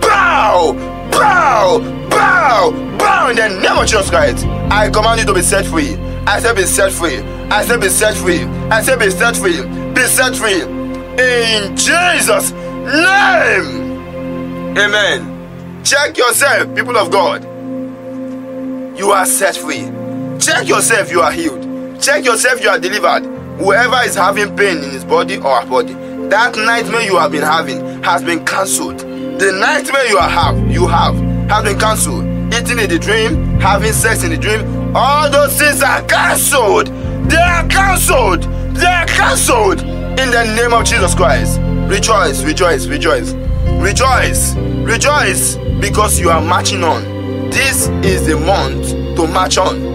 Bow! Bow! Bow! Bow in the name of Jesus Christ. I command you to be set free. I say be set free. I say be set free. I say be set free. Be set free. In Jesus' name. Amen. Check yourself, people of God. You are set free. Check yourself, you are healed. Check yourself, you are delivered. Whoever is having pain in his body or her body, that nightmare you have been having has been cancelled. The nightmare you have, you have, has been cancelled. Eating in the dream, having sex in the dream, all those things are cancelled. They are cancelled. They are cancelled. In the name of Jesus Christ. Rejoice, rejoice, rejoice. Rejoice, rejoice, because you are marching on. This is the month to march on.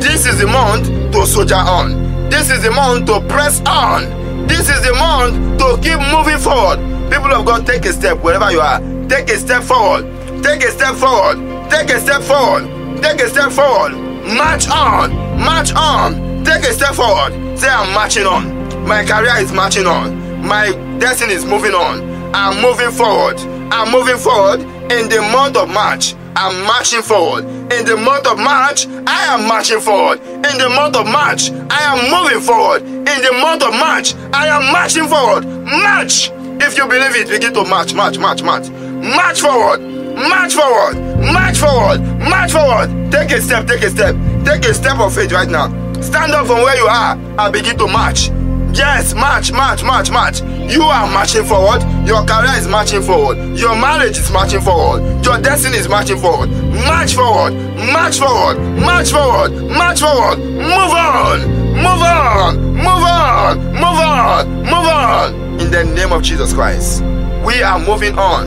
This is the month to soldier on. This is the month to press on. This is the month to keep moving forward. People of God, take a step wherever you are. Take a step forward. Take a step forward. Take a step forward. Take a step forward. March on. March on. Take a step forward. Say, I'm marching on. My career is marching on. My destiny is moving on. I'm moving forward. I'm moving forward in the month of March. I'm marching forward. In the month of March, I am marching forward. In the month of March, I am moving forward. In the month of March, I am marching forward. March! If you believe it, begin to march, march, march, march. March forward. March forward. March forward. March forward. Take a step, take a step. Take a step of faith right now. Stand up from where you are and begin to march. Yes, march, march, march, march. You are marching forward. Your career is marching forward. Your marriage is marching forward. Your destiny is marching forward. March forward, march forward, march forward, march forward. Move on, move on, move on, move on, move on. In the name of Jesus Christ, we are moving on,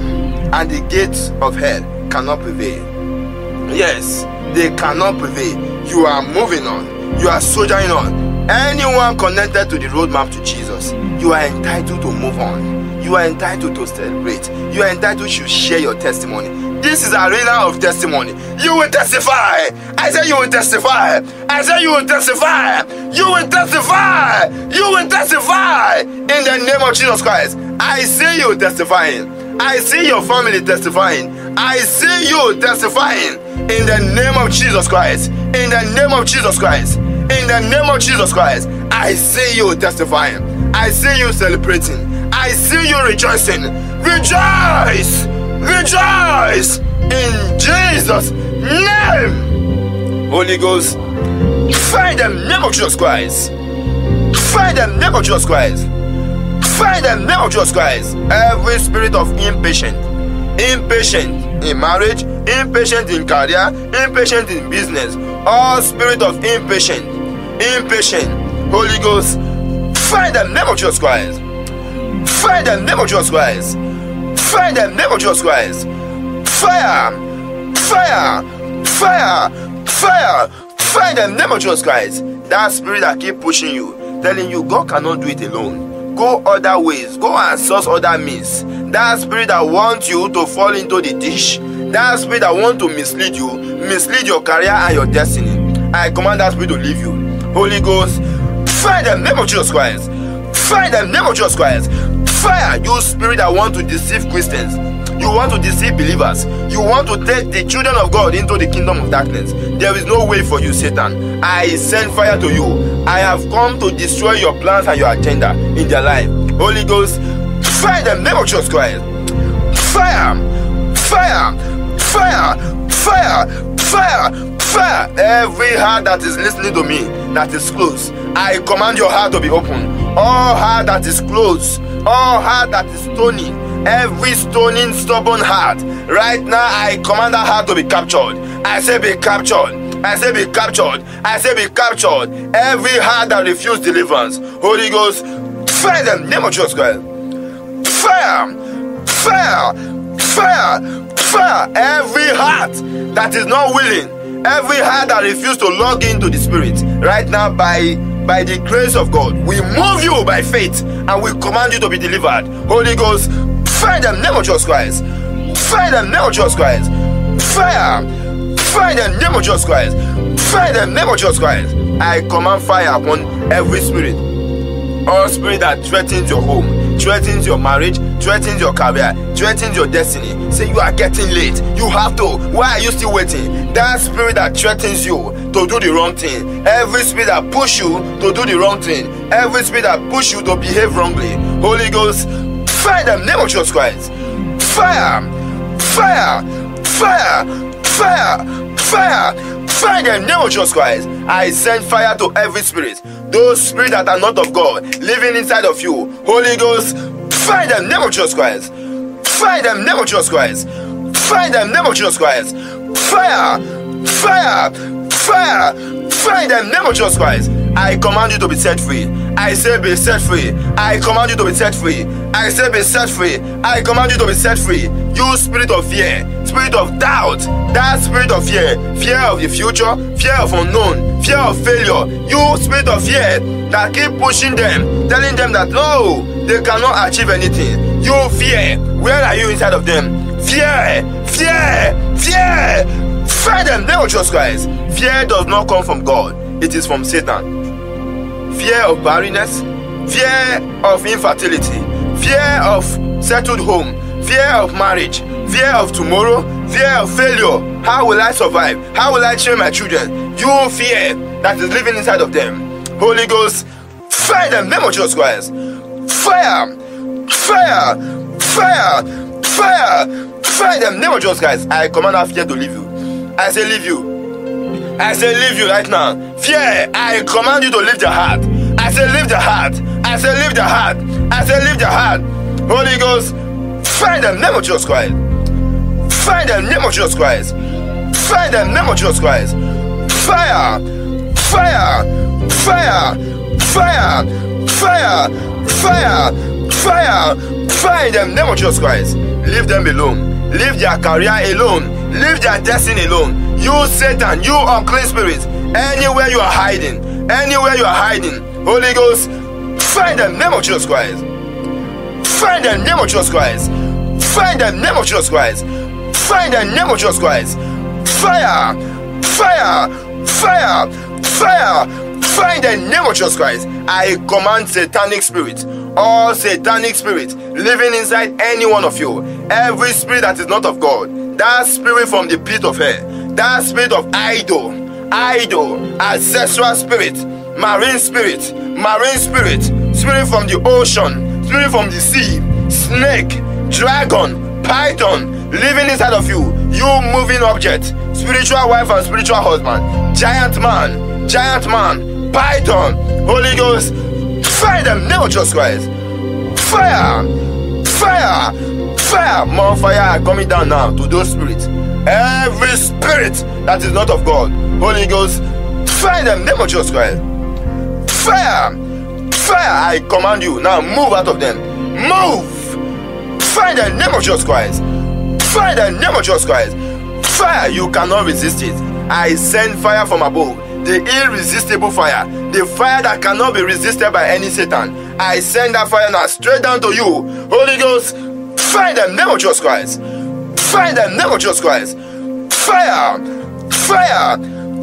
and the gates of hell cannot prevail. Yes, they cannot prevail. You are moving on you are soldiering on. Anyone connected to the roadmap to Jesus, you are entitled to move on. You are entitled to celebrate. You are entitled to share your testimony. This is arena of testimony. You will testify. I say you will testify. I say you will testify. You will testify. You will testify in the name of Jesus Christ. I see you testifying. I see your family testifying. I see you testifying in the name of Jesus Christ. In the name of Jesus Christ. In the name of Jesus Christ. I see you testifying. I see you celebrating. I see you rejoicing. Rejoice! Rejoice! In Jesus' name! Holy Ghost, find the name of Jesus Christ. Find the name of Jesus Christ. Find the name of Jesus Christ. Every spirit of impatient, impatient in marriage, impatient in career, impatient in business, all spirit of impatient, impatient, Holy Ghost, find them name of Jesus Christ. Find them name of Jesus Christ. Find them name of Jesus Christ. Fire, fire, fire, fire. Find them name of Jesus Christ. That spirit that keep pushing you, telling you God cannot do it alone. Go other ways. Go and source other means. That spirit that wants you to fall into the dish. That spirit that want to mislead you, mislead your career and your destiny. I command that spirit to leave you. Holy Ghost, find them name of Jesus Christ. Find them name of Jesus Christ. Fire, you spirit that want to deceive Christians. You want to deceive believers. You want to take the children of God into the kingdom of darkness. There is no way for you, Satan. I send fire to you. I have come to destroy your plans and your agenda in their life. Holy Ghost, fire them, name of Jesus Christ. Fire, fire, fire, fire, fire, fire. Every heart that is listening to me that is closed, I command your heart to be open. All heart that is closed, all heart that is stony, every stoning, stubborn heart. Right now, I command that heart to be captured. I say, be captured. I say, be captured. I say, be captured. Every heart that refused deliverance, Holy Ghost, fire them. Name of Jesus Christ. Fire, fire, fire, fire. Every heart that is not willing, every heart that refused to log into the Spirit, right now, by by the grace of God, we move you by faith and we command you to be delivered. Holy Ghost, fire them, name of Jesus Christ. Fire them, name of Jesus Christ. Fire, fire them, name of Jesus Christ. Fire them, name of Jesus Christ. I command fire upon every spirit. All spirit that threatens your home, threatens your marriage, threatens your career, threatens your destiny. Say you are getting late. You have to. Why are you still waiting? That spirit that threatens you to do the wrong thing. Every spirit that push you to do the wrong thing. Every spirit that push you to behave wrongly. Holy Ghost, fire them. Name of Jesus Christ. Fire, fire, fire, fire, fire, fire them. Name of Jesus Christ. I send fire to every spirit. Those spirits that are not of God living inside of you. Holy Ghost, fire them. Name of Jesus Christ. Fire them. Name of Jesus Christ. Fire them. Name of Jesus Christ. Fire, fire, fire, fire them. Name of Jesus Christ. I command you to be set free. I say be set free. I command you to be set free. I say be set free. I command you to be set free. You spirit of fear, spirit of doubt, that spirit of fear, fear of the future, fear of unknown, fear of failure. You spirit of fear that keep pushing them, telling them that no, they cannot achieve anything. You fear. Where are you inside of them? Fear, fear, fear. Fear them. they of Jesus Christ. Fear does not come from God. It is from Satan fear of barrenness, fear of infertility, fear of settled home, fear of marriage, fear of tomorrow, fear of failure. How will I survive? How will I train my children? You fear that is living inside of them. Holy Ghost, fire them, name of Jesus Christ. Fire, fire, fire, fire, fire them, name of Jesus. I command that fear to leave you. I say, leave you. I say, leave you right now. Fear, I command you to leave the heart. I say, leave the heart. I say, leave the heart. I say, leave the heart. Holy Ghost, find them, name of Jesus Christ. Find them, name of Jesus Christ. Find them, name of Jesus Christ. Fire, fire, fire, fire, fire, fire, fire, find them, name of Jesus Christ. Leave them alone. Leave their career alone. Leave their destiny alone. You Satan, you unclean spirit, Anywhere you are hiding, anywhere you are hiding, Holy Ghost, find the name of Jesus Christ. Find the name of Jesus Christ. Find the name of Jesus Christ. Find the name of Jesus Christ. Fire, fire, fire, fire. Find the name of Jesus Christ. I command satanic spirit, all satanic spirit living inside any one of you, every spirit that is not of God, that spirit from the pit of hell, that spirit of idol, idol, ancestral spirit, marine spirit, marine spirit, spirit from the ocean, spirit from the sea, snake, dragon, python, living inside of you, you moving object, spiritual wife and spiritual husband, giant man, giant man, python, Holy Ghost, fire them, name of Jesus Christ. Fire, fire, fire, more fire coming down now to those spirits. Every spirit that is not of God, Holy Ghost, fire them, name of Jesus Christ. Fire, fire, I command you now, move out of them, move. Fire the name of Jesus Christ. Fire the name of Jesus Christ. Fire, you cannot resist it. I send fire from above, the irresistible fire, the fire that cannot be resisted by any Satan. I send that fire now straight down to you. Holy Ghost, fire the name of Jesus Christ. Fire the name of Jesus Christ. Fire, fire,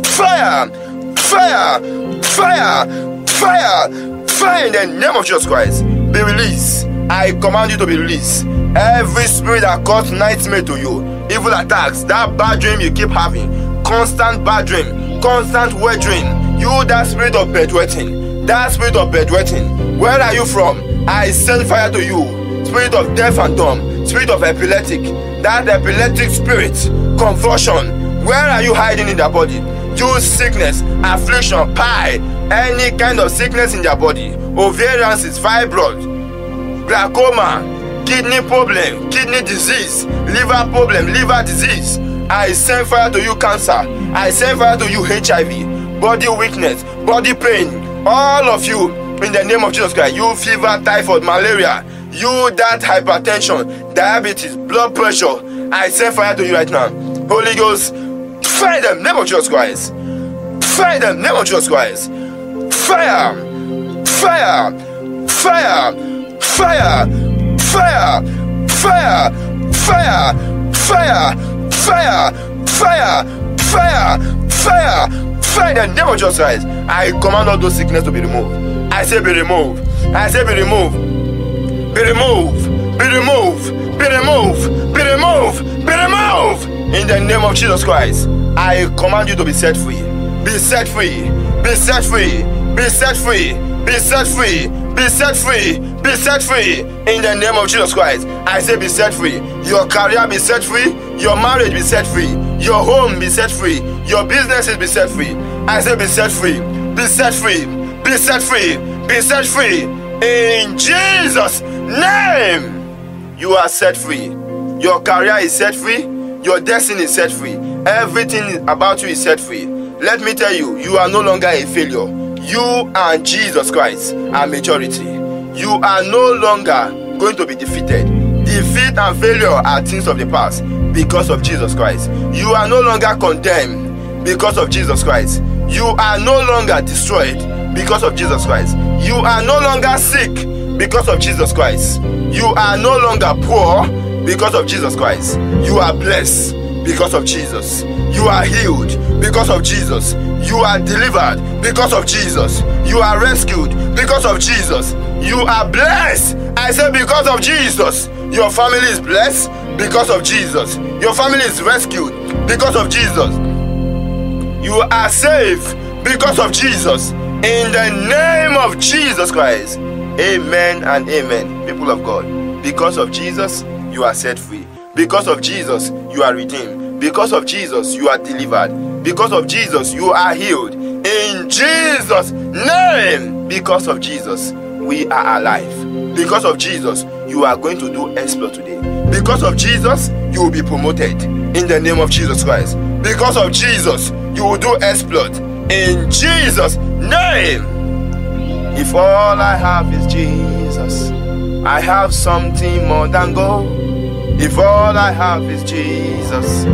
fire, fire, fire, fire, fire in the name of Jesus Christ. Be released. I command you to be released. Every spirit that causes nightmare to you, evil attacks, that bad dream you keep having, constant bad dream, constant wet dream, you that spirit of bedwetting, that spirit of bedwetting, where are you from? I send fire to you. Spirit of deaf and dumb, spirit of epileptic, that epileptic spirit, confusion, where are you hiding in their body? You sickness, affliction, pie, any kind of sickness in their body, ovarians, fibroid, glaucoma, kidney problem, kidney disease, liver problem, liver disease. I send fire to you, cancer. I send fire to you, HIV, body weakness, body pain. All of you, in the name of Jesus Christ, you fever, typhoid, malaria, you that hypertension, diabetes, blood pressure. I send fire to you right now. Holy Ghost, fire them, name of Jesus Christ. Fire them, name of Jesus Christ. Fire, fire, fire, fire, fire, fire, fire, fire, fire, fire, fire, fire, fire the name of Jesus Christ. I command all those sickness to be removed. I say be removed. I say be removed. Be removed. Be removed. Be removed. Be removed. Be removed. In the name of Jesus Christ, I command you to be set free. Be set free. Be set free. Be set free. Be set free. Be set free. Be set free. In the name of Jesus Christ, I say be set free. Your career be set free. Your marriage be set free. Your home be set free. Your businesses be set free. I say be set free. Be set free. Be set free. Be set free. In Jesus' name, you are set free. Your career is set free. Your destiny is set free. Everything about you is set free. Let me tell you, you are no longer a failure. You and Jesus Christ are majority. You are no longer going to be defeated. Defeat and failure are things of the past because of Jesus Christ. You are no longer condemned because of Jesus Christ. You are no longer destroyed because of Jesus Christ. You are no longer sick because of Jesus Christ. You are no longer poor because of Jesus Christ. You are blessed because of Jesus. You are healed because of Jesus. You are delivered because of Jesus. You are rescued because of Jesus. You are blessed. I say because of Jesus. Your family is blessed because of Jesus. Your family is rescued because of Jesus. You are safe because of Jesus. In the name of Jesus Christ. Amen and amen. People of God, because of Jesus, you are set free. Because of Jesus, you are redeemed. Because of Jesus, you are delivered. Because of Jesus, you are healed. In Jesus' name, because of Jesus, we are alive. Because of Jesus, you are going to do exploit today. Because of Jesus, you will be promoted in the name of Jesus Christ. Because of Jesus, you will do exploit in Jesus' name. If all I have is Jesus, I have something more than gold. If all I have is Jesus,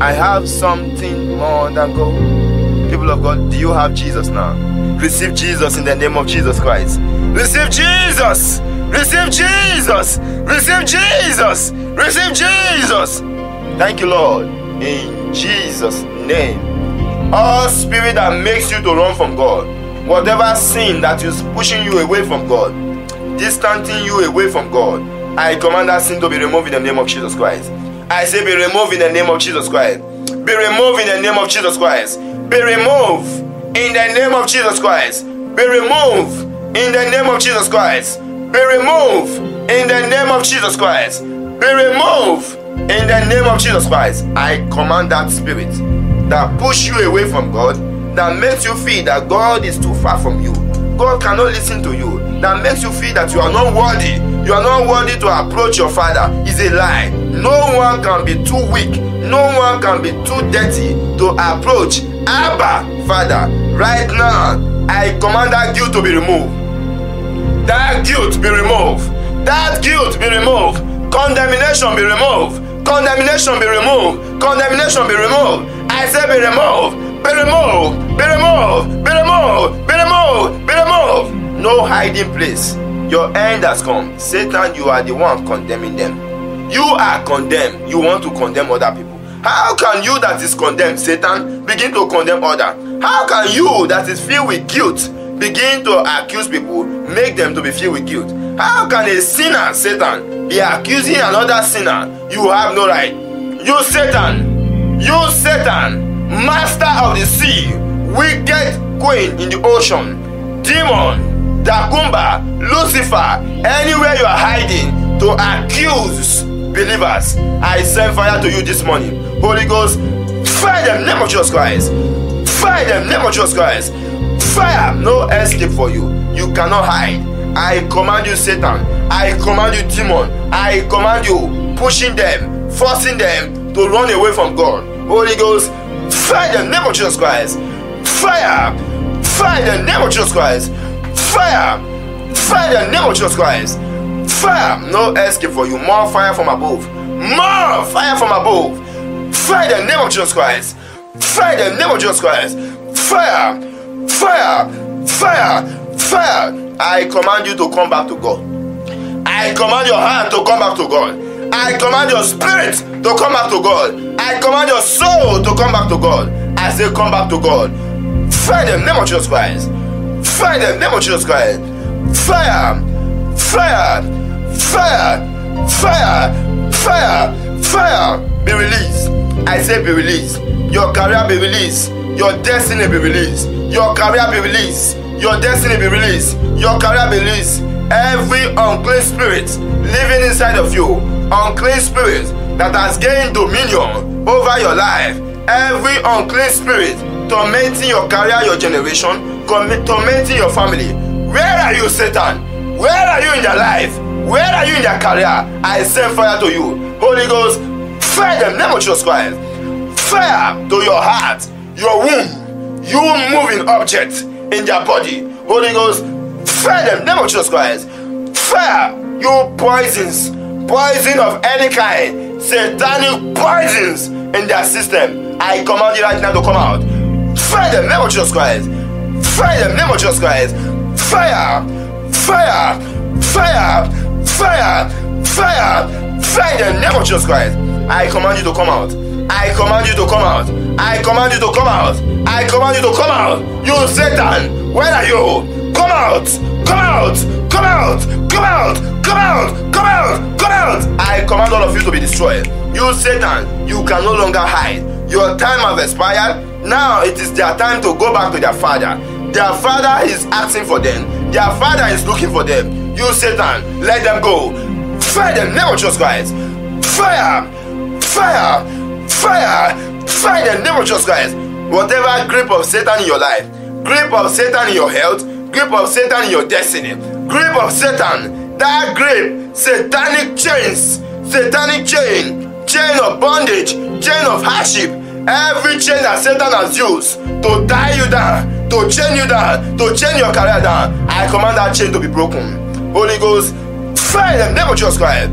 I have something more than gold. People of God, do you have Jesus now? Receive Jesus in the name of Jesus Christ. Receive Jesus! Receive Jesus! Receive Jesus! Receive Jesus! Thank you, Lord. In Jesus' name. All spirit that makes you to run from God, whatever sin that is pushing you away from God, distancing you away from God, I command that sin to be removed in the name of Jesus Christ. I say, be removed in the name of Jesus Christ. Be removed in the name of Jesus Christ. Be removed in the name of Jesus Christ. Be removed in the name of Jesus Christ. Be removed in the name of Jesus Christ. Be removed in the name of Jesus Christ. I command that spirit that push you away from God, that makes you feel that God is too far from you. God cannot listen to you. That makes you feel that you are not worthy. You are not worthy to approach your father. Is a lie. No one can be too weak. No one can be too dirty to approach Abba, Father. Right now, I command that guilt to be removed. That guilt be removed. That guilt be removed. Condemnation be removed. Condemnation be removed. Condemnation be removed. I say be removed. Be removed. Be removed. Be removed. Be removed. Be removed. No hiding place. Your end has come. Satan, you are the one condemning them. You are condemned. You want to condemn other people. How can you that is condemned, Satan, begin to condemn other? How can you that is filled with guilt begin to accuse people, make them to be filled with guilt? How can a sinner, Satan, be accusing another sinner? You have no right. You Satan, you Satan, master of the sea, wicked queen in the ocean, demon, Dagumba, Lucifer, anywhere you are hiding to accuse believers, I send fire to you this morning. Holy Ghost, fire them, name of Jesus Christ. Fire them, name of Jesus Christ. Fire, no escape for you. You cannot hide. I command you, Satan. I command you, demon. I command you, pushing them, forcing them to run away from God. Holy Ghost, fire the name of Jesus Christ. Fire, fire the name of Jesus Christ. Fire, fire the name of Jesus Christ. Fire, no escape for you. More fire from above. More fire from above. Fire the name of Jesus Christ. Fire the name of Jesus Christ. Fire, fire, fire, fire. I command you to come back to God. I command your hand to come back to God. I command your spirit to come back to God. I command your soul to come back to God. I say, come back to God. Fire the name of Jesus Christ. Fire the name of Jesus Christ. Fire, fire, fire, fire, fire, fire. Be released. I say, be released. Your career be released. Your destiny be released. Your career be released. Your destiny be released. Your career be released. Every unclean spirit living inside of you, unclean spirit that has gained dominion over your life, every unclean spirit tormenting your career, your generation, tormenting your family. Where are you, Satan? Where are you in their life? Where are you in their career? I send fire to you. Holy Ghost, fire them, name of Jesus Christ. Fire to your heart, your womb, you moving object in their body. Holy Ghost, fire them, name of Jesus Christ. Fire you poisons, poison of any kind, satanic poisons in their system. I command you right now to come out. Fire them, name of Jesus Christ. Fire them, name of Jesus Christ. Fire, fire, fire, fire, fire, fire them, name of Jesus Christ. I command you to come out. I command you to come out. I command you to come out. I command you to come out. You Satan, where are you? Come out! Come out! Come out! Come out! Come out! Come out! Come out! I command all of you to be destroyed. You Satan, you can no longer hide. Your time has expired. Now it is their time to go back to their father. Their father is asking for them. Their father is looking for them. You Satan, let them go. Fire them, of Jesus Christ. Fire! Fire! Fire! Fire the name of Jesus Christ. Whatever grip of Satan in your life, grip of Satan in your health, grip of Satan in your destiny, grip of Satan, that grip, satanic chains, satanic chain, chain of bondage, chain of hardship, every chain that Satan has used to tie you down, to chain you down, to chain your career down, I command that chain to be broken. Holy Ghost, fire the name of Jesus Christ.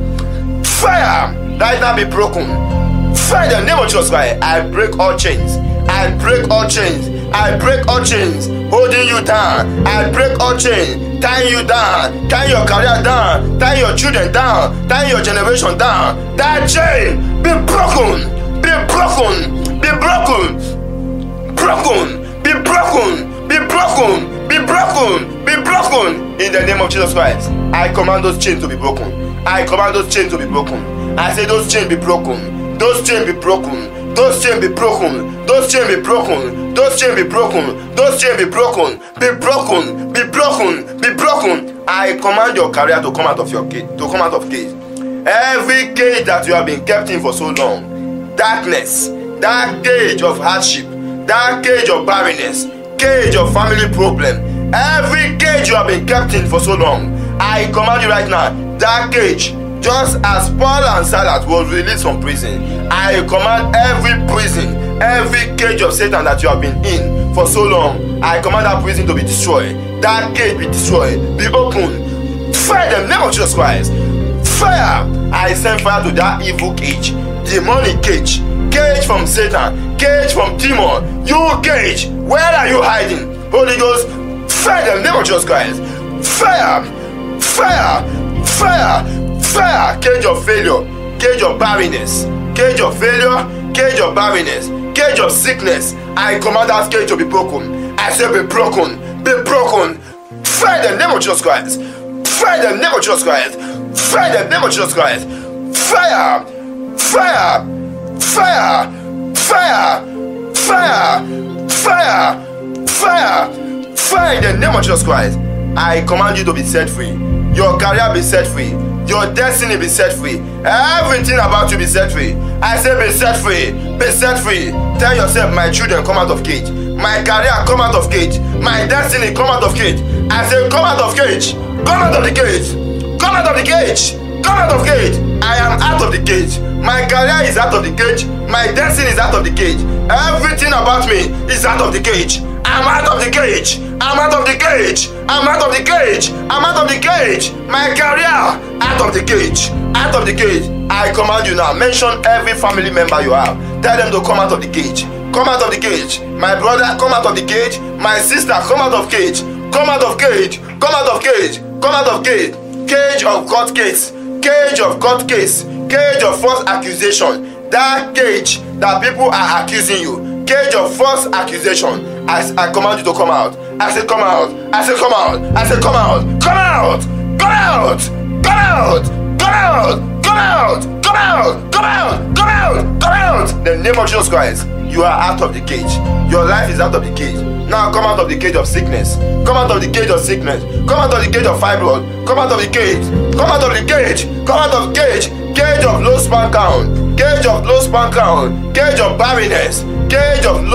Fire, that be broken. The name of Jesus Christ. I break all chains. I break all chains I break all chains holding you down. I break all chains tying you down, tying your career down, tying your children down, tying your generation down. That chain be broken, be broken, be broken, broken, be broken, be broken, be broken, be broken in the name of Jesus Christ. I command those chains to be broken. I command those chains to be broken. I say those chains be broken. Those chains be broken. Those chains be broken. Those chains be broken. Those chains be broken. Those chains be broken. Be broken. Be broken. Be broken. I command your career to come out of your cage. To come out of cage. Every cage that you have been kept in for so long, darkness, that cage of hardship, that cage of barrenness, cage of family problem, every cage you have been kept in for so long, I command you right now, that cage, just as Paul and Silas was released from prison, I command every prison, every cage of Satan that you have been in for so long, I command that prison to be destroyed, that cage be destroyed, be open. Fire them, name of Jesus Christ. Fire! I send fire to that evil cage, demonic cage, cage from Satan, cage from demon. You cage, where are you hiding? Holy Ghost, fire them, name of Jesus Christ. Fire! Fire! Fire! Fire! Cage of failure, cage of barrenness, cage of failure, cage of barrenness, cage of sickness. I command that cage to be broken. I say be broken, be broken. Fire them, name of Jesus Christ. Fire them, name of Jesus Christ. Fire them, name of Jesus Christ. Fire! Fire! Fire! Fire! Fire! Fire! Fire! Fire the name of Jesus Christ. I command you to be set free. Your career be set free. Your destiny be set free. Everything about you be set free. I say be set free. Be set free. Tell yourself, my children come out of cage. My career come out of cage. My destiny come out of cage. I say come out of cage. Come out of the cage. Come out of the cage. Come out of cage. I am out of the cage. My career is out of the cage. My destiny is out of the cage. Everything about me is out of the cage. I'm out of the cage. I'm out of the cage. I'm out of the cage. I'm out of the cage. My career out of the cage. Out of the cage. I command you now. Mention every family member you have. Tell them to come out of the cage. Come out of the cage. My brother, come out of the cage. My sister, come out of cage. Come out of cage. Come out of cage. Come out of cage. Cage of court case. Cage of court case. Cage of false accusation. That cage that people are accusing you. Cage of false accusation. I, I command you to come out. I say come out. I say come out. I say come out. Come out. Come out. Come out. Come out. Come out. Come out. Come out. Come out. Come out. In the name of Jesus Christ. You are out of the cage. Your life is out of the cage. Now come out of the cage of sickness. Come out of the cage of sickness. Come out of the cage of fibroid. Come out of the cage. Come out of the cage. Come out of the cage. Cage of low sperm count. Cage of low sperm count. Cage of barrenness. Cage of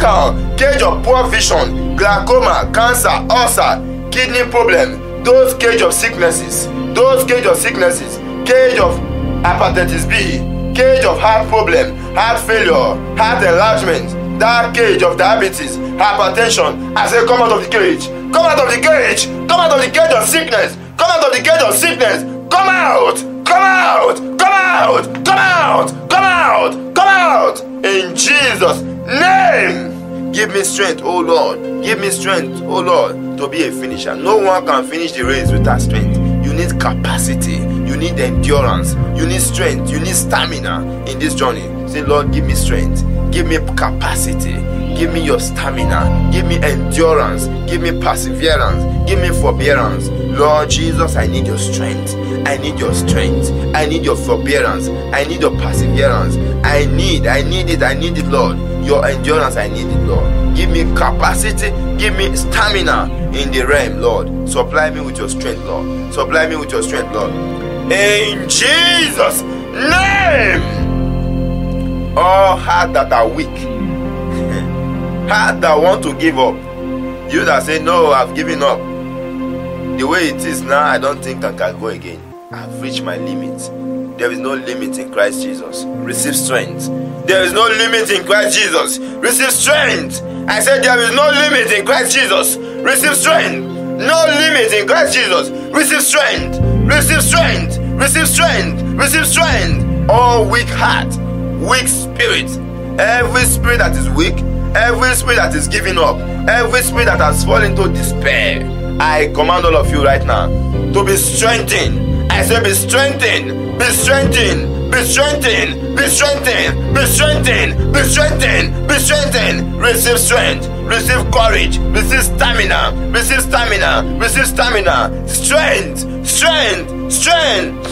count. Cage of poor vision. Glaucoma, cancer, ulcer, kidney problem. Those cage of sicknesses. Those cage of sicknesses. Cage of hepatitis B. Cage of heart problem, heart failure, heart enlargement. That cage of diabetes, hypertension. I say come out of the cage. Come out of the cage. Come out of the cage of sickness. Come out of the cage of sickness. Come out. Come out. Come out. Come out. Come out. Come out. In Jesus' name. Give me strength, oh Lord. Give me strength, oh Lord, to be a finisher. No one can finish the race without strength. You need capacity. You need endurance. You need strength. You need stamina in this journey. Say, Lord, give me strength. Give me capacity. Give me your stamina. Give me endurance. Give me perseverance. Give me forbearance. Lord Jesus, I need your strength. I need your strength. I need your forbearance. I need your perseverance. I need, I need it. I need it, Lord. Your endurance, I need it, Lord. Give me capacity. Give me stamina in the realm, Lord. Supply me with your strength, Lord. Supply me with your strength, Lord. In Jesus' name. All heart that are weak, heart that want to give up, you that say, No, I've given up. The way it is now, I don't think I can go again. I've reached my limit. There is no limit in Christ Jesus. Receive strength. There is no limit in Christ Jesus. Receive strength. I said, There is no limit in Christ Jesus. Receive strength. No limit in Christ Jesus. Receive strength. Receive strength. Receive strength. Receive strength. All weak heart, weak spirit. Every spirit that is weak, every spirit that is giving up, every spirit that has fallen into despair, I command all of you right now to be strengthened. I say, be strengthened, be strengthened, be strengthened, be strengthened, be strengthened, be strengthened, be strengthened. Receive strength, receive courage, receive stamina, receive stamina, receive stamina, strength, strength, strength.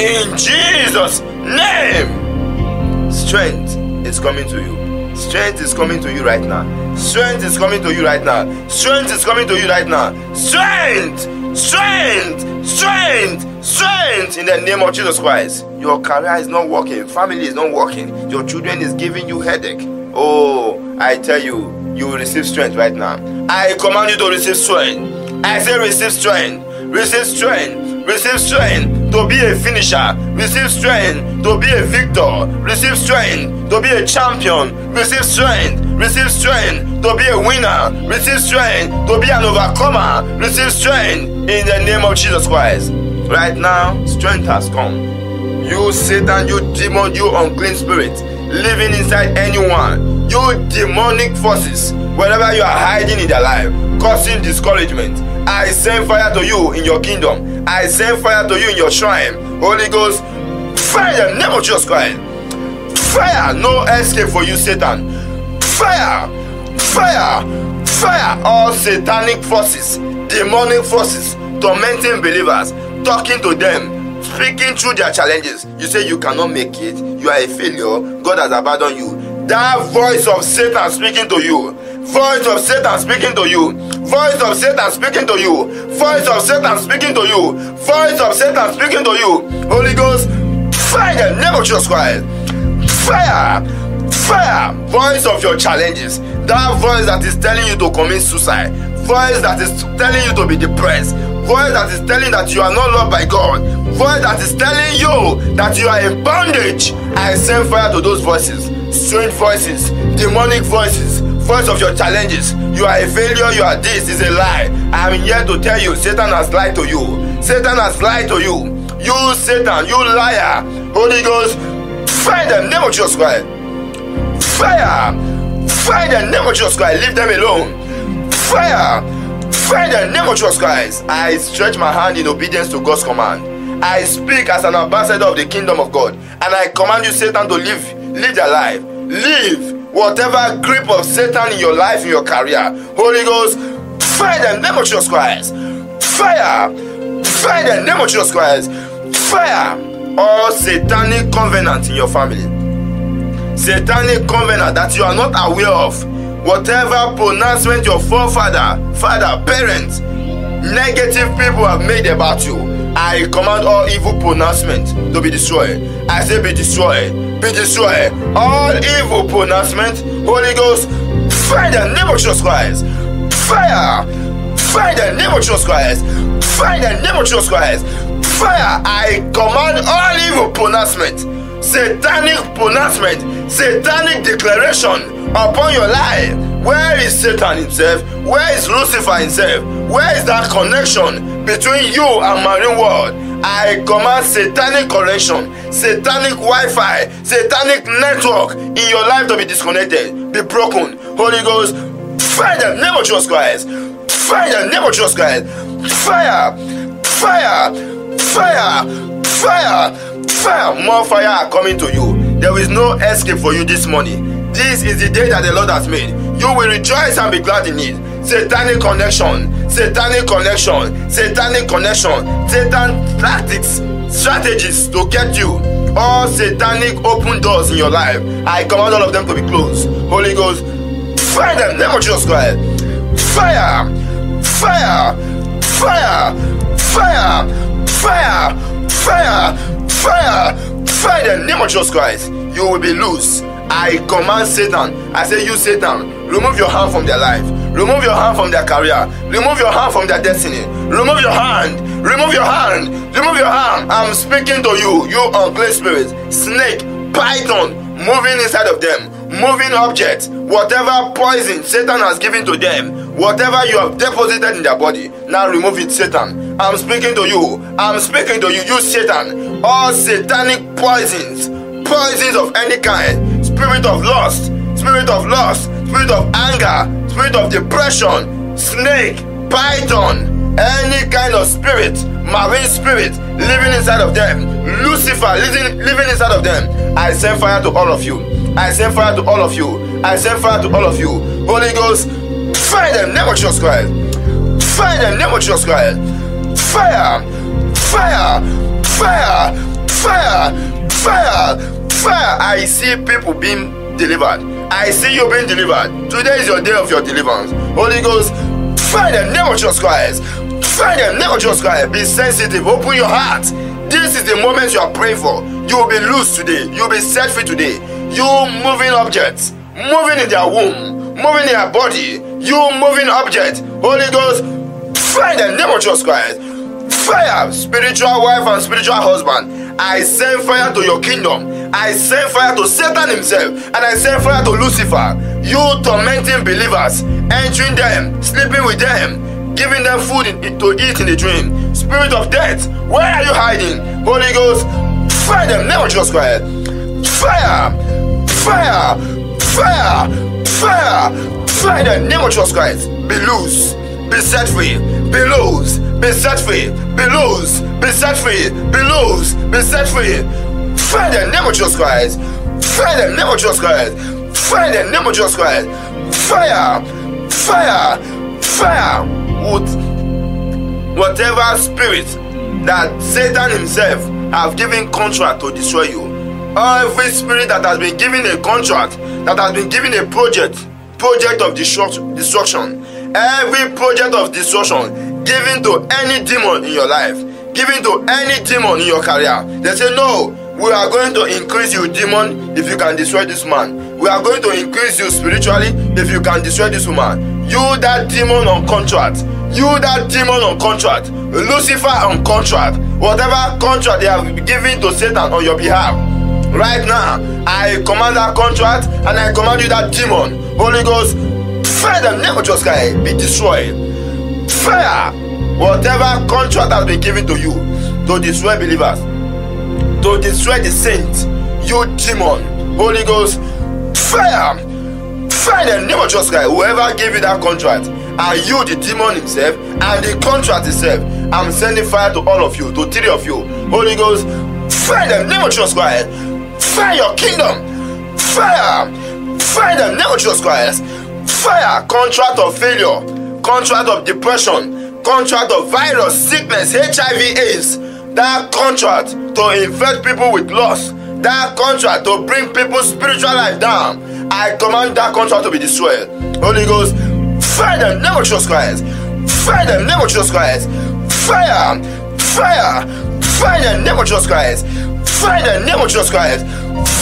In Jesus' name, strength is coming to you. Strength is coming to you right now. Strength is coming to you right now. Strength is coming to you right now. Strength, strength, strength, strength in the name of Jesus Christ. Your career is not working, family is not working, your children is giving you headache. Oh, I tell you, you will receive strength right now. I command you to receive strength. I say receive strength. Receive strength. Receive strength to be a finisher. Receive strength to be a victor. Receive strength to be a champion. Receive strength. Receive strength to be a winner. Receive strength to be an overcomer. Receive strength in the name of Jesus Christ. Right now, strength has come. You Satan, you demon, you unclean spirit living inside anyone, you demonic forces, wherever you are hiding in their life, causing discouragement. I send fire to you in your kingdom. I send fire to you in your shrine. Holy Ghost, fire in the name of Jesus Christ. Fire, no escape for you, Satan. Fire, fire, fire. All satanic forces, demonic forces, tormenting believers, talking to them, speaking through their challenges. You say you cannot make it, you are a failure, God has abandoned you. That voice of Satan speaking to you, voice of Satan speaking to you, voice of Satan speaking to you, voice of Satan speaking to you, voice of Satan speaking to you. Holy Ghost, fire, of Jesus Christ, fire, fire, voice of your challenges, that voice that is telling you to commit suicide, voice that is telling you to be depressed, voice that is telling that you are not loved by God, voice that is telling you that you are in bondage. I send fire to those voices, strange voices, demonic voices voice of your challenges. You are a failure, you are this, is a lie. I am here to tell you, Satan has lied to you. Satan has lied to you. You, Satan, you liar. Holy Ghost, fire them, name of Jesus Christ. Fire, fire them, name of Jesus Christ. Leave them alone. Fire, fire them, name of Jesus Christ. I stretch my hand in obedience to God's command. I speak as an ambassador of the kingdom of God, and I command you, Satan, to live, live their life. Live whatever grip of Satan in your life, in your career, Holy Ghost, fire them, name of Jesus Christ. Fire, fire them, name of Jesus Christ. Fire all satanic covenant in your family. Satanic covenant that you are not aware of. Whatever pronouncement your forefather, father, parents, negative people have made about you, I command all evil pronouncement to be destroyed. I say be destroyed, be destroyed. All evil pronouncement, Holy Ghost, fire the name of Jesus Christ. Fire, fire the name of Jesus Christ. Fire the name of Jesus Christ. Fire, I command all evil pronouncement, satanic pronouncement, satanic declaration upon your life. Where is Satan himself? Where is Lucifer himself? Where is that connection between you and marine world? I command satanic connection, satanic Wi-Fi, satanic network in your life to be disconnected, be broken. Holy Ghost, fire of Jesus Christ. Fire of Jesus Christ. Fire, fire, fire, fire, fire. More fire are coming to you. There is no escape for you this morning. This is the day that the Lord has made. You will rejoice and be glad in it. Satanic connection, satanic connection, satanic connection, Satan tactics, strategies to get you. All satanic open doors in your life. I command all of them to be closed. Holy Ghost, fire them. Name of Jesus Christ. Fire, fire, fire, fire, fire, fire, fire, fire. The name of Jesus Christ. You will be loose. I command Satan. I say, You, Satan, remove your hand from their life. Remove your hand from their career. Remove your hand from their destiny. Remove your hand. Remove your hand. Remove your hand. I'm speaking to you, you unclean spirits, snake, python, moving inside of them, moving objects, whatever poison Satan has given to them, whatever you have deposited in their body, now remove it, Satan. I'm speaking to you. I'm speaking to you, you Satan. All satanic poisons, poisons of any kind, spirit of lust, spirit of lust, spirit of anger, spirit of depression, snake, python, any kind of spirit, marine spirit living inside of them, Lucifer living, living inside of them. I send fire to all of you. I send fire to all of you. I send fire to all of you. Holy Ghost, fire them, name of Jesus. Fire them, name of Jesus. Fire, fire, fire, fire, fire, fire. I see people being delivered. I see you being delivered. Today is your day of your deliverance. Holy Ghost, fire them, name of Jesus. Fire them, name of Jesus. Be sensitive. Open your heart. This is the moment you are praying for. You will be loose today. You will be set free today. You moving objects, moving in their womb, moving in their body. You moving object. Holy Ghost, fire them, name of Jesus Christ. Fire, spiritual wife and spiritual husband. I send fire to your kingdom. I send fire to Satan himself. And I send fire to Lucifer. You tormenting believers, entering them, sleeping with them, giving them food in, to eat in the dream. Spirit of death, where are you hiding? Holy Ghost, fire them, name of Jesus. Fire, fire, fire, fire, fire them, name of Jesus Christ. Be loose, be set free, be loose, be set free, be loose, be set free, be loose, be set free. Fire them, name of Jesus Christ. Fire them, name of Jesus Christ. Fire them, name of Jesus Christ. Fire, fire, fire. What, whatever spirit that Satan himself have given contract to destroy you, every spirit that has been given a contract, that has been given a project, project of destruction, every project of destruction given to any demon in your life, given to any demon in your career, they say no. We are going to increase you, demon, if you can destroy this man. We are going to increase you spiritually if you can destroy this woman. You, that demon on contract. You, that demon on contract. Lucifer on contract. Whatever contract they have given to Satan on your behalf. Right now, I command that contract and I command you that demon. Holy Ghost, fire them, name of Jesus Christ, be destroyed. Fire whatever contract has been given to you to destroy believers, to destroy the saints, you demon, Holy Ghost, fire, fire the name of Jesus Christ. Whoever gave you that contract, are you the demon himself and the contract itself? I'm sending fire to all of you, to three of you. Holy Ghost, fire the name of Jesus Christ. Fire your kingdom. Fire, fire the name of Jesus Christ. Fire contract of failure, contract of depression, contract of virus, sickness, HIV, AIDS. That contract to infect people with loss. That contract to bring people's spiritual life down. I command that contract to be destroyed. Holy Ghost, fire them, name of Jesus Christ. Fire them, name of Jesus Christ. Fire, fire, fire them, name of Jesus Christ. Fire them, name of Jesus Christ.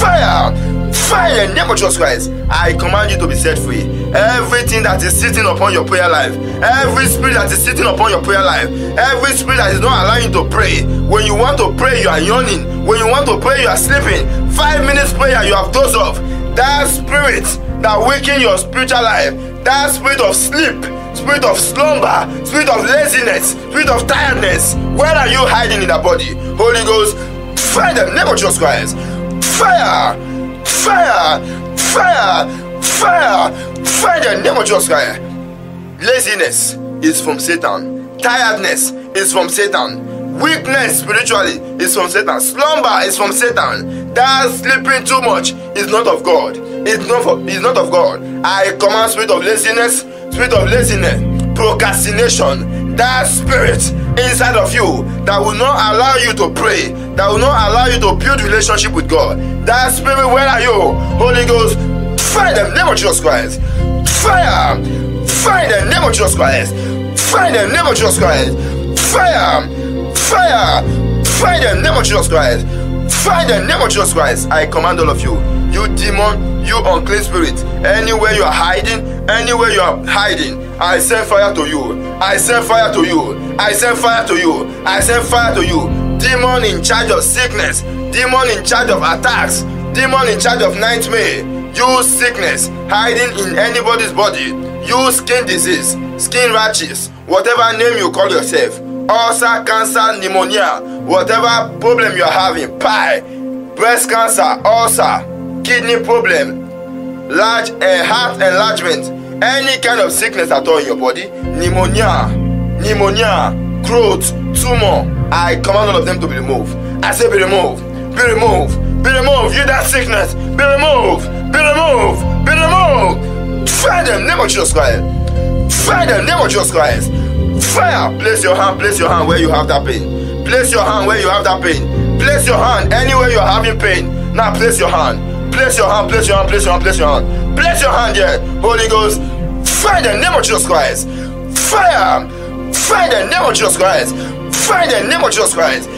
Fire, fire them, name of Jesus Christ. I command you to be set free. Everything that is sitting upon your prayer life, every spirit that is sitting upon your prayer life, every spirit that is not allowing you to pray. When you want to pray, you are yawning. When you want to pray, you are sleeping. Five minutes prayer, you have dozed off. That spirit that weaken your spiritual life, that spirit of sleep, spirit of slumber, spirit of laziness, spirit of tiredness. Where are you hiding in the body? Holy Ghost, fire them, name of Christ. Fire, fire, fire, fire, fire the name of Christ. Laziness is from Satan. Tiredness is from Satan. Weakness spiritually is from Satan. Slumber is from Satan. That sleeping too much is not of God. It's not for, it's not of God. I command spirit of laziness, spirit of laziness, procrastination, that spirit inside of you that will not allow you to pray, that will not allow you to build relationship with God. That spirit, where are you? Holy Ghost, fire them, name of Jesus Christ. Fire, fire them, name of Jesus Christ. Fire them, name of Jesus Christ. Fire, fire, fire them, name of Jesus Christ. Fire them, name of Jesus Christ. I command all of you, you demon, you unclean spirit, anywhere you are hiding, anywhere you are hiding, I send fire to you. I send fire to you. I send fire to you. I send fire to you. Demon in charge of sickness, demon in charge of attacks, demon in charge of nightmare. You sickness hiding in anybody's body. You skin disease, skin rashes, whatever name you call yourself. Ulcer, cancer, pneumonia, whatever problem you are having, pie, breast cancer, ulcer, kidney problem, large a heart enlargement, any kind of sickness at all in your body, pneumonia, pneumonia, growth, tumor, I command all of them to be removed. I say be removed, be removed, be removed. You that sickness, be removed, be removed, be removed. Fire them, name of Jesus Christ. Fire them, name of Jesus Christ. Fire. Place your hand, place your hand where you have that pain. Place your hand where you have that pain. Place your hand anywhere you're having pain. Now place your hand. Place your hand, place your hand, place your hand, place your hand. Place your hand here. Holy Ghost. Fire the name of Jesus Christ. Fire. Fire the name of Jesus Christ. Fire the name of Jesus Christ.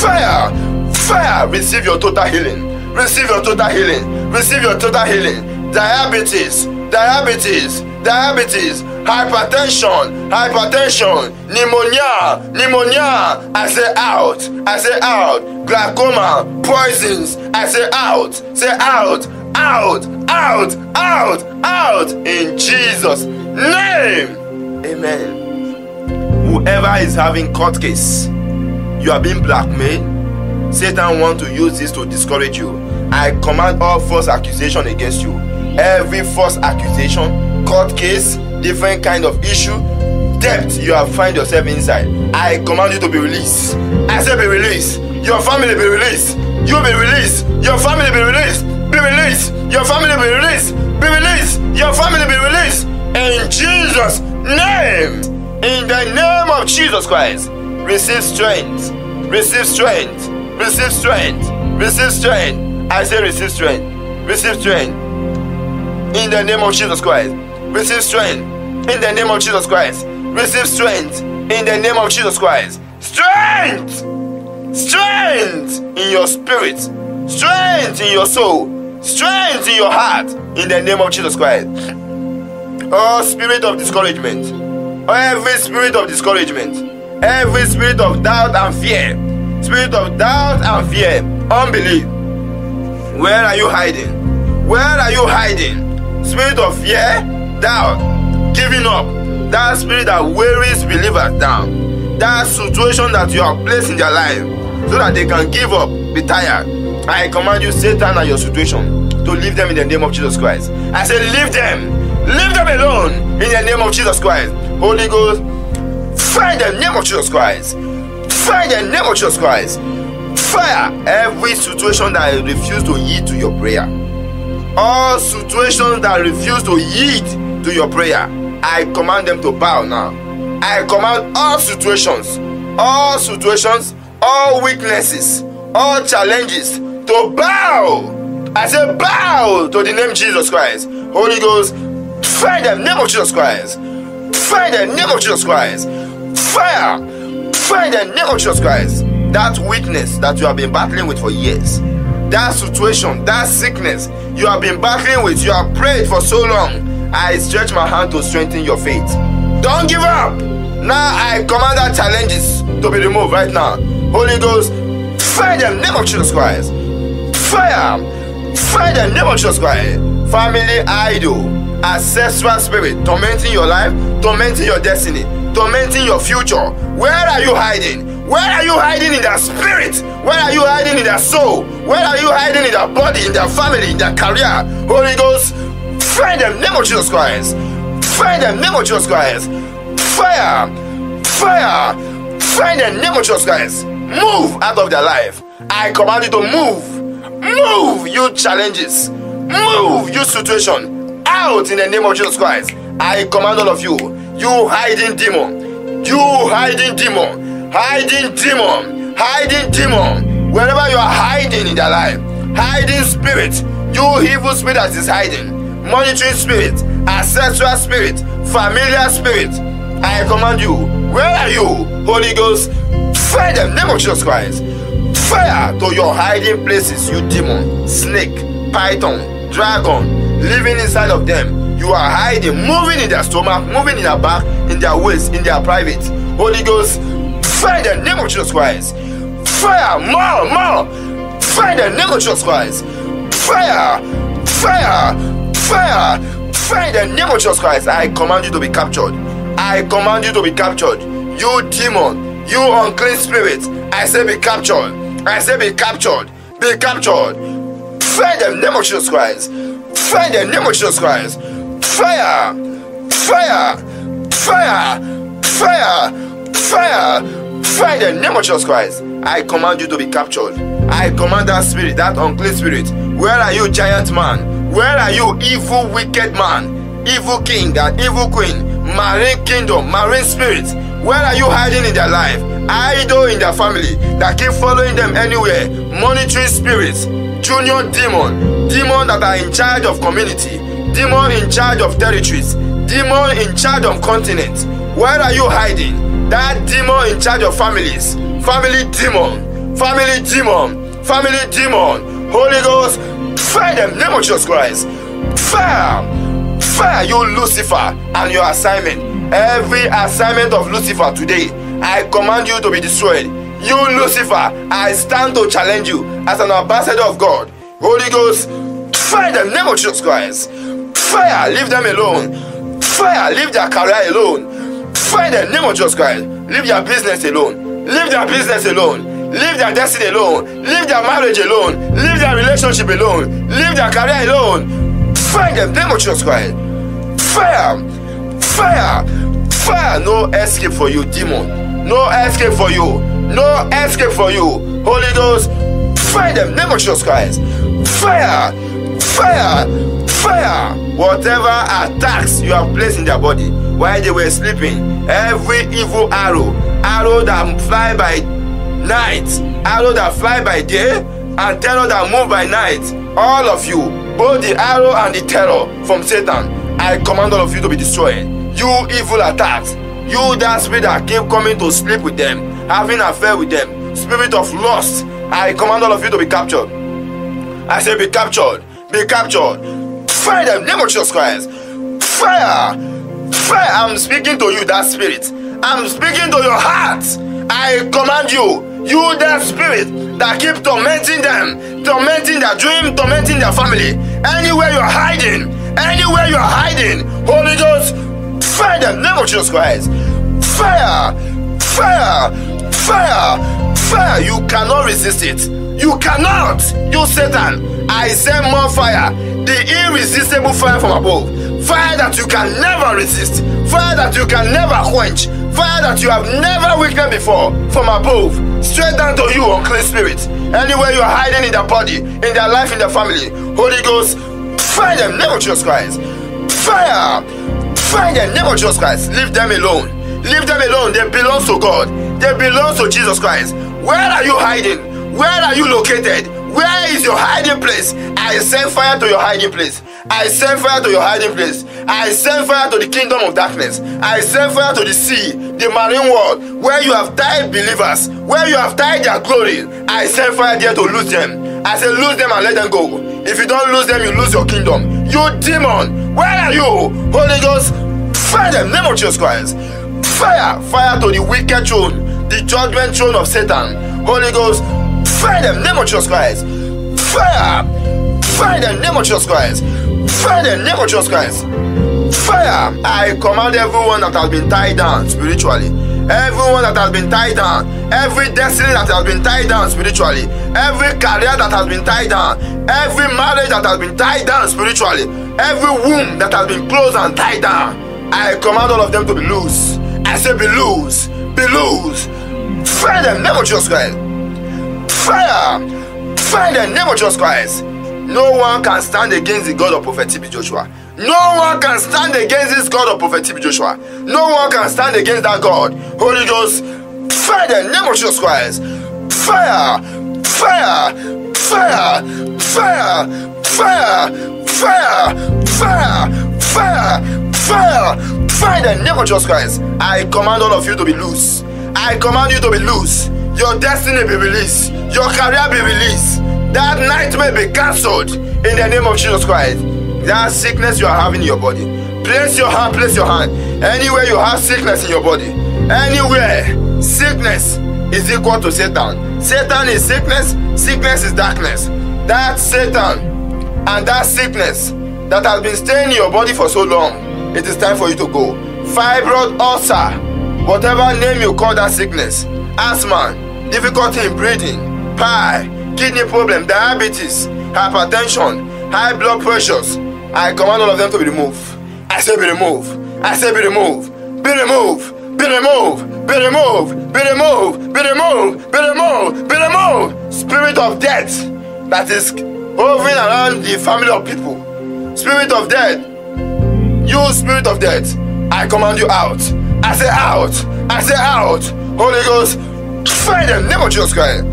Fire. Fire. Receive your total healing. Receive your total healing. Receive your total healing. Diabetes. Diabetes. Diabetes. Hypertension. Hypertension. Pneumonia. Pneumonia. I say out. I say out. Glaucoma. Poisons. I say out. Say out. Out. Out. Out. Out. In Jesus' name. Amen whoever is having court case you are being blackmailed satan want to use this to discourage you i command all false accusation against you every false accusation court case different kind of issue debt you have find yourself inside i command you to be released. I say be released. Your family be released. You be released. Your family be released. Be released. Your family be released. Be released. Your family be released. In jesus name. In the name of Jesus Christ, receive strength, receive strength, receive strength, receive strength. I say receive strength, receive strength. In the name of Jesus Christ, receive strength. In the name of Jesus Christ, receive strength. In the name of Jesus Christ, strength, strength in your spirit, strength in your soul, strength in your heart. In the name of Jesus Christ. Oh, spirit of discouragement every spirit of discouragement, every spirit of doubt and fear, spirit of doubt and fear, unbelief. Where are you hiding? Where are you hiding? Spirit of fear, doubt, giving up. That spirit that wearies believers down. That situation that you have placed in their life so that they can give up, be tired. I command you, Satan, and your situation to leave them in the name of Jesus Christ. I say, leave them. Leave them alone in the name of Jesus Christ. Holy Ghost, fire the name of Jesus Christ. Fire the name of Jesus Christ. Fire every situation that refuse to yield to your prayer. All situations that refuse to yield to your prayer, I command them to bow now. I command all situations, all situations, all weaknesses, all challenges to bow. I say bow to the name Jesus Christ. Holy Ghost, fire the name of Jesus Christ. Fire the name of Jesus Christ. Fire. Fire the name of Jesus Christ. That weakness that you have been battling with for years. That situation, that sickness you have been battling with, you have prayed for so long. I stretch my hand to strengthen your faith. Don't give up. Now I command that challenges to be removed right now. Holy Ghost, fire the name of Jesus Christ. Fire. Fire the name of Jesus Christ. Family idol ancestral spirit tormenting your life, tormenting your destiny, tormenting your future. Where are you hiding? Where are you hiding in their spirit? Where are you hiding in their soul? Where are you hiding in their body, in their family, in their career? Holy Ghost, find them, name of Jesus Christ. Find them, name of Jesus Christ. Fire, fire, find them, name of Jesus Christ. Move out of their life. I command you to move. Move, you challenges. Move, you situation out in the name of Jesus Christ. I command all of you, you hiding demon, you hiding demon, hiding demon, hiding demon, wherever you are hiding in their life, hiding spirit, you evil spirit that is hiding, monitoring spirit, ancestral spirit, familiar spirit. I command you, where are you, Holy Ghost? Fire them, name of Jesus Christ. Fire to your hiding places, you demon, snake, python, dragon, living inside of them. You are hiding, moving in their stomach, moving in their back, in their waist, in their private. Holy Ghost, fire the name of Jesus Christ. Fire, more, more. Fire the name of Jesus Christ. Fire, fire, fire, fire the name of Jesus Christ. I command you to be captured. I command you to be captured. You demon, you unclean spirit. I say be captured. I say be captured. Be captured. Fire the name of Jesus Christ. Fire the name of Jesus Christ. Fire! Fire! Fire! Fire! Fire! Fire in the name of Jesus Christ. I command you to be captured. I command that spirit, that unclean spirit. Where are you, giant man? Where are you, evil, wicked man? Evil king and evil queen, marine kingdom, marine spirits. Where are you hiding in their life? Idol in their family that keep following them anywhere. Monitoring spirits, junior demon, demon that are in charge of community, demon in charge of territories, demon in charge of continents. Where are you hiding? That demon in charge of families, family demon, family demon, family demon. Holy Ghost, fire them, name of Jesus Christ. Fire, fire you Lucifer and your assignment. Every assignment of Lucifer today, I command you to be destroyed. You, Lucifer, I stand to challenge you as an ambassador of God. Holy Ghost, fire them, name of Jesus Christ. Fire, leave them alone. Fire, leave their career alone. Fire them, name of Jesus Christ. Leave their business alone. Leave their business alone. Leave their destiny alone. Leave their marriage alone. Leave their relationship alone. Leave their career alone. Fire them, name of Jesus Christ. Fire, fire, fire. No escape for you, demon. No escape for you. No escape for you. Holy Ghost, fire them, name of Jesus Christ. Fire, fire, fire. Whatever attacks you have placed in their body while they were sleeping, every evil arrow, arrow that fly by night, arrow that fly by day, and terror that move by night, all of you, both the arrow and the terror from Satan, I command all of you to be destroyed. You evil attacks, you that spirit that keep coming to sleep with them, having affair with them, spirit of lust, I command all of you to be captured. I say be captured, be captured. Fire them, name of Jesus Christ. Fire, fire. I'm speaking to you, that spirit. I'm speaking to your heart. I command you, you that spirit that keep tormenting them, tormenting their dream, tormenting their family. Anywhere you're hiding, anywhere you're hiding, Holy Ghost, fire them, name of Jesus Christ. Fire, fire, fire, fire. You cannot resist it. You cannot. You Satan. I send more fire. The irresistible fire from above. Fire that you can never resist. Fire that you can never quench. Fire that you have never witnessed before from above. Straight down to you, unclean spirit. Anywhere you are hiding in their body, in their life, in their family. Holy Ghost, fire them, of Jesus Christ. Fire! Fire them, name of Jesus Christ. Leave them alone. Leave them alone. They belong to God. They belong to Jesus Christ. Where are you hiding? Where are you located? Where is your hiding place? I send fire to your hiding place. I send fire to your hiding place. I send fire to the kingdom of darkness. I send fire to the sea, the marine world, where you have tied believers, where you have tied their glory. I send fire there to lose them. I say, lose them and let them go. If you don't lose them, you lose your kingdom. You demon, where are you? Holy Ghost, fire them, name of Jesus Christ. Fire, fire to the wicked throne, the judgment throne of Satan. Holy Ghost, fire them, name of Jesus Christ. Fire, fire them, name of Jesus Christ. Fire them, name of Jesus Christ. Fire! I command everyone that has been tied down spiritually, everyone that has been tied down, every destiny that has been tied down spiritually, every career that has been tied down, every marriage that has been tied down spiritually, every womb that has been closed and tied down. I command all of them to be loose. I say, be loose, be loose. Fire them, name of Jesus. Fire! Fire them, name of Jesus Christ. No one can stand against the God of Prophet TB Joshua. No one can stand against this God of Prophet TB Joshua. No one can stand against that God. Holy Ghost, fire the name of Jesus Christ. Fire, fire, fire, fire, fire, fire, fire, fire, fire, fire the name of Jesus Christ. I command all of you to be loose. I command you to be loose. Your destiny be released. Your career be released. That nightmare be cancelled in the name of Jesus Christ. That sickness you are having in your body. Place your hand, place your hand. Anywhere you have sickness in your body, anywhere, sickness is equal to Satan. Satan is sickness, sickness is darkness. That Satan and that sickness that has been staying in your body for so long, it is time for you to go. Fibroid ulcer, whatever name you call that sickness, asthma, difficulty in breathing, pie, kidney problem, diabetes, hypertension, high blood pressures. I command all of them to be removed. I say be removed. I say be removed. Be removed. Be removed. Be removed. Be removed. Be removed. Be removed. Be removed. Spirit of death that is hovering around the family of people. Spirit of death. You spirit of death. I command you out. I say out. I say out. Holy Ghost, fire them name of Jesus Christ.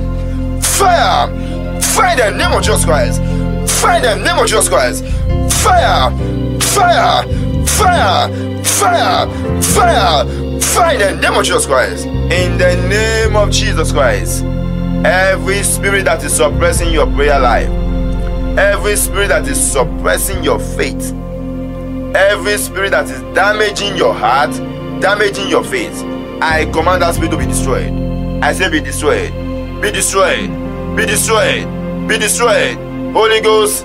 Fire. Fire them name of Jesus Christ. Fire them name of Jesus Christ. Fire. Fire. Fire. Fire. Fire. Fire them name of Jesus Christ. In the name of Jesus Christ. Every spirit that is suppressing your prayer life, every spirit that is suppressing your faith, every spirit that is damaging your heart, damaging your faith, I command that spirit to be destroyed. I say, be destroyed, be destroyed, be destroyed, be destroyed. Holy Ghost,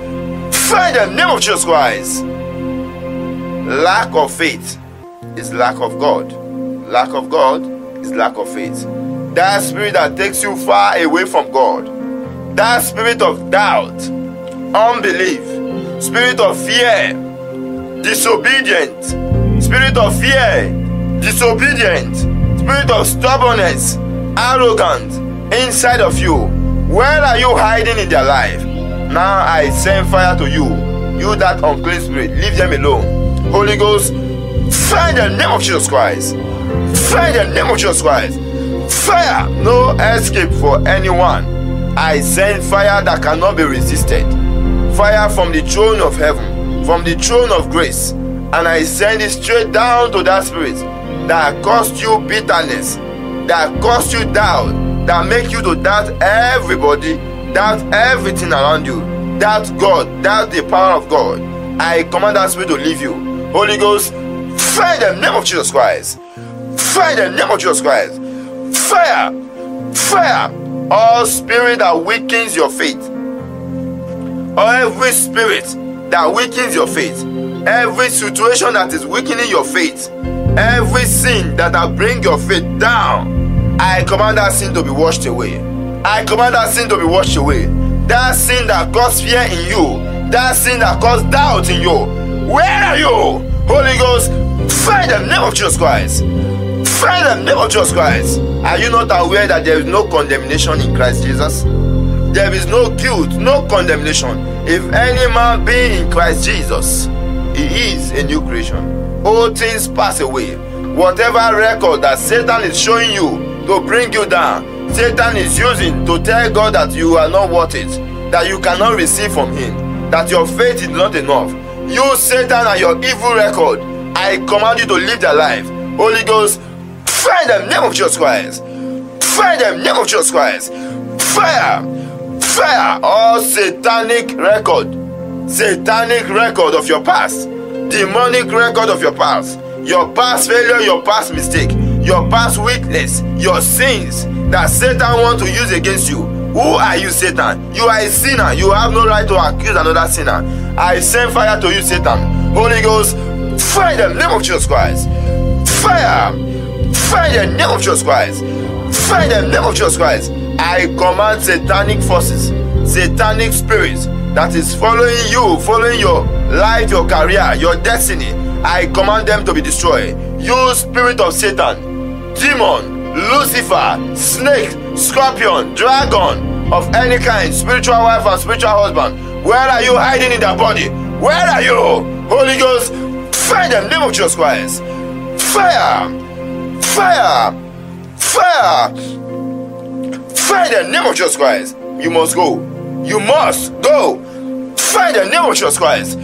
fire the name of Jesus Christ. Lack of faith is lack of God. Lack of God is lack of faith. That spirit that takes you far away from God. That spirit of doubt, unbelief, spirit of fear, disobedient, spirit of fear, disobedient, spirit of stubbornness, arrogant inside of you. Where are you hiding in their life? Now I send fire to you. You that unclean spirit, leave them alone. Holy Ghost, fire the name of Jesus Christ. Fire the name of Jesus Christ. Fire, no escape for anyone. I send fire that cannot be resisted. Fire from the throne of heaven, from the throne of grace. And I send it straight down to that spirit that caused you bitterness, that caused you doubt, that make you to doubt everybody, doubt everything around you, doubt God, doubt the power of God. I command that spirit to leave you. Holy Ghost, fire the name of Jesus Christ. Fire the name of Jesus Christ. Fire! Fire! All spirit that weakens your faith. Or every spirit that weakens your faith. Every situation that is weakening your faith. Every sin that will bring your faith down. I command that sin to be washed away. I command that sin to be washed away. That sin that caused fear in you. That sin that caused doubt in you. Where are you? Holy Ghost, find the name of Jesus Christ. Find the name of Jesus Christ. Are you not aware that there is no condemnation in Christ Jesus? There is no guilt, no condemnation. If any man be in Christ Jesus, he is a new creation. All things pass away. Whatever record that Satan is showing you to bring you down, Satan is using to tell God that you are not worth it, that you cannot receive from him, that your faith is not enough. You, Satan, and your evil record, I command you to live their life. Holy Ghost, fire them, name of Jesus Christ. Fire them, name of Jesus Christ. Fire, fire all satanic record, satanic record of your past, demonic record of your past, your past failure, your past mistake, your past weakness, your sins that Satan want to use against you. Who are you, Satan? You are a sinner. You have no right to accuse another sinner. I send fire to you, Satan. Holy Ghost, fire the name of Jesus Christ. Fire, fire the name of Jesus Christ. Fire the name of Jesus Christ. I command satanic forces, satanic spirits that is following you, following your life, your career, your destiny. I command them to be destroyed. You spirit of Satan, demon, Lucifer, snake, scorpion, dragon of any kind, spiritual wife and spiritual husband. Where are you hiding in their body? Where are you? Holy Ghost, fire them, name of Jesus Christ. Fire! Fire! Fire! Fire the name of Jesus Christ. You must go. You must go. Fire the name of Jesus Christ.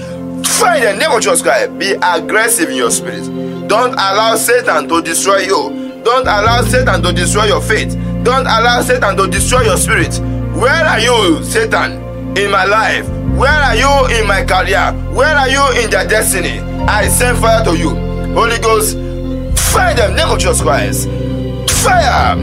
Fire the name of Jesus Christ. Be aggressive in your spirit. Don't allow Satan to destroy you. Don't allow Satan to destroy your faith. Don't allow Satan to destroy your spirit. Where are you, Satan, in my life? Where are you in my career? Where are you in their destiny? I send fire to you. Holy Ghost, fire the name of Jesus Christ. Fire!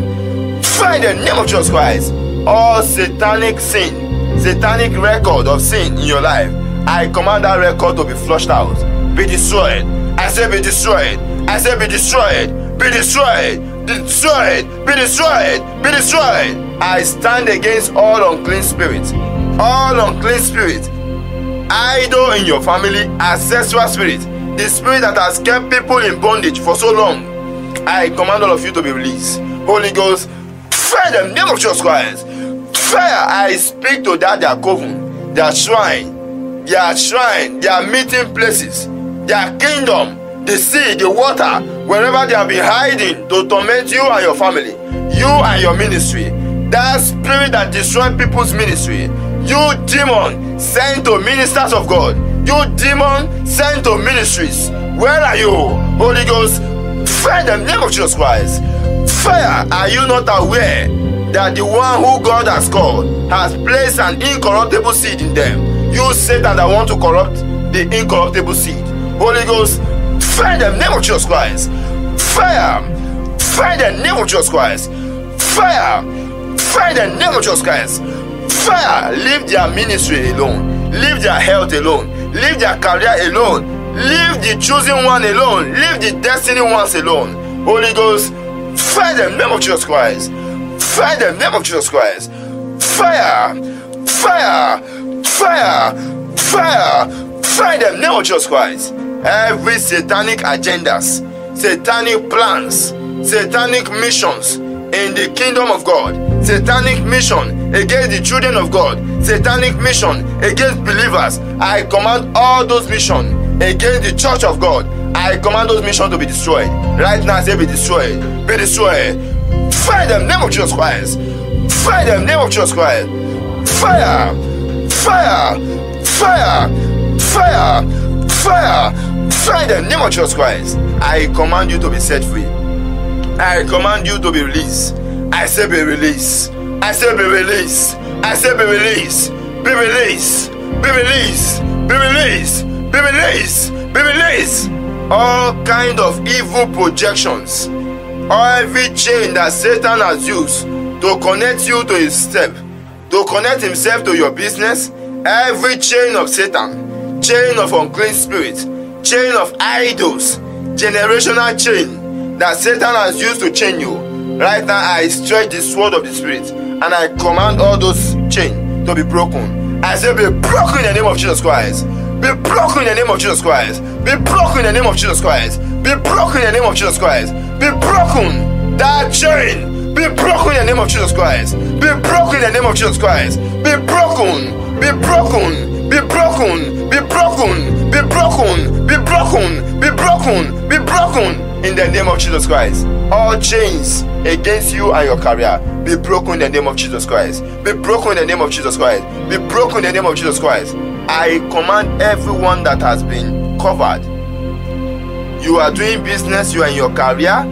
Fire the name of Jesus Christ. All satanic sin, satanic record of sin in your life, I command that record to be flushed out, be destroyed. I say be destroyed. I say be destroyed. Be destroyed. Destroyed. Be destroyed. Be destroyed. I stand against all unclean spirits. All unclean spirits idol in your family, ancestral spirit, the spirit that has kept people in bondage for so long, I command all of you to be released. Holy Ghost, fire them, name of Jesus Christ. Fire, I speak to that their coven, their shrine, their shrine, their meeting places, their kingdom, the sea, the water, wherever they have been hiding to torment you and your family, you and your ministry. That spirit that destroys people's ministry, you demon sent to ministers of God, you demon sent to ministries. Where are you, Holy Ghost? Fire the name of Jesus Christ. Fire, are you not aware that the one who God has called has placed an incorruptible seed in them? You Satan that I want to corrupt the incorruptible seed. Holy Ghost, fire the name of Jesus Christ. Fire, fire the name of Jesus Christ. Fire, fire the name of Jesus Christ. Fire, leave their ministry alone, leave their health alone, leave their career alone, leave the chosen one alone, leave the destiny ones alone. Holy Ghost, fire the name of Jesus Christ. Fire the name of Jesus Christ. Fire, fire, fire, fire, fire the name of Jesus Christ. Every satanic agendas, satanic plans, satanic missions in the kingdom of God, satanic mission against the children of God, satanic mission against believers. I command all those missions against the church of God. I command those missions to be destroyed. Right now, say be destroyed. Be destroyed. Fire them, name of Jesus Christ. Fire them, name of Jesus Christ. Fire, fire, fire, fire, fire, fire them, name of Jesus Christ. I command you to be set free. I command you to be released. I say be released. I say be released. I say be released. Be released. Be released. Be released. Be released. Be released. All kind of evil projections. Every chain that Satan has used to connect you to his step, to connect himself to your business, every chain of Satan, chain of unclean spirit, chain of idols, generational chain that Satan has used to chain you. Right now, I stretch the sword of the spirit and I command all those chains to be broken. I say, be broken in the name of Jesus Christ. Be broken in the name of Jesus Christ. Be broken in the name of Jesus Christ. Be broken in the name of Jesus Christ. Be broken. That chain. Be broken in the name of Jesus Christ. Be broken in the name of Jesus Christ. Be broken. Be broken. Be broken. Be broken. Be broken. Be broken. Be broken. Be broken in the name of Jesus Christ. All chains against you and your career be broken in the name of Jesus Christ. Be broken in the name of Jesus Christ. Be broken in the name of Jesus Christ. I command everyone that has been covered. You are doing business, you are in your career,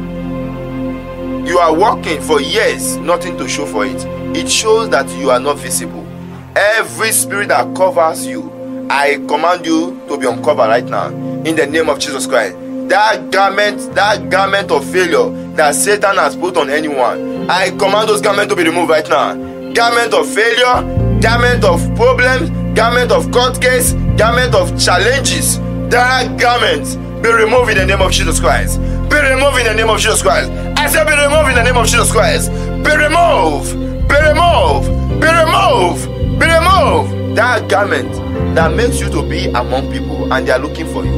you are working for years, nothing to show for it. It shows that you are not visible. Every spirit that covers you, I command you to be uncovered right now in the name of Jesus Christ. That garment, that garment of failure that Satan has put on anyone, I command those garments to be removed right now. Garment of failure, garment of problems, garment of court case, garment of challenges. That garment be removed in the name of Jesus Christ. Be removed in the name of Jesus Christ. I say be removed in the name of Jesus Christ. Be removed. Be removed. Be removed. Be removed. That garment that makes you to be among people and they are looking for you.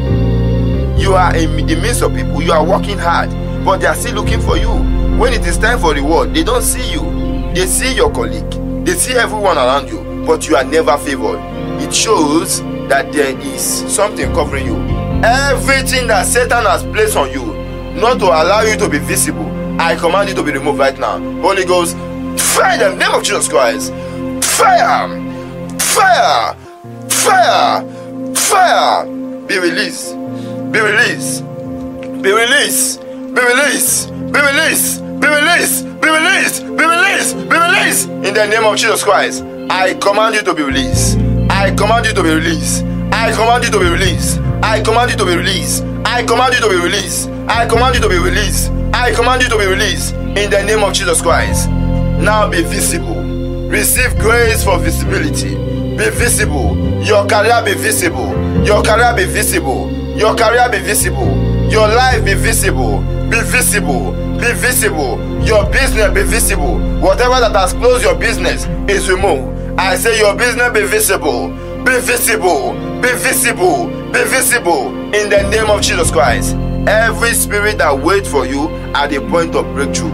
You are in the midst of people. You are working hard, but they are still looking for you. When it is time for reward, they don't see you. They see your colleague. They see everyone around you, but you are never favored. It shows that there is something covering you. Everything that Satan has placed on you, not to allow you to be visible, I command you to be removed right now. Holy Ghost, fire in the name of Jesus Christ. Fire! Fire! Fire! Fire! Be released. Be released. Be released. Be released. Be released. Be released. Be released. Be released. Be released. In the name of Jesus Christ, I command you to be released. I command you to be released. I command you to be released. I command you to be released. I command you to be released. I command you to be released. I command you to be released in the name of Jesus Christ. Now be visible. Receive grace for visibility. Be visible. Your career be visible. Your career be visible. Your career be visible. Your life be visible. Be visible. Be visible. Your business be visible. Whatever that has closed your business is removed. I say your business be visible. Be visible. be visible, be visible in the name of Jesus Christ. Every spirit that waits for you at the point of breakthrough.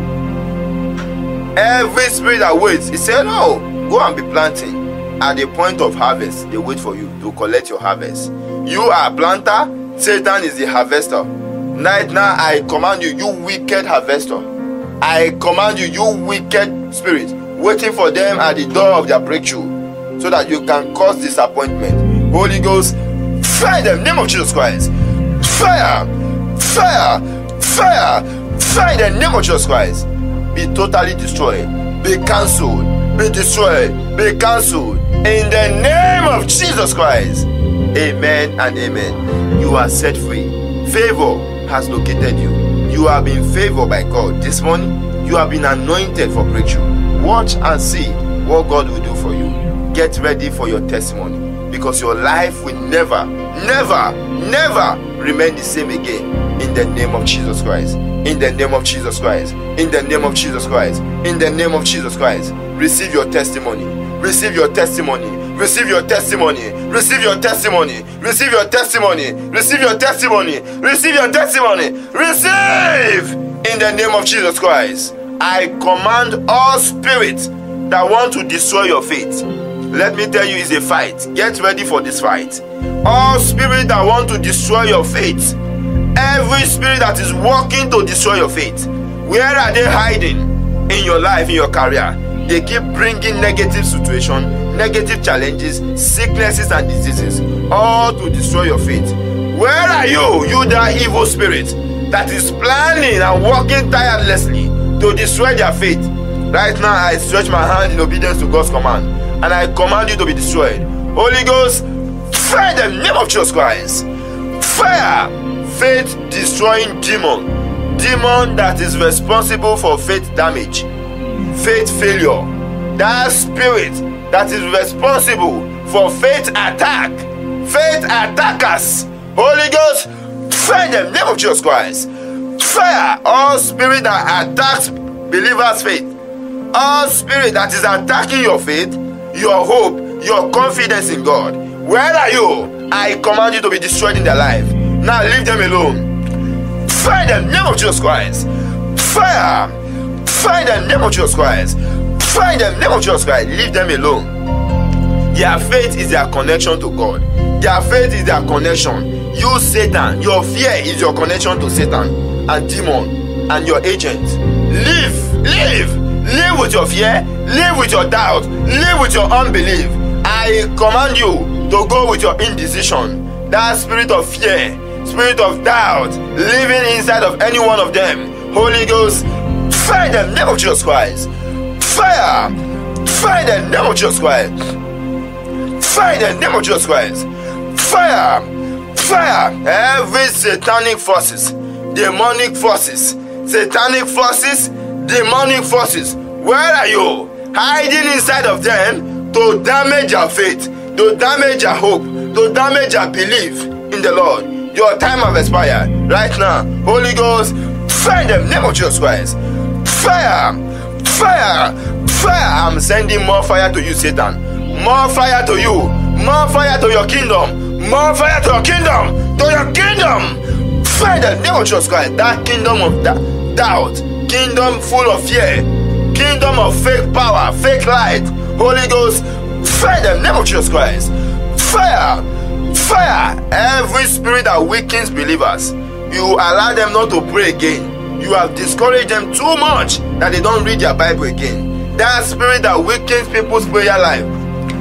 Every spirit that waits, he said, No, go and be planting. At the point of harvest, they wait for you to collect your harvest. You are a planter, Satan is the harvester. Right now, I command you, you wicked harvester. I command you, you wicked spirit, waiting for them at the door of their breakthrough so that you can cause disappointment. Holy Ghost, fire them, name of Jesus Christ. Fire, fire, fire, fire the name of Jesus Christ. Be totally destroyed, be cancelled, be destroyed, be cancelled in the name of Jesus Christ. Amen and amen. You are set free. Favor has located you. You have been favored by God. This morning, you have been anointed for breakthrough. Watch and see what God will do for you. Get ready for your testimony because your life will never, never, never remain the same again. In the name of Jesus Christ. In the name of Jesus Christ. In the name of Jesus Christ. In the name of Jesus Christ. Receive your testimony. Receive your testimony. Receive your testimony. Receive your testimony. Receive your testimony. Receive your testimony. Receive your testimony. Receive in the name of Jesus Christ. I command all spirits that want to destroy your faith. Let me tell you, it's a fight. Get ready for this fight. All spirits that want to destroy your faith, every spirit that is working to destroy your faith, where are they hiding in your life, in your career? They keep bringing negative situation, negative challenges, sicknesses, and diseases, all to destroy your faith. Where are you, you that evil spirit that is planning and working tirelessly to destroy their faith? Right now, I stretch my hand in obedience to God's command, and I command you to be destroyed. Holy Ghost, fire the name of Jesus Christ. Fire, faith destroying demon, demon that is responsible for faith damage. Faith failure. That spirit that is responsible for faith attack. Faith attackers. Holy ghost fire them name of jesus christ fire all spirit that attacks believers faith all spirit that is attacking your faith your hope your confidence in god where are you i command you to be destroyed in their life now leave them alone fire them name of jesus christ fire Find the name of Jesus Christ. Find the name of Jesus Christ. Leave them alone. Their faith is their connection to God. Their faith is their connection. You, Satan, your fear is your connection to Satan and demon and your agent. Live, live, live with your fear, live with your doubt, live with your unbelief. I command you to go with your indecision. That spirit of fear, spirit of doubt, living inside of any one of them. Holy Ghost, Fire the name of Jesus Christ. Fire. Fire the name of Jesus Christ. Fire the name of Jesus Christ. Fire. Fire. Every satanic forces, demonic forces, satanic forces, demonic forces. Where are you? Hiding inside of them to damage your faith, to damage your hope, to damage your belief in the Lord. Your time has expired. Right now, Holy Ghost, fire them, name of Jesus Christ. Fire! Fire! Fire! I'm sending more fire to you, Satan. More fire to you. More fire to your kingdom. More fire to your kingdom. To your kingdom. Fire the name of Jesus Christ. That kingdom of da- doubt. Kingdom full of fear. Kingdom of fake power, fake light. Holy Ghost. Fire the name of Jesus Christ. Fire! Fire! Every spirit that weakens believers. You allow them not to pray again you have discouraged them too much that they don't read their Bible again. That spirit that weakens people's prayer life,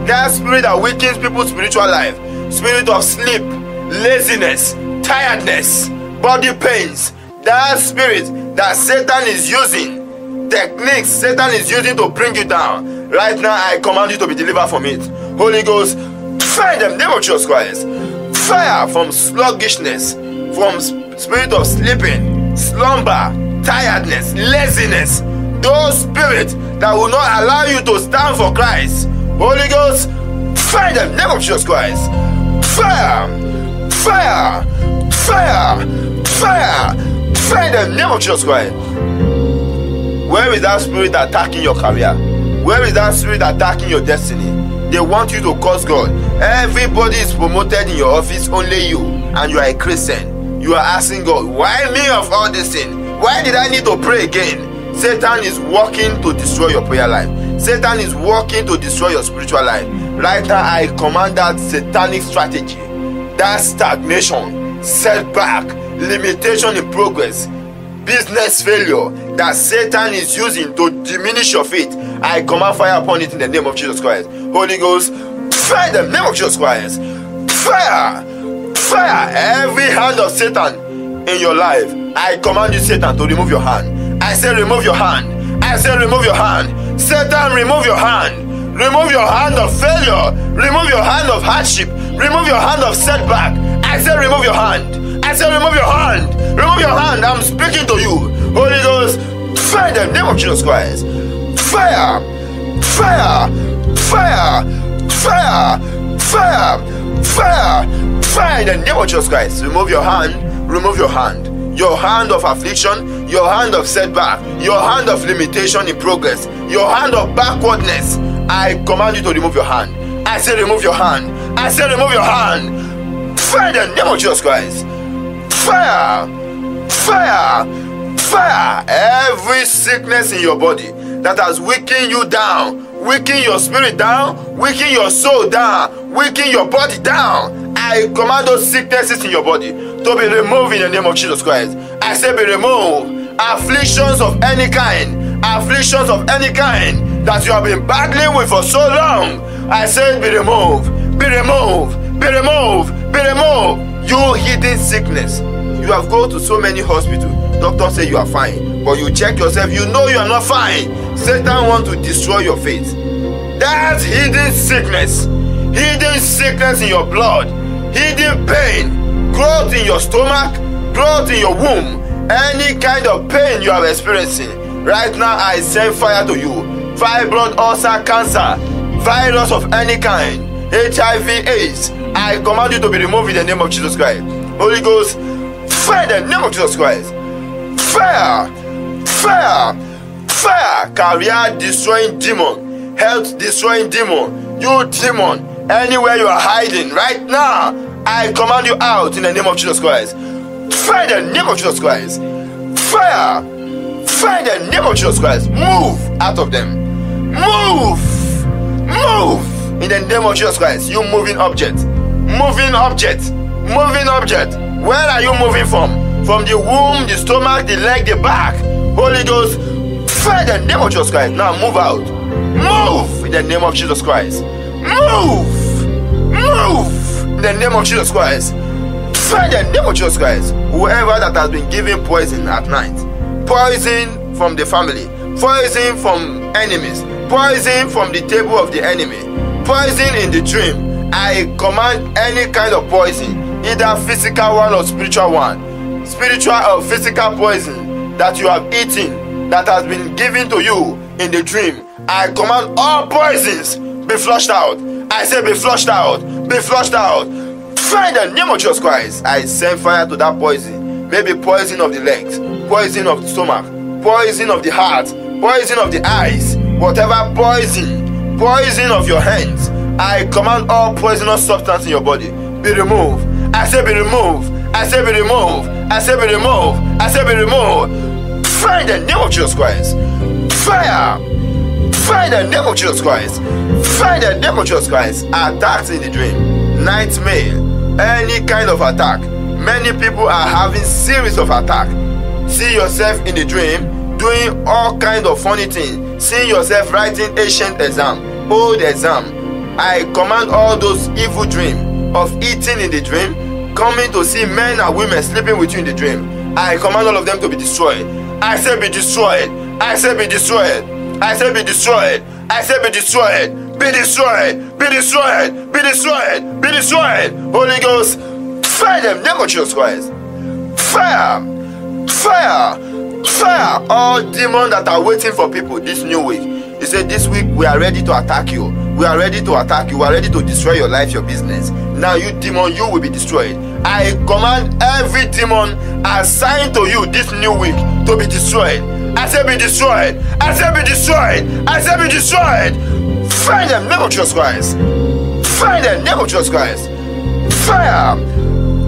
that spirit that weakens people's spiritual life, spirit of sleep, laziness, tiredness, body pains, that spirit that Satan is using, techniques Satan is using to bring you down. Right now, I command you to be delivered from it. Holy Ghost, fire them, name of Jesus Christ. Fire from sluggishness, from spirit of sleeping, slumber, tiredness, laziness, those spirits that will not allow you to stand for Christ. Holy Ghost, fire them, name of Jesus Christ. Fire, fire, fire, fire, fire them, name of Jesus Christ. Where is that spirit attacking your career? Where is that spirit attacking your destiny? They want you to curse God. Everybody is promoted in your office, only you. And you are a Christian. You are asking God, why me of all this sin? Why did I need to pray again? Satan is working to destroy your prayer life. Satan is working to destroy your spiritual life. Right now, I command that satanic strategy, that stagnation, setback, limitation in progress, business failure that Satan is using to diminish your faith. I command fire upon it in the name of Jesus Christ. Holy Ghost, fire the name of Jesus Christ. Fire, fire every hand of Satan in your life. I command you, Satan, to remove your hand. I say, remove your hand. I say, remove your hand. Satan, remove your hand. Remove your hand of failure. Remove your hand of hardship. Remove your hand of setback. I say, remove your hand. I say, remove your hand. Remove your hand. I'm speaking to you. Holy Ghost, fire the name of Jesus Christ. Fire, fire, fire, fire, fire, fire, fire in the name of Jesus Christ. Remove your hand. Remove your hand your hand of affliction, your hand of setback, your hand of limitation in progress, your hand of backwardness. I command you to remove your hand. I say, remove your hand. I say, remove your hand. Fire the name of Jesus Christ. Fire, fire, fire. Every sickness in your body that has weakened you down, weakened your spirit down, weakened your soul down, weakened your body down. I command those sicknesses in your body to be removed in the name of Jesus Christ. I say, be removed. Afflictions of any kind, afflictions of any kind that you have been battling with for so long. I say, be removed, be removed, be removed, be removed. You hidden sickness. You have gone to so many hospitals. Doctors say you are fine, but you check yourself, you know you are not fine. Satan want to destroy your faith. That hidden sickness, hidden sickness in your blood, hidden pain, growth in your stomach, growth in your womb, any kind of pain you are experiencing. Right now, I send fire to you. Fibroid, ulcer, cancer, virus of any kind, HIV, AIDS. I command you to be removed in the name of Jesus Christ. Holy Ghost, fire the name of Jesus Christ. Fire, fire, fire. Career destroying demon, health destroying demon, you demon Anywhere you are hiding right now, I command you out in the name of Jesus Christ. Fire the name of Jesus Christ. Fire. Fire the name of Jesus Christ. Move out of them. Move. Move. In the name of Jesus Christ. You moving object. Moving object. Moving object. Where are you moving from? From the womb, the stomach, the leg, the back. Holy Ghost. Fire the name of Jesus Christ. Now move out. Move in the name of Jesus Christ. Move! Move! In the name of Jesus Christ. Fire the name of Jesus Christ. Whoever that has been given poison at night, poison from the family, poison from enemies, poison from the table of the enemy, poison in the dream. I command any kind of poison, either physical one or spiritual one, spiritual or physical poison that you have eaten that has been given to you in the dream. I command all poisons be flushed out. I say, be flushed out. Be flushed out. In the name of Jesus Christ. I send fire to that poison. Maybe poison of the legs, poison of the stomach, poison of the heart, poison of the eyes, whatever poison, poison of your hands. I command all poisonous substance in your body be removed. I say, be removed. I say, be removed. I say, be removed. I say, be removed. Fire in the name of Jesus Christ. Fire. Fire in the name of Jesus Christ. Fire in the name of Jesus Christ. Attacks in the dream. Nightmare. Any kind of attack. Many people are having series of attack. See yourself in the dream doing all kind of funny things. See yourself writing ancient exam, old exam. I command all those evil dream of eating in the dream, coming to see men and women sleeping with you in the dream. I command all of them to be destroyed. I say be destroyed. I say be destroyed. I say be destroyed. I say be destroyed. Be destroyed. Be destroyed. Be destroyed. Be destroyed. Holy Ghost, fire them. Name of Jesus Christ. Fire. Fire. Fire. All demons that are waiting for people this new week. He said, This week we are ready to attack you. We are ready to attack you. We are ready to destroy your life, your business. Now, you demon, you will be destroyed. I command every demon assigned to you this new week to be destroyed. I say be destroyed. I say be destroyed. I say be destroyed. Fire them, name of Jesus Christ. Fire them, name of Jesus Christ. Fire.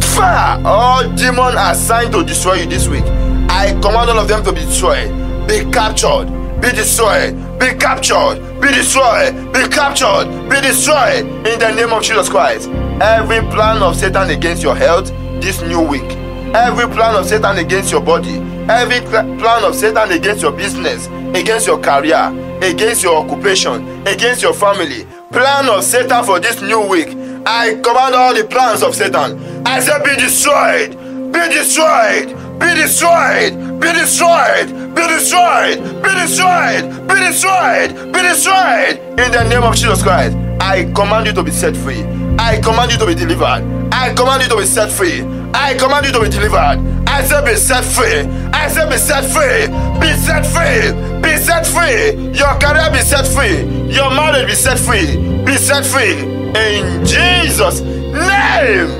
Fire. All demons assigned to destroy you this week. I command all of them to be destroyed. Be captured. Be destroyed. Be captured. Be destroyed. Be captured. Be destroyed. In the name of Jesus Christ. Every plan of Satan against your health this new week. Every plan of Satan against your body. Every plan of Satan against your business. Against your career. Against your occupation. Against your family. Plan of Satan for this new week. I command all the plans of Satan. I say, be destroyed. Be destroyed. Be destroyed. Be destroyed. Be destroyed. Be destroyed. Be destroyed. Be destroyed. In the name of Jesus Christ, I command you to be set free. I command you to be delivered. I command you to be set free. I command you to be delivered. I say be set free. I say be set free. Be set free. Be set free. Your career be set free. Your marriage be set free. Be set free. In Jesus' name.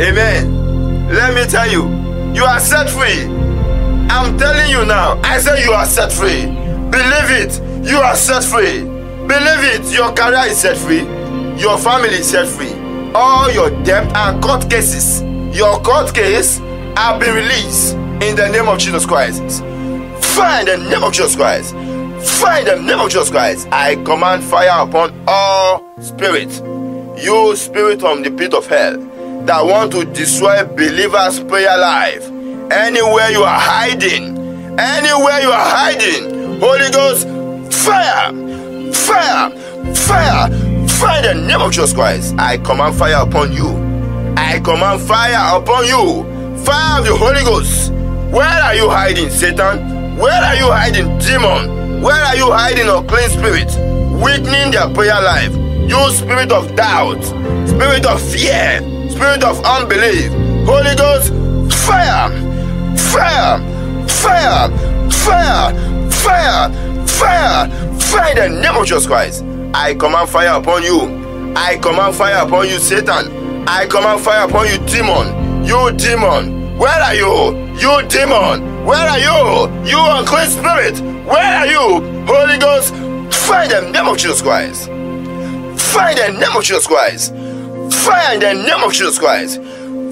Amen. Let me tell you, you are set free. I'm telling you now. I say you are set free. Believe it. You are set free. Believe it. Your career is set free. Your family is set free. All your debt and court cases, your court case, have been released in the name of Jesus Christ. In the name of Jesus Christ. In the name of Jesus Christ. I command fire upon all spirits. You spirit from the pit of hell that want to destroy believers' prayer life. Anywhere you are hiding, anywhere you are hiding, Holy Ghost, fire, fire, fire, fire in the name of Jesus Christ. I command fire upon you. I command fire upon you. Fire of the Holy Ghost. Where are you hiding, Satan? Where are you hiding, demon? Where are you hiding, unclean spirit? Weakening their prayer life. You spirit of doubt, spirit of fear, spirit of unbelief. Holy Ghost, fire, fire, fire, fire, fire, fire, fire in the name of Jesus Christ. I command fire upon you. I command fire upon you, Satan. I command fire upon you, demon. You demon. Where are you? You demon. Where are you? You unclean spirit. Where are you? Holy Ghost, fire in the name of Jesus Christ. Fire in the name of Jesus Christ. Fire in the name of Jesus Christ.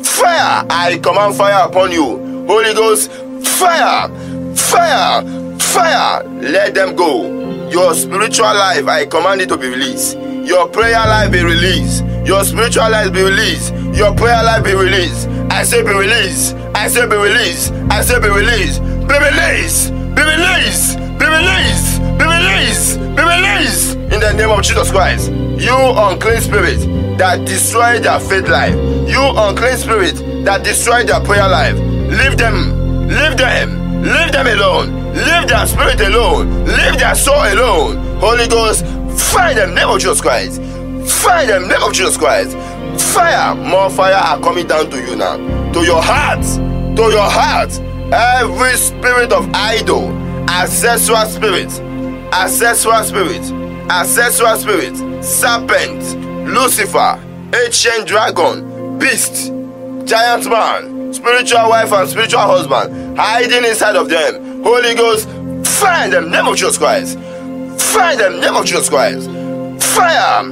Fire. I command fire upon you. Holy Ghost, fire. Fire. Fire. Let them go. Your spiritual life, I command it to be released. Your prayer life be released. Your spiritual life be released. Your prayer life be released. I say be released. I say be released. I say be released. Be released. Be released. Be released. Be released. Be released. In the name of Jesus Christ. You unclean spirit that destroy their faith life. You unclean spirit that destroy their prayer life. Leave them. Leave them. Leave them alone. Leave their spirit alone. Leave their soul alone. Holy Ghost, fire them, name of Jesus Christ. Fire them, name of Jesus Christ. Fire, more fire are coming down to you now. To your heart. To your heart. Every spirit of idol, ancestral spirit, ancestral spirit, ancestral spirit, serpent, Lucifer, ancient dragon, beast, giant man, spiritual wife and spiritual husband hiding inside of them. Holy Ghost, fire them, name of Jesus Christ. Fire them, name of Jesus Christ. Fire,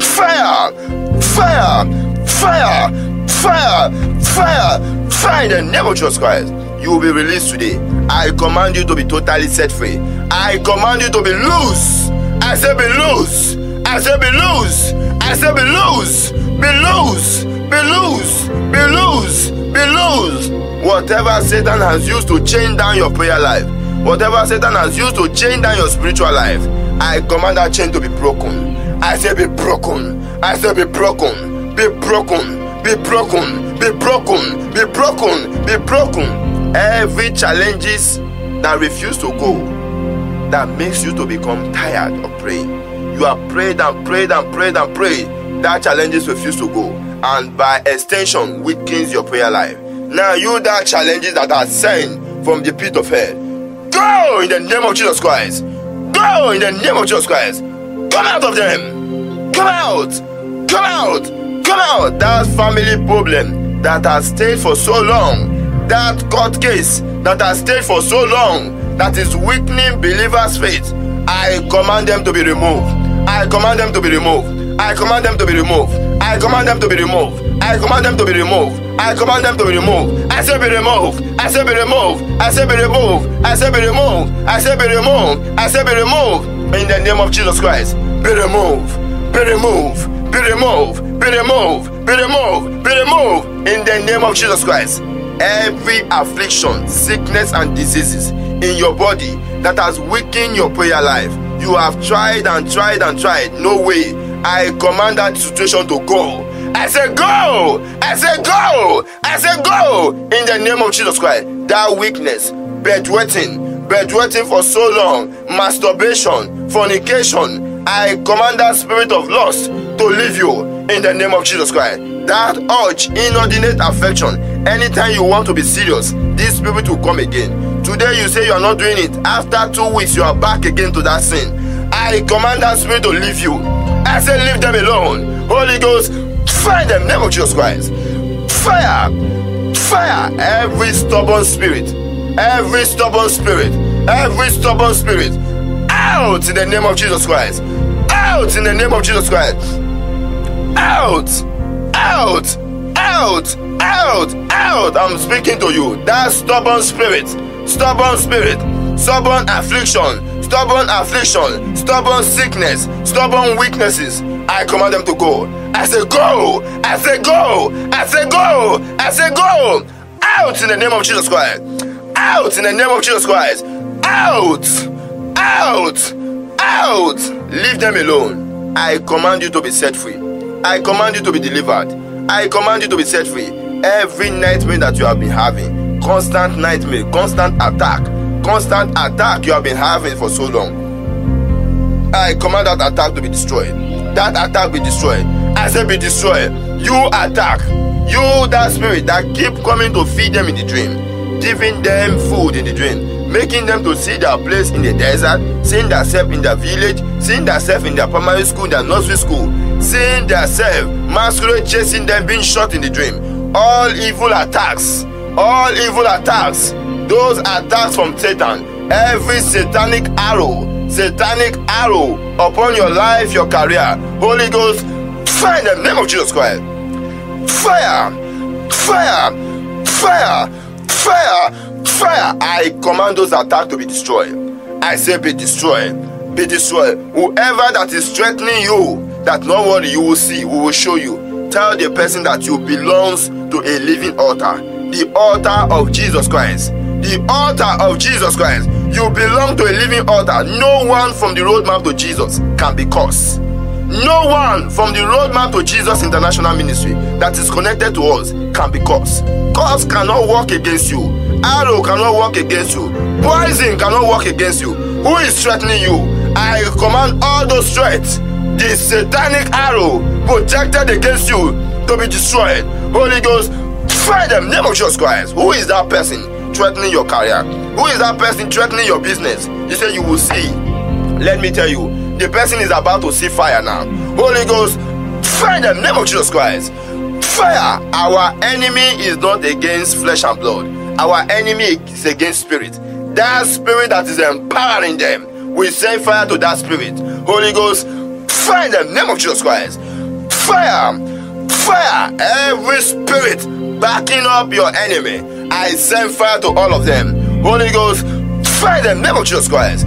fire, fire, fire, fire, fire, fire in the name of Jesus Christ. You will be released today. I command you to be totally set free. I command you to be loose. I say be loose. I say be loose. I say be loose. Be loose. Be loose. Be loose. Be loose. Whatever Satan has used to chain down your prayer life, whatever Satan has used to chain down your spiritual life, I command that chain to be broken. I say be broken. I say be broken. Be broken. Be broken. Be broken. Be broken. Be broken. Every challenges that refuse to go, that makes you to become tired of praying. You have prayed and prayed and prayed and prayed. That challenges refuse to go, and by extension weakens your prayer life. Now you that challenges that are sent from the pit of hell, go in the name of Jesus Christ. Go in the name of Jesus Christ. Come out of them. Come out. Come out. Come out. That family problem that has stayed for so long. That court case that has stayed for so long. That is weakening believers' faith. I command them to be removed. I command them to be removed. I command them to be removed. I command them to be removed. I command them to be removed. I command them to be removed. I say be removed. I say be removed. I say be removed. I say be removed. I say be removed. I say be removed. In the name of Jesus Christ, be removed. Be removed. Be removed. Be removed. Be removed. Be removed. In the name of Jesus Christ, every affliction, sickness, and diseases in your body that has weakened your prayer life, you have tried and tried and tried. No way. I command that situation to go. I say go! I say go! I say go! In the name of Jesus Christ, that weakness, bedwetting, bedwetting for so long, masturbation, fornication, I command that spirit of lust to leave you in the name of Jesus Christ. That urge, inordinate affection, anytime you want to be serious, this spirit will come again. Today you say you are not doing it. After two weeks, you are back again to that sin. I command that spirit to leave you. I say, leave them alone. Holy Ghost, fire them. Name of Jesus Christ. Fire. Fire every stubborn spirit. Every stubborn spirit. Every stubborn spirit. Out in the name of Jesus Christ. Out in the name of Jesus Christ. Out. Out. Out. Out. Out. I'm speaking to you. That stubborn spirit. Stubborn spirit. Stubborn affliction. Stubborn affliction. Stubborn sickness. Stubborn weaknesses. I command them to go. I say go. I say go. I say go. I say go. Out in the name of Jesus Christ. Out in the name of Jesus Christ. Out. Out. Out. Leave them alone. I command you to be set free. I command you to be delivered. I command you to be set free. Every nightmare that you have been having, constant nightmare, constant attack, constant attack you have been having for so long. I command that attack to be destroyed. That attack be destroyed. I say be destroyed. You attack. You that spirit that keep coming to feed them in the dream, giving them food in the dream, making them to see their place in the desert, seeing themselves in their village, seeing themselves in their primary school, their nursery school, seeing themselves masquerade chasing them, being shot in the dream. All evil attacks, all evil attacks, those attacks from Satan, every satanic arrow, satanic arrow upon your life, your career, Holy Ghost, fire in the name of Jesus Christ. Fire, fire, fire, fire, fire. I command those attacks to be destroyed. I say, be destroyed, be destroyed. Whoever that is threatening you, that no worry, you will see, we will show you. Tell the person that you belongs to a living altar, the altar of Jesus Christ. The altar of Jesus Christ. You belong to a living altar. No one from the roadmap to Jesus can be cursed. No one from the roadmap to Jesus International Ministry that is connected to us can be cursed. Curse cannot work against you. Arrow cannot work against you. Poison cannot work against you. Who is threatening you? I command all those threats, the satanic arrow projected against you, to be destroyed. Holy Ghost, fire them. Name of Jesus Christ. Who is that person threatening your career? Who is that person threatening your business? You say you will see. Let me tell you, the person is about to see fire now. Holy Ghost, fire them. Name of Jesus Christ. Fire. Our enemy is not against flesh and blood. Our enemy is against spirit. That spirit that is empowering them. We send fire to that spirit. Holy Ghost, fire them. Name of Jesus Christ. Fire. Fire. Every spirit backing up your enemy. I send fire to all of them. Holy Ghost, fire them. Name of Jesus Christ.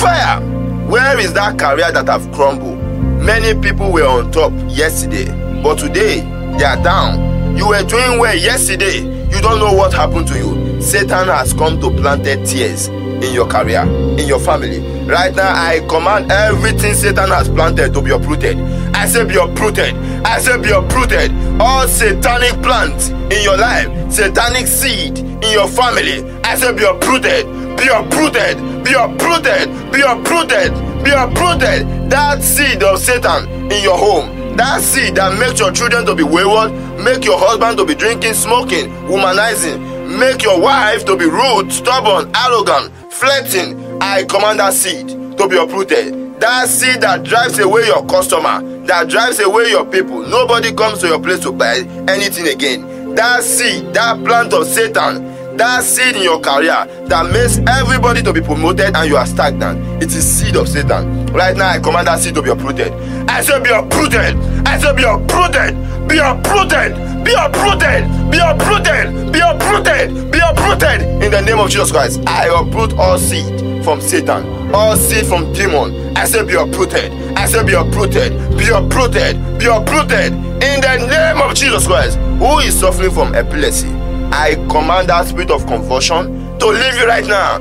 Fire. Where is that career that have crumbled? Many people were on top yesterday, but today they are down. You were doing well yesterday. You don't know what happened to you. Satan has come to planted tares in your career, in your family. Right now, I command everything Satan has planted to be uprooted. I say be uprooted. I say be uprooted. All satanic plants in your life, satanic seed in your family. I say be uprooted. Be uprooted. Be uprooted. Be uprooted. Be uprooted. That seed of Satan in your home. That seed that makes your children to be wayward, make your husband to be drinking, smoking, womanizing, make your wife to be rude, stubborn, arrogant, flirting. I command that seed to be uprooted. That seed that drives away your customer, that drives away your people. Nobody comes to your place to buy anything again. That seed, that plant of Satan, that seed in your career that makes everybody to be promoted and you are stagnant. It is seed of satan. Right now i command that seed to be uprooted. I say be uprooted. I say be uprooted. Be uprooted. Be uprooted. Be uprooted. Be uprooted. Be uprooted. In the name of jesus christ i uproot all seed from satan all seed from demon. I say be uprooted. I say be uprooted. Be uprooted. Be uprooted. In the name of jesus christ who is suffering from epilepsy I command that spirit of confusion to leave you right now.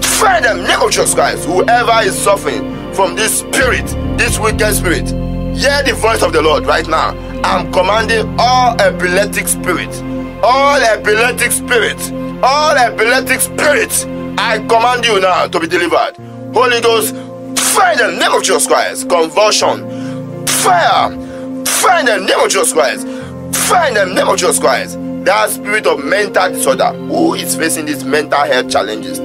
Fire them, name of Jesus Christ. Whoever is suffering from this spirit, this wicked spirit, hear the voice of the Lord right now. I'm commanding all epileptic spirits, all epileptic spirits, all epileptic spirits. I command you now to be delivered. Holy Ghost, fire the name of Jesus Christ. Convulsion, fire, fire the name of Jesus Christ. Fire the name of Jesus Christ that spirit of mental disorder. Who is facing these mental health challenges?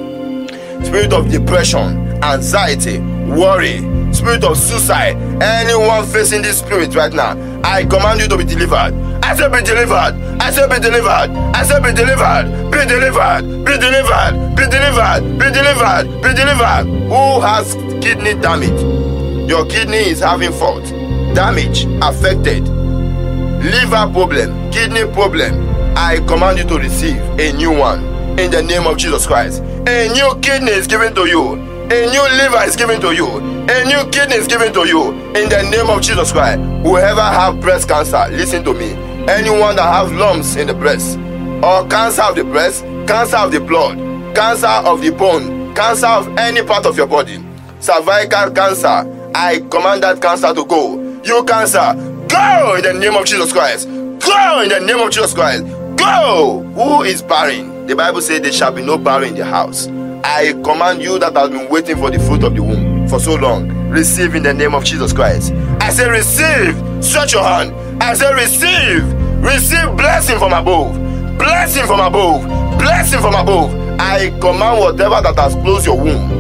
Spirit of depression anxiety worry. Spirit of suicide. Anyone facing this spirit right now i command you to be delivered. I say be delivered. I say be delivered. I say be delivered. Be delivered. Be delivered. Be delivered. Be delivered. Be delivered. Who has kidney damage? Your kidney is having fault. Damage affected liver problem kidney problem I command you to receive a new one in the name of Jesus Christ. A new kidney is given to you. A new liver is given to you. A new kidney is given to you in the name of Jesus Christ. Whoever have breast cancer, listen to me. Anyone that have lumps in the breast, or cancer of the breast, cancer of the blood, cancer of the bone, cancer of any part of your body, cervical cancer, I command that cancer to go. You cancer, go in the name of Jesus Christ. Go in the name of Jesus Christ. Go! Who is barren? The Bible says there shall be no barren in the house. I command you that has been waiting for the fruit of the womb for so long. Receive in the name of Jesus Christ. I say, receive. Stretch your hand. I say, receive. Receive blessing from above. Blessing from above. Blessing from above. I command whatever that has closed your womb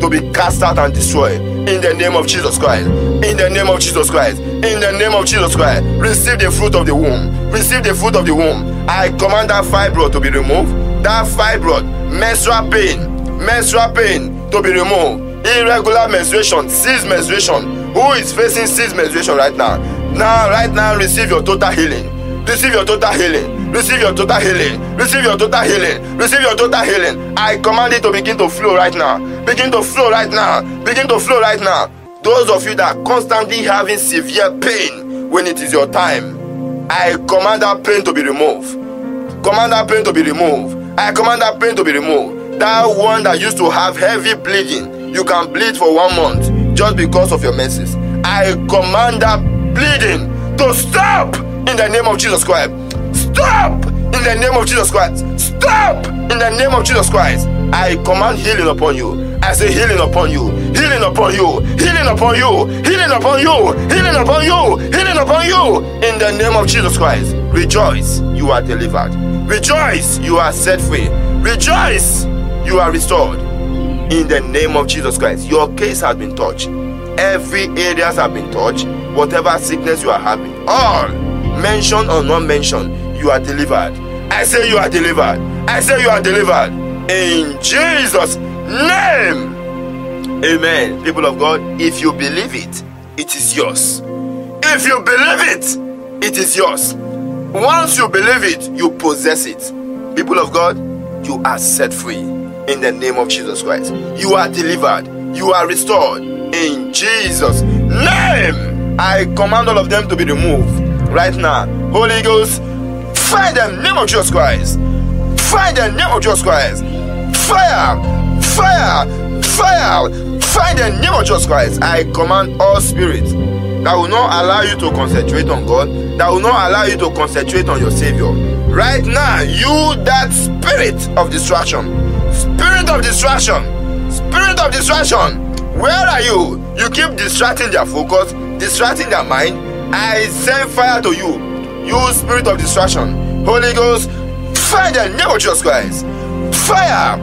to be cast out and destroyed in the name of Jesus Christ. In the name of Jesus Christ. In the name of Jesus Christ. Receive the fruit of the womb. Receive the fruit of the womb. I command that fibroid to be removed. That fibroid, menstrual pain, menstrual pain to be removed. Irregular menstruation, ceased menstruation. Who is facing ceased menstruation right now? Now, right now, receive your total healing. Receive your total healing. Receive your total healing. Receive your total healing. Receive your total healing. I command it to begin to flow right now. Begin to flow right now. Begin to flow right now. Those of you that are constantly having severe pain when it is your time, I command that pain to be removed. Command that pain to be removed. I command that pain to be removed. That one that used to have heavy bleeding, you can bleed for one month just because of your menses. I command that bleeding to stop in the name of Jesus Christ. Stop in the name of Jesus Christ. Stop in the name of Jesus Christ. I command healing upon you. I say healing upon you, healing upon you, healing upon you, healing upon you, healing upon you, healing upon you. In the name of Jesus Christ, rejoice, you are delivered. Rejoice, you are set free. Rejoice, you are restored. In the name of Jesus Christ, your case has been touched. Every areas have been touched. Whatever sickness you are having, all mentioned or not mentioned, you are delivered. I say you are delivered. I say you are delivered. In Jesus' name. Amen. People of God, if you believe it, it is yours. If you believe it, it is yours. Once you believe it, you possess it. People of God, you are set free in the name of Jesus Christ. You are delivered. You are restored in Jesus' name. I command all of them to be removed right now. Holy Ghost, find them, name of Jesus Christ. Find them, name of Jesus Christ. Fire, fire, fire, fire the name of Jesus Christ. I command all spirits that will not allow you to concentrate on God, that will not allow you to concentrate on your Savior. Right now, you, that spirit of distraction, spirit of distraction, spirit of distraction, where are you? You keep distracting their focus, distracting their mind. I send fire to you, you spirit of distraction. Holy Ghost, fire the name of Jesus Christ. Fire,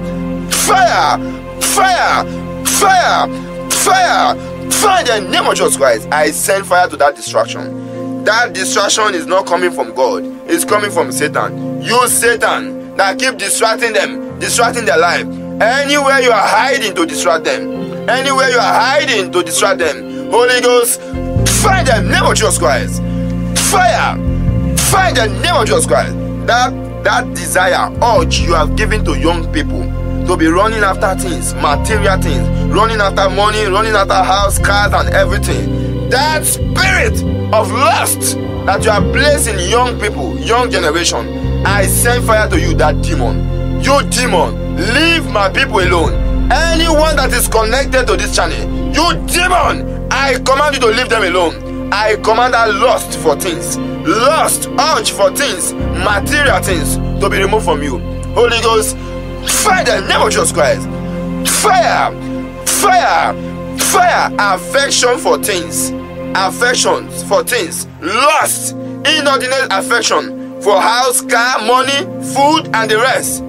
fire, fire, fire, fire, fire the name of Jesus Christ. I send fire to that distraction. That distraction is not coming from God, it's coming from Satan. You, Satan, that keep distracting them, distracting their life. Anywhere you are hiding to distract them, anywhere you are hiding to distract them, Holy Ghost, fire them, name of Jesus Christ. Fire, fire the name of Jesus Christ. That that desire, urge you have given to young people to be running after things, material things, running after money, running after house, cars, and everything. That spirit of lust that you are placing young people, young generation, I send fire to you, that demon. You demon, leave my people alone. Anyone that is connected to this channel, you demon, I command you to leave them alone. I command that lust for things, lust, urge for things, material things to be removed from you. Holy Ghost, fire the name of Jesus Christ. Fire, fire, fire, affection for things, affection for things, lust, inordinate affection for house, car, money, food, and the rest.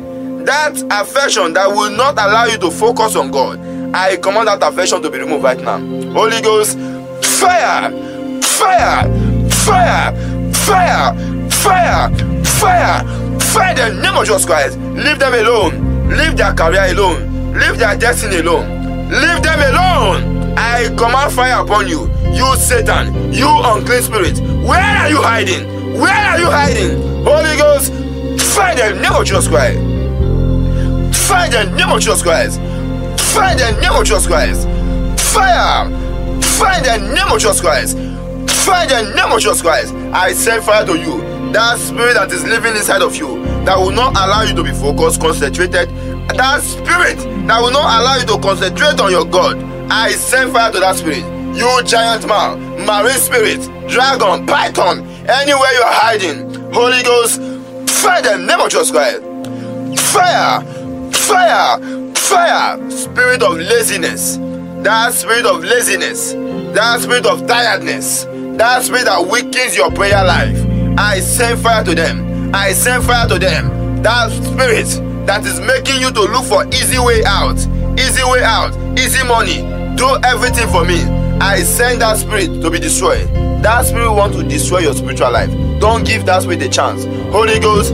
That affection that will not allow you to focus on God. I command that affection to be removed right now. Holy Ghost, fire, fire, fire, fire, fire, fire, fire the name of Jesus Christ. Leave them alone. Leave their career alone. Leave their destiny alone. Leave them alone. I command fire upon you. You Satan, you unclean spirit. Where are you hiding? Where are you hiding? Holy Ghost, fire the name of Jesus Christ. Fire the name of Jesus Christ. Fire the name of Jesus Christ. Fire. Fire the name of Jesus Christ. Fire the name of Jesus Christ. I send fire to you. That spirit that is living inside of you that will not allow you to be focused, concentrated. That spirit that will not allow you to concentrate on your God. I send fire to that spirit. You giant man, marine spirit, dragon, python, anywhere you are hiding. Holy Ghost, fire the of Jesus Christ. Fire, fire, fire. Spirit of laziness. That spirit of laziness. That spirit of tiredness. That spirit that weakens your prayer life. I send fire to them. I send fire to them. That spirit that is making you to look for easy way out. Easy way out. Easy money. Do everything for me. I send that spirit to be destroyed. That spirit want to destroy your spiritual life. Don't give that spirit a chance. Holy Ghost,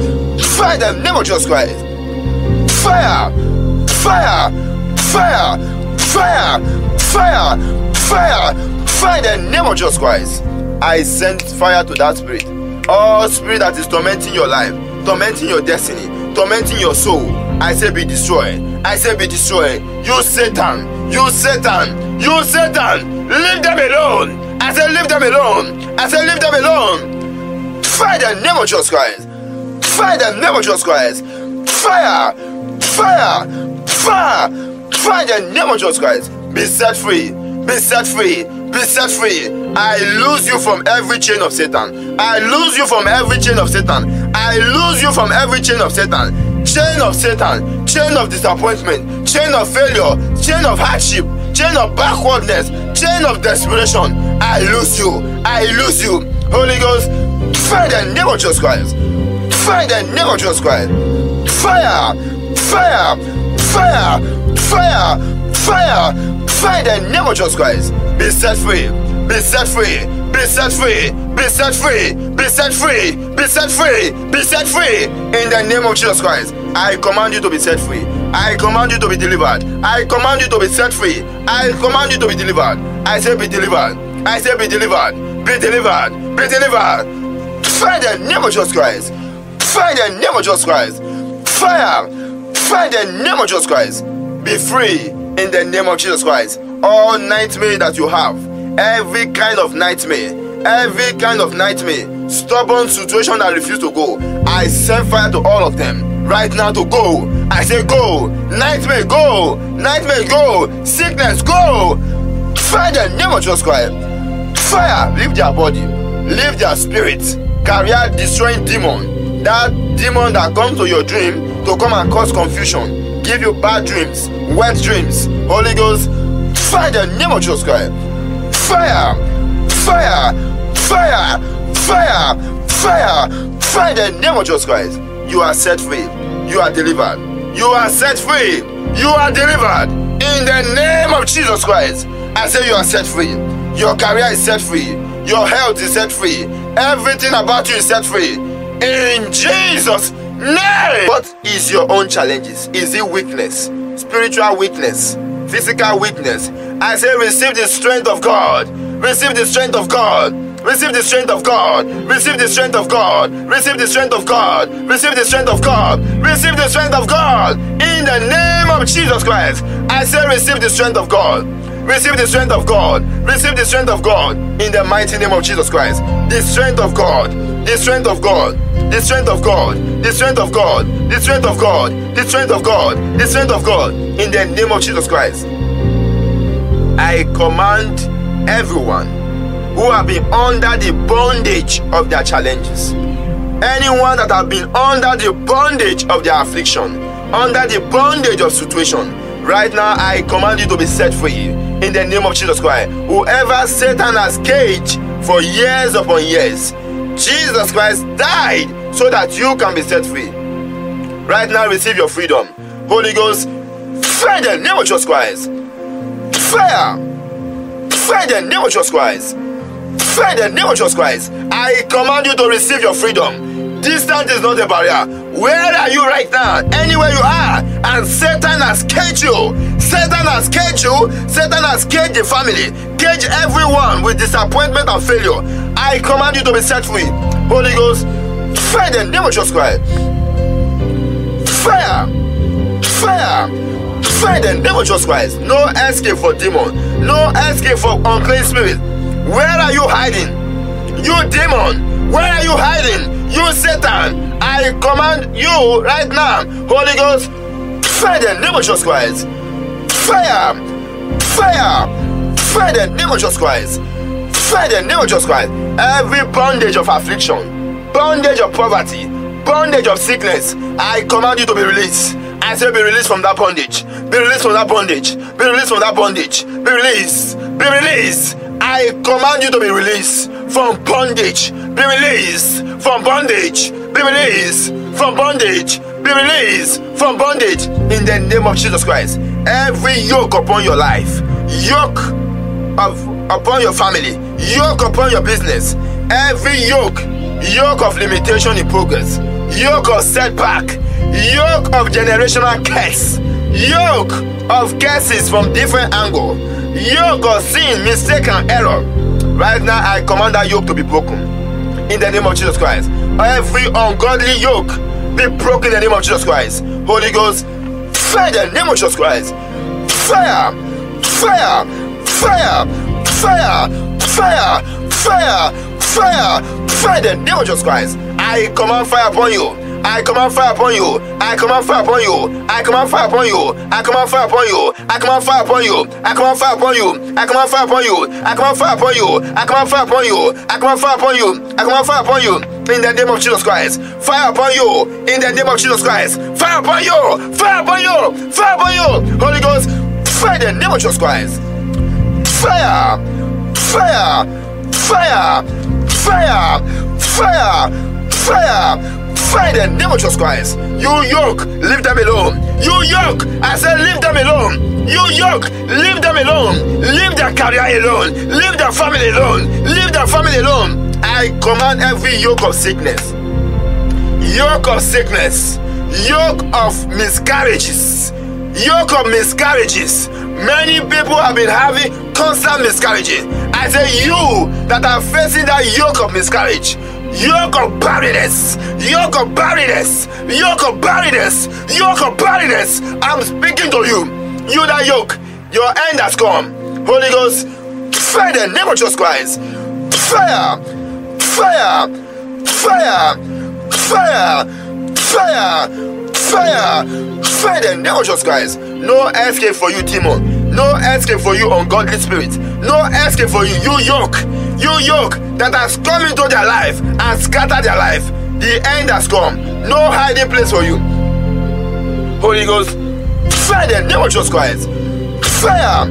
fire them. Name of Jesus Christ. Fire, fire, fire, fire, fire, fire, fire the name of Jesus Christ. I send fire to that spirit. All spirit that is tormenting your life, tormenting your destiny, tormenting your soul. I say be destroyed. I say be destroyed. You Satan, you Satan, you Satan, leave them alone. I say leave them alone. I say leave them alone. Fire the name of Jesus Christ. Fire the name of Jesus Christ. Fire, fire, fire, fire the name of Jesus Christ. Be set free. Be set free. Be set free. I lose you from every chain of Satan. I lose you from every chain of Satan. I lose you from every chain of Satan. Chain of Satan, chain of disappointment, chain of failure, chain of hardship, chain of backwardness, chain of desperation. I lose you. I lose you. Holy Ghost, fire the name of Jesus Christ. Fire the name of Jesus Christ. Fire, fire, fire, fire, fire, fire the name of Jesus Christ. Be set free. Be set free. Be set free. Be set free. Be set free. Be set free. Be set free. In the name of Jesus Christ, I command you to be set free. I command you to be delivered. I command you to be set free. I command you to be delivered. I say be delivered. I say be delivered. Be delivered. Be delivered. Fire the name of Jesus Christ. Fire the name of Jesus Christ. Fire. Fire the name of Jesus Christ. Be free in the name of Jesus Christ. All nightmare that you have, every kind of nightmare, every kind of nightmare, stubborn situation that refuse to go, I send fire to all of them right now to go. I say go. Nightmare go. Nightmare go. Sickness go. Fire the name of Jesus Christ. Fire, leave their body, leave their spirit, career destroying demon. That demon that comes to your dream to come and cause confusion, give you bad dreams, wet dreams. Holy Ghost, fire the name of Jesus Christ. Fire, fire, fire, fire, fire, fire the name of Jesus Christ. You are set free. You are delivered. You are set free. You are delivered. In the name of Jesus Christ. I say you are set free. Your career is set free. Your health is set free. Everything about you is set free. In Jesus' Name! What is your own challenges? Is it weakness? Spiritual weakness? Physical weakness? I say receive the strength of God. Receive the strength of God. Receive the strength of God. Receive the strength of God. Receive the strength of God. Receive the strength of God. Receive the strength of God. In the name of Jesus Christ. I say receive the strength of God. Receive the strength of God. Receive the strength of God. In the mighty name of Jesus Christ. The strength of God. The strength of God. The strength of God. The strength of God. The strength of God. The strength of God. The strength of God. In the name of Jesus Christ. I command everyone who have been under the bondage of their challenges, anyone that have been under the bondage of their affliction, under the bondage of situation, right now I command you to be set free in the name of Jesus Christ. Whoever Satan has caged for years upon years, Jesus Christ died so that you can be set free. Right now, receive your freedom. Holy Ghost, fire the name of Jesus Christ. Fire! Fire the name of Jesus Christ. Fire the name of Jesus Christ. I command you to receive your freedom. Distance is not a barrier. Where are you right now? Anywhere you are. And Satan has caged you. Satan has caged you. Satan has caged the family. Cage everyone with disappointment and failure. I command you to be set free. Holy Ghost, fire the name of Jesus Christ. Fire! Fire! Fire the name of Jesus Christ. No escape for demon. No escape for unclean spirit. Where are you hiding? You demon. Where are you hiding? You Satan. I command you right now. Holy Ghost. Fire the name of Christ. Fire. Fire. Fire the name of Christ. Fire the name of Christ. Every bondage of affliction, bondage of poverty, bondage of sickness, I command you to be released. I say be released from that bondage. Be released from that bondage. Be released from that bondage. Be released. Be released. I command you to be released from bondage. Be released from bondage. Be released from bondage. Be released from bondage in the name of Jesus Christ. Every yoke upon your life, yoke of upon your family, yoke upon your business, every yoke, yoke of limitation in progress, yoke of setback, yoke of generational curse, yoke of curses from different angle, yoke of sin, mistake, and error. Right now, I command that yoke to be broken in the name of Jesus Christ. Every ungodly yoke be broken in the name of Jesus Christ. Holy Ghost, fire the name of Jesus Christ. Fire, fire, fire, fire, fire, fire, fire, fire the name of Jesus Christ. I command fire upon you. I command fire upon you. I command fire upon you. I command fire upon you. I command fire upon you. I command fire upon you. I command fire upon you. I command fire upon you. I command fire upon you. I command fire upon you. I command fire upon you. I command fire upon you. In the name of Jesus Christ. Fire upon you. In the name of Jesus Christ. Fire upon you. Fire upon you. Fire upon you. Holy Ghost. Fire in the name of Jesus Christ. Fire. Fire. Fire. Fire. Fire. Fire. Fire the name of Jesus Christ. You yoke, leave them alone. You yoke, I said, leave them alone. You yoke, leave them alone. Leave their career alone. Leave their family alone. Leave their family alone. I command every yoke of sickness, yoke of sickness, yoke of miscarriages, yoke of miscarriages. Many people have been having constant miscarriages. I say, you that are facing that yoke of miscarriage, yoke of barrenness, yoke of barrenness, yoke of barrenness, yoke of barrenness. I'm speaking to you. You that yoke, your end has come. Holy Ghost, fire the name of Jesus Christ. Fire, fire, fire, fire, fire, fire, fire the name of Jesus Christ. No escape for you, demon. No escape for you, ungodly spirit. No escape for you, you yoke. You yoke that has come into their life and scattered their life. The end has come. No hiding place for you. Holy Ghost, fire the name of Jesus Christ. Fire,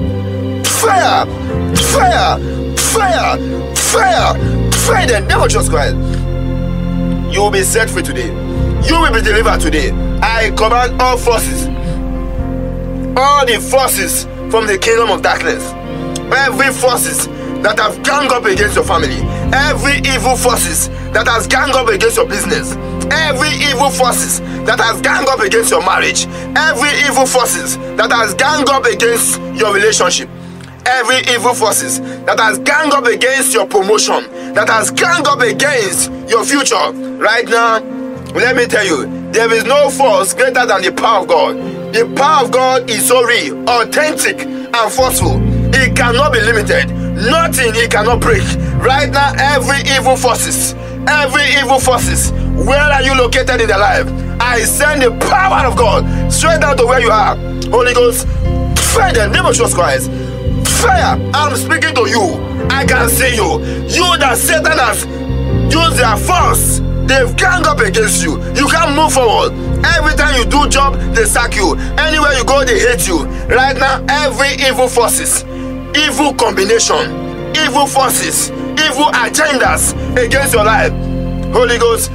fire, fire, fire, fire, fire the name of Jesus Christ. You will be set free today. You will be delivered today. I command all forces, all the forces from the kingdom of darkness, every forces that have gang up against your family, every evil forces that has gang up against your business, every evil forces that has gang up against your marriage, every evil forces that has gang up against your relationship, every evil forces that has gang up against your promotion, that has gang up against your future. Right now, let me tell you, there is no force greater than the power of God. The power of God is so real, authentic, and forceful. It cannot be limited. Nothing it cannot break. Right now, every evil forces, every evil forces, where are you located in the life? I send the power of God straight down to where you are. Holy Ghost, fire the name of Jesus Christ. Fire, I'm speaking to you. I can see you. You that Satan has used their force they've gang up against you. You can't move forward. Every time you do job they sack you. Anywhere you go they hate you. Right now every evil forces evil combination evil forces evil agendas against your life. Holy ghost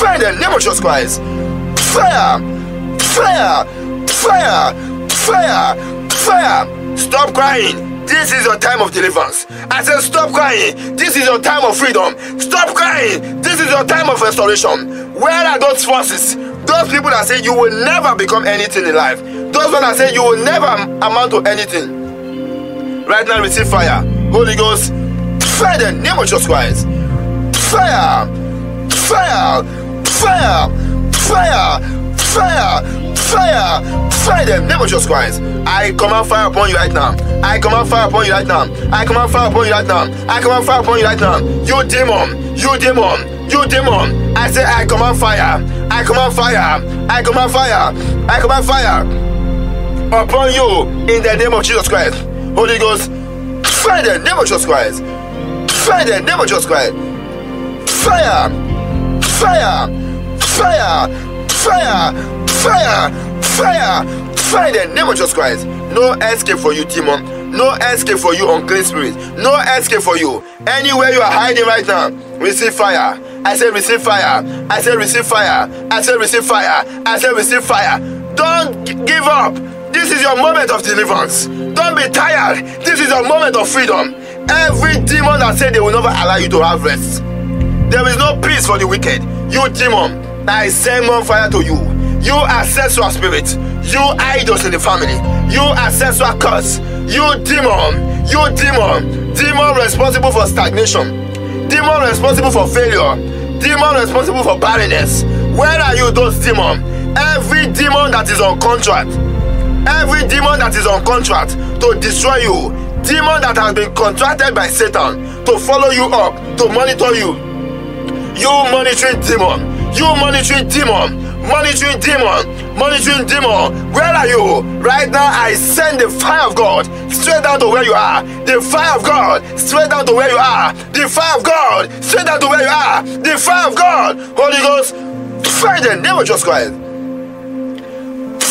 fire the name of jesus christ. Fire fire fire fire fire. Stop crying this is your time of deliverance. I said, Stop crying. This is your time of freedom. Stop crying. This is your time of restoration. Where are those forces? Those people that say you will never become anything in life. Those ones that say you will never amount to anything. Right now, receive fire. Holy Ghost, fire the name of Jesus Christ. Fire, fire, fire, fire, fire, fire, fire them name of Jesus Christ. I command fire upon you right now. I command fire upon you right now. I command fire upon you right now. I command fire upon you right now. You demon, you demon, you demon. I say I command fire. I command fire. I command fire. I command fire upon you in the name of Jesus Christ. Holy Ghost, fire the name of Jesus Christ. Fire the name of Jesus Christ. Fire, fire, fire Fire! Fire! Fire the name of Jesus Christ. No escape for you, demon. No escape for you, unclean spirit. No escape for you. Anywhere you are hiding right now, receive fire. I say receive fire. I say receive fire. I say receive fire. I say receive fire. Don't give up. This is your moment of deliverance. Don't be tired. This is your moment of freedom. Every demon that said they will never allow you to have rest. There is no peace for the wicked. You demon, I send more fire to you. You are sexual spirit. You idols in the family. You are sexual curse. You demon. You demon. Demon responsible for stagnation. Demon responsible for failure. Demon responsible for barrenness. Where are you, those demons? Every demon that is on contract. Every demon that is on contract to destroy you. Demon that has been contracted by Satan to follow you up, to monitor you. You monitoring demon. You monitoring demon monitoring demon, monitoring demon. Where are you? Right now, I send the fire of God straight down to where you are. The fire of God straight down to where you are. The fire of God straight down to where you are. The fire of God, Holy Ghost, fire the name of Jesus Christ.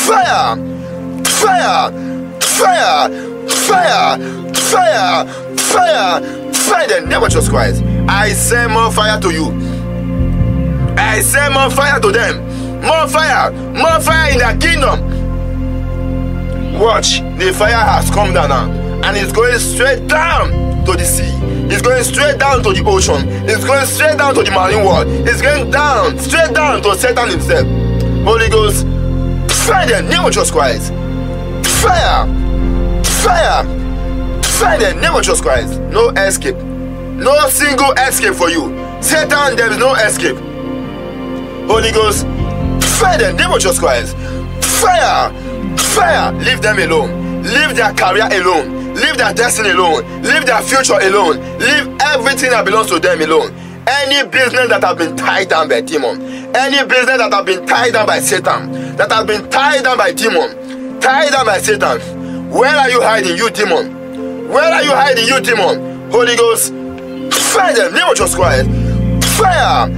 Fire, fire, fire, fire, fire, fire, fire the name of Jesus Christ. I send more fire to you. I send more fire to them more fire, more fire in their kingdom. Watch, the fire has come down now and it's going straight down to the sea. It's going straight down to the ocean. It's going straight down to the marine world. It's going down, straight down to Satan himself. Holy Ghost, fire the name of Jesus Christ. Fire, fire, fire the name of Jesus Christ. No escape. No single escape for you. Satan, there is no escape. Holy Ghost, Fire them, name of Jesus. Fire, fire, leave them alone. Leave their career alone. Leave their destiny alone. Leave their future alone. Leave everything that belongs to them alone. Any business that has been tied down by demon, any business that has been tied down by Satan, that has been tied down by demon, tied down by Satan. Where are you hiding, you demon? Where are you hiding, you demon? Holy Ghost, fire them, name of Jesus. Fire,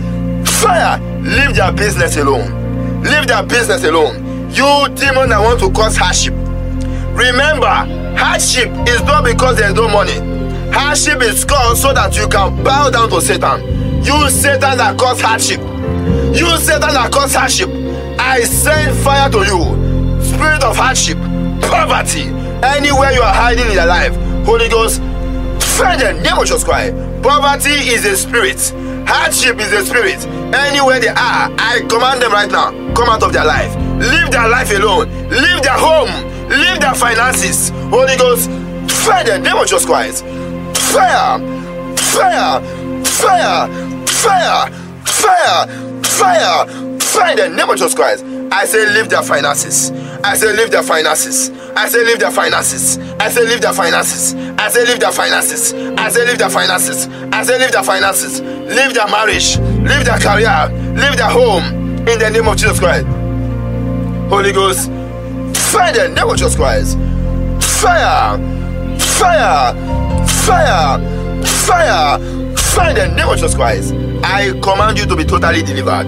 fire, leave their business alone. Leave their business alone. You demon that want to cause hardship. Remember, hardship is not because there's no money. Hardship is caused so that you can bow down to Satan. You Satan that cause hardship. You Satan that cause hardship. I send fire to you. Spirit of hardship, poverty, anywhere you are hiding in your life. Holy Ghost, the name of Jesus Christ. Poverty is a spirit. Hardship is a spirit. Anywhere they are, I command them right now. Come out of their life. Leave their life alone. Leave their home. Leave their finances. Holy Ghost, fire the name of Jesus Christ. Fire, fire, fire, fire, fire, fire, fire the name of Jesus Christ. I say, leave their finances. I say, leave their finances. I say, leave their finances. I say, leave their finances. I say, leave their finances. I say, leave their finances. I say, leave their finances. Leave their marriage. Leave their career. Leave their home. In the name of Jesus Christ. Holy Ghost, fire the name of Jesus Christ. Fire, fire, fire, fire, fire the name of Jesus Christ. I command you to be totally delivered.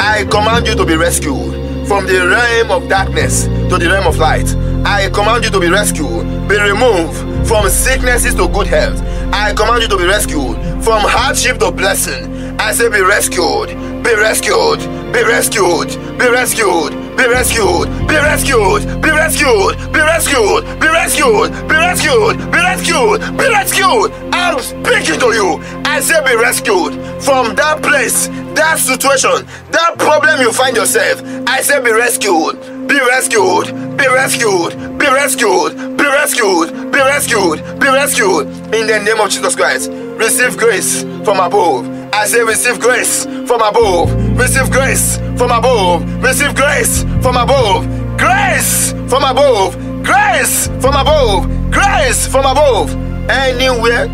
I command you to be rescued from the realm of darkness to the realm of light. I command you to be rescued, be removed from sicknesses to good health. I command you to be rescued from hardship to blessing. I say, be rescued, be rescued, be rescued, be rescued, be rescued, be rescued, be rescued, be rescued, be rescued, be rescued, be rescued, be rescued. I'm speaking to you. I say, be rescued from that place, that situation, that problem you find yourself. I say, be rescued, be rescued, be rescued, be rescued, be rescued, be rescued, be rescued. In the name of Jesus Christ, receive grace from above. I say, receive grace from above. Receive grace from above. Receive grace from above. Grace from above. Grace from above. Grace from above. Anywhere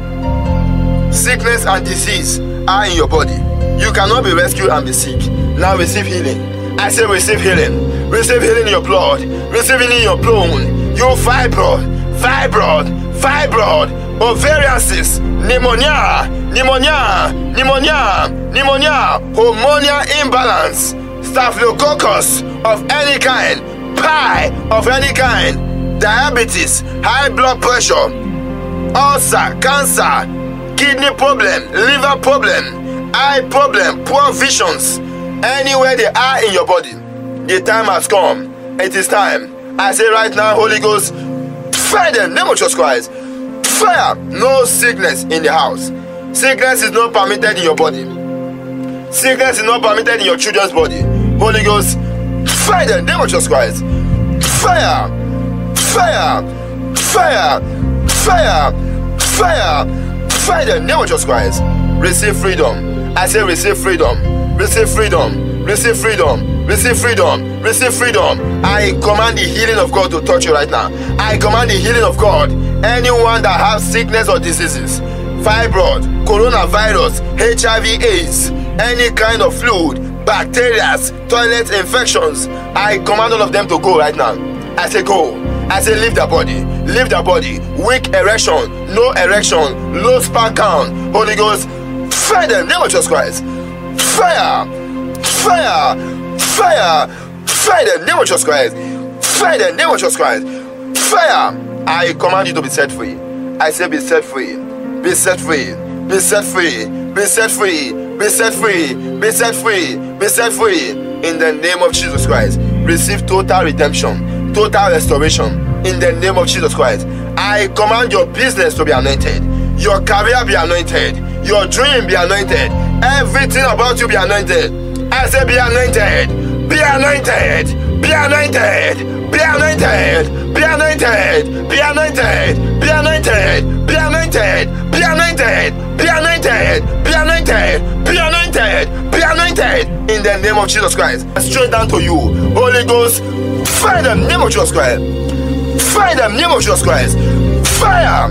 sickness and disease are in your body, you cannot be rescued and be sick. Now receive healing. I say, receive healing. Receive healing in your blood. Receive healing in your bone. You fibroid, fibroid, fibroid, ovarian cyst, pneumonia, pneumonia, pneumonia, pneumonia, hormonal imbalance, staphylococcus of any kind, pie of any kind, diabetes, high blood pressure, ulcer, cancer, kidney problem, liver problem, eye problem, poor visions, anywhere they are in your body. The time has come. It is time. I say right now, Holy Ghost, fire them, name of Jesus Christ. Fire! No sickness in the house. Sickness is not permitted in your body. Sickness is not permitted in your children's body. Holy Ghost, fire the name of Jesus Christ. Fire! Fire! Fire! Fire! Fire! Fire the name of Jesus Christ. Receive freedom. I say receive freedom. Receive freedom. Receive freedom. Receive freedom. Receive freedom. I command the healing of God to touch you right now. I command the healing of God anyone that has sickness or diseases, fibroid, coronavirus, HIV, AIDS, any kind of fluid, bacteria, toilet infections, I command all of them to go right now. I say go. I say leave their body, leave their body. Weak erection, no erection, low sperm count. Holy Ghost, fire them, name of Jesus Christ. Fire, fire, fire, fire them, name of Jesus Christ. Fire them, name of Jesus Christ. Fire. I command you to be set free. I say, be set free. Be set free. Be set free. Be set free. Be set free. Be set free. Be set free. In the name of Jesus Christ. Receive total redemption, total restoration. In the name of Jesus Christ. I command your business to be anointed, your career be anointed, your dream be anointed, everything about you be anointed. I say, be anointed. Be anointed. Be anointed. Be anointed. Be anointed. Be anointed. Be anointed. Be anointed. Be anointed. Be anointed. Be anointed. Be anointed. Be anointed. In the name of Jesus Christ. Straight down to you. Holy Ghost. Fire them. Name of Jesus Christ. Fire them. Name of Jesus Christ. Fire.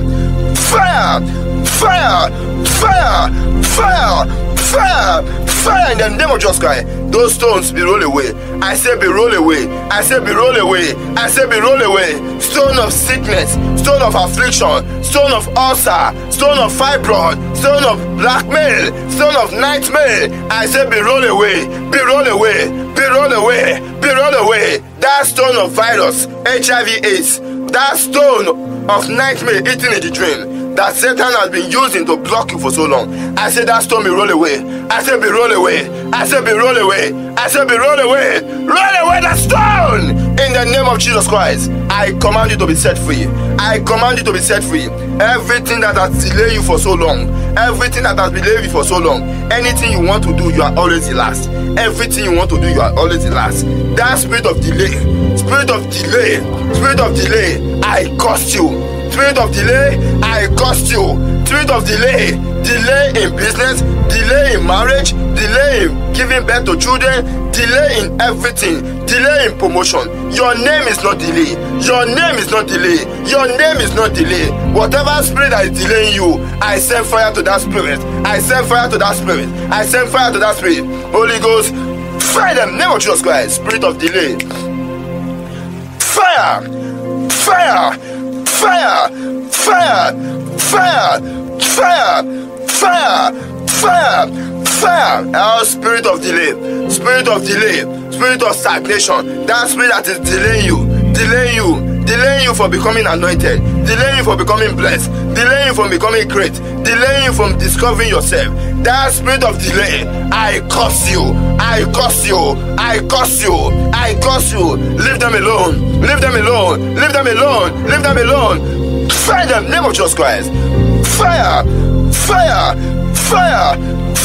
Fire. Fire. Fire. Fire. Fire. Fire in the name of Jesus Christ. Those stones be rolled away. I say be rolled away. I say be rolled away. I say be rolled away. Stone of sickness, stone of affliction, stone of ulcer, stone of fibroid, stone of blackmail, stone of nightmare. I say be rolled away. Be rolled away. Be rolled away. Be rolled away. That stone of virus, HIV AIDS, that stone of nightmare eating in the dream that Satan has been using to block you for so long. I said that stone be roll away. I said be roll away. I said be roll away. I said be roll away. Roll away that stone in the name of Jesus Christ. I command you to be set free. I command you to be set free. Everything that has delayed you for so long, Everything that has delayed for so long, anything you want to do, you are always the last. Everything you want to do, you are always the last. That spirit of delay, spirit of delay, spirit of delay, I cost you. Spirit of delay, I cost you. Spirit of delay, delay in business, delay in marriage, delay in giving birth to children, delay in everything, delay in promotion. Your name is not delay. Your name is not delay. Your name is not delay. Whatever spirit that is delaying you, I send fire to that spirit. I send fire to that spirit. I send fire to that spirit. Holy Ghost, fire them. Name of Jesus Christ. Spirit of delay. Fire! Fire! Fire! Fire! Fire! Fire! Fire! Fire! Fire! Oh, spirit of delay, spirit of delay, spirit of stagnation. That spirit that is delaying you, delaying you, delaying you from becoming anointed, delaying you from becoming blessed, delaying you from becoming great, delaying you from discovering yourself. That spirit of delay, I curse you, I curse you, I curse you, I curse you. Leave them alone, leave them alone, leave them alone, leave them alone. Fire them, name of Jesus Christ. Fire, fire, fire,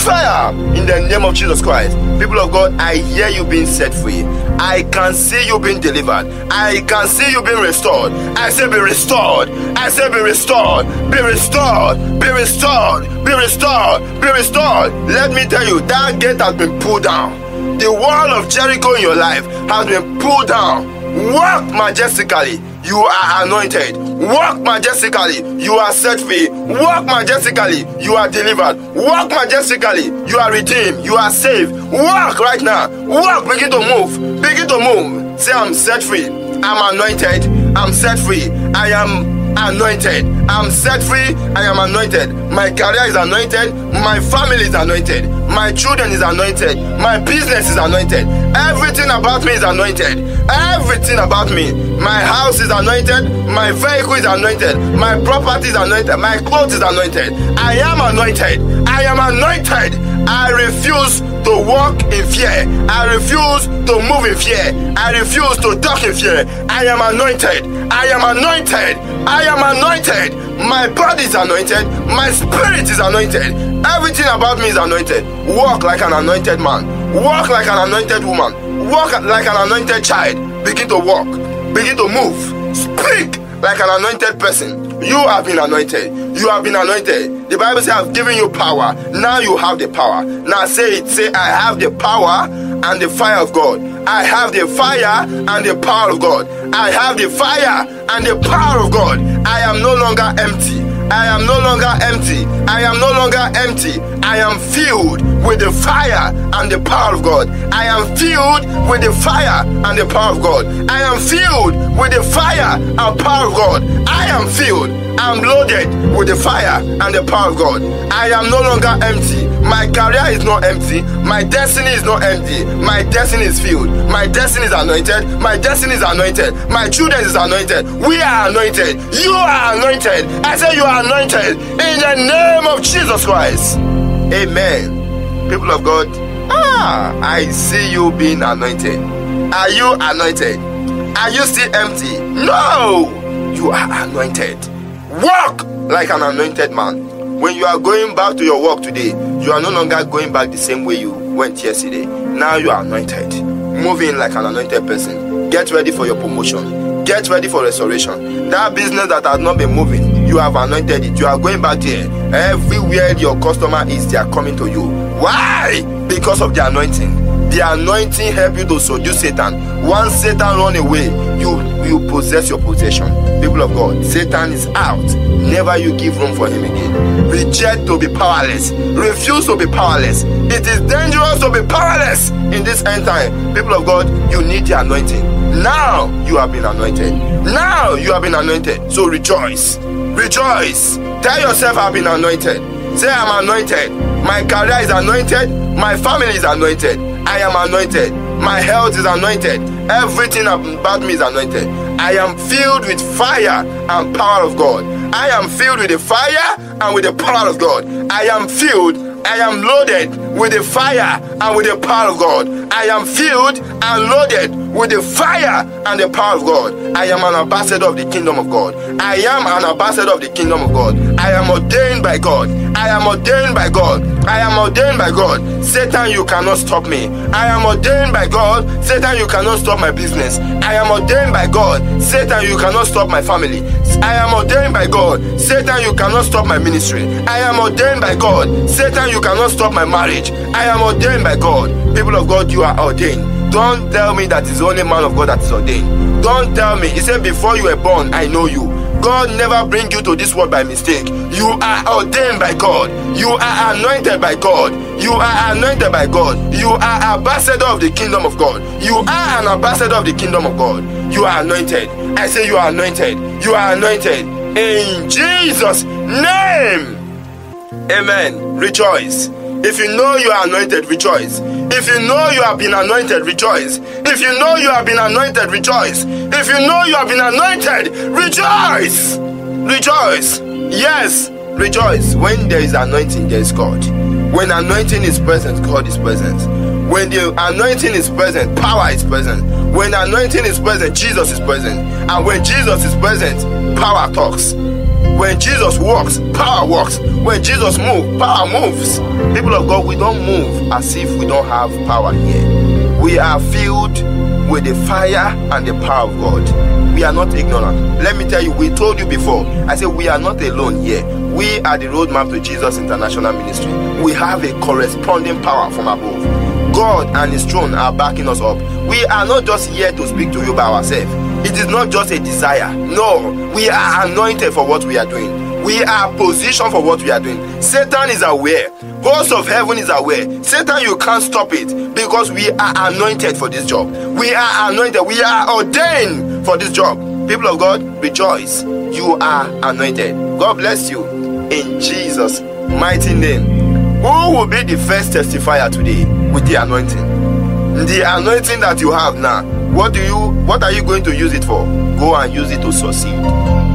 fire in the name of Jesus Christ. People of God, I hear you being set free. I can see you being delivered. I can see you being restored. I say, be restored. I say, be restored. Be restored. Be restored. Be restored. Be restored. Let me tell you, that gate has been pulled down. The wall of Jericho in your life has been pulled down. Walk majestically you are anointed. Walk majestically, you are set free. Walk majestically, you are delivered. Walk majestically, you are redeemed. You are saved. Walk right now. Walk, begin to move. Begin to move. Say, I'm set free. I'm anointed. I'm set free. I am anointed. I'm set free. I am anointed. My career is anointed. My family is anointed. My children is anointed. My business is anointed. Everything about me is anointed. Everything about me. My house is anointed. My vehicle is anointed. My property is anointed. My clothes is anointed. I am anointed. I am anointed. I refuse to walk in fear. I refuse to move in fear. I refuse to talk in fear. I am anointed. I am anointed. I am anointed. My body is anointed. My spirit is anointed. Everything about me is anointed. Walk like an anointed man. Walk like an anointed woman. Walk like an anointed child. Begin to walk. Begin to move. Speak like an anointed person. You have been anointed. You have been anointed. The Bible says, I've given you power. Now you have the power. Now say it. Say, I have the power and the fire of God. I have the fire and the power of God. I have the fire and the power of God. I am no longer empty. I am no longer empty. I am no longer empty. I am filled with the fire and the power of God. I am filled with the fire and the power of God. I am filled with the fire and power of God. I am filled. I'm loaded with the fire and the power of God. I am no longer empty. My career is not empty. My destiny is not empty. My destiny is filled. My destiny is anointed. My destiny is anointed. My children is anointed. We are anointed. You are anointed. I say you are anointed in the name of Jesus Christ. Amen. People of God, ah, I see you being anointed. Are you anointed? Are you still empty? No, you are anointed. Walk like an anointed man. When you are going back to your work today, you are no longer going back the same way you went yesterday. Now you are anointed. Moving like an anointed person. Get ready for your promotion. Get ready for restoration. That business that has not been moving, you have anointed it. You are going back there. Everywhere your customer is, they are coming to you. Why? Because of the anointing. The anointing help you to subdue Satan. Once Satan run away, you you possess your possession. People of God, Satan is out. Never you give room for him again. Reject to be powerless. Refuse to be powerless. It is dangerous to be powerless in this end time. People of God, you need the anointing. Now you have been anointed. Now you have been anointed. So rejoice. Rejoice. Tell yourself I've been anointed. Say I'm anointed. My career is anointed. My family is anointed. I am anointed. My health is anointed. Everything about me is anointed. I am filled with fire and power of God. I am filled with the fire and with the power of God. I am filled, I am loaded with the fire and with the power of God. I am filled and loaded with the fire and the power of God. I am an ambassador of the kingdom of God. I am an ambassador of the kingdom of God. I am ordained by God. I am ordained by God. I am ordained by God. Satan, you cannot stop me. I am ordained by God. Satan, you cannot stop my business. I am ordained by God. Satan, you cannot stop my family. I am ordained by God. Satan, you cannot stop my ministry. I am ordained by God. Satan, you cannot stop my marriage. I am ordained by God. People of God, you are ordained. Don't tell me that it's only man of God that is ordained. Don't tell me. He said, Before you were born, I know you. God never bring you to this world by mistake. You are ordained by God. You are anointed by God. You are anointed by God. You are ambassador of the kingdom of God. You are an ambassador of the kingdom of God. You are anointed. I say you are anointed. You are anointed. In Jesus' name. Amen. Rejoice. If you know you are anointed, rejoice. If you know you have been anointed, rejoice. If you know you have been anointed, rejoice. If you know you have been anointed, rejoice. Rejoice. Yes, rejoice. When there is anointing, there is God. When anointing is present, God is present. When the anointing is present, power is present. When anointing is present, Jesus is present. And when Jesus is present, power talks. When Jesus walks, power walks. When Jesus moves, power moves. People of God, we don't move as if we don't have power here. We are filled with the fire and the power of God. We are not ignorant. Let me tell you, we told you before. I said we are not alone here. We are the roadmap to Jesus International Ministry. We have a corresponding power from above. God and His throne are backing us up. We are not just here to speak to you by ourselves. It is not just a desire. No, we are anointed for what we are doing. We are positioned for what we are doing. Satan is aware. Host of heaven is aware. Satan, you can't stop it because we are anointed for this job. We are anointed. We are ordained for this job. People of God, rejoice. You are anointed. God bless you in Jesus' mighty name. Who will be the first testifier today with the anointing? The anointing that you have now, what do you what are you going to use it for? Go and use it to succeed.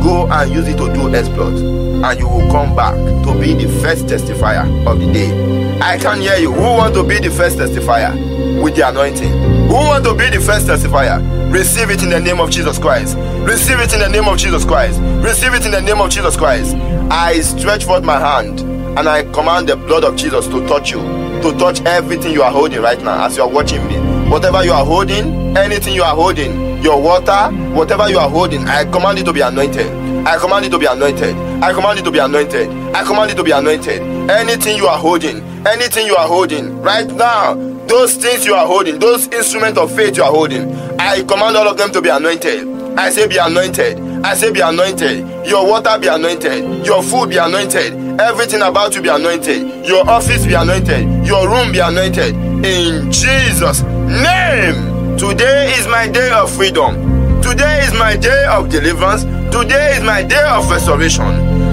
Go and use it to do exploit. And you will come back to be the first testifier of the day. I can hear you. Who want to be the first testifier with the anointing? Who want to be the first testifier? Receive it in the name of Jesus Christ. Receive it in the name of Jesus Christ. Receive it in the name of Jesus Christ. I stretch forth my hand and I command the blood of Jesus to touch you, to touch everything you are holding right now as you are watching me. Whatever you are holding, anything you are holding, your water, whatever you are holding, I command it to be anointed. I command it to be anointed. I command it to be anointed. I command it to be anointed. Anything you are holding, anything you are holding right now, those things you are holding, those instruments of faith you are holding, I command all of them to be anointed. I say be anointed. I say be anointed. Your water be anointed. Your food be anointed. Everything about you be anointed. Your office be anointed. Your room be anointed. In Jesus' name. Today is my day of freedom. Today is my day of deliverance. Today is my day of restoration.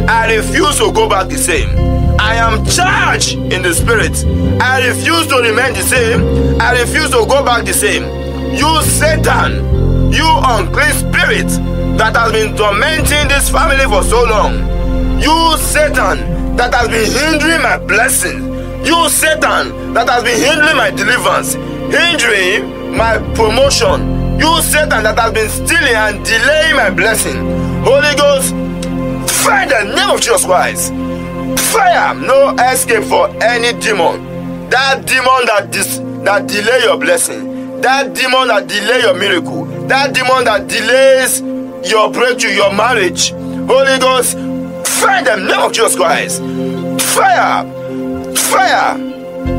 I refuse to go back the same. I am charged in the spirit. I refuse to remain the same. I refuse to go back the same. You Satan, you unclean spirit that has been tormenting this family for so long. You Satan that has been hindering my blessing. You Satan that has been hindering my deliverance, hindering my promotion. You Satan that has been stealing and delaying my blessing. Holy Ghost, fire the name of Jesus Christ. Fire, no escape for any demon. That demon that dis- that delay your blessing. That demon that delay your miracle. That demon that delays your breakthrough, your marriage. Holy Ghost, fire the name of Jesus Christ. Fire, fire.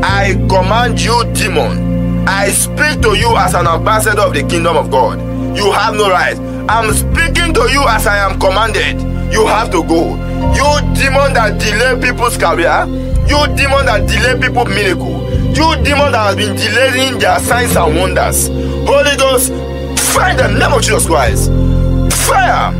I command you, demon. I speak to you as an ambassador of the kingdom of God. You have no right. I'm speaking to you as I am commanded. You have to go. You demon that delay people's career. You demon that delay people's miracle. You demon that has been delaying their signs and wonders. Holy Ghost, fire the name of Jesus Christ. Fire!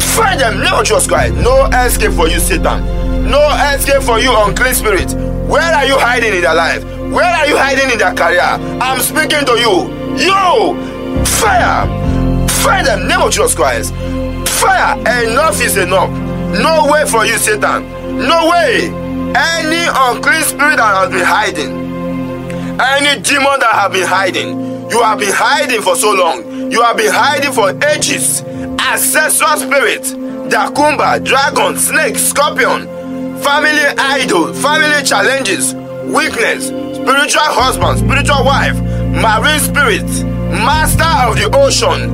Fire them of Jesus Christ. No escape for you, Satan. No escape for you, unclean spirit. Where are you hiding in their life? Where are you hiding in their career? I'm speaking to you. You! Fire! Fire the name of Jesus Christ. Fire! Enough is enough. No way for you, Satan. No way. Any unclean spirit that has been hiding Any demon that have been hiding, you have been hiding for so long. You have been hiding for ages. Ancestral spirit, Dakumba, dragon, snake, scorpion, family idol, family challenges, weakness, spiritual husband, spiritual wife, marine spirit, master of the ocean,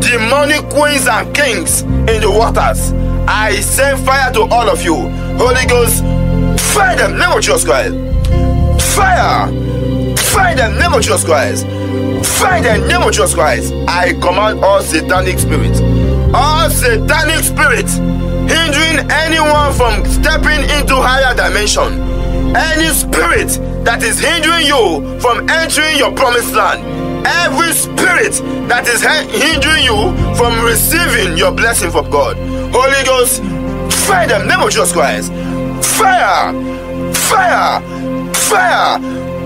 demonic queens and kings in the waters. I send fire to all of you. Holy Ghost, fire them, name of Jesus Christ. Fire! Fire them, name of Jesus Christ. Fire them, name of Jesus Christ. I command all satanic spirits, all satanic spirits hindering anyone from stepping into higher dimension. Any spirit that is hindering you from entering your promised land. Every spirit that is hindering you from receiving your blessing from God. Holy Ghost, fire them, name of Jesus Christ. Fire! Fire! Fire!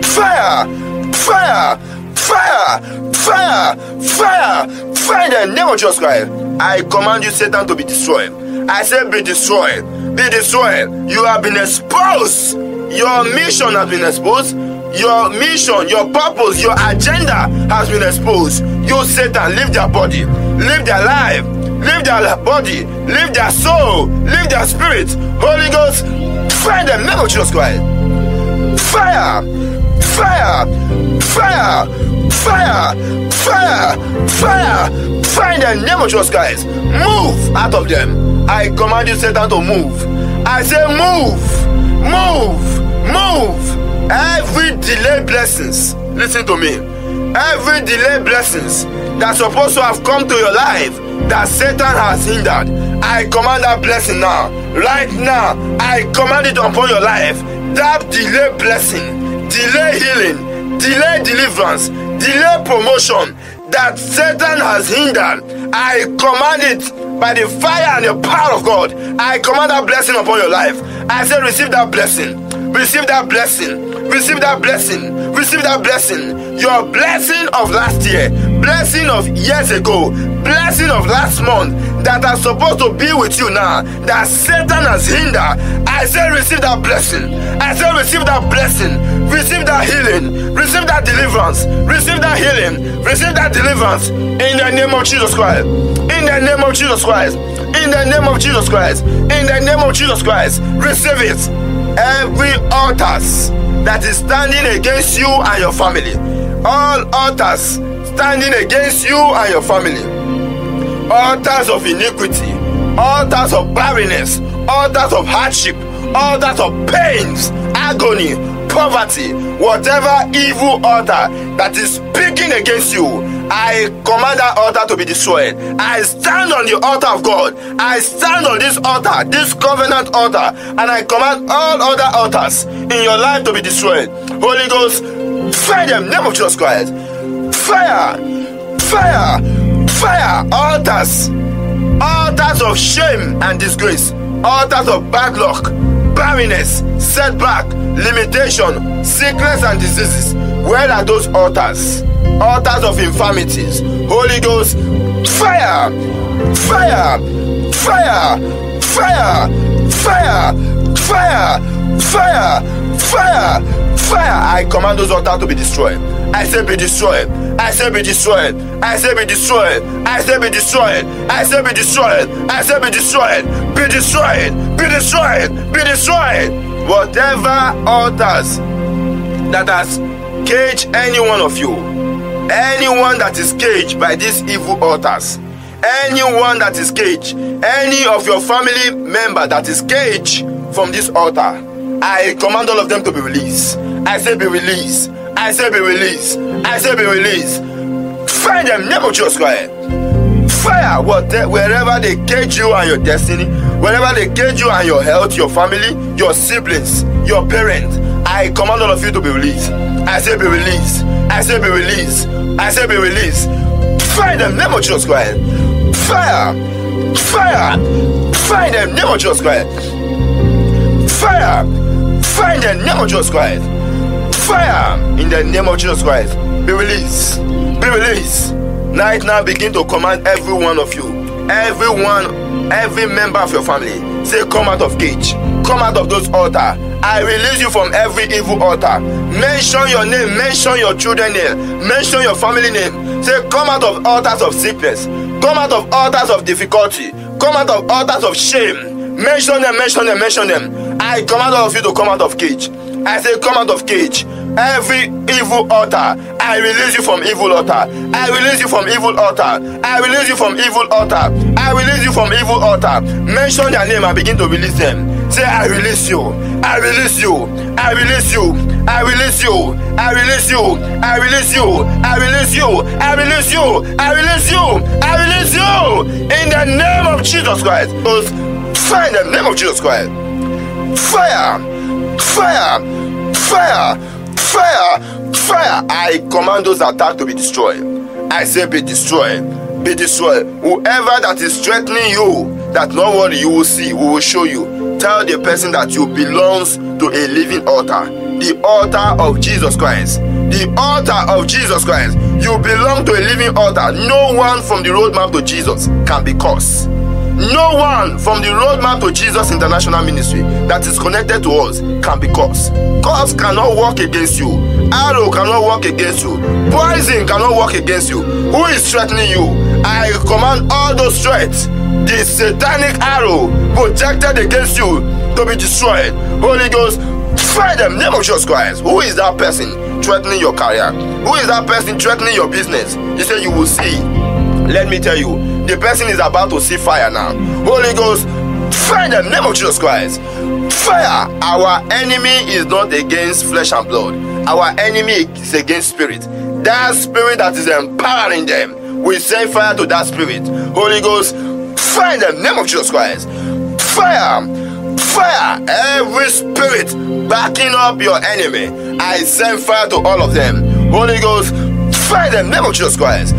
Fire! Fire! Fire! Fire! Fire! Fire the name of Jesus Christ. I command you, Satan, to be destroyed. I say, be destroyed. Be destroyed. You have been exposed. Your mission has been exposed. Your mission, your purpose, your agenda has been exposed. You, Satan, leave their body, leave their life, leave their body, leave their soul, leave their spirit. Holy Ghost, fire them, name of Jesus Christ. Fire! Fire! Fire! Fire! Fire! Fire! Fire in the name of Jesus Christ. Move out of them. I command you, Satan, to move. I say, move! Move! Move! Every delayed blessings, listen to me. Every delayed blessings that's supposed to have come to your life that Satan has hindered, I command that blessing now. Right now, I command it upon your life. That delayed blessing, delay healing, delay deliverance, delay promotion that Satan has hindered, I command it by the fire and the power of God. I command that blessing upon your life. I say, receive that blessing. Receive that blessing. Receive that blessing. Receive that blessing. Your blessing of last year, blessing of years ago, blessing of last month that are supposed to be with you now, that Satan has hindered. I say, receive that blessing. I say, receive that blessing. Receive that healing. Receive that deliverance. Receive that healing. Receive that deliverance in the name of Jesus Christ. In the name of Jesus Christ. In the name of Jesus Christ. In the name of Jesus Christ. Receive it. Every altars that is standing against you and your family. All altars standing against you and your family. Altars of iniquity, altars of barrenness, altars of hardship, altars of pains, agony, poverty, whatever evil altar that is speaking against you, I command that altar to be destroyed. I stand on the altar of God. I stand on this altar, this covenant altar, and I command all other altars in your life to be destroyed. Holy Ghost, fire them, name of Jesus Christ. Fire, fire, fire, altars, altars of shame and disgrace, altars of bad luck, barrenness, setback, limitation, sickness, and diseases. Where are those altars? Altars of infirmities. Holy Ghost, fire, fire, fire, fire, fire, fire, fire, fire, fire. I command those altars to be destroyed. I say be destroyed. I say be destroyed. I say be destroyed. I say be destroyed. I say be destroyed. I say be destroyed. Be destroyed. Be destroyed. Be destroyed. Whatever altars that has caged any one of you, anyone that is caged by these evil altars, anyone that is caged, any of your family member that is caged from this altar, I command all of them to be released. I say be released. I say be released. I say be released. Find them, never Jesus Christ. Fire what, wherever they cage you and your destiny, wherever they cage you and your health, your family, your siblings, your parents. I command all of you to be released. I say be released. I say be released. I say be released. Find them, of Jesus Christ. Fire. Fire. Fire them, of Jesus Christ. Fire. Fire them, name of Jesus Christ. Fire in the name of Jesus Christ. Be released. Be released. Right now, begin to command every one of you, everyone, every member of your family. Say, come out of cage. come out of those altar. I release you from every evil altar. Mention your name, mention your children name, mention your family name. Say, come out of altars of sickness, come out of altars of difficulty, come out of altars of shame. Mention them, mention them, mention them. I command all of you to come out of cage. I say, come out of cage. Every evil altar, I release you from evil altar. I release you from evil altar. I release you from evil altar. I release you from evil altar. Mention their name and begin to release them. Say, I release you. I release you. I release you. I release you. I release you. I release you. I release you. I release you. I release you. I release you. In the name of Jesus Christ. Fire in the name of Jesus Christ. Fire. Fire. Fire Fire! Fire! I command those attacks to be destroyed. I say, be destroyed. Be destroyed. Whoever that is threatening you, that no worry, you will see, we will show you. Tell the person that you belongs to a living altar. The altar of Jesus Christ. The altar of Jesus Christ. You belong to a living altar. No one from the roadmap to Jesus can be cursed. No one from the roadmap to Jesus International Ministry that is connected to us can be cursed. Curse cannot work against you. Arrow cannot work against you. Poison cannot work against you. Who is threatening you? I command all those threats, the satanic arrow projected against you, to be destroyed. Holy Ghost, fire them. Name of Jesus Christ. Who is that person threatening your career? Who is that person threatening your business? You say you will see. Let me tell you, the person is about to see fire now. Holy Ghost, fire the name of Jesus Christ. Fire. Our enemy is not against flesh and blood. Our enemy is against spirit. That spirit that is empowering them. We send fire to that spirit. Holy Ghost, fire the name of Jesus Christ. Fire. Fire. Every spirit backing up your enemy. I send fire to all of them. Holy Ghost, fire the name of Jesus Christ.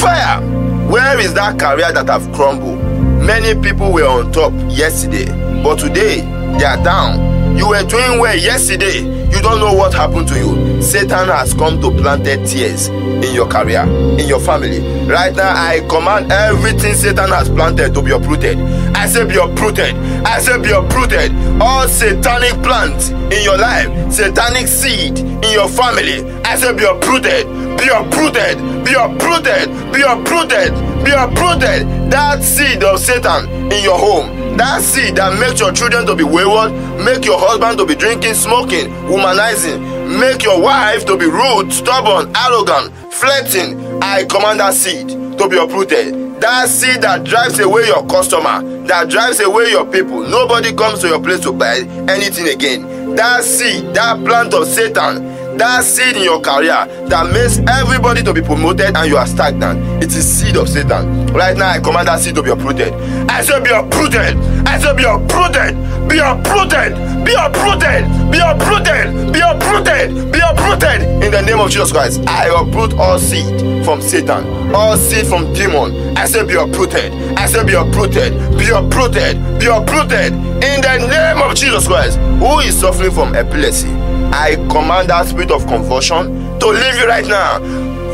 Fire where is that career that have crumbled? Many people were on top yesterday, but today they are down. You were doing well yesterday. You don't know what happened to you. Satan has come to planted tears in your career, in your family. Right now, I command everything Satan has planted to be uprooted. I say be uprooted. I say be uprooted. All satanic plants in your life, satanic seed in your family. I say be uprooted be uprooted, be uprooted, be uprooted, be uprooted. That seed of Satan in your home, that seed that makes your children to be wayward, make your husband to be drinking, smoking, womanizing, make your wife to be rude, stubborn, arrogant, flirting. I command that seed to be uprooted. That seed that drives away your customer, that drives away your people. Nobody comes to your place to buy anything again. That seed, that plant of Satan that seed in your career that makes everybody to be promoted and you are stagnant. It is seed of satan. Right now i command that seed to be uprooted. I say be uprooted. I say be uprooted. Be uprooted. Be uprooted. Be uprooted. Be uprooted. Be uprooted. In the name of jesus christ i uproot all seed from satan. All seed from demon. I say be uprooted. I say be uprooted. Be uprooted. Be uprooted. In the name of jesus christ who is suffering from epilepsy I command that spirit of convulsion to leave you right now.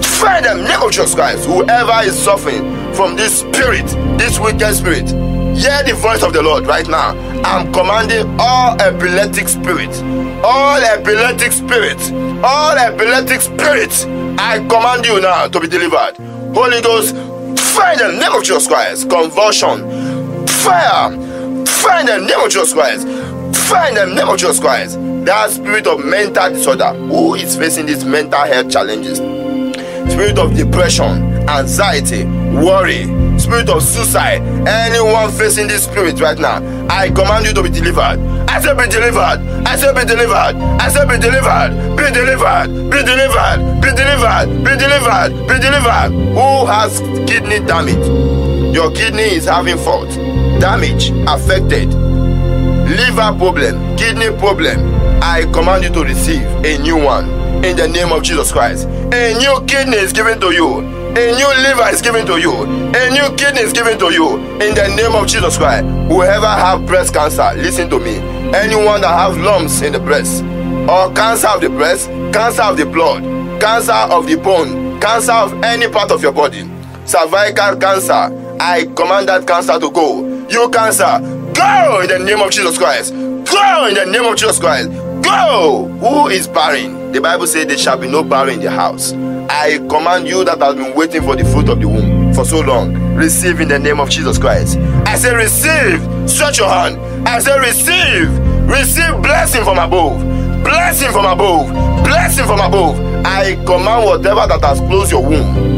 Fire them, name of Jesus Christ. Whoever is suffering from this spirit, this wicked spirit, hear the voice of the Lord right now. I'm commanding all epileptic spirits, all epileptic spirits, all epileptic spirits. I command you now to be delivered. Holy Ghost, fire the name of Jesus Christ. Convulsion, fire, fire the name of Jesus Christ. Fire the name of Jesus Christ that spirit of mental disorder. Who is facing these mental health challenges? Spirit of depression anxiety worry. Spirit of suicide. Anyone facing this spirit right now i command you to be delivered. I say be delivered. I say be delivered. I say be delivered. Be delivered. Be delivered. Be delivered. Be delivered. Be delivered. Who has kidney damage? Your kidney is having fault. Damage affected. Liver problem. Kidney problem I command you to receive a new one in the name of Jesus Christ. A new kidney is given to you. A new liver is given to you. A new kidney is given to you in the name of Jesus Christ. Whoever have breast cancer, listen to me. Anyone that have lumps in the breast, or cancer of the breast, cancer of the blood, cancer of the bone, cancer of any part of your body, cervical cancer, I command that cancer to go. You cancer, go in the name of Jesus Christ. Go in the name of Jesus Christ. Go. Who is barren? The Bible says there shall be no barren in the house. I command you that has been waiting for the fruit of the womb for so long. Receive in the name of Jesus Christ. I say, receive. Stretch your hand. I say, receive. Receive blessing from above. Blessing from above. Blessing from above. I command whatever that has closed your womb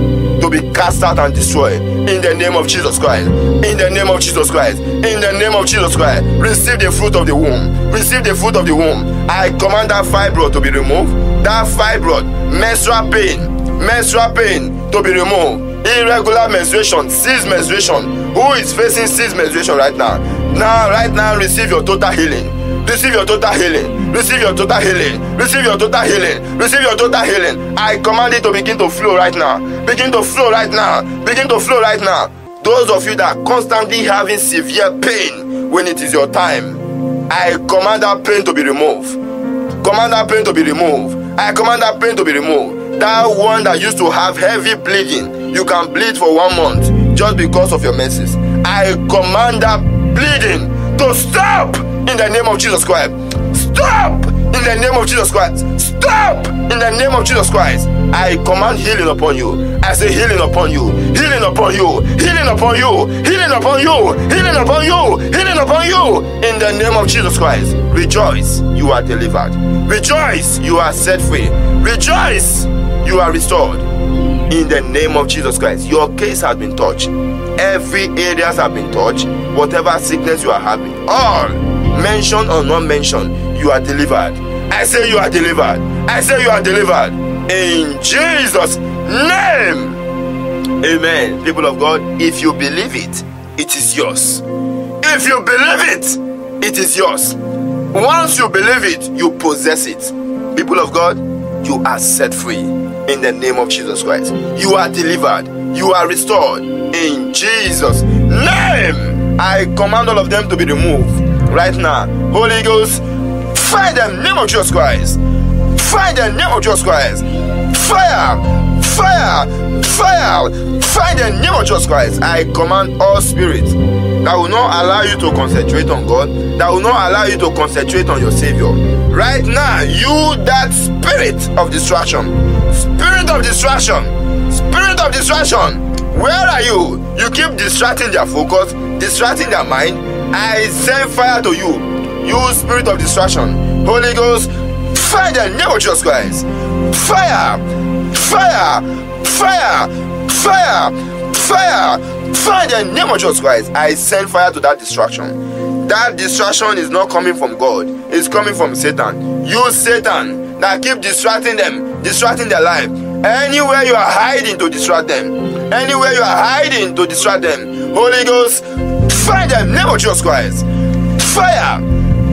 to be cast out and destroyed in the name of Jesus Christ. In the name of Jesus Christ. In the name of Jesus Christ. Receive the fruit of the womb. Receive the fruit of the womb. I command that fibroid to be removed. That fibroid, menstrual pain, menstrual pain to be removed irregular menstruation cease menstruation who is facing cease menstruation right now now right now receive your total healing receive your total healing. Receive your total healing. Receive your total healing. Receive your total healing. I command it to begin to flow right now. Begin to flow right now. Begin to flow right now. Those of you that are constantly having severe pain when it is your time i command that pain to be removed. Command that pain to be removed. I command that pain to be removed. That one that used to have heavy bleeding you can bleed for one month just because of your menses i command that bleeding to stop in the name of jesus christ. Stop! In the name of jesus christ. Stop! In the name of jesus christ. I command healing upon you. I say healing upon you. Healing upon you. Healing upon you. Healing upon you. Healing upon you. Healing upon you. In the name of jesus christ. Rejoice you are delivered. Rejoice you are set free. Rejoice you are restored. In the name of Jesus Christ. Your case has been touched. Every areas have been touched. Whatever sickness you are having, all mentioned or not mentioned, you are delivered. I say you are delivered. I say you are delivered in Jesus' name. Amen. People of God, if you believe it, it is yours. If you believe it, it is yours. Once you believe it, you possess it. People of God, you are set free in the name of Jesus Christ. You are delivered, you are restored in Jesus' name. I command all of them to be removed right now. Holy Ghost, fire the name of Jesus Christ. Fire the name of Jesus Christ. Fire, fire, fire, fire the name of Jesus Christ. I command all spirits that will not allow you to concentrate on God, that will not allow you to concentrate on your Savior. Right now, you, that spirit of distraction, spirit of distraction, spirit of distraction, where are you? You keep distracting their focus, distracting their mind. I send fire to you, you spirit of distraction. Holy Ghost, fire the name of Jesus Christ. Fire, fire, fire, fire fire fire the name of jesus christ i send fire to that distraction that distraction is not coming from god it's coming from satan you satan that keep distracting them distracting their life anywhere you are hiding to distract them. Anywhere you are hiding to distract them. Holy ghost find the name of jesus christ. Fire.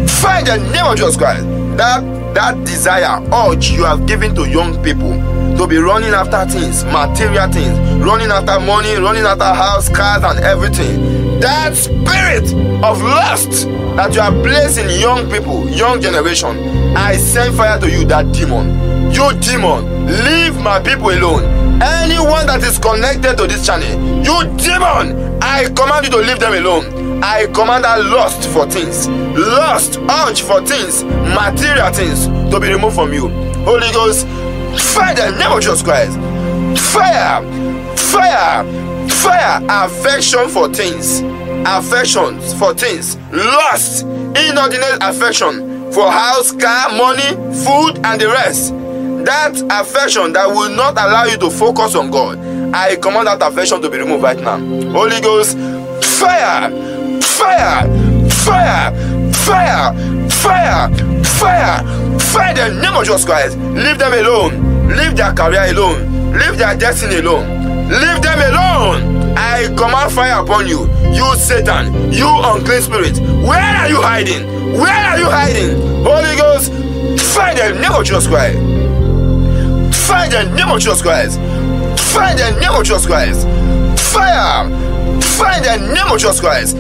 Fire the name of jesus christ. That that desire urge you have given to young people to be running after things, material things, running after money, running after house, cars, and everything. That spirit of lust that you are placing young people, young generation, I send fire to you, that demon. You demon, leave my people alone. Anyone that is connected to this channel, you demon, I command you to leave them alone. I command that lust for things, lust, urge for things, material things to be removed from you. Holy Ghost, Fire the name of Jesus Christ. Fire, fire, fire. Affection for things, affections for things, lust, inordinate affection for house, car, money, food, and the rest. That affection that will not allow you to focus on God. I command that affection to be removed right now. Holy Ghost, fire, fire, fire, fire, fire, fire, Fire the name of Jesus Christ. Leave them alone. Leave their career alone. Leave their destiny alone. Leave them alone. I command fire upon you. You Satan. You unclean spirit. Where are you hiding? Where are you hiding? Holy Ghost. Fire the name of Jesus Christ. Fire the name of Jesus Christ. Fire the name of Jesus Christ. Fire. Fire the name of Jesus Christ.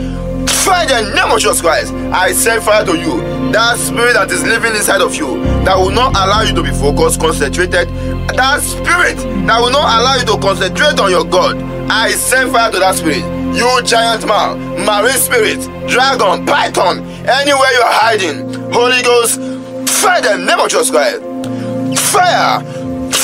Fire the name of Christ. I send fire to you. That spirit that is living inside of you that will not allow you to be focused, concentrated. That spirit that will not allow you to concentrate on your God. I send fire to that spirit. you giant man, marine spirit, dragon, python, anywhere you're hiding, Holy Ghost, fire the name of Jesus Christ. Fire,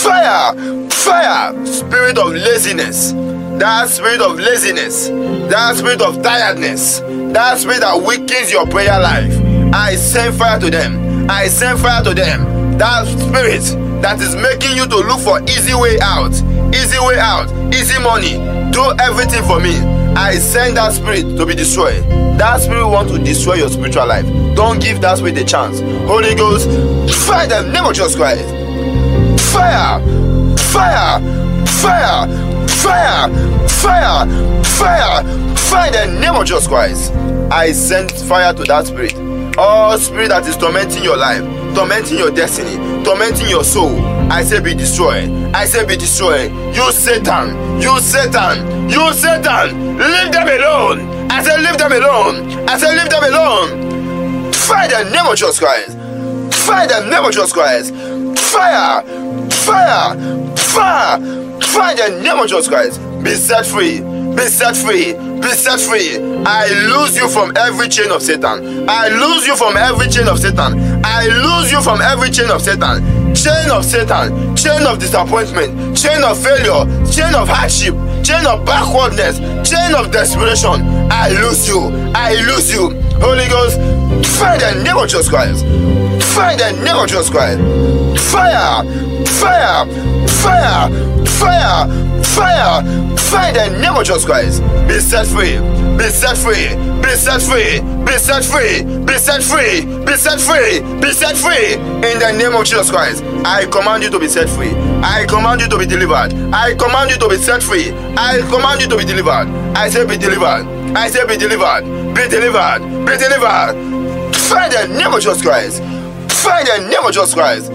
fire, fire, spirit of laziness, that spirit of laziness, that spirit of tiredness, that spirit that weakens your prayer life. I send fire to them. I send fire to them. That spirit that is making you to look for easy way out, easy way out, easy money. Do everything for me. I send that spirit to be destroyed. That spirit want to destroy your spiritual life. Don't give that spirit a chance. Holy Ghost, fire the name of Jesus Christ. Fire, fire, fire, fire, fire, fire, fire the name of Jesus Christ. I send fire to that spirit. All spirit that is tormenting your life, tormenting your destiny, tormenting your soul. I say be destroyed. I say be destroyed. You Satan, you Satan, you Satan, leave them alone. I say leave them alone. I say leave them alone. Fire the name of Jesus Christ. Fire the name of Jesus Christ. Fire, fire, fire, fire the name of Jesus Christ. Be set free. Be set free. Be set free. I lose you from every chain of Satan. I lose you from every chain of Satan. I lose you from every chain of Satan. Chain of Satan. Chain of disappointment. Chain of failure. Chain of hardship. Chain of backwardness. Chain of desperation. I lose you. I lose you. Holy Ghost, fire the name of Jesus Christ. Fire the name of Jesus Christ. Fire. Fire. Fire. Fire. Fire. Fire the name of Jesus Christ. Be set free. Be set free. Be set free. Be set free. Be set free. Be set free. Be set free. In the name of Jesus Christ. I command you to be set free. I command you to be delivered. I command you to be set free. I command you to be delivered. I say be delivered. I say be delivered. Be delivered. Be delivered. Fire the name of Jesus Christ. Fire the name of Jesus Christ.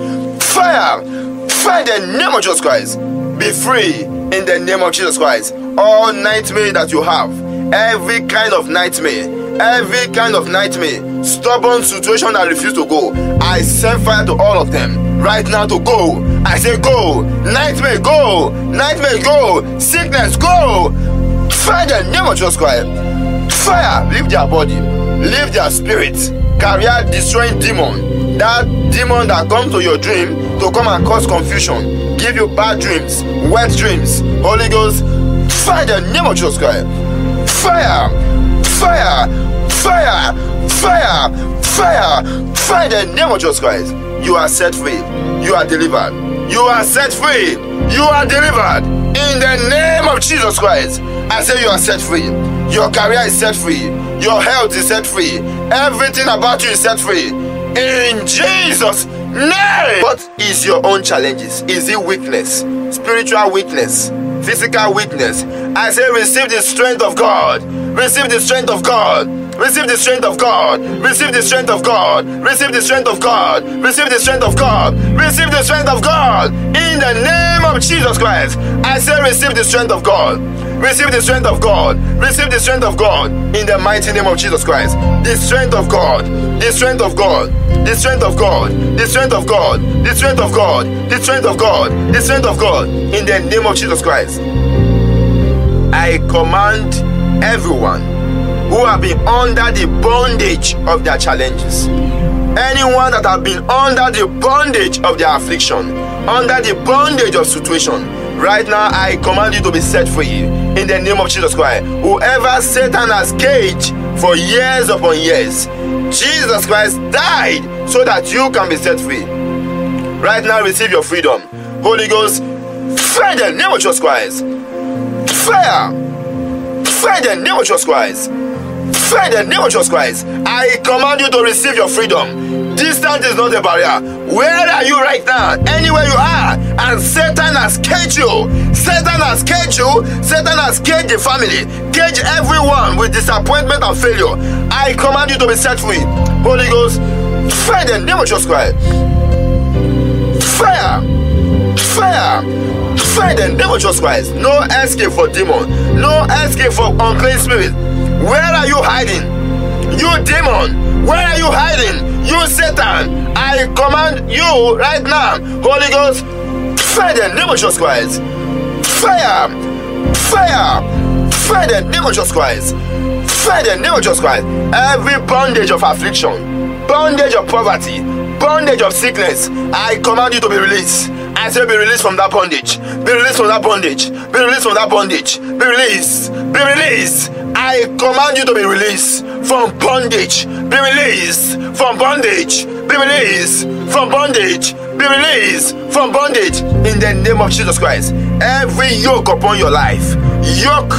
Fire. Fire the name of Jesus Christ. Be free in the name of Jesus Christ. All nightmare that you have, every kind of nightmare, every kind of nightmare, stubborn situation that refuse to go, I send fire to all of them right now to go. I say go. Nightmare go. Nightmare go. Sickness go. Fire the name of Jesus Christ. Fire, leave their body, leave their spirit, career destroying demon. That demon that comes to your dream to come and cause confusion, give you bad dreams, wet dreams. Holy Ghost, fire the name of Jesus Christ. Fire, fire, fire, fire, fire, fire the name of Jesus Christ. You are set free. You are delivered. You are set free. You are delivered. In the name of Jesus Christ. I say you are set free. Your career is set free. Your health is set free. Everything about you is set free. In Jesus' name. What is your own challenges? Is it weakness? Spiritual weakness? Physical weakness? I say receive the strength of God. Receive the strength of God. Receive the strength of God. Receive the strength of God. Receive the strength of God. Receive the strength of God. Receive the strength of God. In the name of Jesus Christ. I say receive the strength of God. Receive the strength of God. Receive the strength of God. In the mighty name of Jesus Christ. The strength of God. The strength of God. The strength of God. The strength of God. The strength of God. The strength of God. The strength of God. In the name of Jesus Christ. I command everyone who have been under the bondage of their challenges. Anyone that have been under the bondage of their affliction, under the bondage of situation, right now I command you to be set free in the name of Jesus Christ. Whoever Satan has caged for years upon years, Jesus Christ died so that you can be set free. Right now, receive your freedom. Holy Ghost, fire the name of Jesus Christ. Fire! Fire the name of Jesus Christ. Fire the name of Jesus Christ. I command you to receive your freedom. Distance is not a barrier. Where are you right now? Anywhere you are. And Satan has caged you. Satan has caged you. Satan has caged the family. Caged everyone with disappointment and failure. I command you to be set free. Holy Ghost, fire the name of Jesus Christ. Fire! Fire! Fire the of Jesus Christ. No escape for demon. No escape for unclean spirit. Where are you hiding? You demon, where are you hiding? You Satan, I command you right now, Holy Ghost, fire the of Jesus Christ. Fire, fire, Fire the of Jesus Christ. Fire the of Jesus Christ. Every bondage of affliction, bondage of poverty, bondage of sickness, I command you to be released. I say, be released from that bondage. Be released from that bondage. Be released from that bondage. Be released. Be released. I command you to be released from bondage. Be released from bondage. Be released from bondage. Be released from bondage in the name of Jesus Christ. Every yoke upon your life, yoke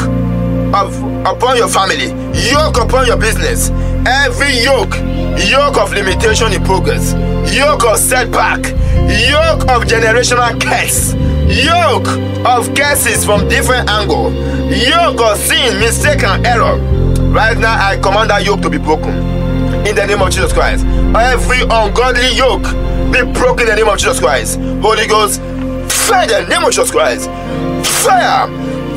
of upon your family, yoke upon your business, every yoke, yoke of limitation in progress, yoke of setback, yoke of generational curse, yoke of curses from different angle, yoke of sin, mistake, and error. Right now, I command that yoke to be broken in the name of Jesus Christ. Every ungodly yoke be broken in the name of Jesus Christ. Holy Ghost, fire the name of Jesus Christ. Fire,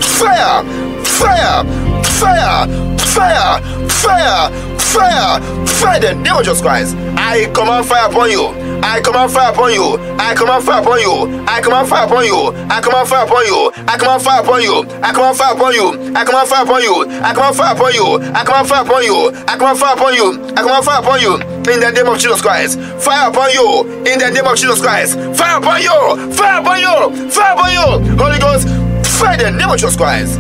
fire, fire, fire, fire, fire, fire, fire the name of Jesus Christ. I command fire upon you. I command fire upon you. I command fire upon you. I command fire upon you. I command fire upon you. I command fire upon you. I command fire upon you. I command fire upon you. I command fire upon you. I command fire upon you. I command fire upon you. I command fire upon you. In the name of Jesus Christ. Fire upon you. In the name of Jesus Christ. Fire upon you. Fire upon you. Fire upon you. Holy Ghost. Fire the name of Jesus Christ.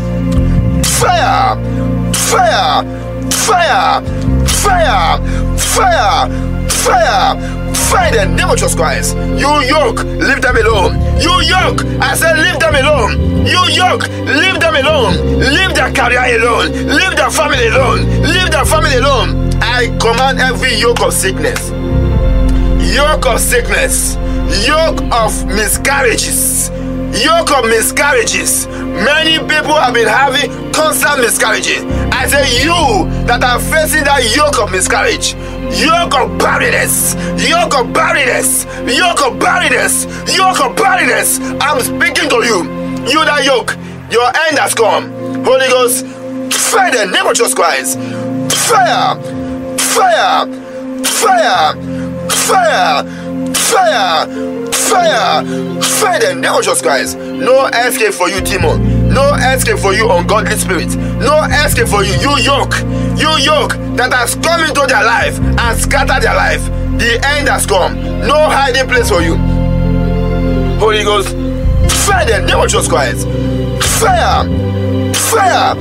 Fire. Fire. Fire. Fire. Fire. Fire. Fire the name of Jesus Christ. You yoke, leave them alone. You yoke, I said, leave them alone. You yoke, leave them alone. Leave their career alone. Leave their family alone. Leave their family alone. I command every yoke of sickness, yoke of sickness, yoke of miscarriages, yoke of miscarriages. Many people have been having constant miscarriages. I say, you that are facing that yoke of miscarriage, yoke of barrenness, yoke of barrenness, yoke of barrenness, yoke of barrenness. I'm speaking to you. You that yoke, your end has come. Holy Ghost, fire the name of Jesus Christ. Fire, fire, fire, fire, fire, fire, fire the name of Jesus Christ. No escape for you, demon. No escape for you, ungodly spirit. No escape for you, you yoke. You yoke that has come into their life and scattered their life. The end has come. No hiding place for you. Holy Ghost, fire the name of Jesus Christ. Fire, fire,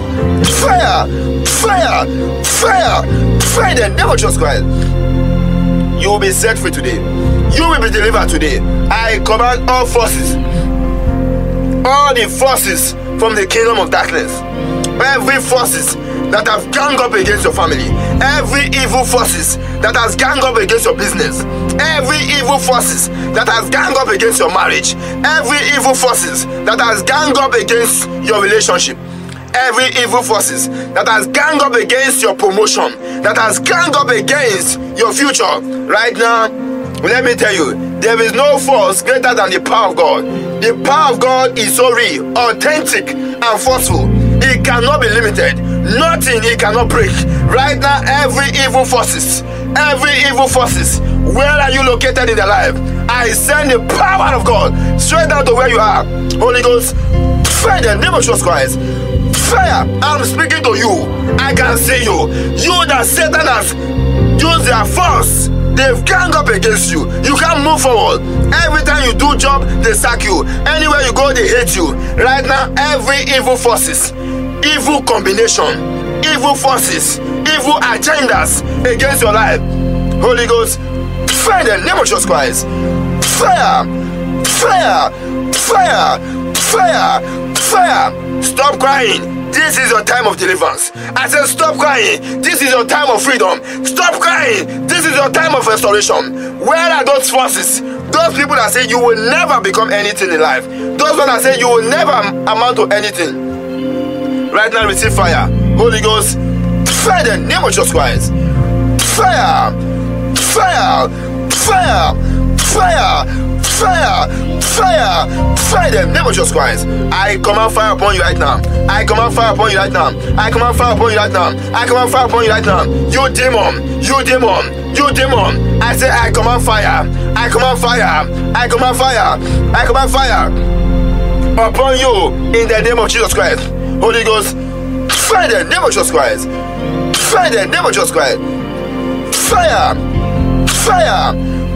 fire, fire, fire, fire the name of Jesus. You will be set free today. You will be delivered today. I command all forces, all the forces from the kingdom of darkness, every forces that have gang up against your family, every evil forces that has gang up against your business, every evil forces that has gang up against your marriage, every evil forces that has gang up against your relationship, every evil forces that has gang up against your promotion, that has gang up against your future. Right now, let me tell you, there is no force greater than the power of God. The power of God is so real, authentic, and forceful. It cannot be limited. Nothing it cannot break. Right now, every evil forces, every evil forces, where are you located in their life? I send the power of God straight down to where you are. Holy Ghost, fire the name of Jesus Christ. Fire, I'm speaking to you. I can see you. You that Satan has used their force they've gang up against you. You can't move forward. Every time you do job they sack you. Anywhere you go they hate you. Right now every evil forces evil combination evil forces evil agendas against your life. Holy ghost fire the name of jesus christ. Fire fire fire fire fire stop crying this is your time of deliverance. I said, Stop crying. This is your time of freedom. Stop crying. This is your time of restoration. Where are those forces? Those people that say you will never become anything in life. Those ones that say you will never amount to anything. Right now, receive fire. Holy Ghost, fire the name of Jesus Christ. Fire, fire, fire, fire, fire, fire, fire them. Name of Jesus Christ. I command fire upon you right now. I command fire upon you right now. I command fire upon you right now. I command fire upon you right now. You demon, you demon, you demon. I say I command fire. I command fire. I command fire. I command fire upon you in the name of Jesus Christ. Holy Ghost, Fire the name of Jesus Christ. Fire the name of Jesus Christ. Fire. Fire.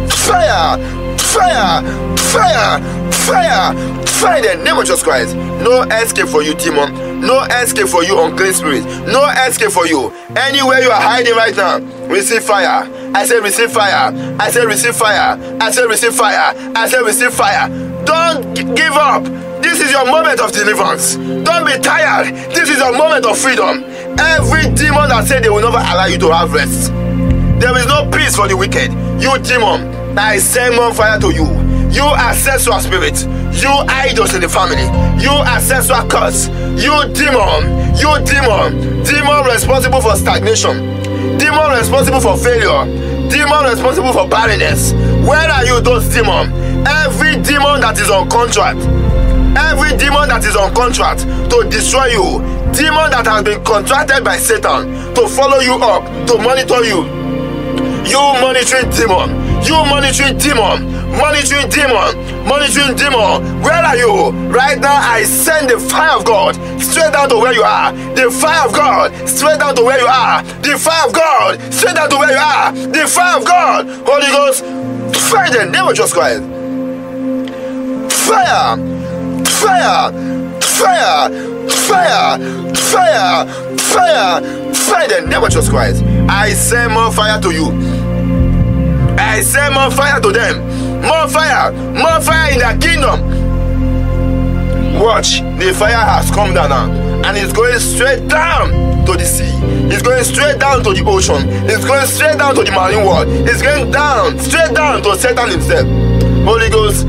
Fire. Fire. Fire. Fire. Fire the name of Jesus Christ. No escape for you, demon. No escape for you, unclean spirit. No escape for you. Anywhere you are hiding right now, receive fire. I say receive fire. I say receive fire. I say receive fire. I say receive fire. Don't give up. This is your moment of deliverance. Don't be tired. This is your moment of freedom. Every demon that said they will never allow you to have rest. There is no peace for the wicked. You demon, I send more fire to you. You ancestral spirit. You idols in the family. You ancestral curse. You demon. You demon. Demon responsible for stagnation. Demon responsible for failure. Demon responsible for barrenness. Where are you, those demons? Every demon that is on contract every demon that is on contract to destroy you demon that has been contracted by satan to follow you up to monitor you you monitoring demon you monitoring demon. Monitoring demon. Monitoring demon. Where are you? Right now i send the fire of god straight down to where you are. The fire of god straight down to where you are. The fire of god straight down to where you are. The fire of god. Holy ghost fire the name of jesus christ. Fire. Fire, fire, fire, fire, fire, fire the name of Jesus Christ. I send more fire to you. I send more fire to them. More fire, more fire in their kingdom. Watch, the fire has come down now and it's going straight down to the sea. It's going straight down to the ocean. It's going straight down to the marine world. It's going down, straight down to Satan himself. Holy Ghost,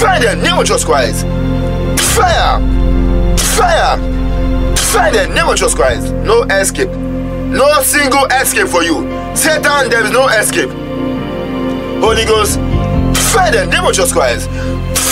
fire the name of Jesus Christ. Fire! Fire! Fire the name of Jesus Christ. No escape. No single escape for you. Satan, there is no escape. Holy Ghost, fire the name of Jesus.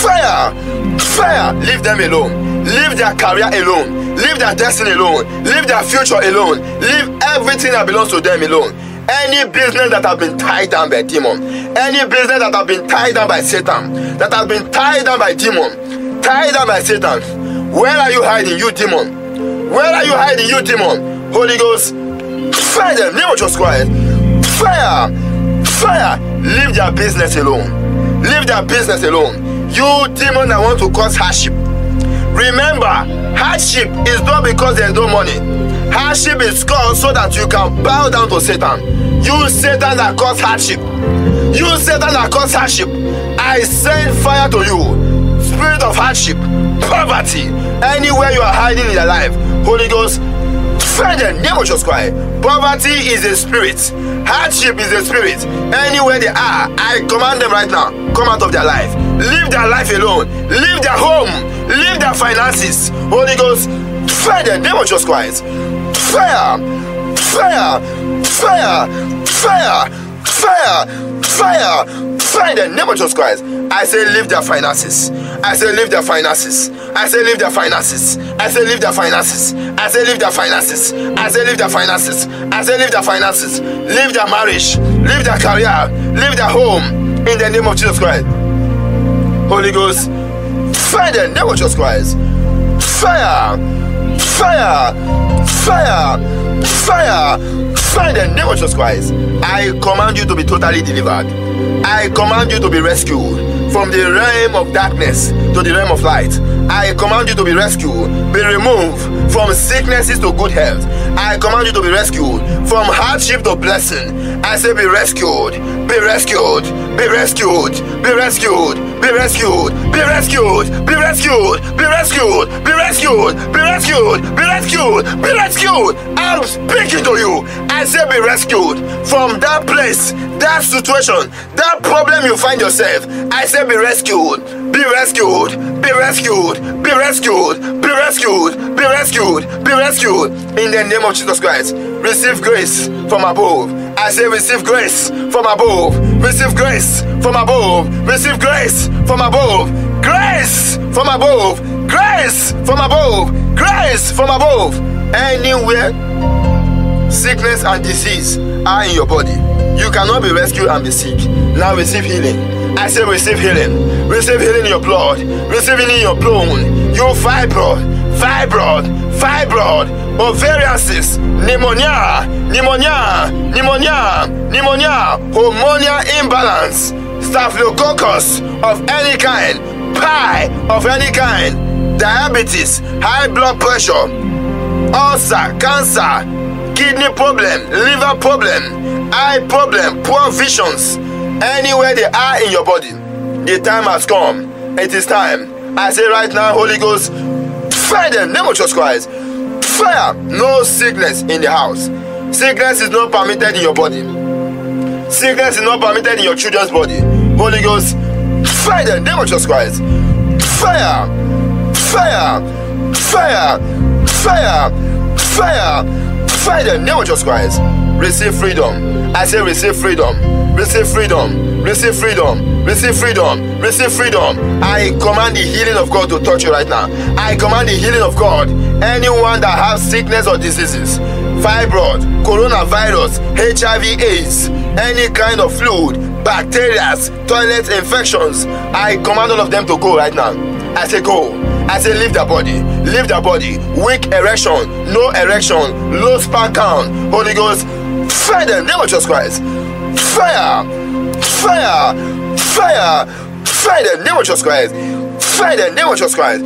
Fire! Fire! Leave them alone. Leave their career alone. Leave their destiny alone. Leave their future alone. Leave everything that belongs to them alone. Any business that has been tied down by demon, any business that has been tied down by Satan, that has been tied down by demon, tied down by Satan. Where are you hiding, you demon? Where are you hiding, you demon? Holy Ghost, fire them, name Jesus Christ. Fire, fire, leave their business alone. Leave their business alone. You demon that want to cause hardship. Remember, hardship is not because there's no money. Hardship is caused so that you can bow down to Satan. You Satan that cause hardship. You Satan that cause hardship. I send fire to you spirit of hardship, poverty, anywhere you are hiding in your life, Holy Ghost, the name of Jesus Christ. Poverty is a spirit, hardship is a spirit. Anywhere they are, I command them right now, come out of their life. Leave their life alone, leave their home, leave their finances. Holy Ghost, fire the name of Jesus Christ. Fire, fire, fire, fire, fire, fire. Find the name of Jesus Christ. I say, leave their finances. I say, leave their finances. I say, leave their finances. I say, leave their finances. I say, leave their finances. I say, leave their finances. I say, leave their finances. Leave their marriage. Leave their career. Leave their home. In the name of Jesus Christ. Holy Ghost, find the name of Jesus Christ. Fire. Fire. Fire. Fire. Find the name of Jesus Christ. I command you to be totally delivered. I command you to be rescued from the realm of darkness to the realm of light. I command you to be rescued, be removed from sicknesses to good health. I command you to be rescued from hardship to blessing. I say, be rescued, be rescued, be rescued, be rescued, be rescued, be rescued, be rescued, be rescued, be rescued, be rescued, be rescued, be rescued. I'm speaking to you. I say, be rescued from that place, that situation, that problem you find yourself. I say, be rescued, be rescued, be rescued, be rescued, be rescued, be rescued, be rescued in the name of Jesus Christ. Receive grace from above. I say, receive grace from above. Receive grace from above. Receive grace from above. Grace from above. Grace from above. Grace from above. Anywhere sickness and disease are in your body, you cannot be rescued and be sick. Now receive healing. I say receive healing. Receive healing in your blood. Receive healing in your bone. You fibroid, fibroid, fibroid. Ovarian cyst, pneumonia, pneumonia, pneumonia, pneumonia, hormonal imbalance, staphylococcus of any kind, pile of any kind, diabetes, high blood pressure, ulcer, cancer, kidney problem, liver problem, eye problem, poor visions, anywhere they are in your body. The time has come. It is time. I say right now, Holy Ghost, fire them, name of Jesus Christ. Fire, no sickness in the house. Sickness is not permitted in your body. Sickness is not permitted in your children's body. Holy Ghost, fire them, name of Jesus Christ. Fire, fire, fire, fire, fire, fire them, name of Jesus Christ. Receive freedom. I say, receive freedom. Receive freedom. Receive freedom. Receive freedom. Receive freedom. I command the healing of God to touch you right now. I command the healing of God. Anyone that has sickness or diseases, fibroid, coronavirus, HIV, AIDS, any kind of fluid, bacteria, toilet infections, I command all of them to go right now. I say go. I say leave the body, leave the body. Weak erection, no erection, low sperm count. Holy Ghost, fire them, name of Jesus Christ. Fire, fire, fire, fire them, name of Jesus Christ. Fire them, name of Jesus Christ.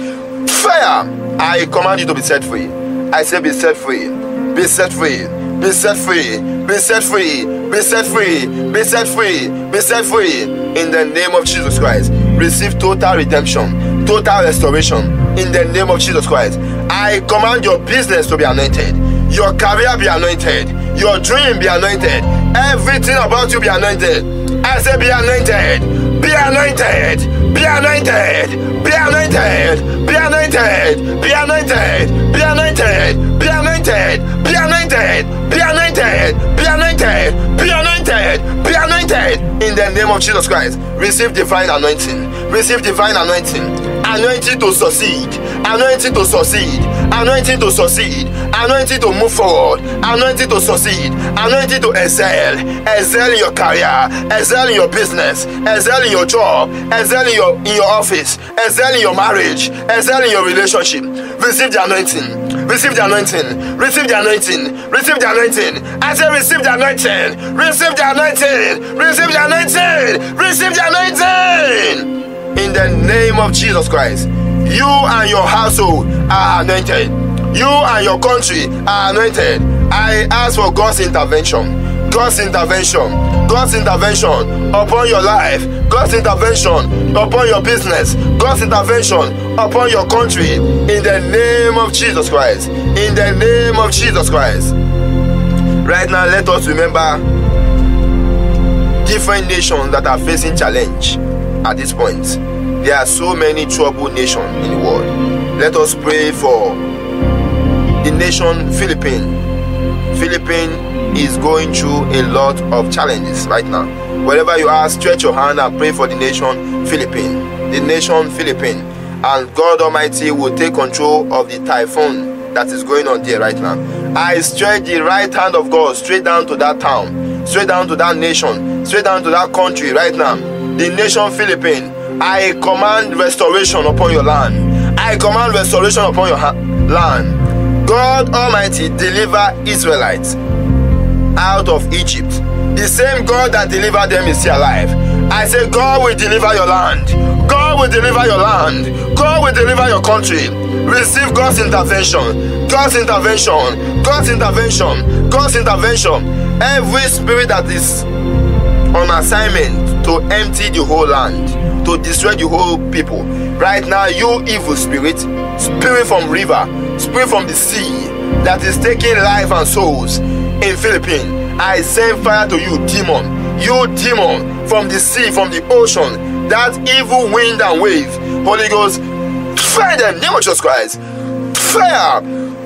Fire. I command you to be set free. I say be set free, be set free, be set free, be set free, be set free, be set free, be set free. In the name of Jesus Christ, receive total redemption, total restoration. In the name of Jesus Christ, I command your business to be anointed, your career be anointed, your dream be anointed, everything about you be anointed. I say be anointed, be anointed, be anointed, be anointed, be anointed, be anointed, be anointed, be anointed, be anointed, be anointed, be anointed, be anointed. In the name of Jesus Christ, receive divine anointing, receive divine anointing, anointing to succeed, anointing to succeed, anointing to succeed, anointing to move forward, anointing to succeed, anointing to excel, excel in your career, excel in your business, excel in your job, excel in your in your office, excel in your marriage, excel in your relationship. Receive the anointing, receive the anointing, receive the anointing, receive the anointing. I say receive the anointing, receive the anointing, receive the anointing, receive the anointing. In the name of Jesus Christ, you and your household are anointed. You and your country are anointed. I ask for God's intervention. God's intervention, God's intervention upon your life, God's intervention upon your business, God's intervention upon your country in the name of Jesus Christ. In the name of Jesus Christ. Right now, let us remember different nations that are facing challenge at this point. There are so many troubled nations in the world. Let us pray for the nation Philippines. Philippines is going through a lot of challenges right now. Wherever you are, stretch your hand and pray for the nation Philippines. The nation Philippines. And God Almighty will take control of the typhoon that is going on there right now. I stretch the right hand of God straight down to that town, straight down to that nation, straight down to that country right now. The nation Philippines. I command restoration upon your land. I command restoration upon your land. God Almighty deliver Israelites out of Egypt. The same God that delivered them is still alive. I say, God will deliver your land. God will deliver your land. God will deliver your country. Receive God's intervention. God's intervention. God's intervention. God's intervention. Every spirit that is on assignment to empty the whole land, to destroy the whole people. Right now, you evil spirit, spirit from river, spirit from the sea that is taking life and souls in Philippines. I send fire to you, demon. You demon from the sea, from the ocean, that evil wind and wave. Holy Ghost, fire them, name of Jesus Christ. Fire,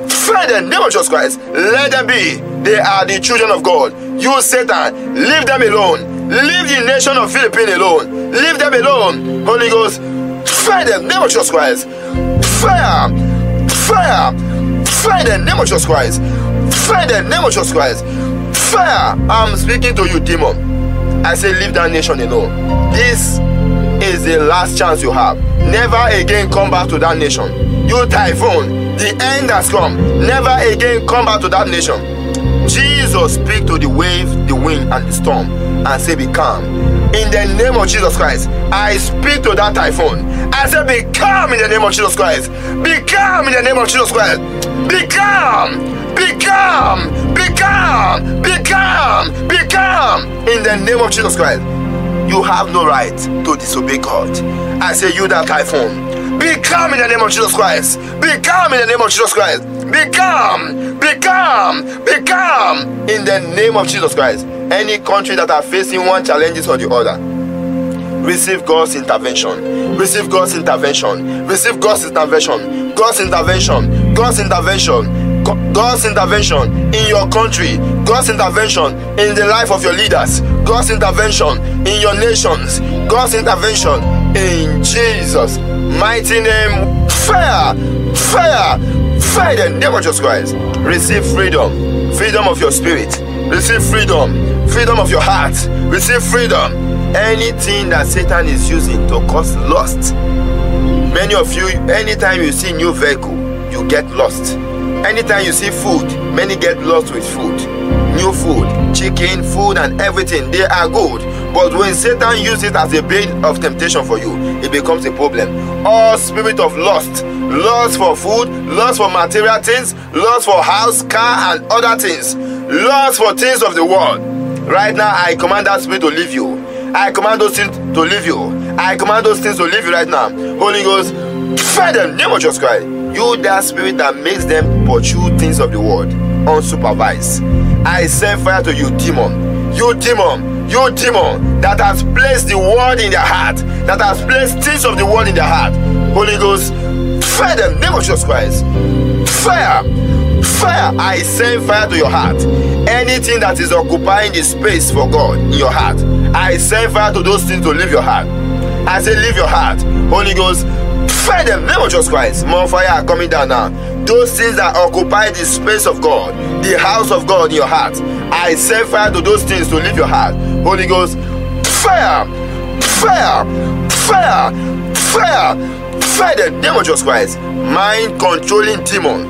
fire them, name of Jesus Christ. Let them be. They are the children of God. You, Satan, leave them alone. Leave the nation of Philippines alone. Leave them alone. Holy Ghost, fire them, name of Jesus Christ. Fire, fire, fire them, name of Jesus Christ. Fire them, name of Jesus Christ. Fire. I'm speaking to you, demon. I say, leave that nation alone. This is the last chance you have. Never again come back to that nation. You typhoon, The end has come. Never again come back to that nation. Jesus speak to the wave, the wind, and the storm and say, Be calm. In the name of Jesus Christ, I speak to that typhoon. I say, Be calm in the name of Jesus Christ. Be calm in the name of Jesus Christ. Be calm. Be calm. Be calm. Be calm. Be calm. In the name of Jesus Christ. You have no right to disobey God. I say, You that typhoon. Be calm in the name of Jesus Christ. Be calm in the name of Jesus Christ. Be calm. Be calm. Be calm. In the name of Jesus Christ. Any country that are facing one challenges or the other, receive God's intervention. Receive God's intervention. Receive God's intervention. God's intervention. God's intervention. God's intervention in your country. God's intervention in the life of your leaders. God's intervention in your nations. God's intervention in Jesus' mighty name. Fire! Fire! In the name Jesus Christ. Receive freedom. Freedom of your spirit. Receive freedom. Freedom of your heart. Receive freedom. Anything that Satan is using to cause lust. Many of you, anytime you see new vehicle, you get lost. Anytime you see food, many get lost with food. New food, chicken, food, and everything, they are good. But when Satan uses it as a bait of temptation for you, it becomes a problem. All spirit of lust, lust for food, lust for material things, lust for house, car, and other things, lust for things of the world. Right now, I command that spirit to leave you. I command those things to leave you. I command those things to leave you right now. Holy Ghost, fire them, name of Jesus Christ. You, that spirit that makes them pursue things of the world, unsupervised. I send fire to you, demon. You, demon. You, demon that has placed the word in their heart, that has placed things of the world in their heart. Holy Ghost, fire them, name of Jesus Christ. Fire. Fire. I send fire to your heart. Anything that is occupying the space for God in your heart, I send fire to those things to leave your heart. I say, leave your heart. Holy Ghost, fire them. Name of Jesus Christ. More fire are coming down now. Those things that occupy the space of God, the house of God in your heart, I send fire to those things to leave your heart. Holy Ghost, fire, fire, fire, fire, fire the name of Jesus Christ. Mind controlling demon,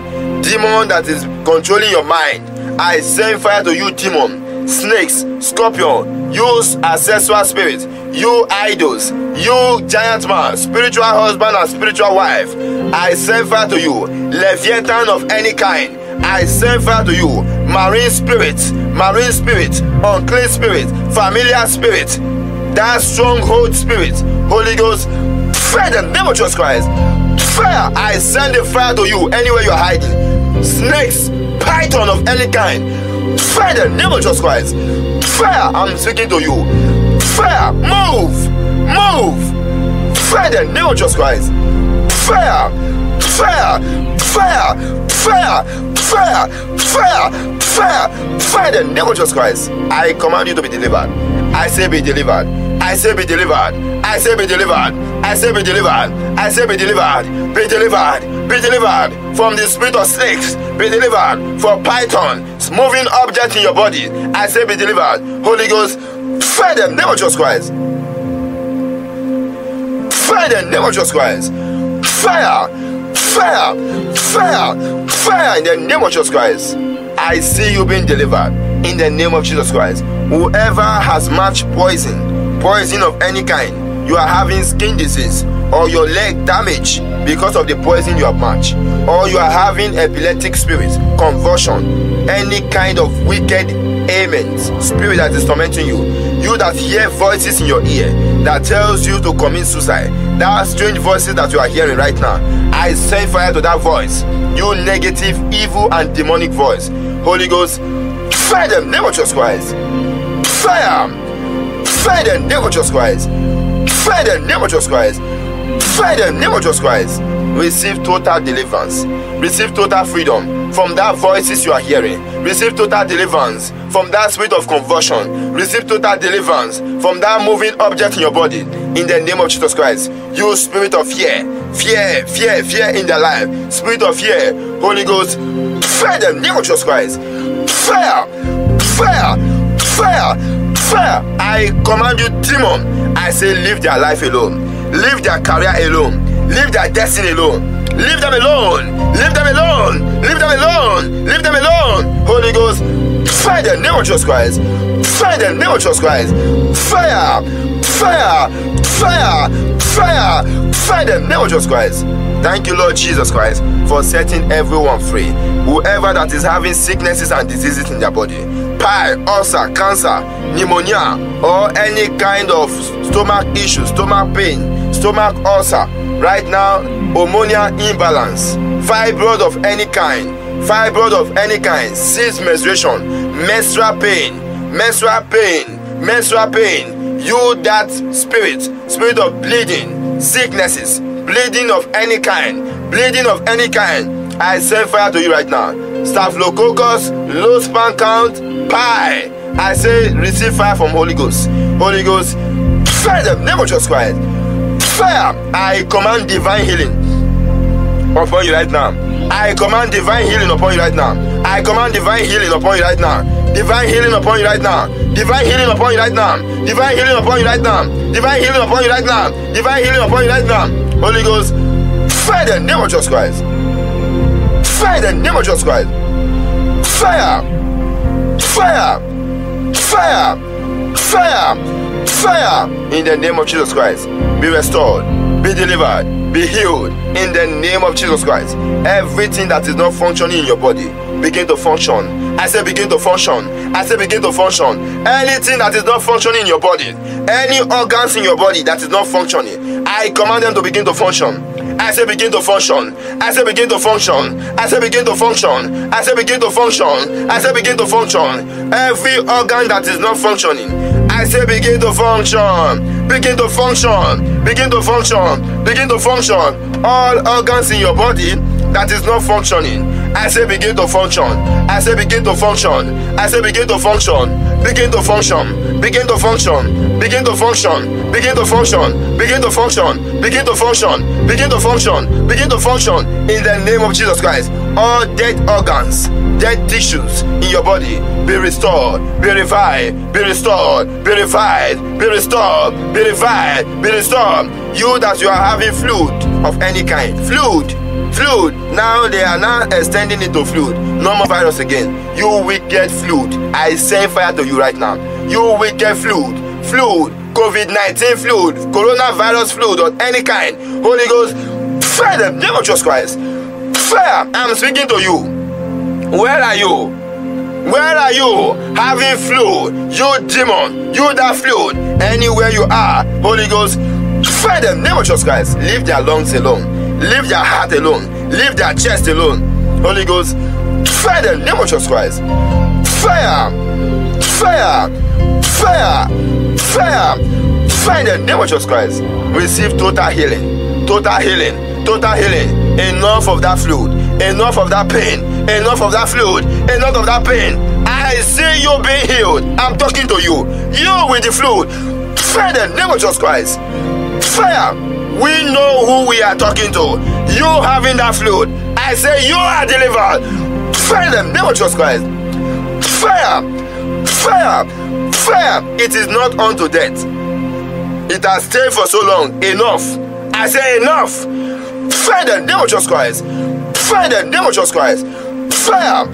demon that is controlling your mind. I send fire to you, demon. Snakes, scorpion, you ancestral spirits, you idols, you giant man, spiritual husband and spiritual wife. I send fire to you, leviathan of any kind. I send fire to you, marine spirits, marine spirit, unclean spirit, familiar spirit, that stronghold spirit, Holy Ghost, fire them, name of Christ. Fire, I send the fire to you anywhere you're hiding. Snakes, python of any kind, fire them, name of Jesus Christ. Fire, I'm speaking to you. Fire, move, move. Fire them, name of Jesus Christ. Fire, fire, fire, fire, fire, fire, fire, fire the name of Jesus Christ. I command you to be delivered. I say be delivered. I say be delivered. I say be delivered. I say be delivered. I say be delivered. Be delivered. Be delivered from the spirit of snakes. Be delivered from python, moving object in your body. I say be delivered. Holy Ghost, fire them. Name of Jesus Christ. Fire them. Name of Jesus Christ. Fire. Fire. Fire. Fire in the name of Jesus Christ. I see you being delivered in the name of Jesus Christ. Whoever has much poison, poison of any kind, you are having skin disease or your leg damage because of the poison you have matched, or you are having epileptic spirits, convulsion, any kind of wicked ailment, spirit that is tormenting you, you that hear voices in your ear that tells you to commit suicide, that strange voices that you are hearing right now, I send fire to that voice, you negative, evil, and demonic voice. Holy Ghost, fire them, name of Jesus Christ. Fire! Fire them, name of Jesus Christ. Fire them, name of Jesus Christ. Fire them, name of Jesus Christ. Receive total deliverance. Receive total freedom from that voices you are hearing. Receive total deliverance from that spirit of convulsion. Receive total deliverance from that moving object in your body. In the name of Jesus Christ. You spirit of fear, fear, fear, fear in their life. Spirit of fear, Holy Ghost, fire them, name of Jesus Christ. Fire, fire, fire, fire. I command you, demon. I say, leave their life alone. Leave their career alone. Leave their destiny alone. Leave them alone. Leave them alone. Leave them alone. Leave them alone. Holy Ghost, fire the name of Jesus Christ. Fire the name of Jesus Christ. Fire. Fire. Fire. Fire. Fire the name of Jesus Christ. Thank you, Lord Jesus Christ, for setting everyone free. Whoever that is having sicknesses and diseases in their body, pie, ulcer, cancer, pneumonia, or any kind of stomach issue, stomach pain, stomach ulcer, right now, hormonal imbalance, fibroid of any kind, fibroid of any kind, cease menstruation, menstrual pain, menstrual pain, menstrual pain, you that spirit, spirit of bleeding, sicknesses, bleeding of any kind, bleeding of any kind, I send fire to you right now. Staphylococcus, low sperm count, pile. I say receive fire from Holy Ghost. Holy Ghost, fire them, name of Jesus. Fire. I command divine healing upon you right now. I command divine healing upon you right now. I command divine healing upon you right now. Divine healing upon you right now. Divine healing upon you right now. Divine healing upon you right now. Divine healing upon you right now. Divine healing upon you right now. Holy Ghost, fire the name of Christ. Fire the name of Jesus Christ. Fire. Fire. Fire. Fire. Fire. In the name of Jesus Christ. Be restored. Be delivered. Be healed. In the name of Jesus Christ. Everything that is not functioning in your body begin to function. I say begin to function. I say begin to function. Anything that is not functioning in your body, any organs in your body that is not functioning, I command them to begin to function. I say begin to function. I say begin to function. I say begin to function. I say begin to function. I say begin to function. Every organ that is not functioning, I say begin to function. Begin to function. Begin to function. Begin to function. All organs in your body that is not functioning. I say begin to function. I say begin to function. I say begin to function. Begin to function. Begin to function. Begin to function. Begin to function. Begin to function. Begin to function. Begin to function. Begin to function in the name of Jesus Christ. All dead organs, dead tissues in your body be restored, be revived, be restored, be revived, be restored, be revived, be restored. You that you are having fluid of any kind, fluid Fluid. Now they are now extending it to fluid. No more virus again. You wicked fluid. I send fire to you right now. You wicked fluid. Fluid. COVID-19 fluid. Coronavirus fluid or any kind. Holy Ghost. Fire them. Of Jesus Christ. Fire. I'm speaking to you. Where are you? Where are you? Having fluid. You demon. You that fluid. Anywhere you are. Holy Ghost. Fire them. Name of Jesus Christ. Leave their lungs alone. Leave their heart alone. Leave their chest alone. Holy Ghost, fire the name of Jesus Christ. Fire. Fire. Fire. Fire. Fire the name of Jesus Christ. Receive total healing. Total healing. Total healing. Enough of that fluid. Enough of that pain. Enough of that fluid. Enough of that pain. I see you being healed. I'm talking to you. You with the fluid. Fire the name of Jesus Christ. Fire we know who we are talking to. You having that fluid. I say you are delivered. Fire them. Name of Jesus Christ. Fire. Fire. Fire. It is not unto death. It has stayed for so long. Enough. I say enough. Fire them. Name of Jesus Christ. Fire them. Name of Jesus Christ. Fire.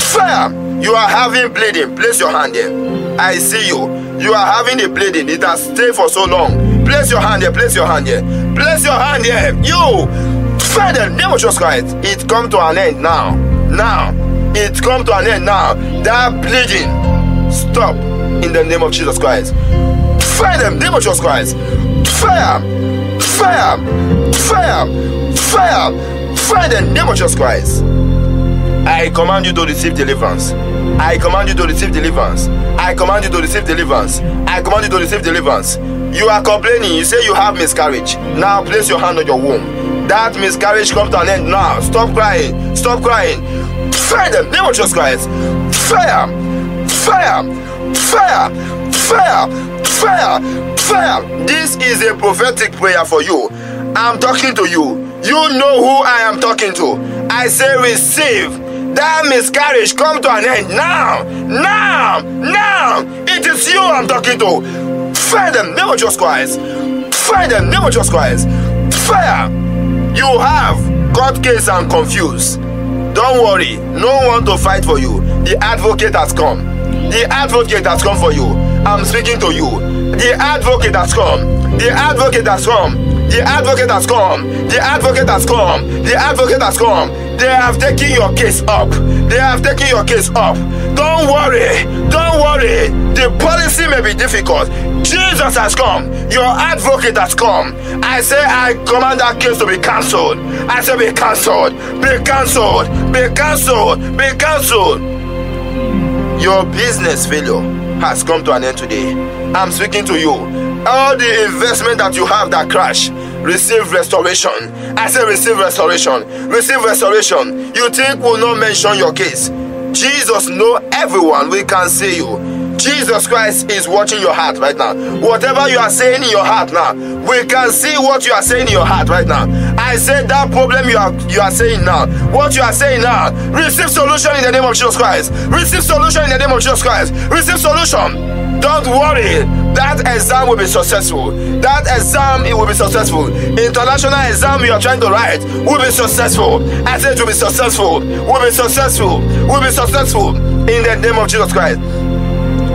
Fire. You are having bleeding. Place your hand there. I see you. You are having a bleeding. It has stayed for so long. Place your hand here. Place your hand here. Place your hand here. You. Father, name of Jesus Christ. It come to an end now. Now. It come to an end now. That bleeding. Stop. In the name of Jesus Christ. Fire them. Name of Jesus Christ. Fire. Fire. Fire. Fire. Fire the name of Jesus Christ. I command you to receive deliverance. I command you to receive deliverance. I command you to receive deliverance. I command you to receive deliverance. You are complaining, you say you have miscarriage. Now place your hand on your womb. That miscarriage comes to an end now. Stop crying. Stop crying. Fire them. Name of Jesus Christ. Fire. Fire. Fire. Fire. Fire. Fire. This is a prophetic prayer for you. I'm talking to you. You know who I am talking to. I say receive that miscarriage come to an end now now now it is you i'm talking to Fire them, never just Christ. Fire them, never just Christ. Fire. You have court case and confused. Don't worry, no one to fight for you. The advocate has come. The advocate has come for you. I'm speaking to you. The advocate has come. The advocate has come. The advocate has come. The advocate has come. The advocate has come. They have taken your case up. They have taken your case up. Don't worry. Don't worry. The policy may be difficult. Jesus has come. Your advocate has come. I say, I command that case to be cancelled. I say, be cancelled. Be cancelled. Be cancelled. Be cancelled. Your business failure has come to an end today. I'm speaking to you all the investment that you have that crash receive restoration. I say receive restoration. Receive restoration. You think will not mention your case? Jesus know everyone we can see you. Jesus christ is watching your heart right now. Whatever you are saying in your heart now we can see what you are saying in your heart right now. I said that problem you are you are saying now what you are saying now receive solution in the name of jesus christ. Receive solution in the name of jesus christ. Receive solution don't worry, that exam will be successful. That exam it will be successful. International exam you are trying to write will be successful. I said it will be successful. Will be successful. Will be successful in the name of Jesus Christ.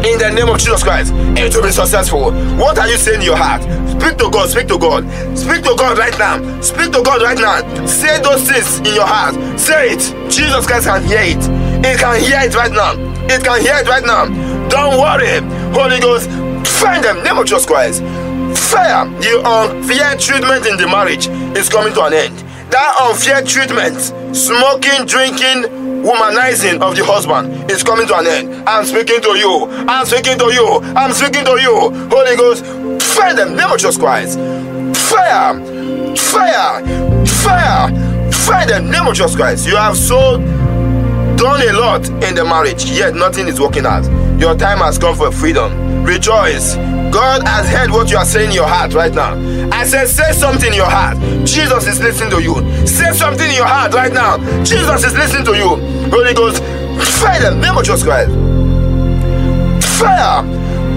In the name of Jesus Christ, it will be successful. What are you saying in your heart? Speak to God, speak to God, speak to God right now. Speak to God right now. Say those things in your heart. Say it. Jesus Christ can hear it. It can hear it right now. It can hear it right now. Don't worry. Holy Ghost, find them. Name of Jesus Christ. Fire. The unfair treatment in the marriage is coming to an end. That unfair treatment, smoking, drinking, womanizing of the husband is coming to an end. I'm speaking to you. I'm speaking to you. I'm speaking to you. Holy Ghost, fire them. Name of Jesus Christ. Fire. Fire. Fire. Fire them. Name of Jesus Christ. You have so done a lot in the marriage, yet nothing is working out. Your time has come for freedom. Rejoice. God has heard what you are saying in your heart right now. I said, say something in your heart. Jesus is listening to you. Say something in your heart right now. Jesus is listening to you. Holy Ghost, fire them. Name of Jesus Christ. Fire.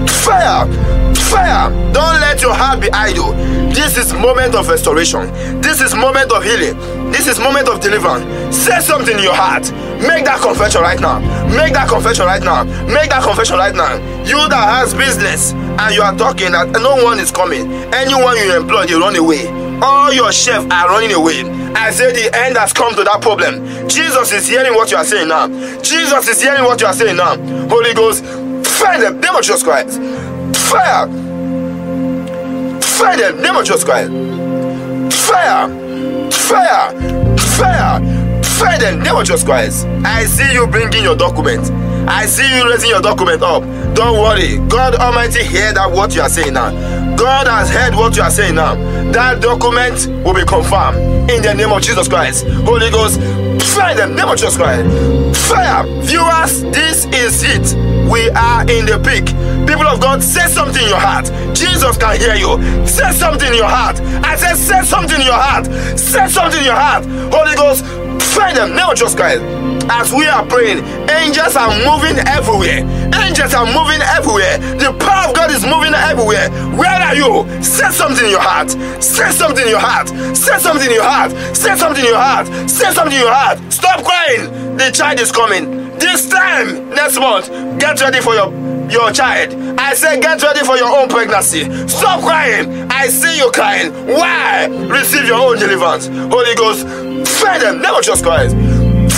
Fire. Fire. Don't let your heart be idle. This is moment of restoration. This is moment of healing. This is moment of deliverance. Say something in your heart. Make that confession right now. Make that confession right now. Make that confession right now. You that has business and you are talking that no one is coming. Anyone you employ, they run away. All your chefs are running away. I say the end has come to that problem. Jesus is hearing what you are saying now. Jesus is hearing what you are saying now. Holy Ghost, fire them. Name Jesus Christ. Fire. Fire them. Name of Jesus Christ. Fire. Fire. Fire. Fire them. Name of Jesus Christ. I see you bringing your document. I see you raising your document up. Don't worry. God Almighty heard that what you are saying now. God has heard what you are saying now. That document will be confirmed in the name of Jesus Christ. Holy Ghost, fire them. Name of Jesus. Fire. Viewers, this is it. We are in the peak. People of God, say something in your heart. Jesus can hear you. Say something in your heart. I said, say something in your heart. Say something in your heart. Holy Ghost, fire them. Name Jesus Christ. As we are praying, angels are moving everywhere. Angels are moving everywhere. The power of God is moving everywhere. Where are you? Say something in your heart. Say something in your heart. Say something in your heart. Say something in your heart. Say something in your heart. Stop crying. The child is coming. This time, next month, get ready for your your child. I say, get ready for your own pregnancy. Stop crying. I see you crying. Why? Receive your own deliverance. Holy Ghost, fire them. Never Jesus Christ.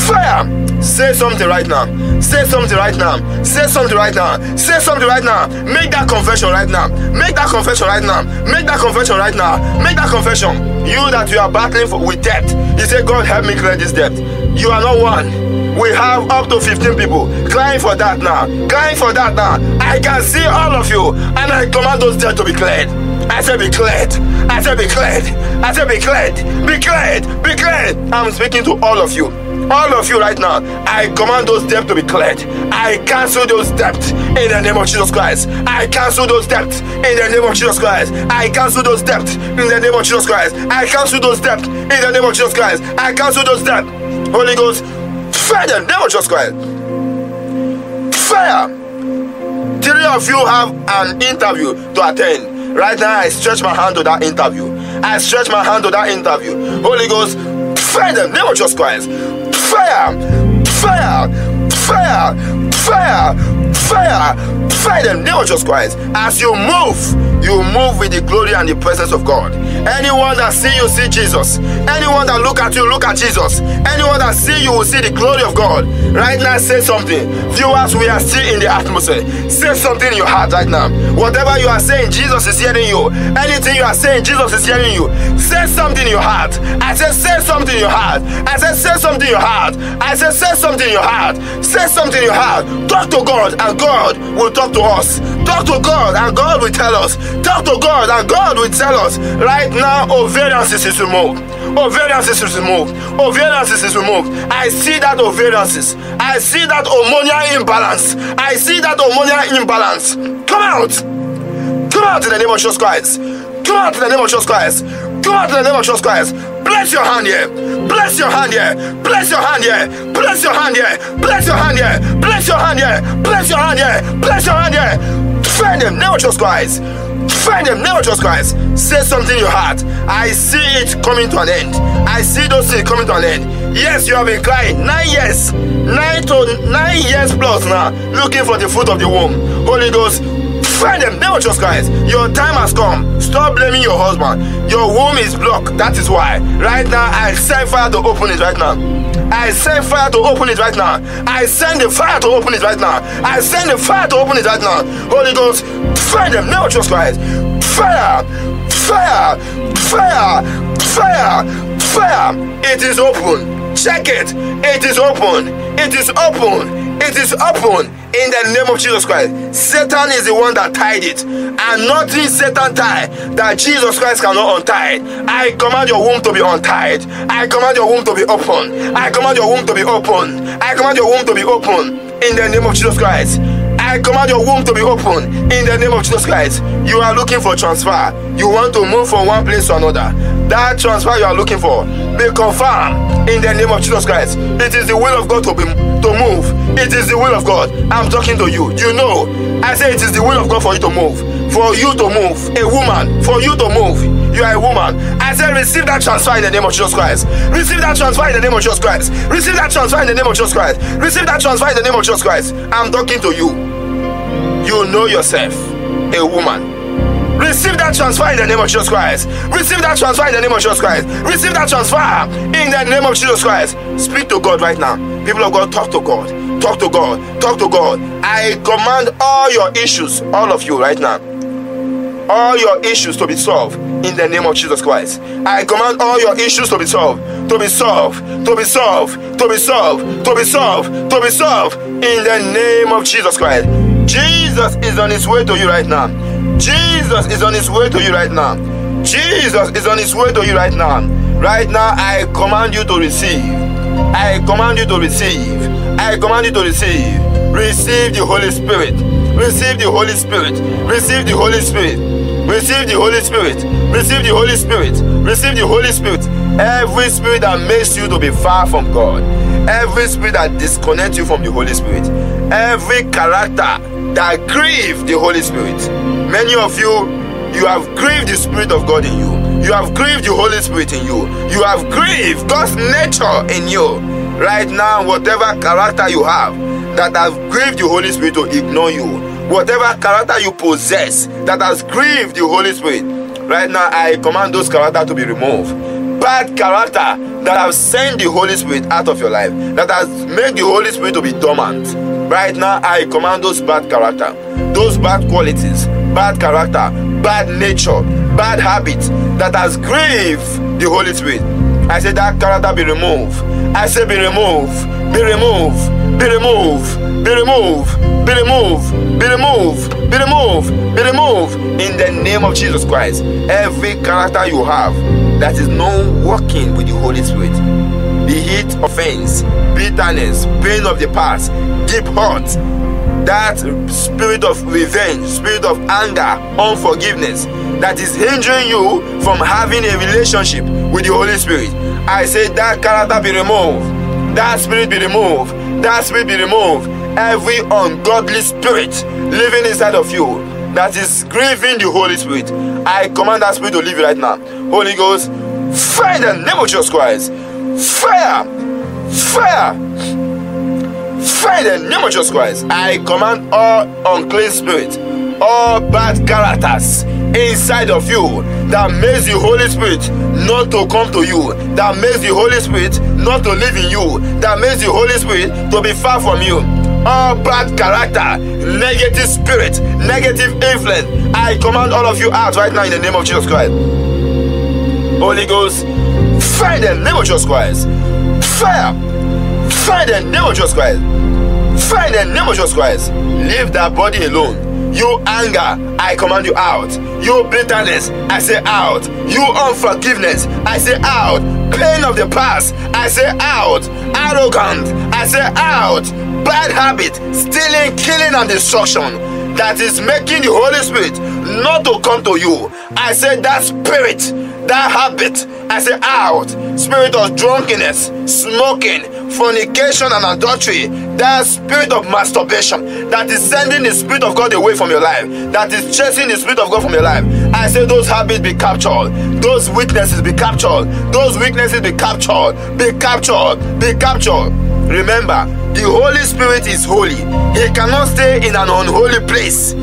Fire. Say something right now. Say something right now. Say something right now. Say something right now. Make that confession right now. Make that confession right now. Make that confession right now. Make that confession. You that you are battling for, with debt. You say, God help me clear this debt. You are not one. We have up to 15 people crying for that now. Crying for that now. I can see all of you and I command those debt to be cleared. I said be cleared. I said be cleared. I said be cleared. Be cleared. Be cleared. I'm speaking to all of you. All of you right now, I command those debts to be cleared. I cancel those debts in the name of Jesus Christ. I cancel those debts in the name of Jesus Christ. I cancel those debts in the name of Jesus Christ. I cancel those debts in the name of Jesus Christ. I cancel those debts. Holy Ghost, fire them. Name of Jesus Christ. Fire. Three of you have an interview to attend. Right now, I stretch my hand to that interview. I stretch my hand to that interview. Holy Ghost, Fire them. They name Jesus Christ. Fire! Fire! Fire! Fire! Fire! Fire in the name of Jesus Christ. As you move, you move with the glory and the presence of God. Anyone that see you see Jesus. Anyone that look at you look at Jesus. Anyone that see you will see the glory of God. Right now, say something. Viewers, we are still in the atmosphere. Say something in your heart right now. Whatever you are saying, Jesus is hearing you. Anything you are saying, Jesus is hearing you. Say something in your heart. I said, say something in your heart. I said, say something in your heart. I said, say something in your heart. Say something in your heart. Talk to God, and God will talk to us. Talk to God, and God will tell us. Talk to God, and God will tell us. Right now, ovarian is removed. Ovarian is removed. Ovarian is removed. I see that ovarian I see that hormonal imbalance. I see that hormonal imbalance. Come out. Come out in the name of Jesus Christ. Come out in the name of Jesus Christ. Come out in the name of Jesus Christ. Bless your hand here. Bless your hand here. Bless your hand here. Bless your hand here. Bless your hand here. Bless your hand here. Bless your hand here. Bless your hand here. Find them. Of Jesus Christ. Find them, never trust Christ. Say something in your heart. I see it coming to an end. I see those things coming to an end. Yes, you have been crying nine years, nine to nine years plus now, looking for the fruit of the womb. Holy Ghost, find them, never trust Christ. Your time has come. Stop blaming your husband. Your womb is blocked. That is why. Right now, I send fire to open it right now. I send fire to open it right now. I send the fire to open it right now. I send the fire to open it right now. Holy Ghost, find them, never trust Christ. Fire, fire, fire, fire, fire. It is open. Check it. It is open. It is open. It is open in the name of Jesus Christ. Satan is the one that tied it, and nothing Satan tied that Jesus Christ cannot untie. I command your womb to be untied. I command your womb to be open. I command your womb to be open. I command your womb to be open in the name of Jesus Christ. I command your womb to be open in the name of Jesus Christ. You are looking for transfer. You want to move from one place to another. That transfer you are looking for be confirmed in the name of Jesus Christ. It is the will of God to be to move. It is the will of God. I'm talking to you. You know, I say it is the will of God for you to move. For you to move, a woman, for you to move, you are a woman. I say, receive that transfer in the name of Jesus Christ. Receive that transfer in the name of Jesus Christ. Receive that transfer in the name of Jesus Christ. Receive that transfer in the name of Jesus Christ. I'm talking to you. You know yourself, a woman. Receive that transfer in the name of Jesus Christ. Receive that transfer in the name of Jesus Christ. Receive that transfer in the name of Jesus Christ. Speak to God right now. People of God, talk to God. Talk to God. Talk to God. I command all your issues, all of you right now, all your issues to be solved in the name of Jesus Christ. I command all your issues to be solved, to be solved, to be solved, to be solved, to be solved, to be solved in the name of Jesus Christ. Jesus is on his way to you right now. Jesus is on his way to you right now. Jesus is on his way to you right now. Right now, I command you to receive. I command you to receive. I command you to receive. Receive the Holy Spirit. Receive the Holy Spirit. Receive the Holy Spirit. Receive the Holy Spirit. Receive the Holy Spirit. Receive the Holy Spirit. Every spirit that makes you to be far from God. Every spirit that disconnects you from the Holy Spirit. Every character that grieve the Holy Spirit. Many of you, you have grieved the Spirit of God in you. You have grieved the Holy Spirit in you. You have grieved God's nature in you. Right now, whatever character you have that has grieved the Holy Spirit to ignore you, whatever character you possess that has grieved the Holy Spirit, right now I command those characters to be removed. Bad character that have sent the Holy Spirit out of your life, that has made the Holy Spirit to be dormant. Right now, I command those bad character, those bad qualities, bad character, bad nature, bad habits that has grieved the Holy Spirit. I say that character be removed. I say be removed, be removed, be removed, be removed, be removed, be removed, be removed, be removed in the name of Jesus Christ. Every character you have that is not working with the Holy Spirit, be it offense, bitterness, pain of the past, deep hurt, that spirit of revenge, spirit of anger, unforgiveness that is hindering you from having a relationship with the Holy Spirit. I say that character be removed, that spirit be removed, that spirit be removed. Every ungodly spirit living inside of you that is grieving the Holy Spirit, I command that spirit to leave you right now. Holy Ghost, find the name of Jesus Christ. Fire! Fire! Fire in the name of Jesus Christ. I command all unclean spirits, all bad characters inside of you that makes the Holy Spirit not to come to you, that makes the Holy Spirit not to live in you, that makes the Holy Spirit to be far from you. All bad character, negative spirit, negative influence. I command all of you out right now in the name of Jesus Christ. Holy Ghost, fire the name of Jesus Christ. Fire! Fire the name of Jesus Christ. Fire the name of Jesus Christ. Leave that body alone. You anger, I command you out. You bitterness, I say out. You unforgiveness, I say out. Pain of the past, I say out. Arrogant, I say out. Bad habit, stealing, killing, and destruction that is making the Holy Spirit not to come to you. I say that spirit, that habit, I say out. Spirit of drunkenness, smoking, fornication, and adultery. That spirit of masturbation that is sending the spirit of God away from your life, that is chasing the spirit of God from your life. I say those habits be captured, those weaknesses be captured, those weaknesses be captured, be captured, be captured. Remember, the Holy Spirit is holy. He cannot stay in an unholy place.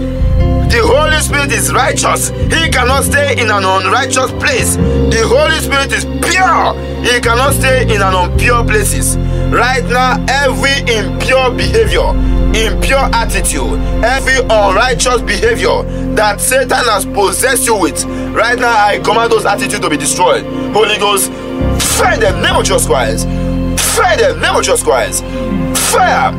The Holy Spirit is righteous. He cannot stay in an unrighteous place. The Holy Spirit is pure. He cannot stay in an impure places. Right now, every impure behavior, impure attitude, every unrighteous behavior that Satan has possessed you with, right now I command those attitudes to be destroyed. Holy Ghost, fire them, name of Jesus Christ. Fire them, name of Jesus Christ. Fire,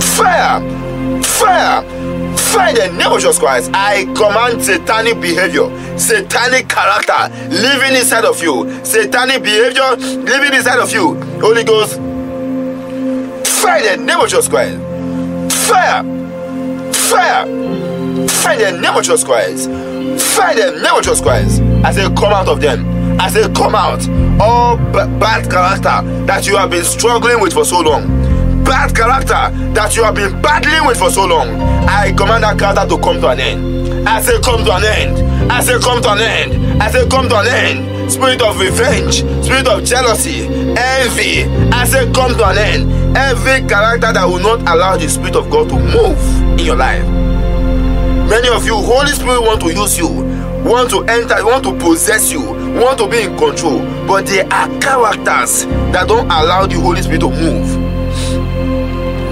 fire, fire. Find the name of Jesus Christ. I command satanic behavior, satanic character living inside of you, satanic behavior living inside of you. Holy Ghost, find the name of Jesus Christ. Fire, fire, find the name of Jesus Christ. Find the name of Jesus Christ. I say, come out of them. I say, come out. All bad character that you have been struggling with for so long bad character that you have been battling with for so long, I command that character to come to an end. I say, come to an end. I say, come to an end. I say, come to an end. Spirit of revenge, spirit of jealousy, envy. I say, come to an end. Every character that will not allow the Spirit of God to move in your life. Many of you, Holy Spirit want to use you, want to enter, want to possess you, want to be in control, but there are characters that don't allow the Holy Spirit to move.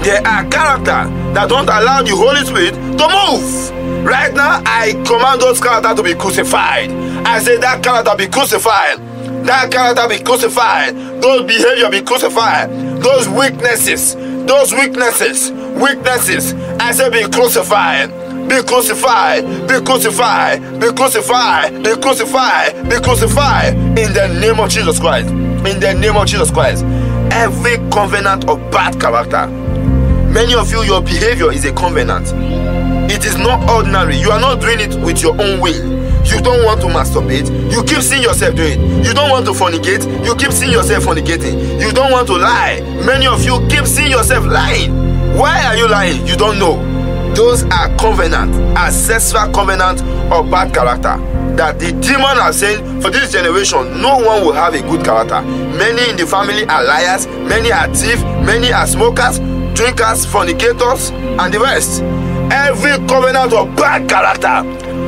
There are characters that don't allow the Holy Spirit to move. Right now, I command those characters to be crucified. I say that character be crucified. That character be crucified. Those behavior be crucified. Those weaknesses, those weaknesses, weaknesses. I say be crucified be crucified, be crucified, be crucified, be crucified, be crucified in the name of Jesus Christ. In the name of Jesus Christ. Every covenant of bad character Many of you, your behavior is a covenant. It is not ordinary. You are not doing it with your own will. You don't want to masturbate. You keep seeing yourself doing it. You don't want to fornicate. You keep seeing yourself fornicating. You don't want to lie. Many of you keep seeing yourself lying. Why are you lying? You don't know. Those are covenant, ancestral covenant of bad character. That the demon are saying for this generation, no one will have a good character. Many in the family are liars, many are thieves, many are smokers, drinkers, fornicators, and the rest. Every covenant of bad character,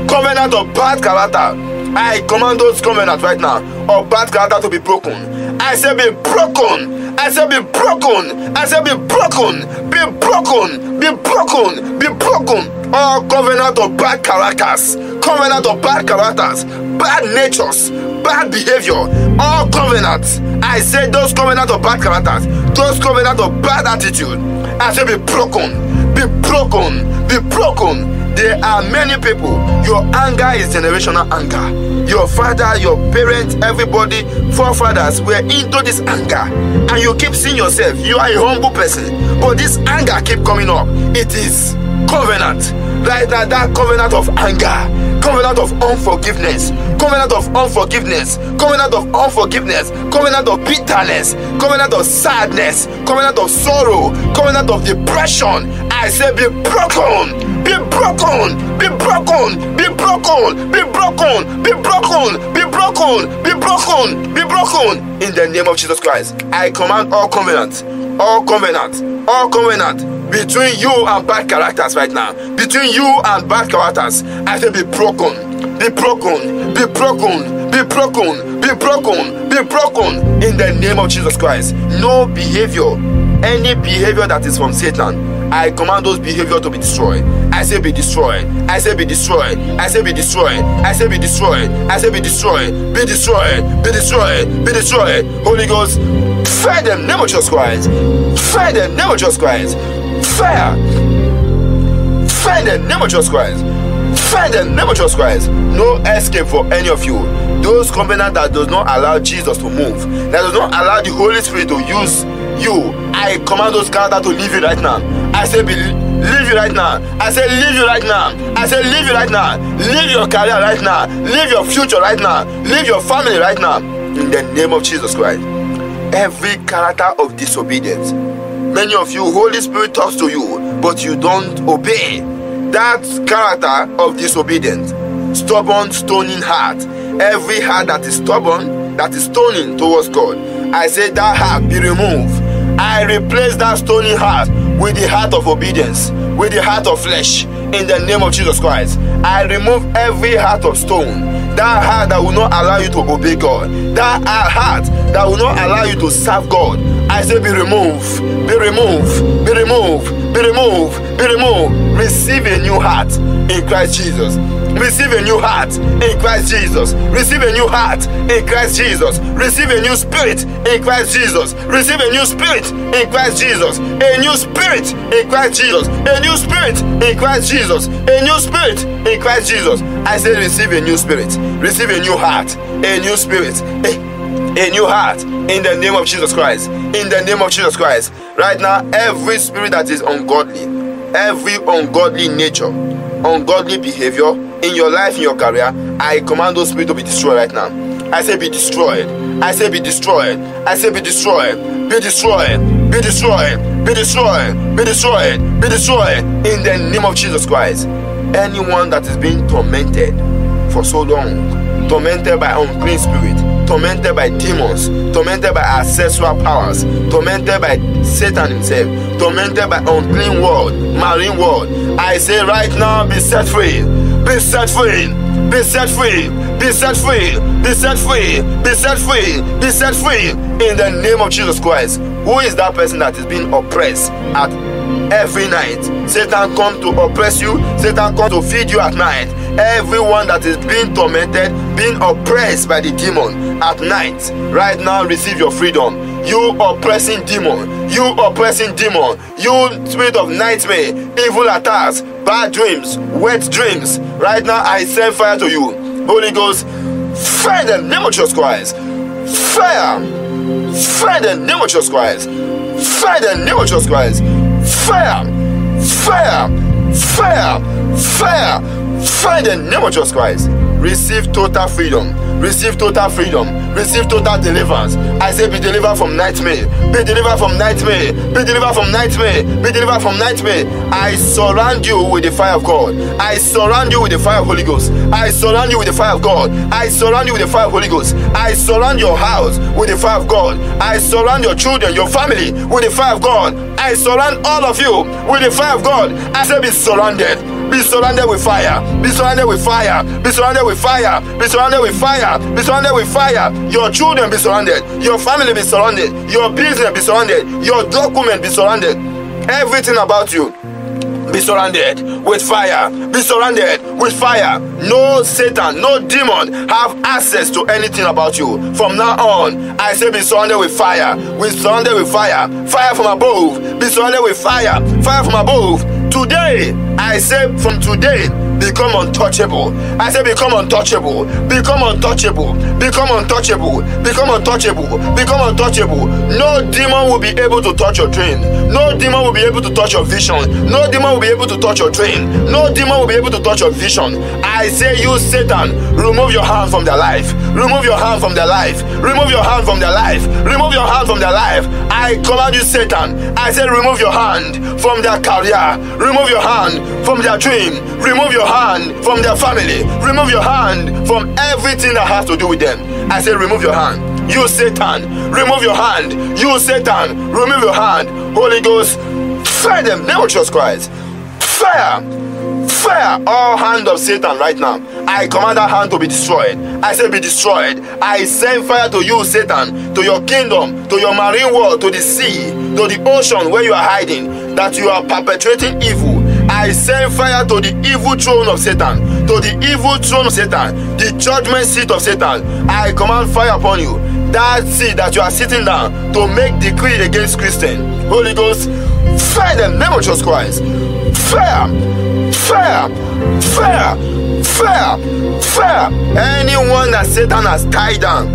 covenant of bad character, I command those covenants right now of bad character to be broken. I say be broken. I say be broken. I say be broken. Be broken. Be broken. Be broken. All covenant of bad characters, covenant of bad characters, bad natures, bad behavior, all covenants. I say those covenants of bad characters, those covenants of bad attitude. I say be broken, be broken, be broken. There are many people. Your anger is generational anger. Your father, your parents, everybody, forefathers were into this anger, and you keep seeing yourself. You are a humble person, but this anger keep coming up. It is covenant. Right now, that covenant of anger covenant of unforgiveness, covenant of unforgiveness, covenant of unforgiveness, covenant of bitterness, covenant of sadness, covenant of sorrow, covenant of depression. I say, be broken, be broken, be broken, be broken, be broken, be broken, be broken. be broken, be broken. In the name of Jesus Christ, I command all covenants, all covenants, all covenant between you and bad characters right now. Between you and bad characters, I say be broken, be broken, be broken, be broken, be broken, be broken. In the name of Jesus Christ, no behavior, any behavior that is from Satan I command those behavior to be destroyed. I say be destroyed. I say be destroyed. I say be destroyed. I say be destroyed. I say be destroyed. Be destroyed. Be destroyed. Be destroyed. Holy Ghost, fire them. Of Jesus Christ. Fire them. Of Jesus Christ. Fire. Fire them. Of Jesus Christ. Fire them. Of Jesus Christ. No escape for any of you. Those covenant that does not allow Jesus to move, that does not allow the Holy Spirit to use you. I command those characters to leave you right now. I say, be, leave you right now. I say, leave you right now. I say, leave you right now. Leave your career right now. Leave your future right now. Leave your family right now. In the name of Jesus Christ. Every character of disobedience. Many of you, Holy Spirit talks to you, but you don't obey. That character of disobedience, stubborn, stoning heart. Every heart that is stubborn, that is stoning towards God. I say that heart be removed I replace that stony heart with the heart of obedience, with the heart of flesh, in the name of Jesus Christ. I remove every heart of stone, that heart that will not allow you to obey God, that heart that will not allow you to serve God. I say, be removed, be removed, be removed, be removed, be removed. Receive a new heart in Christ Jesus. Receive a new heart in Christ Jesus. Receive a new heart in Christ Jesus. Receive a new spirit in Christ Jesus. Receive a new spirit in Christ Jesus. A new spirit in Christ Jesus. A new spirit in Christ Jesus. A new spirit in Christ Jesus. I say, receive a new spirit. Receive a new heart. A new spirit. A a new heart in the name of Jesus Christ. In the name of Jesus Christ. Right now, every spirit that is ungodly, every ungodly nature, ungodly behavior in your life, in your career, I command those spirits to be destroyed right now. I say be destroyed. I say be destroyed. I say be destroyed. Be destroyed. Be destroyed. Be destroyed. Be destroyed. Be destroyed. In the name of Jesus Christ. Anyone that is being tormented for so long, tormented by unclean spirit, tormented by demons, tormented by ancestral powers, tormented by Satan himself, tormented by unclean world, marine world. I say right now, be set free, be set free, be set free, be set free, be set free, be set free, be set free in the name of Jesus Christ. Who is that person that is being oppressed at every night? Satan come to oppress you, Satan come to feed you at night. Everyone that is being tormented, being oppressed by the demon at night, right now receive your freedom. You oppressing demon, you oppressing demon, you spirit of nightmare, evil attacks, bad dreams, wet dreams. Right now, I send fire to you. Holy Ghost, fire the name of Jesus Christ. Fire, fire the name of Jesus Christ. Fire the name of Jesus Christ. Fire, fire, fire, fire, fire the name of Jesus Christ. Receive total freedom receive total freedom, receive total deliverance. I say, be delivered from nightmare, be delivered from nightmare, be delivered from nightmare, be delivered from nightmare. I surround you with the fire of God. I surround you with the fire of Holy Ghost. I surround you with the fire of God. I surround you with the fire of Holy Ghost. I surround your house with the fire of God. I surround your children, your family with the fire of God. I surround all of you with the fire of God. I say, be surrounded. Be surrounded with fire. Be surrounded with fire. Be surrounded with fire. Be surrounded with fire. Be surrounded with fire. Your children be surrounded. Your family be surrounded. Your business be surrounded. Your document be surrounded. Everything about you be surrounded with fire. Be surrounded with fire. No Satan, no demon have access to anything about you. From now on, I say be surrounded with fire. Be surrounded with fire. Fire from above. Be surrounded with fire. Fire from above. Today, I say from today, become untouchable. I say become untouchable. Become untouchable. Become untouchable. Become untouchable. Become untouchable. No demon will be able to touch your dream. No demon will be able to touch your vision. No demon will be able to touch your dream. No demon will be able to touch your vision. I say you Satan, remove your hand from their life. Remove your hand from their life. Remove your hand from their life. Remove your hand from their life. I command you Satan. I say remove your hand from their career. Remove your hand from their dream. Remove your hand from their family. Remove your hand from everything that has to do with them. I say, remove your hand. You Satan, remove your hand. You Satan, remove your hand. Holy Ghost, fire them. Name of Jesus Christ. Fire. Fire all hand of Satan right now. I command that hand to be destroyed. I say, be destroyed. I send fire to you, Satan, to your kingdom, to your marine world, to the sea, to the ocean where you are hiding, that you are perpetrating evil. I send fire to the evil throne of Satan, to the evil throne of Satan, the judgment seat of Satan. I command fire upon you. That seat that you are sitting down to make decree against Christian. Holy Ghost, fire them, name of Jesus Christ. Fire, fire, fire, fire, fire. Anyone that Satan has tied down,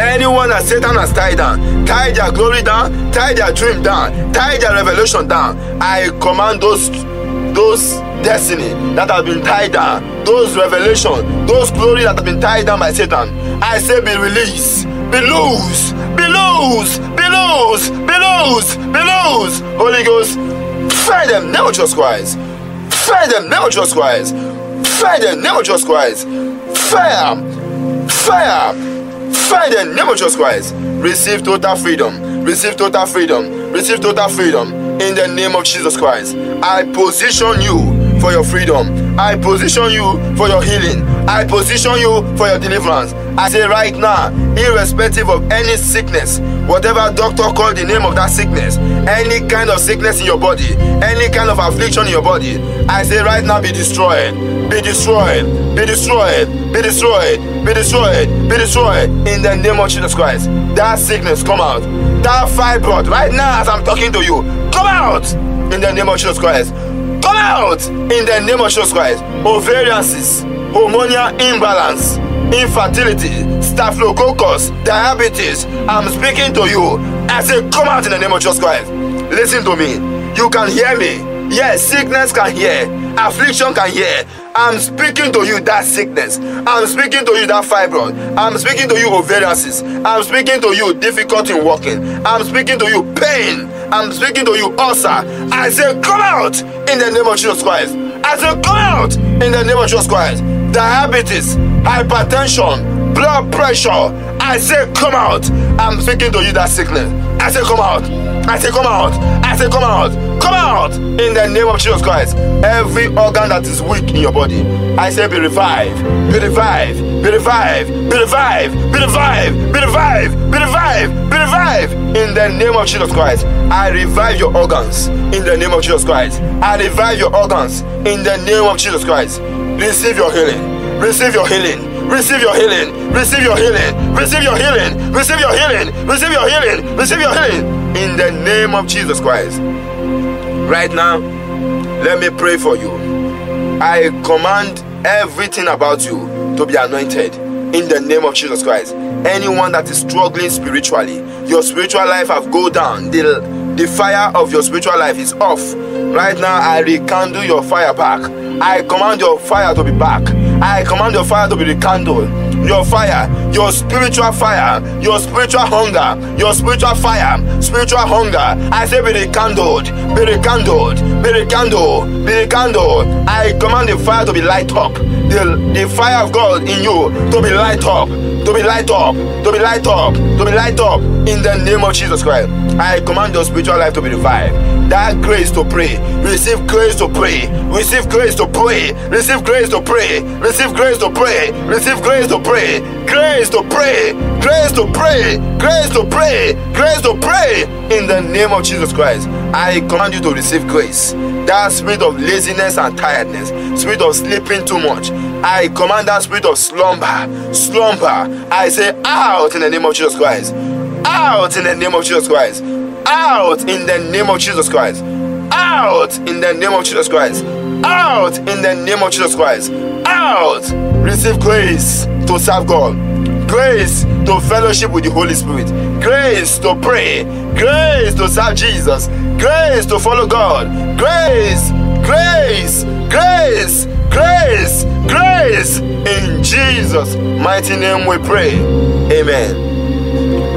anyone that Satan has tied down, tie their glory down, tie their dream down, tie their revelation down. I command those those destiny that have been tied down, those revelation, those glory that have been tied down by Satan. I say be released, be loose, be loose, be loose, be loose, be loose. Holy Ghost, fire them, never Jesus Christ. Fire them, never Jesus Christ. Fire them, never Jesus Christ. Fire, fire, fire them, never Jesus Christ. Receive total freedom. Receive total freedom. Receive total freedom in the name of Jesus Christ. I position you for your freedom. I position you for your healing. I position you for your deliverance. I say right now, irrespective of any sickness, whatever doctor called the name of that sickness, any kind of sickness in your body, any kind of affliction in your body, I say right now be destroyed. Be destroyed. Be destroyed. Be destroyed. Be destroyed. Be destroyed. In the name of Jesus Christ. That sickness come out. That fibroid right now as I'm talking to you, come out in the name of Jesus Christ. Come out in the name of Jesus Christ. Ovariances, hormonal imbalance, infertility, staphylococcus, diabetes. I'm speaking to you. I say, come out in the name of Jesus Christ. Listen to me. You can hear me. Yes, sickness can hear, affliction can hear. I'm speaking to you that sickness. I'm speaking to you that fibroid. I'm speaking to you ovarian cysts. I'm speaking to you difficulty in walking. I'm speaking to you pain. I'm speaking to you ulcer. I say come out in the name of Jesus Christ. I say come out in the name of Jesus Christ. Diabetes, hypertension, blood pressure. I say come out. I'm speaking to you that sickness. I say come out. I say come out. I say come out. Come out in the name of Jesus Christ. Every organ that is weak in your body, I say be revived. Be revived. Be revived. Be revived. Be revived. Be revived. Be revived. Be revived in the name of Jesus Christ. I revive your organs in the name of Jesus Christ. I revive your organs in the name of Jesus Christ. Receive your healing. Receive your healing. Receive your healing. Receive your healing. Receive your healing. Receive your healing. Receive your healing. Receive your healing. In the name of Jesus Christ. Right now, let me pray for you. I command everything about you to be anointed in the name of Jesus Christ. Anyone that is struggling spiritually, your spiritual life have go down. The, the fire of your spiritual life is off. Right now, I rekindle your fire back. I command your fire to be back. I command your fire to be rekindled. Your fire, your spiritual fire, your spiritual hunger, your spiritual fire, spiritual hunger. I say be rekindled, be rekindled, be rekindled, be rekindled. I command the fire to be light up. The, the fire of God in you to be light up, to be light up, to be light up, to be light up in the name of Jesus Christ. I command your spiritual life to be revived. That grace to pray, receive grace to pray, receive grace to pray, receive grace to pray, receive grace to pray, receive grace to pray, grace to pray, grace to pray, grace to pray, grace to pray in the name of Jesus Christ. I command you to receive grace. That spirit of laziness and tiredness, spirit of sleeping too much. I command that spirit of slumber, slumber. I say out in the name of Jesus Christ. Out in the name of Jesus Christ. Out in the name of Jesus Christ. Out in the name of Jesus Christ. Out in the name of Jesus Christ. Out. Receive grace to serve God. Grace to fellowship with the Holy Spirit. Grace to pray. Grace to serve Jesus. Grace to follow God. Grace. Grace. Grace. Grace. Grace. In Jesus' mighty name we pray. Amen.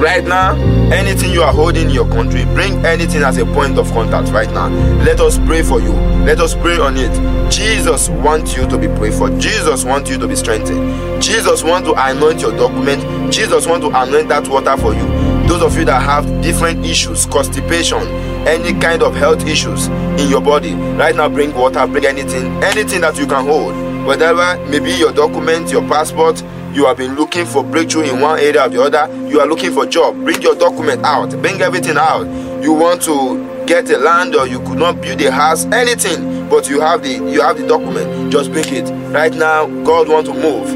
Right now, anything you are holding in your country, bring anything as a point of contact right now. Let us pray for you. Let us pray on it. Jesus wants you to be prayed for. Jesus wants you to be strengthened. Jesus wants to anoint your document. Jesus wants to anoint that water for you. Those of you that have different issues, constipation, any kind of health issues in your body, right now bring water, bring anything, anything that you can hold. Whatever, maybe your document, your passport, you have been looking for breakthrough in one area or the other. You are looking for job. Bring your document out. Bring everything out. You want to get a land or you could not build a house anything but you have the you have the document. Just bring it. Right now god want to move.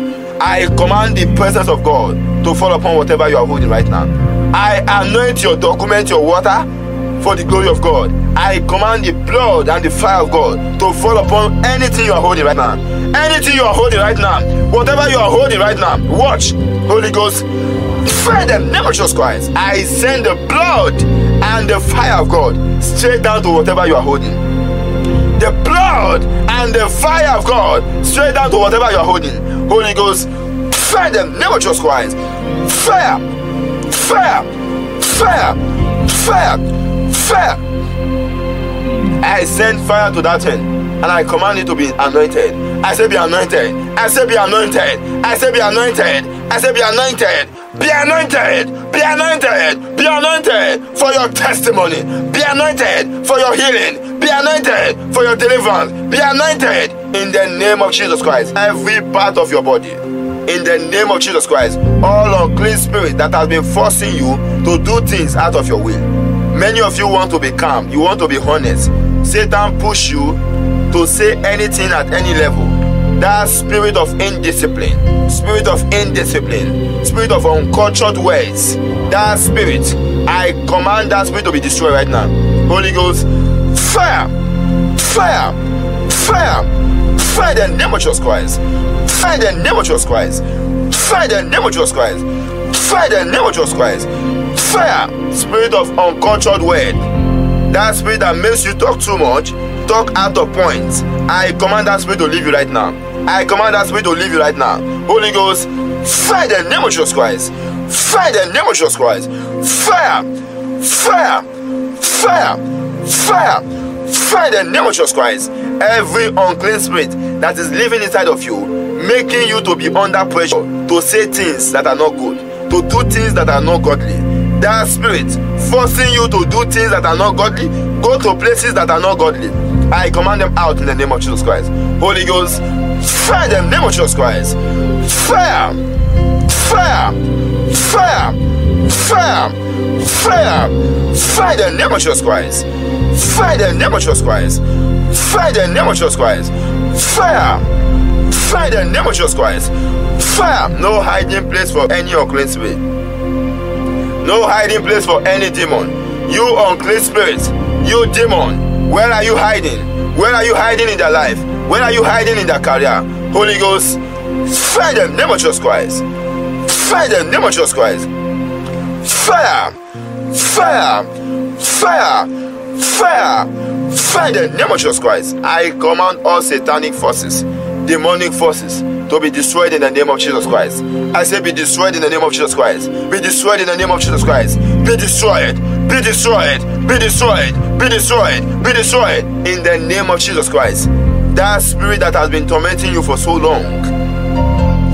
I command the presence of god to fall upon whatever you are holding right now. I anoint your document your water for the glory of God. I command the blood and the fire of God to fall upon anything you are holding right now. Anything you are holding right now, whatever you are holding right now, watch. Holy Ghost, fire them, never Jesus Christ. I send the blood and the fire of God straight down to whatever you are holding. The blood and the fire of God straight down to whatever you are holding. Holy Ghost, fire them, never Jesus Christ. Fire, fire, fire, fire fire. I send fire to that thing and I command it to be anointed. I say, Be anointed. I say, Be anointed. I say, Be anointed. I say, Be anointed. Be anointed. Be anointed. Be anointed for your testimony. Be anointed for your healing. Be anointed for your deliverance. Be anointed in the name of Jesus Christ. Every part of your body. In the name of Jesus Christ. All unclean spirit that has been forcing you to do things out of your will Many of you want to be calm, you want to be honest. Satan push you to say anything at any level. That spirit of indiscipline, spirit of indiscipline, spirit of uncultured words, that spirit, I command that spirit to be destroyed right now. Holy Ghost, fire, fire, fire, fire the name of Jesus Christ, fire the name of Jesus Christ, fire the name of Jesus Christ, fire the name of Jesus Christ. Fire spirit of uncultured word that spirit that makes you talk too much talk out of point. I command that spirit to leave you right now. I command that spirit to leave you right now. Holy ghost fire the name of jesus christ. Fire the name of jesus christ. Fire fire fire fire fire the name of jesus christ. Every unclean spirit that is living inside of you making you to be under pressure to say things that are not good to do things that are not godly that spirit forcing you to do things that are not godly, go to places that are not godly. I command them out in the name of Jesus Christ. Holy Ghost, fire them in the name of Jesus Christ. Fire, fire, fire, fire, fire, fire the name of Jesus Christ. Fire the name of Jesus Christ. Fire the name of Jesus Christ. Fire, fire the name of Jesus Christ. Fire, no hiding place for any unclean spirit. No hiding place for any demon. You unclean spirit, you demon, where are you hiding? Where are you hiding in their life? Where are you hiding in their career? Holy Ghost, fire them, name of Jesus Christ. Fire them, name of Jesus Christ. Fire, fire, fire, fire, fire the name of Jesus Christ. I command all satanic forces, demonic forces, to be destroyed in the name of Jesus Christ. I say, be destroyed in the name of Jesus Christ. Be destroyed in the name of Jesus Christ. Be destroyed. Be destroyed. Be destroyed. Be destroyed. Be destroyed in the name of Jesus Christ. That spirit that has been tormenting you for so long,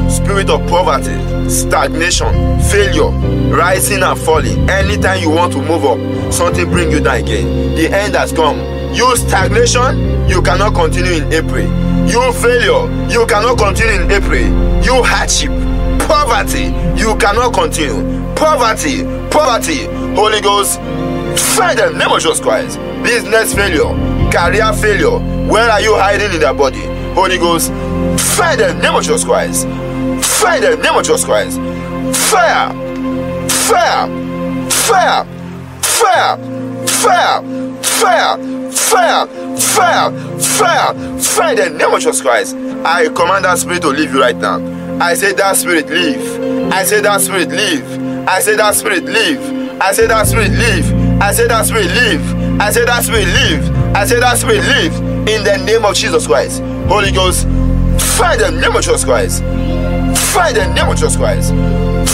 spirit of poverty, stagnation, failure, rising and falling. Anytime you want to move up, something bring you down again. The end has come. You stagnation, you cannot continue in April you failure, you cannot continue in April. You hardship, poverty, you cannot continue. Poverty, poverty, Holy Ghost, find the name of Jesus Christ. Business failure, career failure. Where are you hiding in their body? Holy Ghost, find the name of Jesus Christ. Find the name of Jesus Christ. Fire, fire, fire, fire, fire, fire. Fire, fire, fire, fire in the name of Jesus Christ. I command that spirit to leave you right now. I say that spirit leave. I say that spirit leave. I say that spirit leave. I say that spirit leave. I say that spirit leave. I say that spirit leave. I say that spirit leave in the name of Jesus Christ. Holy Ghost, fire in the name of Jesus Christ. Fire in the name of Jesus Christ.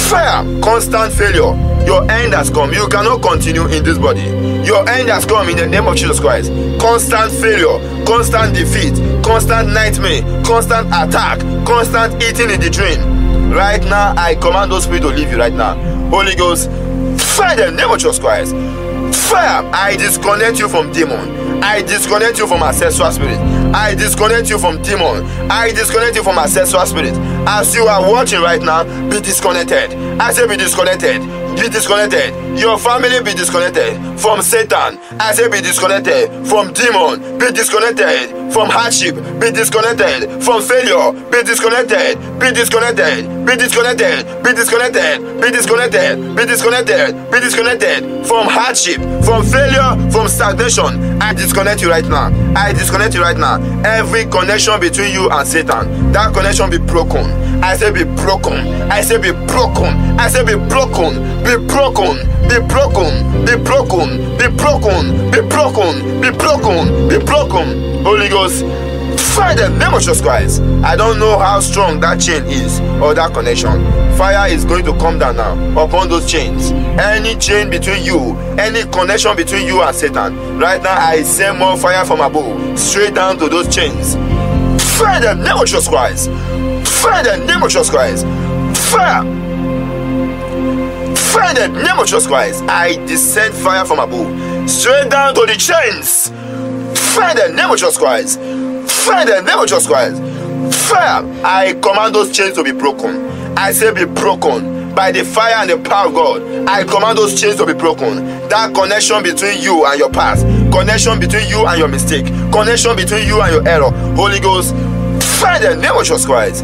Fire, constant failure. Your end has come. You cannot continue in this body. Your end has come in the name of Jesus Christ. Constant failure, constant defeat, constant nightmare, constant attack, constant eating in the dream. Right now, I command those spirits to leave you right now. Holy Ghost, fire the name of Jesus Christ. Fire, I disconnect you from demon. I disconnect you from ancestral spirit. I disconnect you from demon. I disconnect you from ancestral spirit. As you are watching right now, be disconnected. I say be disconnected be disconnected. Your family be disconnected from Satan. I say be disconnected from demon. Be disconnected from hardship. Be disconnected from failure. Be disconnected. Be disconnected. Be disconnected. Be disconnected. Be disconnected. Be disconnected. Be disconnected from hardship, from failure, from stagnation. I disconnect you right now. I disconnect you right now. Every connection between you and Satan, that connection be broken. I say be broken. I say be broken. I say be broken be broken, be broken, be broken, be broken, be broken, be broken, be broken. Holy Ghost, fire the name of Jesus Christ. I don't know how strong that chain is or that connection. Fire is going to come down now upon those chains. Any chain between you, any connection between you and Satan. Right now, I send more fire from above straight down to those chains. Fire the name of Jesus Christ. Fire the name of Jesus Christ. Fire fire in the name of Jesus Christ. I descend fire from above, straight down to the chains. Fire in the name of Jesus Christ. Fire in the name of Jesus Christ. Fire. I command those chains to be broken. I say be broken by the fire and the power of God. I command those chains to be broken. That connection between you and your past, connection between you and your mistake, connection between you and your error. Holy Ghost, fire the name of Jesus Christ.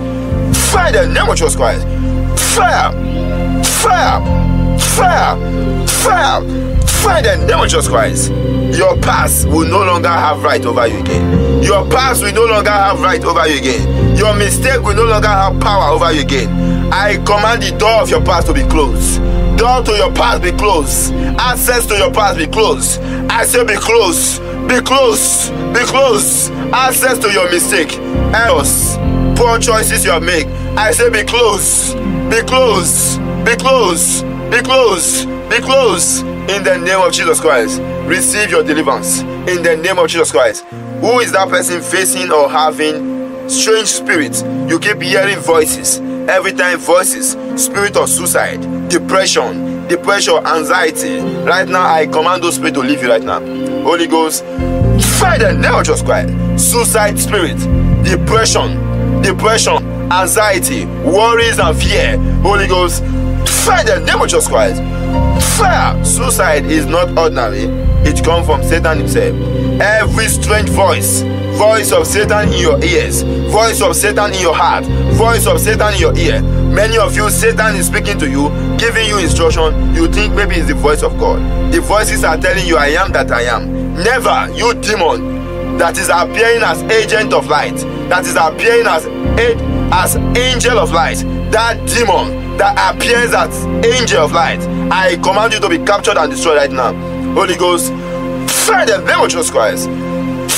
Fire the name of Jesus Christ. Fire. Fire. Fire! Fire! Fire the name of Christ. Your past will no longer have right over you again. Your past will no longer have right over you again. Your mistake will no longer have power over you again. I command the door of your past to be closed. Door to your past be closed. Access to your past be closed. I say be closed. Be closed. Be closed. Access to your mistake. Else, poor choices you have made. I say be closed. Be closed. Be closed. Be close. Be close. In the name of Jesus Christ. Receive your deliverance. In the name of Jesus Christ. Who is that person facing or having strange spirits? You keep hearing voices. Every time voices. Spirit of suicide, depression, depression, anxiety. Right now, I command those spirits to leave you right now. Holy Ghost, fight the name of Jesus Christ. Suicide spirit, depression, depression, anxiety, worries, and fear. Holy Ghost, Fire the name of Jesus Christ. Fire. Suicide is not ordinary. It comes from Satan himself. Every strange voice, voice of Satan in your ears, voice of Satan in your heart, voice of Satan in your ear. Many of you, Satan is speaking to you, giving you instruction. You think maybe it's the voice of God. The voices are telling you, I am that I am. Never, you demon that is appearing as agent of light, that is appearing as as angel of light, that demon that appears as angel of light. I command you to be captured and destroyed right now. Holy Ghost, fire the name of Jesus Christ.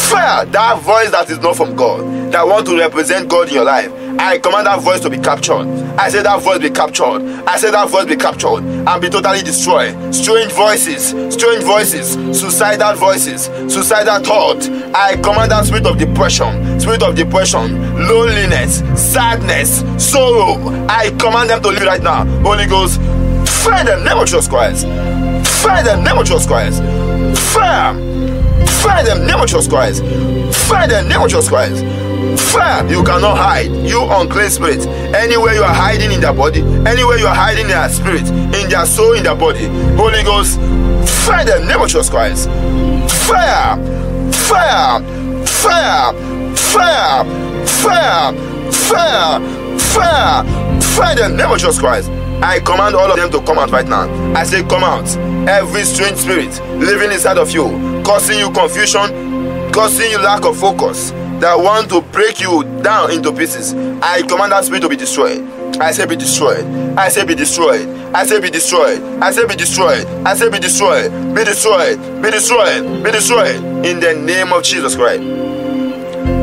Fire that voice that is not from God, that want to represent God in your life. I command that voice to be captured. I say that voice be captured. I say that voice be captured and be totally destroyed. Strange voices, strange voices, suicidal voices, suicidal thought. I command that spirit of depression, spirit of depression, loneliness, sadness, sorrow. I command them to leave right now. Holy Ghost, fire them, name of Jesus Christ. Fire them, name of Jesus Christ. Fire. Fire them, name of Jesus Christ. Fire them, name of Jesus Christ. Fire! You cannot hide. You unclean spirit. Anywhere you are hiding in their body, anywhere you are hiding in their spirit, in their soul, in their body. Holy Ghost, fire the name of Jesus Christ. Fire! Fire! Fire! Fire! Fire! Fire! Fire! Fire the name of Jesus Christ. I command all of them to come out right now. I say, come out. Every strange spirit living inside of you, causing you confusion, causing you lack of focus, that want to break you down into pieces, I command that spirit to be destroyed. I say be destroyed. I say be destroyed. I say be destroyed. I say be destroyed. I say be destroyed. Be destroyed. Be destroyed. Be destroyed. In the name of Jesus Christ.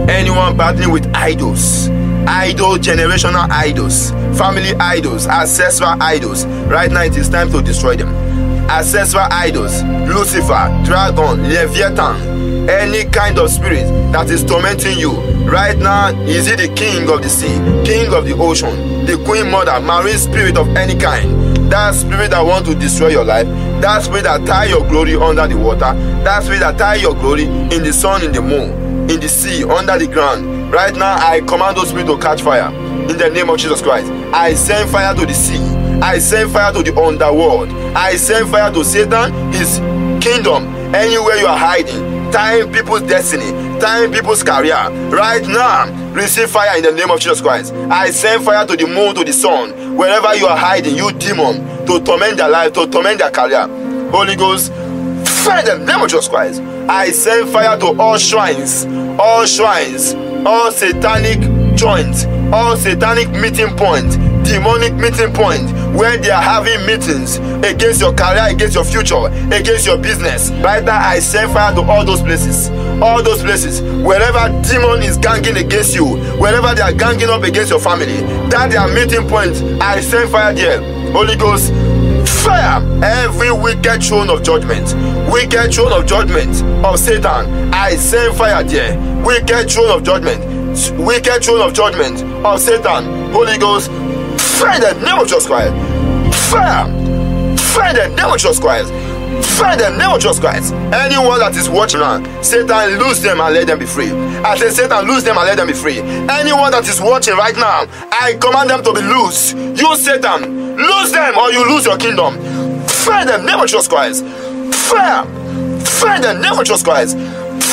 Anyone battling with idols, idol, generational idols, family idols, ancestral idols. Right now, it is time to destroy them. Ancestral idols, Lucifer, dragon, Leviathan, any kind of spirit that is tormenting you. Right now, is it the king of the sea, king of the ocean, the queen mother, marine spirit of any kind? That spirit that want to destroy your life, that spirit that tie your glory under the water, that spirit that tie your glory in the sun, in the moon, in the sea, under the ground. Right now, I command those spirits to catch fire in the name of Jesus Christ. I send fire to the sea. I send fire to the underworld. I send fire to Satan, his kingdom, anywhere you are hiding, tying people's destiny, tying people's career. Right now, receive fire in the name of Jesus Christ. I send fire to the moon, to the sun, wherever you are hiding, you demon, to torment their life, to torment their career. Holy Ghost, fire in the name of Jesus Christ. I send fire to all shrines, all shrines, all satanic joints, all satanic meeting points, demonic meeting point where they are having meetings against your career, against your future, against your business. Right now, I send fire to all those places. All those places, wherever demon is ganging against you, wherever they are ganging up against your family, that their meeting point, I send fire there. Holy Ghost, fire every wicked throne of judgment, wicked throne of judgment of Satan. I send fire there. Wicked throne of judgment, wicked throne of judgment of Satan. Holy Ghost, fire the name of Jesus Christ. Fire, fire the name of Jesus Christ. Fire the name of Jesus Christ. Anyone that is watching now, Satan, lose them and let them be free. I say, Satan, lose them and let them be free. Anyone that is watching right now, I command them to be loose. You, Satan, lose them or you lose your kingdom. Fire the name of Jesus Christ. Fire, fire the name of Jesus Christ.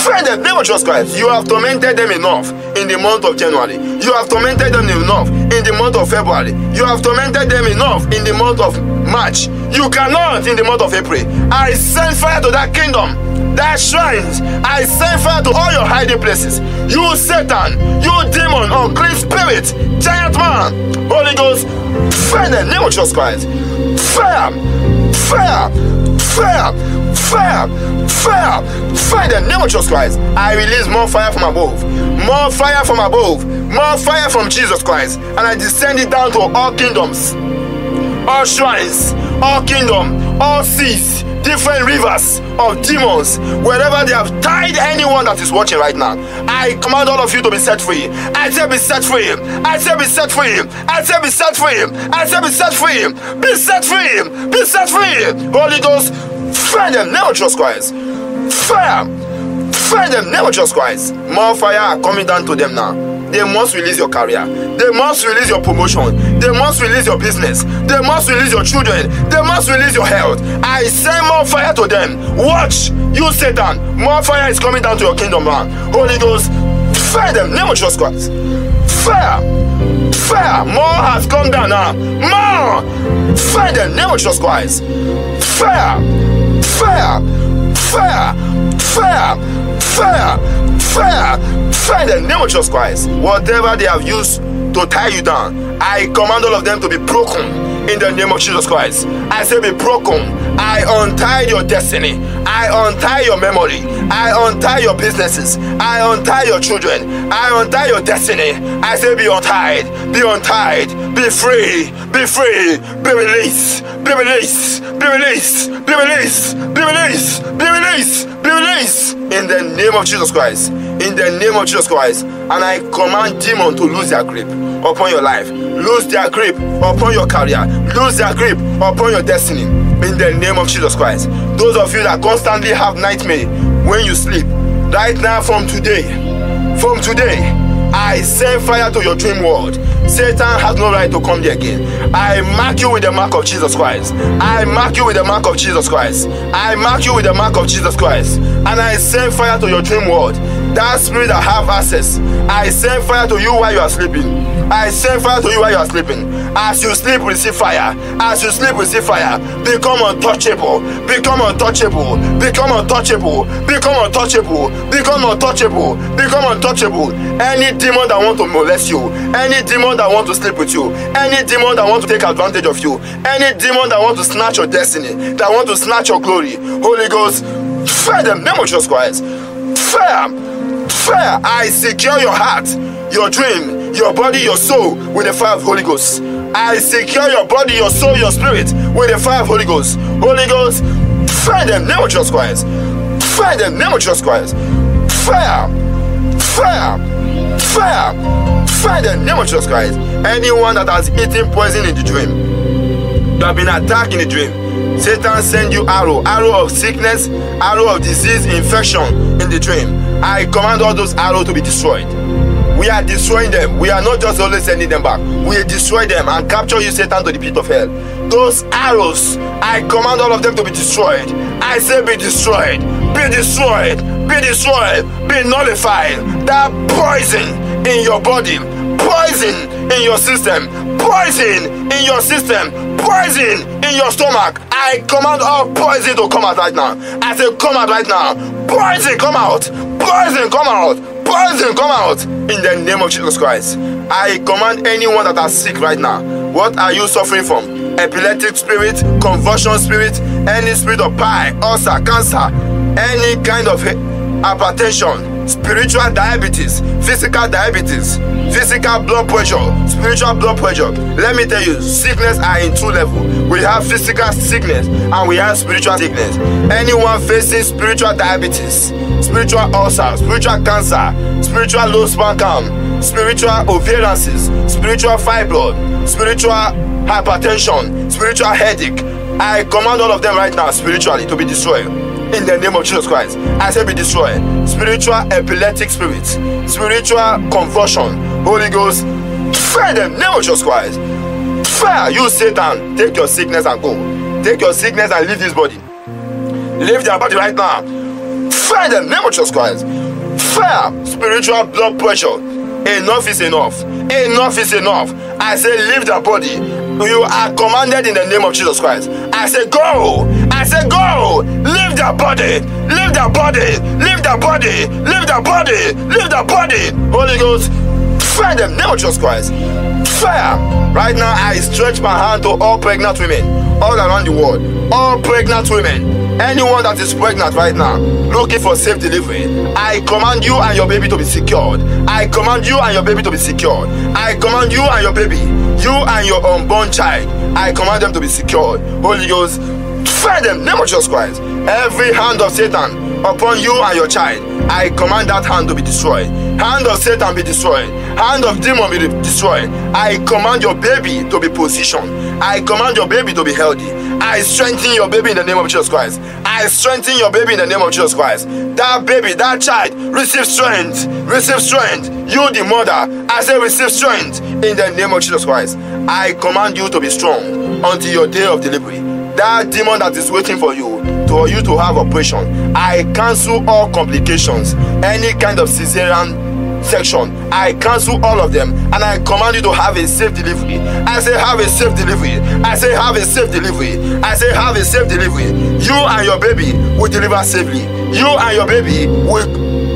Fire the name of Christ. You have tormented them enough in the month of January. You have tormented them enough in the month of February. You have tormented them enough in the month of March. You cannot in the month of April. I send fire to that kingdom, that shrines. I send fire to all your hiding places. You Satan, you demon, unclean spirit, giant man, Holy Ghost, fire the name of Christ. Fire, fire, fire, fire, fire, fire the name of Jesus Christ. I release more fire from above, more fire from above, more fire from Jesus Christ, and I descend it down to all kingdoms all shrines, all kingdom, all seas, different rivers of demons, wherever they have tied anyone that is watching right now. I command all of you to be set free. I say be set free. I say be set free. I say be set free. I say be set free. Be set free. Be set free. Holy Ghost, fire them, never trust Christ. Fire. Fire them, never trust Christ. More fire are coming down to them now. They must release your career. They must release your promotion. They must release your business. They must release your children. They must release your health. I send more fire to them. Watch, you Satan. More fire is coming down to your kingdom, man. Holy Ghost, fire them. Of Jesus Christ. Fire. Fire. More has come down now. More. Fire them. Of Jesus Christ. Fire. Fire. Fire. Fire. Fire. Fire. Fire in the name of Jesus Christ. Whatever they have used to tie you down, I command all of them to be broken in the name of Jesus Christ. I say, be broken. I untie your destiny. I untie your memory. I untie your businesses. I untie your children. I untie your destiny. I say, be untied. Be untied. Be free. Be free. Be released. Be released. Be released. Be released. Be released. Be released. Be released. In the name of Jesus Christ. In the name of Jesus Christ. And I command demons to lose their grip upon your life. Lose their grip upon your career. Lose their grip upon your destiny. In the name of Jesus Christ. Those of you that constantly have nightmare when you sleep, right now from today, from today, I send fire to your dream world. Satan has no right to come there again. I mark you with the mark of Jesus Christ. I mark you with the mark of Jesus Christ. I mark you with the mark of Jesus Christ. And I send fire to your dream world. That spirit that have access. I send fire to you while you are sleeping. I send fire to you while you are sleeping. As you sleep, receive fire. As you sleep, receive fire. Become untouchable. Become untouchable. Become untouchable. Become untouchable. Become untouchable. Become untouchable. Any demon that want to molest you, any demon that want to sleep with you, any demon that want to take advantage of you, any demon that want to snatch your destiny, that want to snatch your glory, Holy Ghost, fire them. Name of Jesus Christ. Fire. Fire. I secure your heart, your dream, your body, your soul with the fire of Holy Ghost. I secure your body, your soul, your spirit with the fire of Holy Ghost. Holy Ghost, fire them, name of Jesus Christ. Fire them, name of Jesus Christ. Fire, fire, fire, fire them, name of Jesus Christ. Anyone that has eaten poison in the dream, you have been attacked in the dream. Satan send you arrow, arrow of sickness, arrow of disease, infection in the dream. I command all those arrows to be destroyed. We are destroying them. We are not just only sending them back. We destroy them and capture you, Satan, to the pit of hell. Those arrows, I command all of them to be destroyed. I say, be destroyed, be destroyed, be destroyed, be nullified. That poison in your body, poison in your system, poison in your system, poison in your stomach. I command all poison to come out right now. I say, come out right now. Poison, come out. Poison, come out poison come out in the name of Jesus Christ. I command anyone that are sick right now. What are you suffering from? Epileptic spirit, convulsion spirit, any spirit of pie, ulcer, cancer, any kind of hypertension, spiritual diabetes, physical diabetes, physical blood pressure, spiritual blood pressure. Let me tell you, sickness are in two levels. We have physical sickness and we have spiritual sickness. Anyone facing spiritual diabetes, spiritual ulcer, spiritual cancer, spiritual low sperm count, spiritual ovariances, spiritual fibroid, spiritual hypertension, spiritual headache. I command all of them right now spiritually to be destroyed in the name of Jesus Christ. I say be destroyed. Spiritual epileptic spirits, spiritual convulsion, Holy Ghost, fire them, name of Jesus Christ. Fire, you Satan, take your sickness and go. Take your sickness and leave this body. Leave their body right now. Fire them, name of Jesus Christ. Fire, spiritual blood pressure. Enough is enough. Enough is enough. I say, leave their body. You are commanded in the name of Jesus Christ. I say, go. I say, go. Leave their body. Leave their body. Leave their body. Leave their body. Leave their body. Holy Ghost, fire them. Name of Christ. Fire. Right now, I stretch my hand to all pregnant women all around the world. All pregnant women. Anyone that is pregnant right now, looking for safe delivery, I command you and your baby to be secured. I command you and your baby to be secured. I command you and your baby, you and your unborn child, I command them to be secured. Holy Ghost, fire them, name of Jesus Christ. Every hand of Satan upon you and your child, I command that hand to be destroyed. Hand of Satan be destroyed. Hand of demon be destroyed. I command your baby to be positioned. I command your baby to be healthy. I strengthen your baby in the name of Jesus Christ. I strengthen your baby in the name of Jesus Christ. That baby, that child, receive strength. Receive strength. You, the mother, I say receive strength in the name of Jesus Christ. I command you to be strong until your day of delivery. That demon that is waiting for you, for you to have operation, I cancel all complications, any kind of cesarean section. I cancel all of them and I command you to have a safe delivery. I say, have a safe delivery. I say, have a safe delivery. I say, have a safe delivery. You and your baby will deliver safely. You and your baby will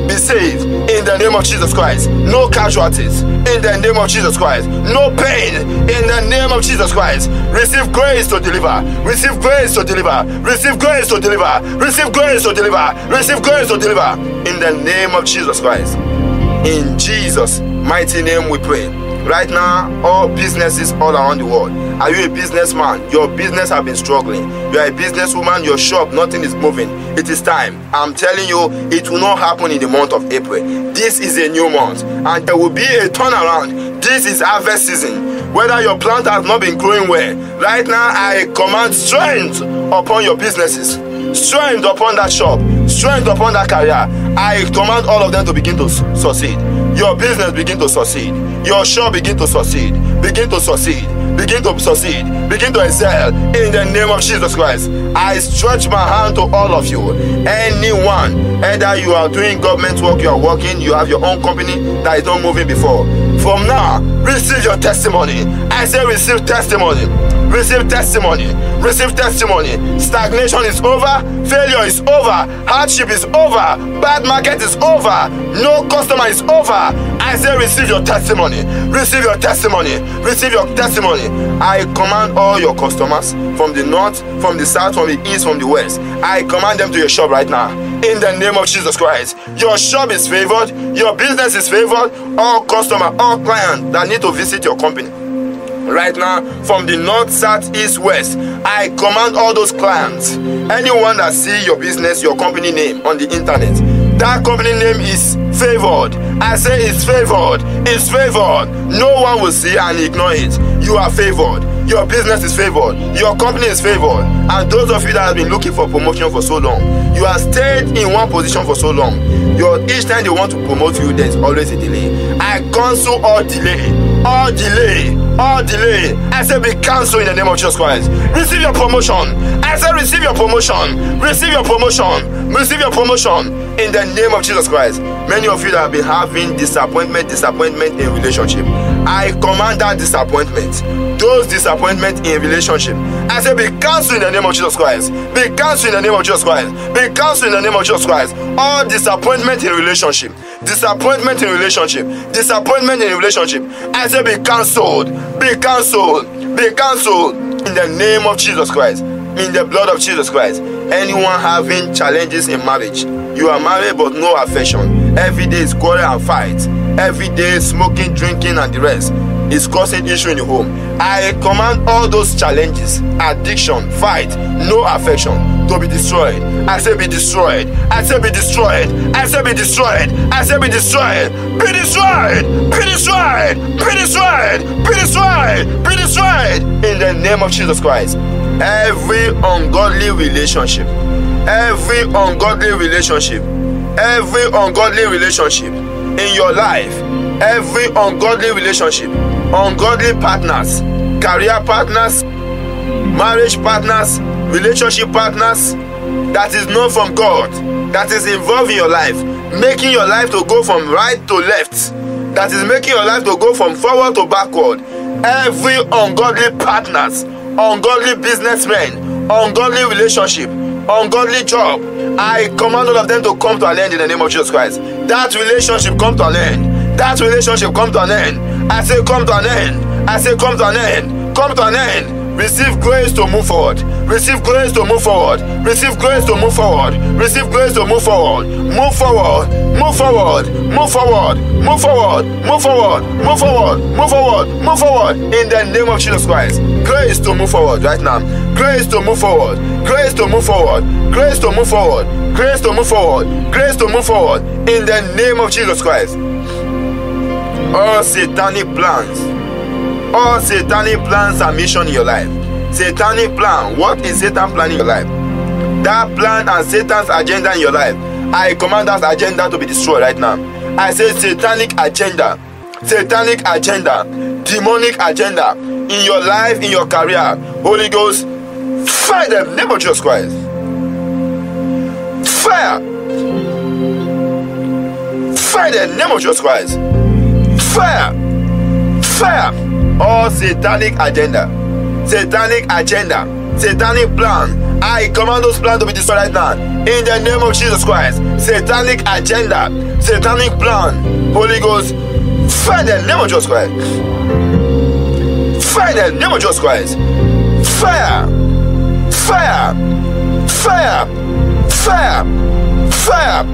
be saved in the name of Jesus Christ. No casualties in the name of Jesus Christ. No pain in the name of Jesus Christ. Receive grace to deliver. Receive grace to deliver. Receive grace to deliver. Receive grace to deliver. Receive grace to deliver in the name of Jesus Christ. In Jesus' mighty name we pray. Right now, all businesses all around the world. Are you a businessman? Your business have been struggling. You are a businesswoman, your shop, nothing is moving. It is time. I'm telling you, it will not happen in the month of April. This is a new month, and there will be a turnaround. This is harvest season. Whether your plant has not been growing well, right now I command strength upon your businesses, strength upon that shop, strength upon that career. I command all of them to begin to succeed. Your business begin to succeed. Your shop begin to succeed. Begin to succeed. Begin to succeed. Begin to excel in the name of Jesus Christ. I stretch my hand to all of you. Anyone, either you are doing government work, you are working, you have your own company that is not moving before. From now, receive your testimony. I say receive testimony. Receive testimony. Receive testimony. Stagnation is over. Failure is over. Hardship is over. Bad market is over. No customer is over. I say receive your testimony. Receive your testimony. Receive your testimony. I command all your customers from the north, from the south, from the east, from the west. I command them to your shop right now in the name of Jesus Christ. Your shop is favored, your business is favored, all customer, all client that need to visit your company. Right now, from the north, south, east, west, I command all those clients, anyone that see your business, your company name on the internet, that company name is favored. I say it's favored. It's favored. No one will see and ignore it. You are favored. Your business is favored. Your company is favored. And those of you that have been looking for promotion for so long, you have stayed in one position for so long. Your each time they want to promote you, there's always a delay. I cancel all delay. All delay. All delay. I say be cancelled in the name of Jesus Christ. Receive your promotion. I say receive your promotion. Receive your promotion. Receive your promotion in the name of Jesus Christ. Many of you that have been having disappointment, disappointment in relationship. I command that disappointment. Those disappointment in relationship. I say be cancelled in the name of Jesus Christ. Be cancelled in the name of Jesus Christ. Be cancelled in the name of Jesus Christ. All disappointment in relationship. Disappointment in relationship. Disappointment in relationship. I say be cancelled. Be cancelled. Be cancelled in the name of Jesus Christ. In the blood of Jesus Christ. Anyone having challenges in marriage, you are married but no affection. Every day is quarrel and fight. Every day smoking, drinking, and the rest is causing issue in the home. I command all those challenges, addiction, fight, no affection to be destroyed. I say be destroyed. I say be destroyed. I say be destroyed. I say be destroyed. Be destroyed. Be destroyed. Be destroyed. Be destroyed. Be destroyed. In the name of Jesus Christ. Every ungodly relationship, every ungodly relationship, every ungodly relationship in your life, every ungodly relationship, ungodly partners, career partners, marriage partners, relationship partners that is not from God, that is involved in your life, making your life to go from right to left, that is making your life to go from forward to backward. Every ungodly partners, ungodly businessmen, ungodly relationship, ungodly job, I command all of them to come to an end in the name of Jesus Christ. That relationship come to an end. That relationship come to an end. I say come to an end. I say come to an end. Come to an end. Receive grace to move forward. Receive grace to move forward. Receive grace to move forward. Receive grace to move forward. Move forward. Move forward. Move forward. Move forward. Move forward. Move forward. Move forward. Move forward. In the name of Jesus Christ. Grace to move forward right now. Grace to move forward. Grace to move forward. Grace to move forward. Grace to move forward. Grace to move forward. In the name of Jesus Christ. All satanic plans all satanic plans and mission in your life. Satanic plan. What is satan plan in your life? That plan and satan's agenda in your life. I command that agenda to be destroyed right now. I say satanic agenda. Satanic agenda. Demonic agenda. In your life in your career. Holy ghost fire them. Name of jesus christ. Fire. Fire them. Name of jesus christ. Fire. Fire all satanic agenda. Satanic agenda. Satanic plan. I command those plans to be destroyed right now. In the name of jesus christ. Satanic agenda. Satanic plan. Holy ghost. Fire the name of jesus christ. Fire the name of jesus christ. Fire. Fire. Fire. Fire. Fire.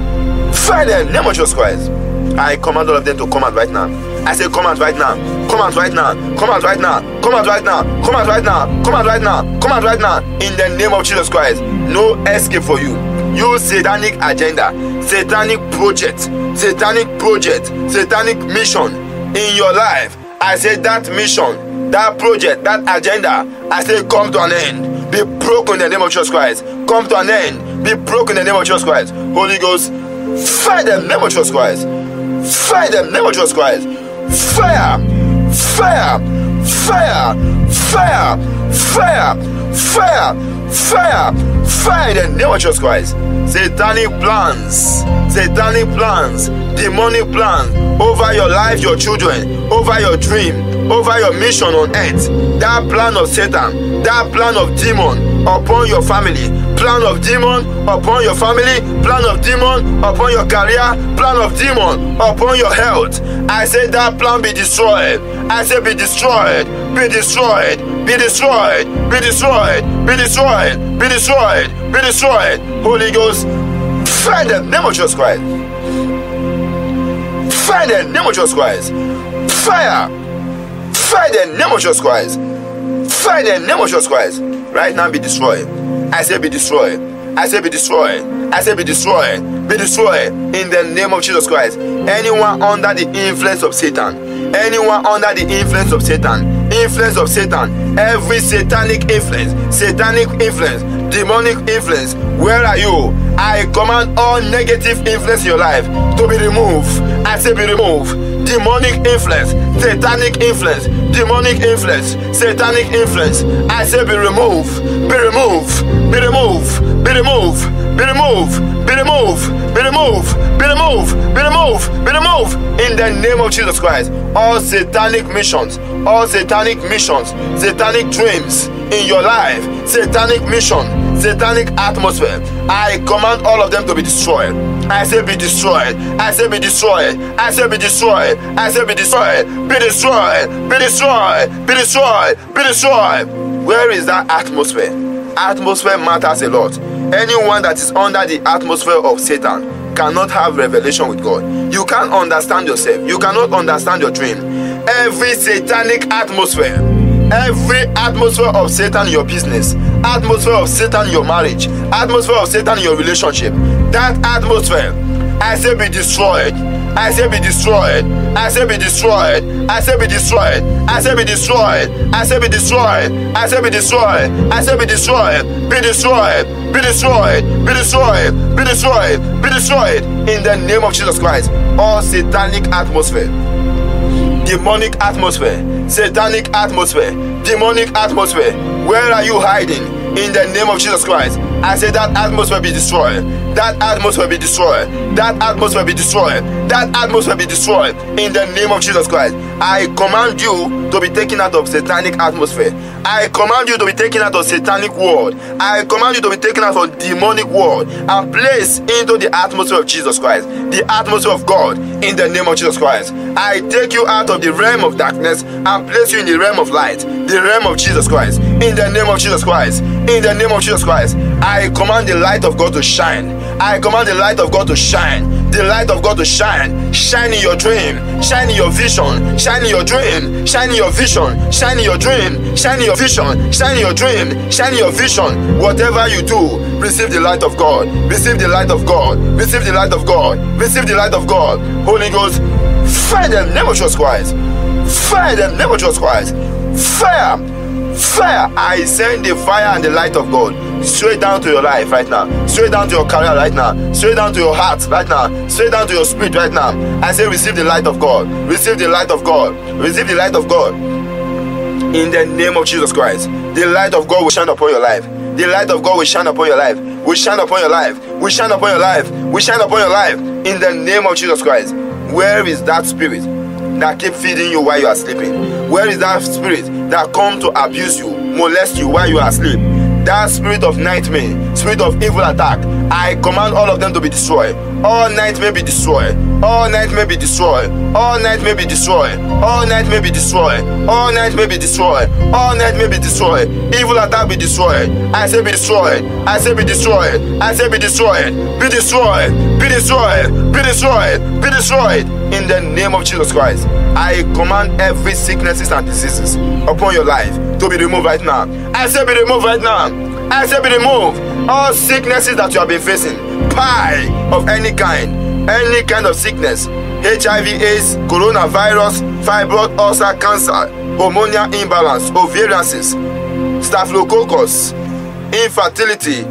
Fire the name of jesus christ. I command all of them to come out right now. I say, come out right now. Come out right now. Come out right now. Come out right now. Come out right now. Come out right now. Come out right now. In the name of Jesus Christ. No escape for you. You satanic agenda, satanic project, satanic project, satanic mission in your life. I say that mission, that project, that agenda, I say come to an end. Be broken in the name of Jesus Christ. Come to an end. Be broken in the name of Jesus Christ. Holy Ghost, in the name of Jesus Christ. In the name of Jesus Christ fire, fire, fire, fire, fire, fire, fire, fire in the name of Jesus Christ. Satanic plans, satanic plans, demonic plans over your life, your children, over your dream, over your mission on earth. That plan of Satan, that plan of demon upon your family, plan of demon upon your family, plan of demon upon your career, plan of demon upon your health. I say that plan be destroyed. I say be destroyed, be destroyed, be destroyed, be destroyed, be destroyed, be destroyed, be destroyed. Holy Ghost, in the name of Jesus Christ. In the name of Jesus Christ. Fire. Fire the name of Jesus Christ. Fire the name of Jesus Christ. Right now be destroyed. I say be destroyed. I say be destroyed. I say be destroyed. Be destroyed in the name of Jesus Christ. Anyone under the influence of Satan, anyone under the influence of Satan, influence of Satan, every satanic influence, satanic influence, demonic influence, where are you? I command all negative influence in your life to be removed. I say be removed. Demonic influence, satanic influence, demonic influence, satanic influence. I say be removed, be removed, be removed, be removed, be removed, be removed, be removed, be removed, be removed, be removed. In the name of Jesus Christ, all satanic missions, all satanic missions, satanic dreams in your life, satanic mission, satanic atmosphere. I command all of them to be destroyed. I say be destroyed. I say be destroyed. I say be destroyed. I say be destroyed. Be destroyed. Be destroyed. Be destroyed. Be destroyed. Where is that atmosphere? Atmosphere matters a lot. Anyone that is under the atmosphere of Satan cannot have revelation with God. You can't understand yourself. You cannot understand your dream. Every satanic atmosphere every atmosphere of Satan in your business, atmosphere of Satan in your marriage, atmosphere of Satan in your relationship, that atmosphere, I say be destroyed. I say be destroyed. I say be destroyed. I say be destroyed. I say be destroyed. I say be destroyed. I say be destroyed. I say be destroyed. Be destroyed. Be destroyed. Be destroyed. Be destroyed. Be destroyed. In the name of Jesus Christ. All satanic atmosphere demonic atmosphere, satanic atmosphere, demonic atmosphere. Where are you hiding? In the name of Jesus Christ, I say that atmosphere be destroyed. That atmosphere be destroyed. That atmosphere be destroyed. That atmosphere be destroyed. In the name of Jesus Christ, I command you to be taken out of satanic atmosphere. I command you to be taken out of satanic world. I command you to be taken out of demonic world and placed into the atmosphere of Jesus Christ, the atmosphere of God. In the name of Jesus Christ, I take you out of the realm of darkness and place you in the realm of light, the realm of Jesus Christ. In the name of Jesus Christ, in the name of Jesus Christ, I command the light of God to shine. I command the light of God to shine. The light of God to shine. Shine in your dream. Shine in your vision. Shine in your dream. Shine in your vision. Shine in your dream. Shine in your vision. Shine in your dream. Shine in your vision. Whatever you do, receive the light of God. Receive the light of God. Receive the light of God. Receive the light of God. Holy Ghost, fire them, name of Jesus Christ. Fire them, name of Jesus Christ. Fire. Fire! I send the fire and the light of God straight down to your life right now, straight down to your career right now, straight down to your heart right now, straight down to your spirit right now. I say, receive the light of God, receive the light of God, receive the light of God. In the name of Jesus Christ, the light of God will shine upon your life. The light of God will shine upon your life. Will shine upon your life. Will shine upon your life. Will shine upon your life. In the name of Jesus Christ. Where is that spirit? That keep feeding you while you are sleeping? Where is that spirit that come to abuse you, molest you while you are asleep? That spirit of nightmare, spirit of evil attack, I command all of them to be destroyed. All nightmare be destroyed. All nightmare be destroyed. All nightmare be destroyed. All nightmare be destroyed. All nightmare be destroyed. All nightmare be destroyed. Evil attack be destroyed. I say be destroyed. I say be destroyed. I say be destroyed. Be destroyed. Be destroyed. Be destroyed. Be destroyed. In the name of Jesus Christ, I command every sicknesses and diseases upon your life to be removed right now. I say be removed right now. I say be removed. All sicknesses that you have been facing, pile of any kind, any kind of sickness, HIV, AIDS, coronavirus, fibroid ulcer, cancer, hormonal imbalance, ovarian cysts, staphylococcus, infertility,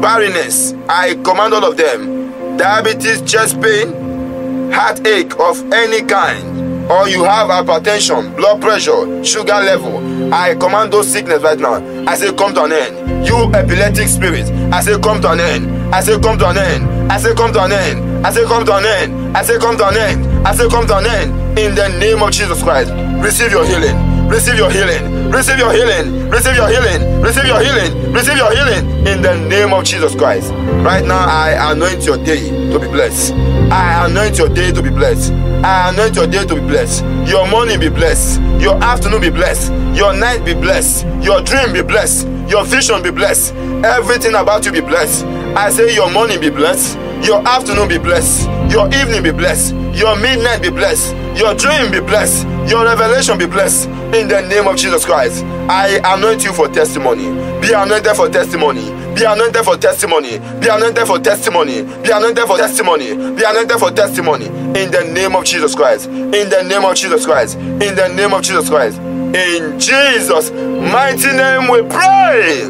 barrenness. I command all of them. Diabetes, chest pain, heartache of any kind, or you have hypertension, blood pressure, sugar level. I command those sickness right now. I say come to an end. You epileptic spirit. I say come to an end. I say come to an end. I say come to an end. I say come to an end. I say come to an end. I say come to an end. In the name of Jesus Christ, receive your healing. Receive your healing. Receive your healing. Receive your healing. Receive your healing. Receive your healing. In the name of Jesus Christ. Right now, I anoint your day to be blessed. I anoint your day to be blessed. I anoint your day to be blessed. Your morning be blessed. Your afternoon be blessed. Your night be blessed. Your dream be blessed. Your vision be blessed. Everything about you be blessed. I say your morning be blessed. Your afternoon be blessed. Your evening be blessed. Your midnight be blessed. Your dream be blessed. Your revelation be blessed. In the name of Jesus Christ, I anoint you for testimony. Be anointed for testimony. Be anointed for testimony. Be anointed for testimony. Be anointed for testimony. Be anointed for testimony. In the name of Jesus Christ. In the name of Jesus Christ. In the name of Jesus Christ. In Jesus' mighty name we pray.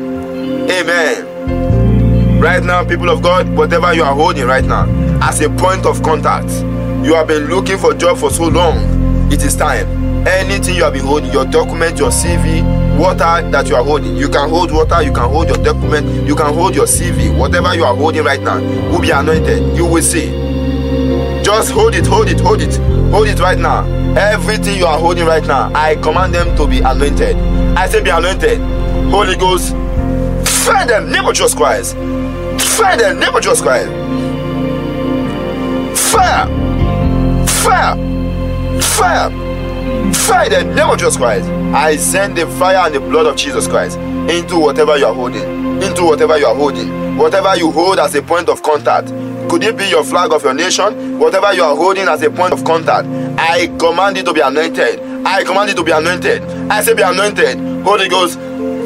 Amen. Right now, people of God, whatever you are holding right now, as a point of contact, you have been looking for job for so long. It is time anything you have been holding your document your cv water that you are holding you can hold water you can hold your document you can hold your cv whatever you are holding right now will be anointed you will see just hold it hold it hold it hold it right now everything you are holding right now i command them to be anointed i say be anointed holy ghost fire them name of jesus christ fire them name of jesus christ fire fire fire Fire the name of Jesus Christ. I send the fire and the blood of Jesus Christ into whatever you are holding. Into whatever you are holding. Whatever you hold as a point of contact. Could it be your flag of your nation? Whatever you are holding as a point of contact. I command it to be anointed. I command it to be anointed. I say be anointed. Holy Ghost,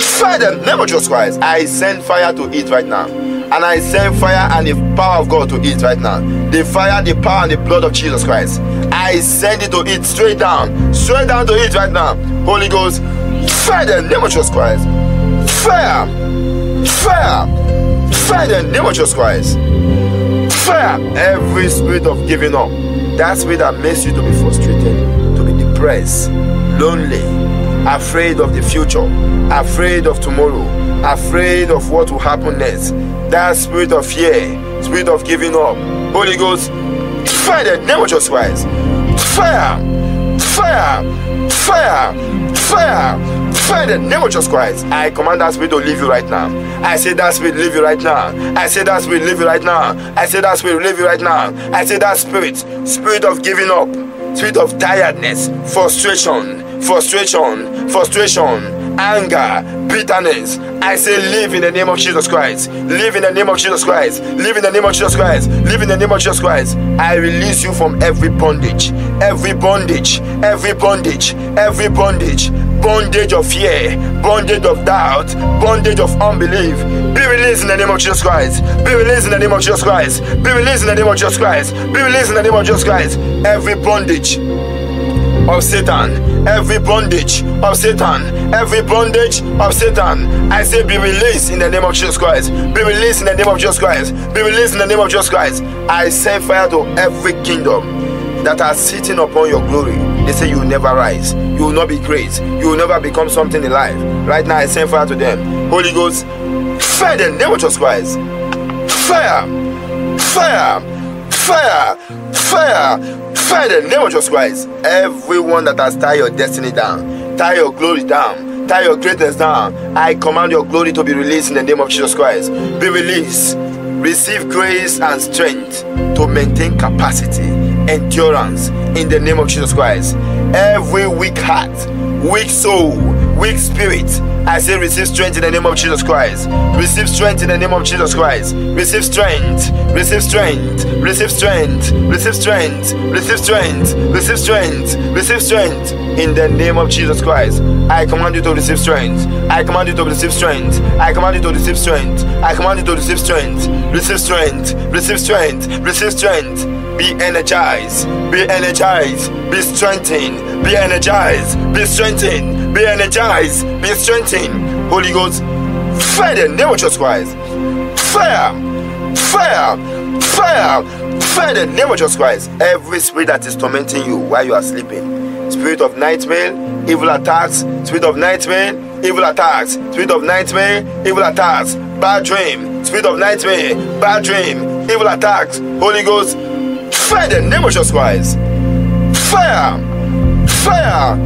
fire them. of Jesus Christ. I send fire to it right now. And I send fire and the power of God to it right now. The fire, the power, and the blood of Jesus Christ. I send it to it straight down. Straight down to it right now. Holy Ghost, fire them. of Jesus Christ. Fire. Fire. Fire them. of Jesus Christ. Fire every spirit of giving up. That spirit that makes you to be frustrated, to be depressed, lonely, afraid of the future, afraid of tomorrow, afraid of what will happen next. That spirit of fear, spirit of giving up. Holy Ghost, fire the name of Jesus Christ. Fire, fire, fire, fire. Fire the name of Jesus Christ. I command that spirit to leave you right now. I say that spirit leave you right now. I say that spirit leave you right now. I say that spirit leave you right now. I say that spirit, spirit of giving up, spirit of tiredness, frustration, frustration, frustration, anger, bitterness. I say, live in the name of Jesus Christ. Live in the name of Jesus Christ. Live in the name of Jesus Christ. Live in the name of Jesus Christ. I release you from every bondage, every bondage, every bondage, every bondage, bondage of fear, bondage of doubt, bondage of unbelief. Be released in the name of Jesus Christ. Be released in the name of Jesus Christ. Be released in the name of Jesus Christ. Be released in the name of Jesus Christ. Every bondage of Satan, every bondage of Satan, every bondage of Satan, I say be released in the name of Jesus Christ. Be released in the name of Jesus Christ. Be released in the name of Jesus Christ. I send fire to every kingdom that are sitting upon your glory. They say you will never rise, you will not be great, you will never become something in life. Right now, I send fire to them. Holy Ghost, fire the name of Jesus Christ. Fire, fire, fire, fire, Fire the name of Jesus Christ. Everyone that has tied your destiny down, tie your glory down, tie your greatness down. I command your glory to be released in the name of Jesus Christ. Be released. Receive grace and strength to maintain capacity, endurance in the name of Jesus Christ. Every weak heart, weak soul, weak spirit, I say receive strength in the name of Jesus Christ. Receive strength in the name of Jesus Christ. Receive strength. Receive strength. Receive strength. Receive strength. Receive strength. Receive strength. Receive strength in the name of Jesus Christ. I command you to receive strength. I command you to receive strength. I command you to receive strength. I command you to receive strength. Receive strength. Receive strength. Receive strength. Be energized. Be energized. Be strengthened. Be energized. Be strengthened. Be energized. Be strengthened. Holy Ghost, fire the name of Jesus Christ. Fire. Fire. Fire. Fire the name of Jesus Christ. Every spirit that is tormenting you while you are sleeping. Spirit of nightmare, evil attacks. Spirit of nightmare, evil attacks. Spirit of nightmare, evil attacks. Bad dream. Spirit of nightmare, bad dream. Evil attacks. Holy Ghost, Fire them, they were. Fire! Fire!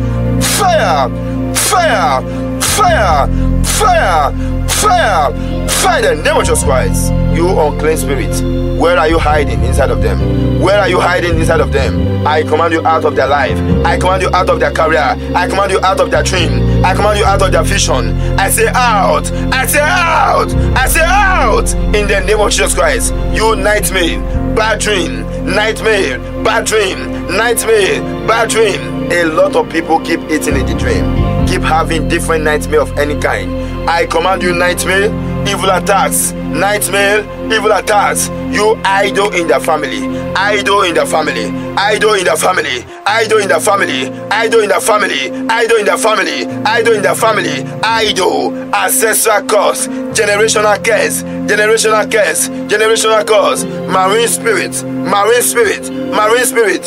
Fire! Fire! Fire! Fire! Fire. Fire the name of Jesus Christ. You unclean spirit. Where are you hiding inside of them? Where are you hiding inside of them? I command you out of their life. I command you out of their career. I command you out of their dream. I command you out of their vision. I say out. I say out. I say out. In the name of Jesus Christ. You nightmare, bad dream, nightmare, bad dream, nightmare, bad dream. A lot of people keep eating in the dream, keep having different nightmare of any kind. I command you nightmare evil attacks, nightmare, evil attacks. You idol in the family, idol in the family, idol in the family, idol in the family, idol in the family, idol in the family, idol in the family, idol, ancestral curse, generational curse, generational curse, generational curse, marine spirit, marine spirit, marine spirit,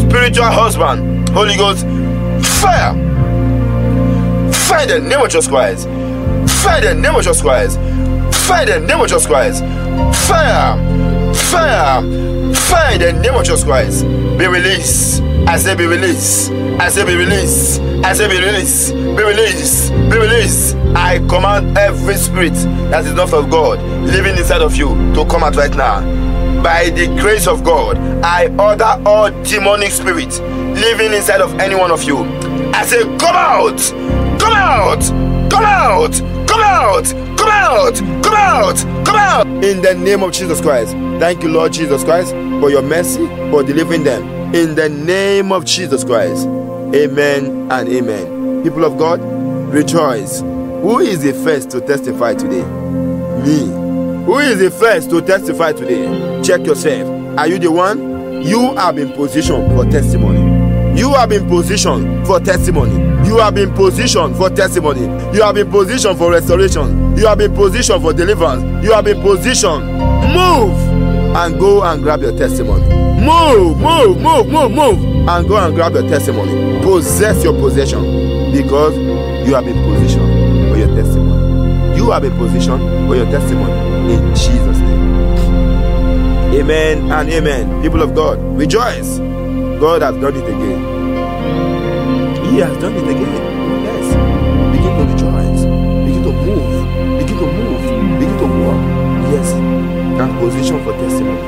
spiritual husband, Holy Ghost, fire, fire the name of Jesus Christ. Fire the name of Jesus Christ. Fire the name of Jesus Christ. Fire. Fire. Fire the name of Jesus Christ. Be released. I say be released. I say be released. I say be released. Be released. Be released. I command every spirit that is not of God living inside of you to come out right now. By the grace of God, I order all demonic spirits living inside of any one of you. I say, come out! Come out! Come out! Come out! Come out! Come out! Come out! In the name of Jesus Christ. Thank you, Lord Jesus Christ, for your mercy, for delivering them. In the name of Jesus Christ. Amen and amen. People of God, rejoice. Who is the first to testify today? Me. Who is the first to testify today? Check yourself. Are you the one? You have been positioned for testimony. You have been positioned for testimony. You have been positioned for testimony. You have been positioned for restoration. You have been positioned for deliverance. You have been positioned. Move and go and grab your testimony. Move, move, move, move, move, and go and grab your testimony. Possess your possession because you have been positioned for your testimony. You have been positioned for your testimony in Jesus' name. Amen and amen. People of God, rejoice. God has done it again. He has done it again. Yes. Begin to rejoice. Begin to move. Begin to move. Begin to walk. Yes. And position for testimony.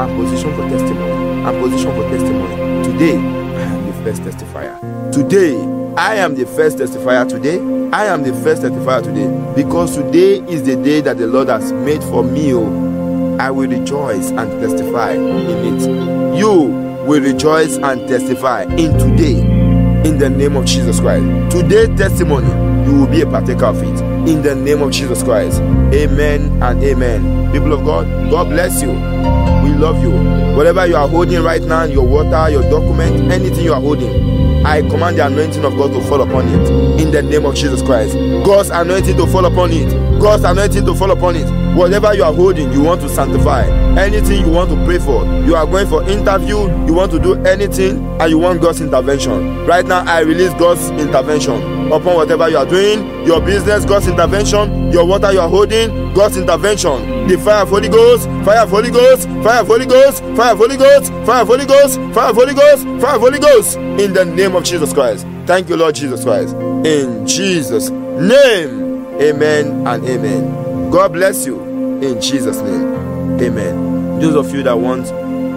And position for testimony. And position for testimony. Today, I am the first testifier. Today, I am the first testifier today. I am the first testifier today. Because today is the day that the Lord has made for me. Oh, I will rejoice and testify in it. You will rejoice and testify in today in the name of Jesus Christ. Today testimony, you will be a partaker of it in the name of Jesus Christ. Amen and amen. People of God, God bless you. We love you. Whatever you are holding right now, your water, your document, anything you are holding, I command the anointing of God to fall upon it in the name of Jesus Christ. God's anointing to fall upon it. God's anointing to fall upon it. Whatever you are holding, you want to sanctify. Anything you want to pray for, you are going for interview, you want to do anything, and you want God's intervention. Right now, I release God's intervention upon whatever you are doing, your business, God's intervention, your water you are holding, God's intervention. The fire of Holy Ghost, fire of Holy Ghost, fire of Holy Ghost, fire of Holy Ghost, fire of Holy Ghost, fire of Holy Ghost, fire of Holy Ghost. In the name of Jesus Christ. Thank you, Lord Jesus Christ. In Jesus' name. Amen and amen. God bless you. In Jesus' name. Amen. Those of you that want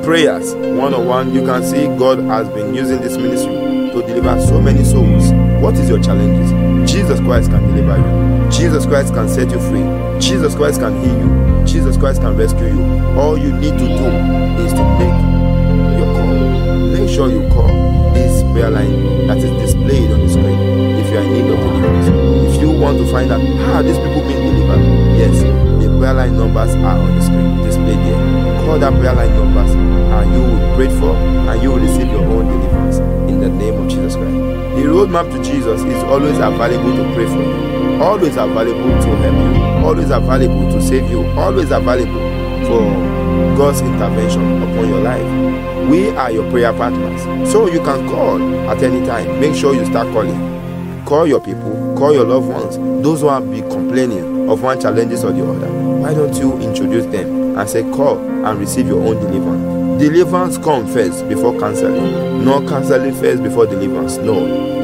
prayers one on one, you can see God has been using this ministry to deliver so many souls. What is your challenges? Jesus Christ can deliver you. Jesus Christ can set you free. Jesus Christ can heal you. Jesus Christ can rescue you. All you need to do is to make your call. Make sure you call this prayer line that is displayed on the screen if you are in need of deliverance. If you want to find out how these people being delivered, yes, prayer line numbers are on the screen displayed there. Call that prayer line numbers and you will pray for and you will receive your own deliverance in the name of Jesus Christ. The roadmap to Jesus is always available to pray for you, always available to help you, always available to save you, always available for God's intervention upon your life. We are your prayer partners, so you can call at any time. Make sure you start calling. Call your people, call your loved ones, those who have been complaining of one challenges or the other. Why don't you introduce them and say, Call and receive your own deliverance? Deliverance comes first before counseling. No counseling first before deliverance. No.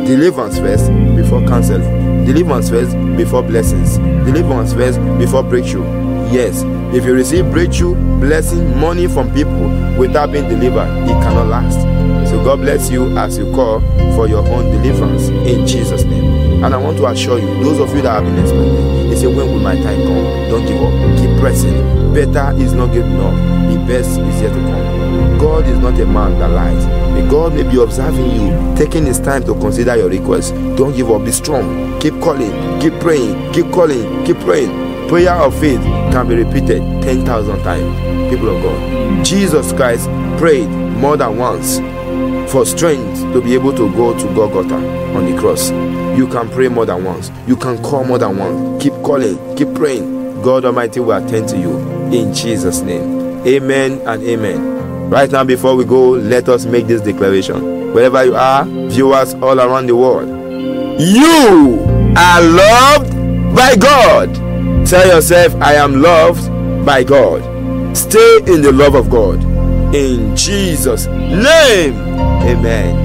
Deliverance first before counseling. Deliverance first before blessings. Deliverance first before breakthrough. Yes, if you receive breakthrough, blessing, money from people without being delivered, it cannot last. So God bless you as you call for your own deliverance in Jesus' name. And I want to assure you, those of you that have been expecting, say, When will my time come? Don't give up. Keep pressing. Better is not good enough. The best is yet to come. God is not a man that lies. May God may be observing you, taking his time to consider your request. Don't give up. Be strong. Keep calling. Keep praying. Keep calling. Keep praying. Prayer of faith can be repeated 10,000 times. People of God. Jesus Christ prayed more than once for strength to be able to go to Golgotha on the cross. You can pray more than once. You can call more than once. Keep calling. Keep praying. God Almighty will attend to you in Jesus' name. Amen and amen. Right now, before we go, let us make this declaration. Wherever you are, viewers all around the world, you are loved by God. Tell yourself, I am loved by God. Stay in the love of God. In Jesus' name. Amen.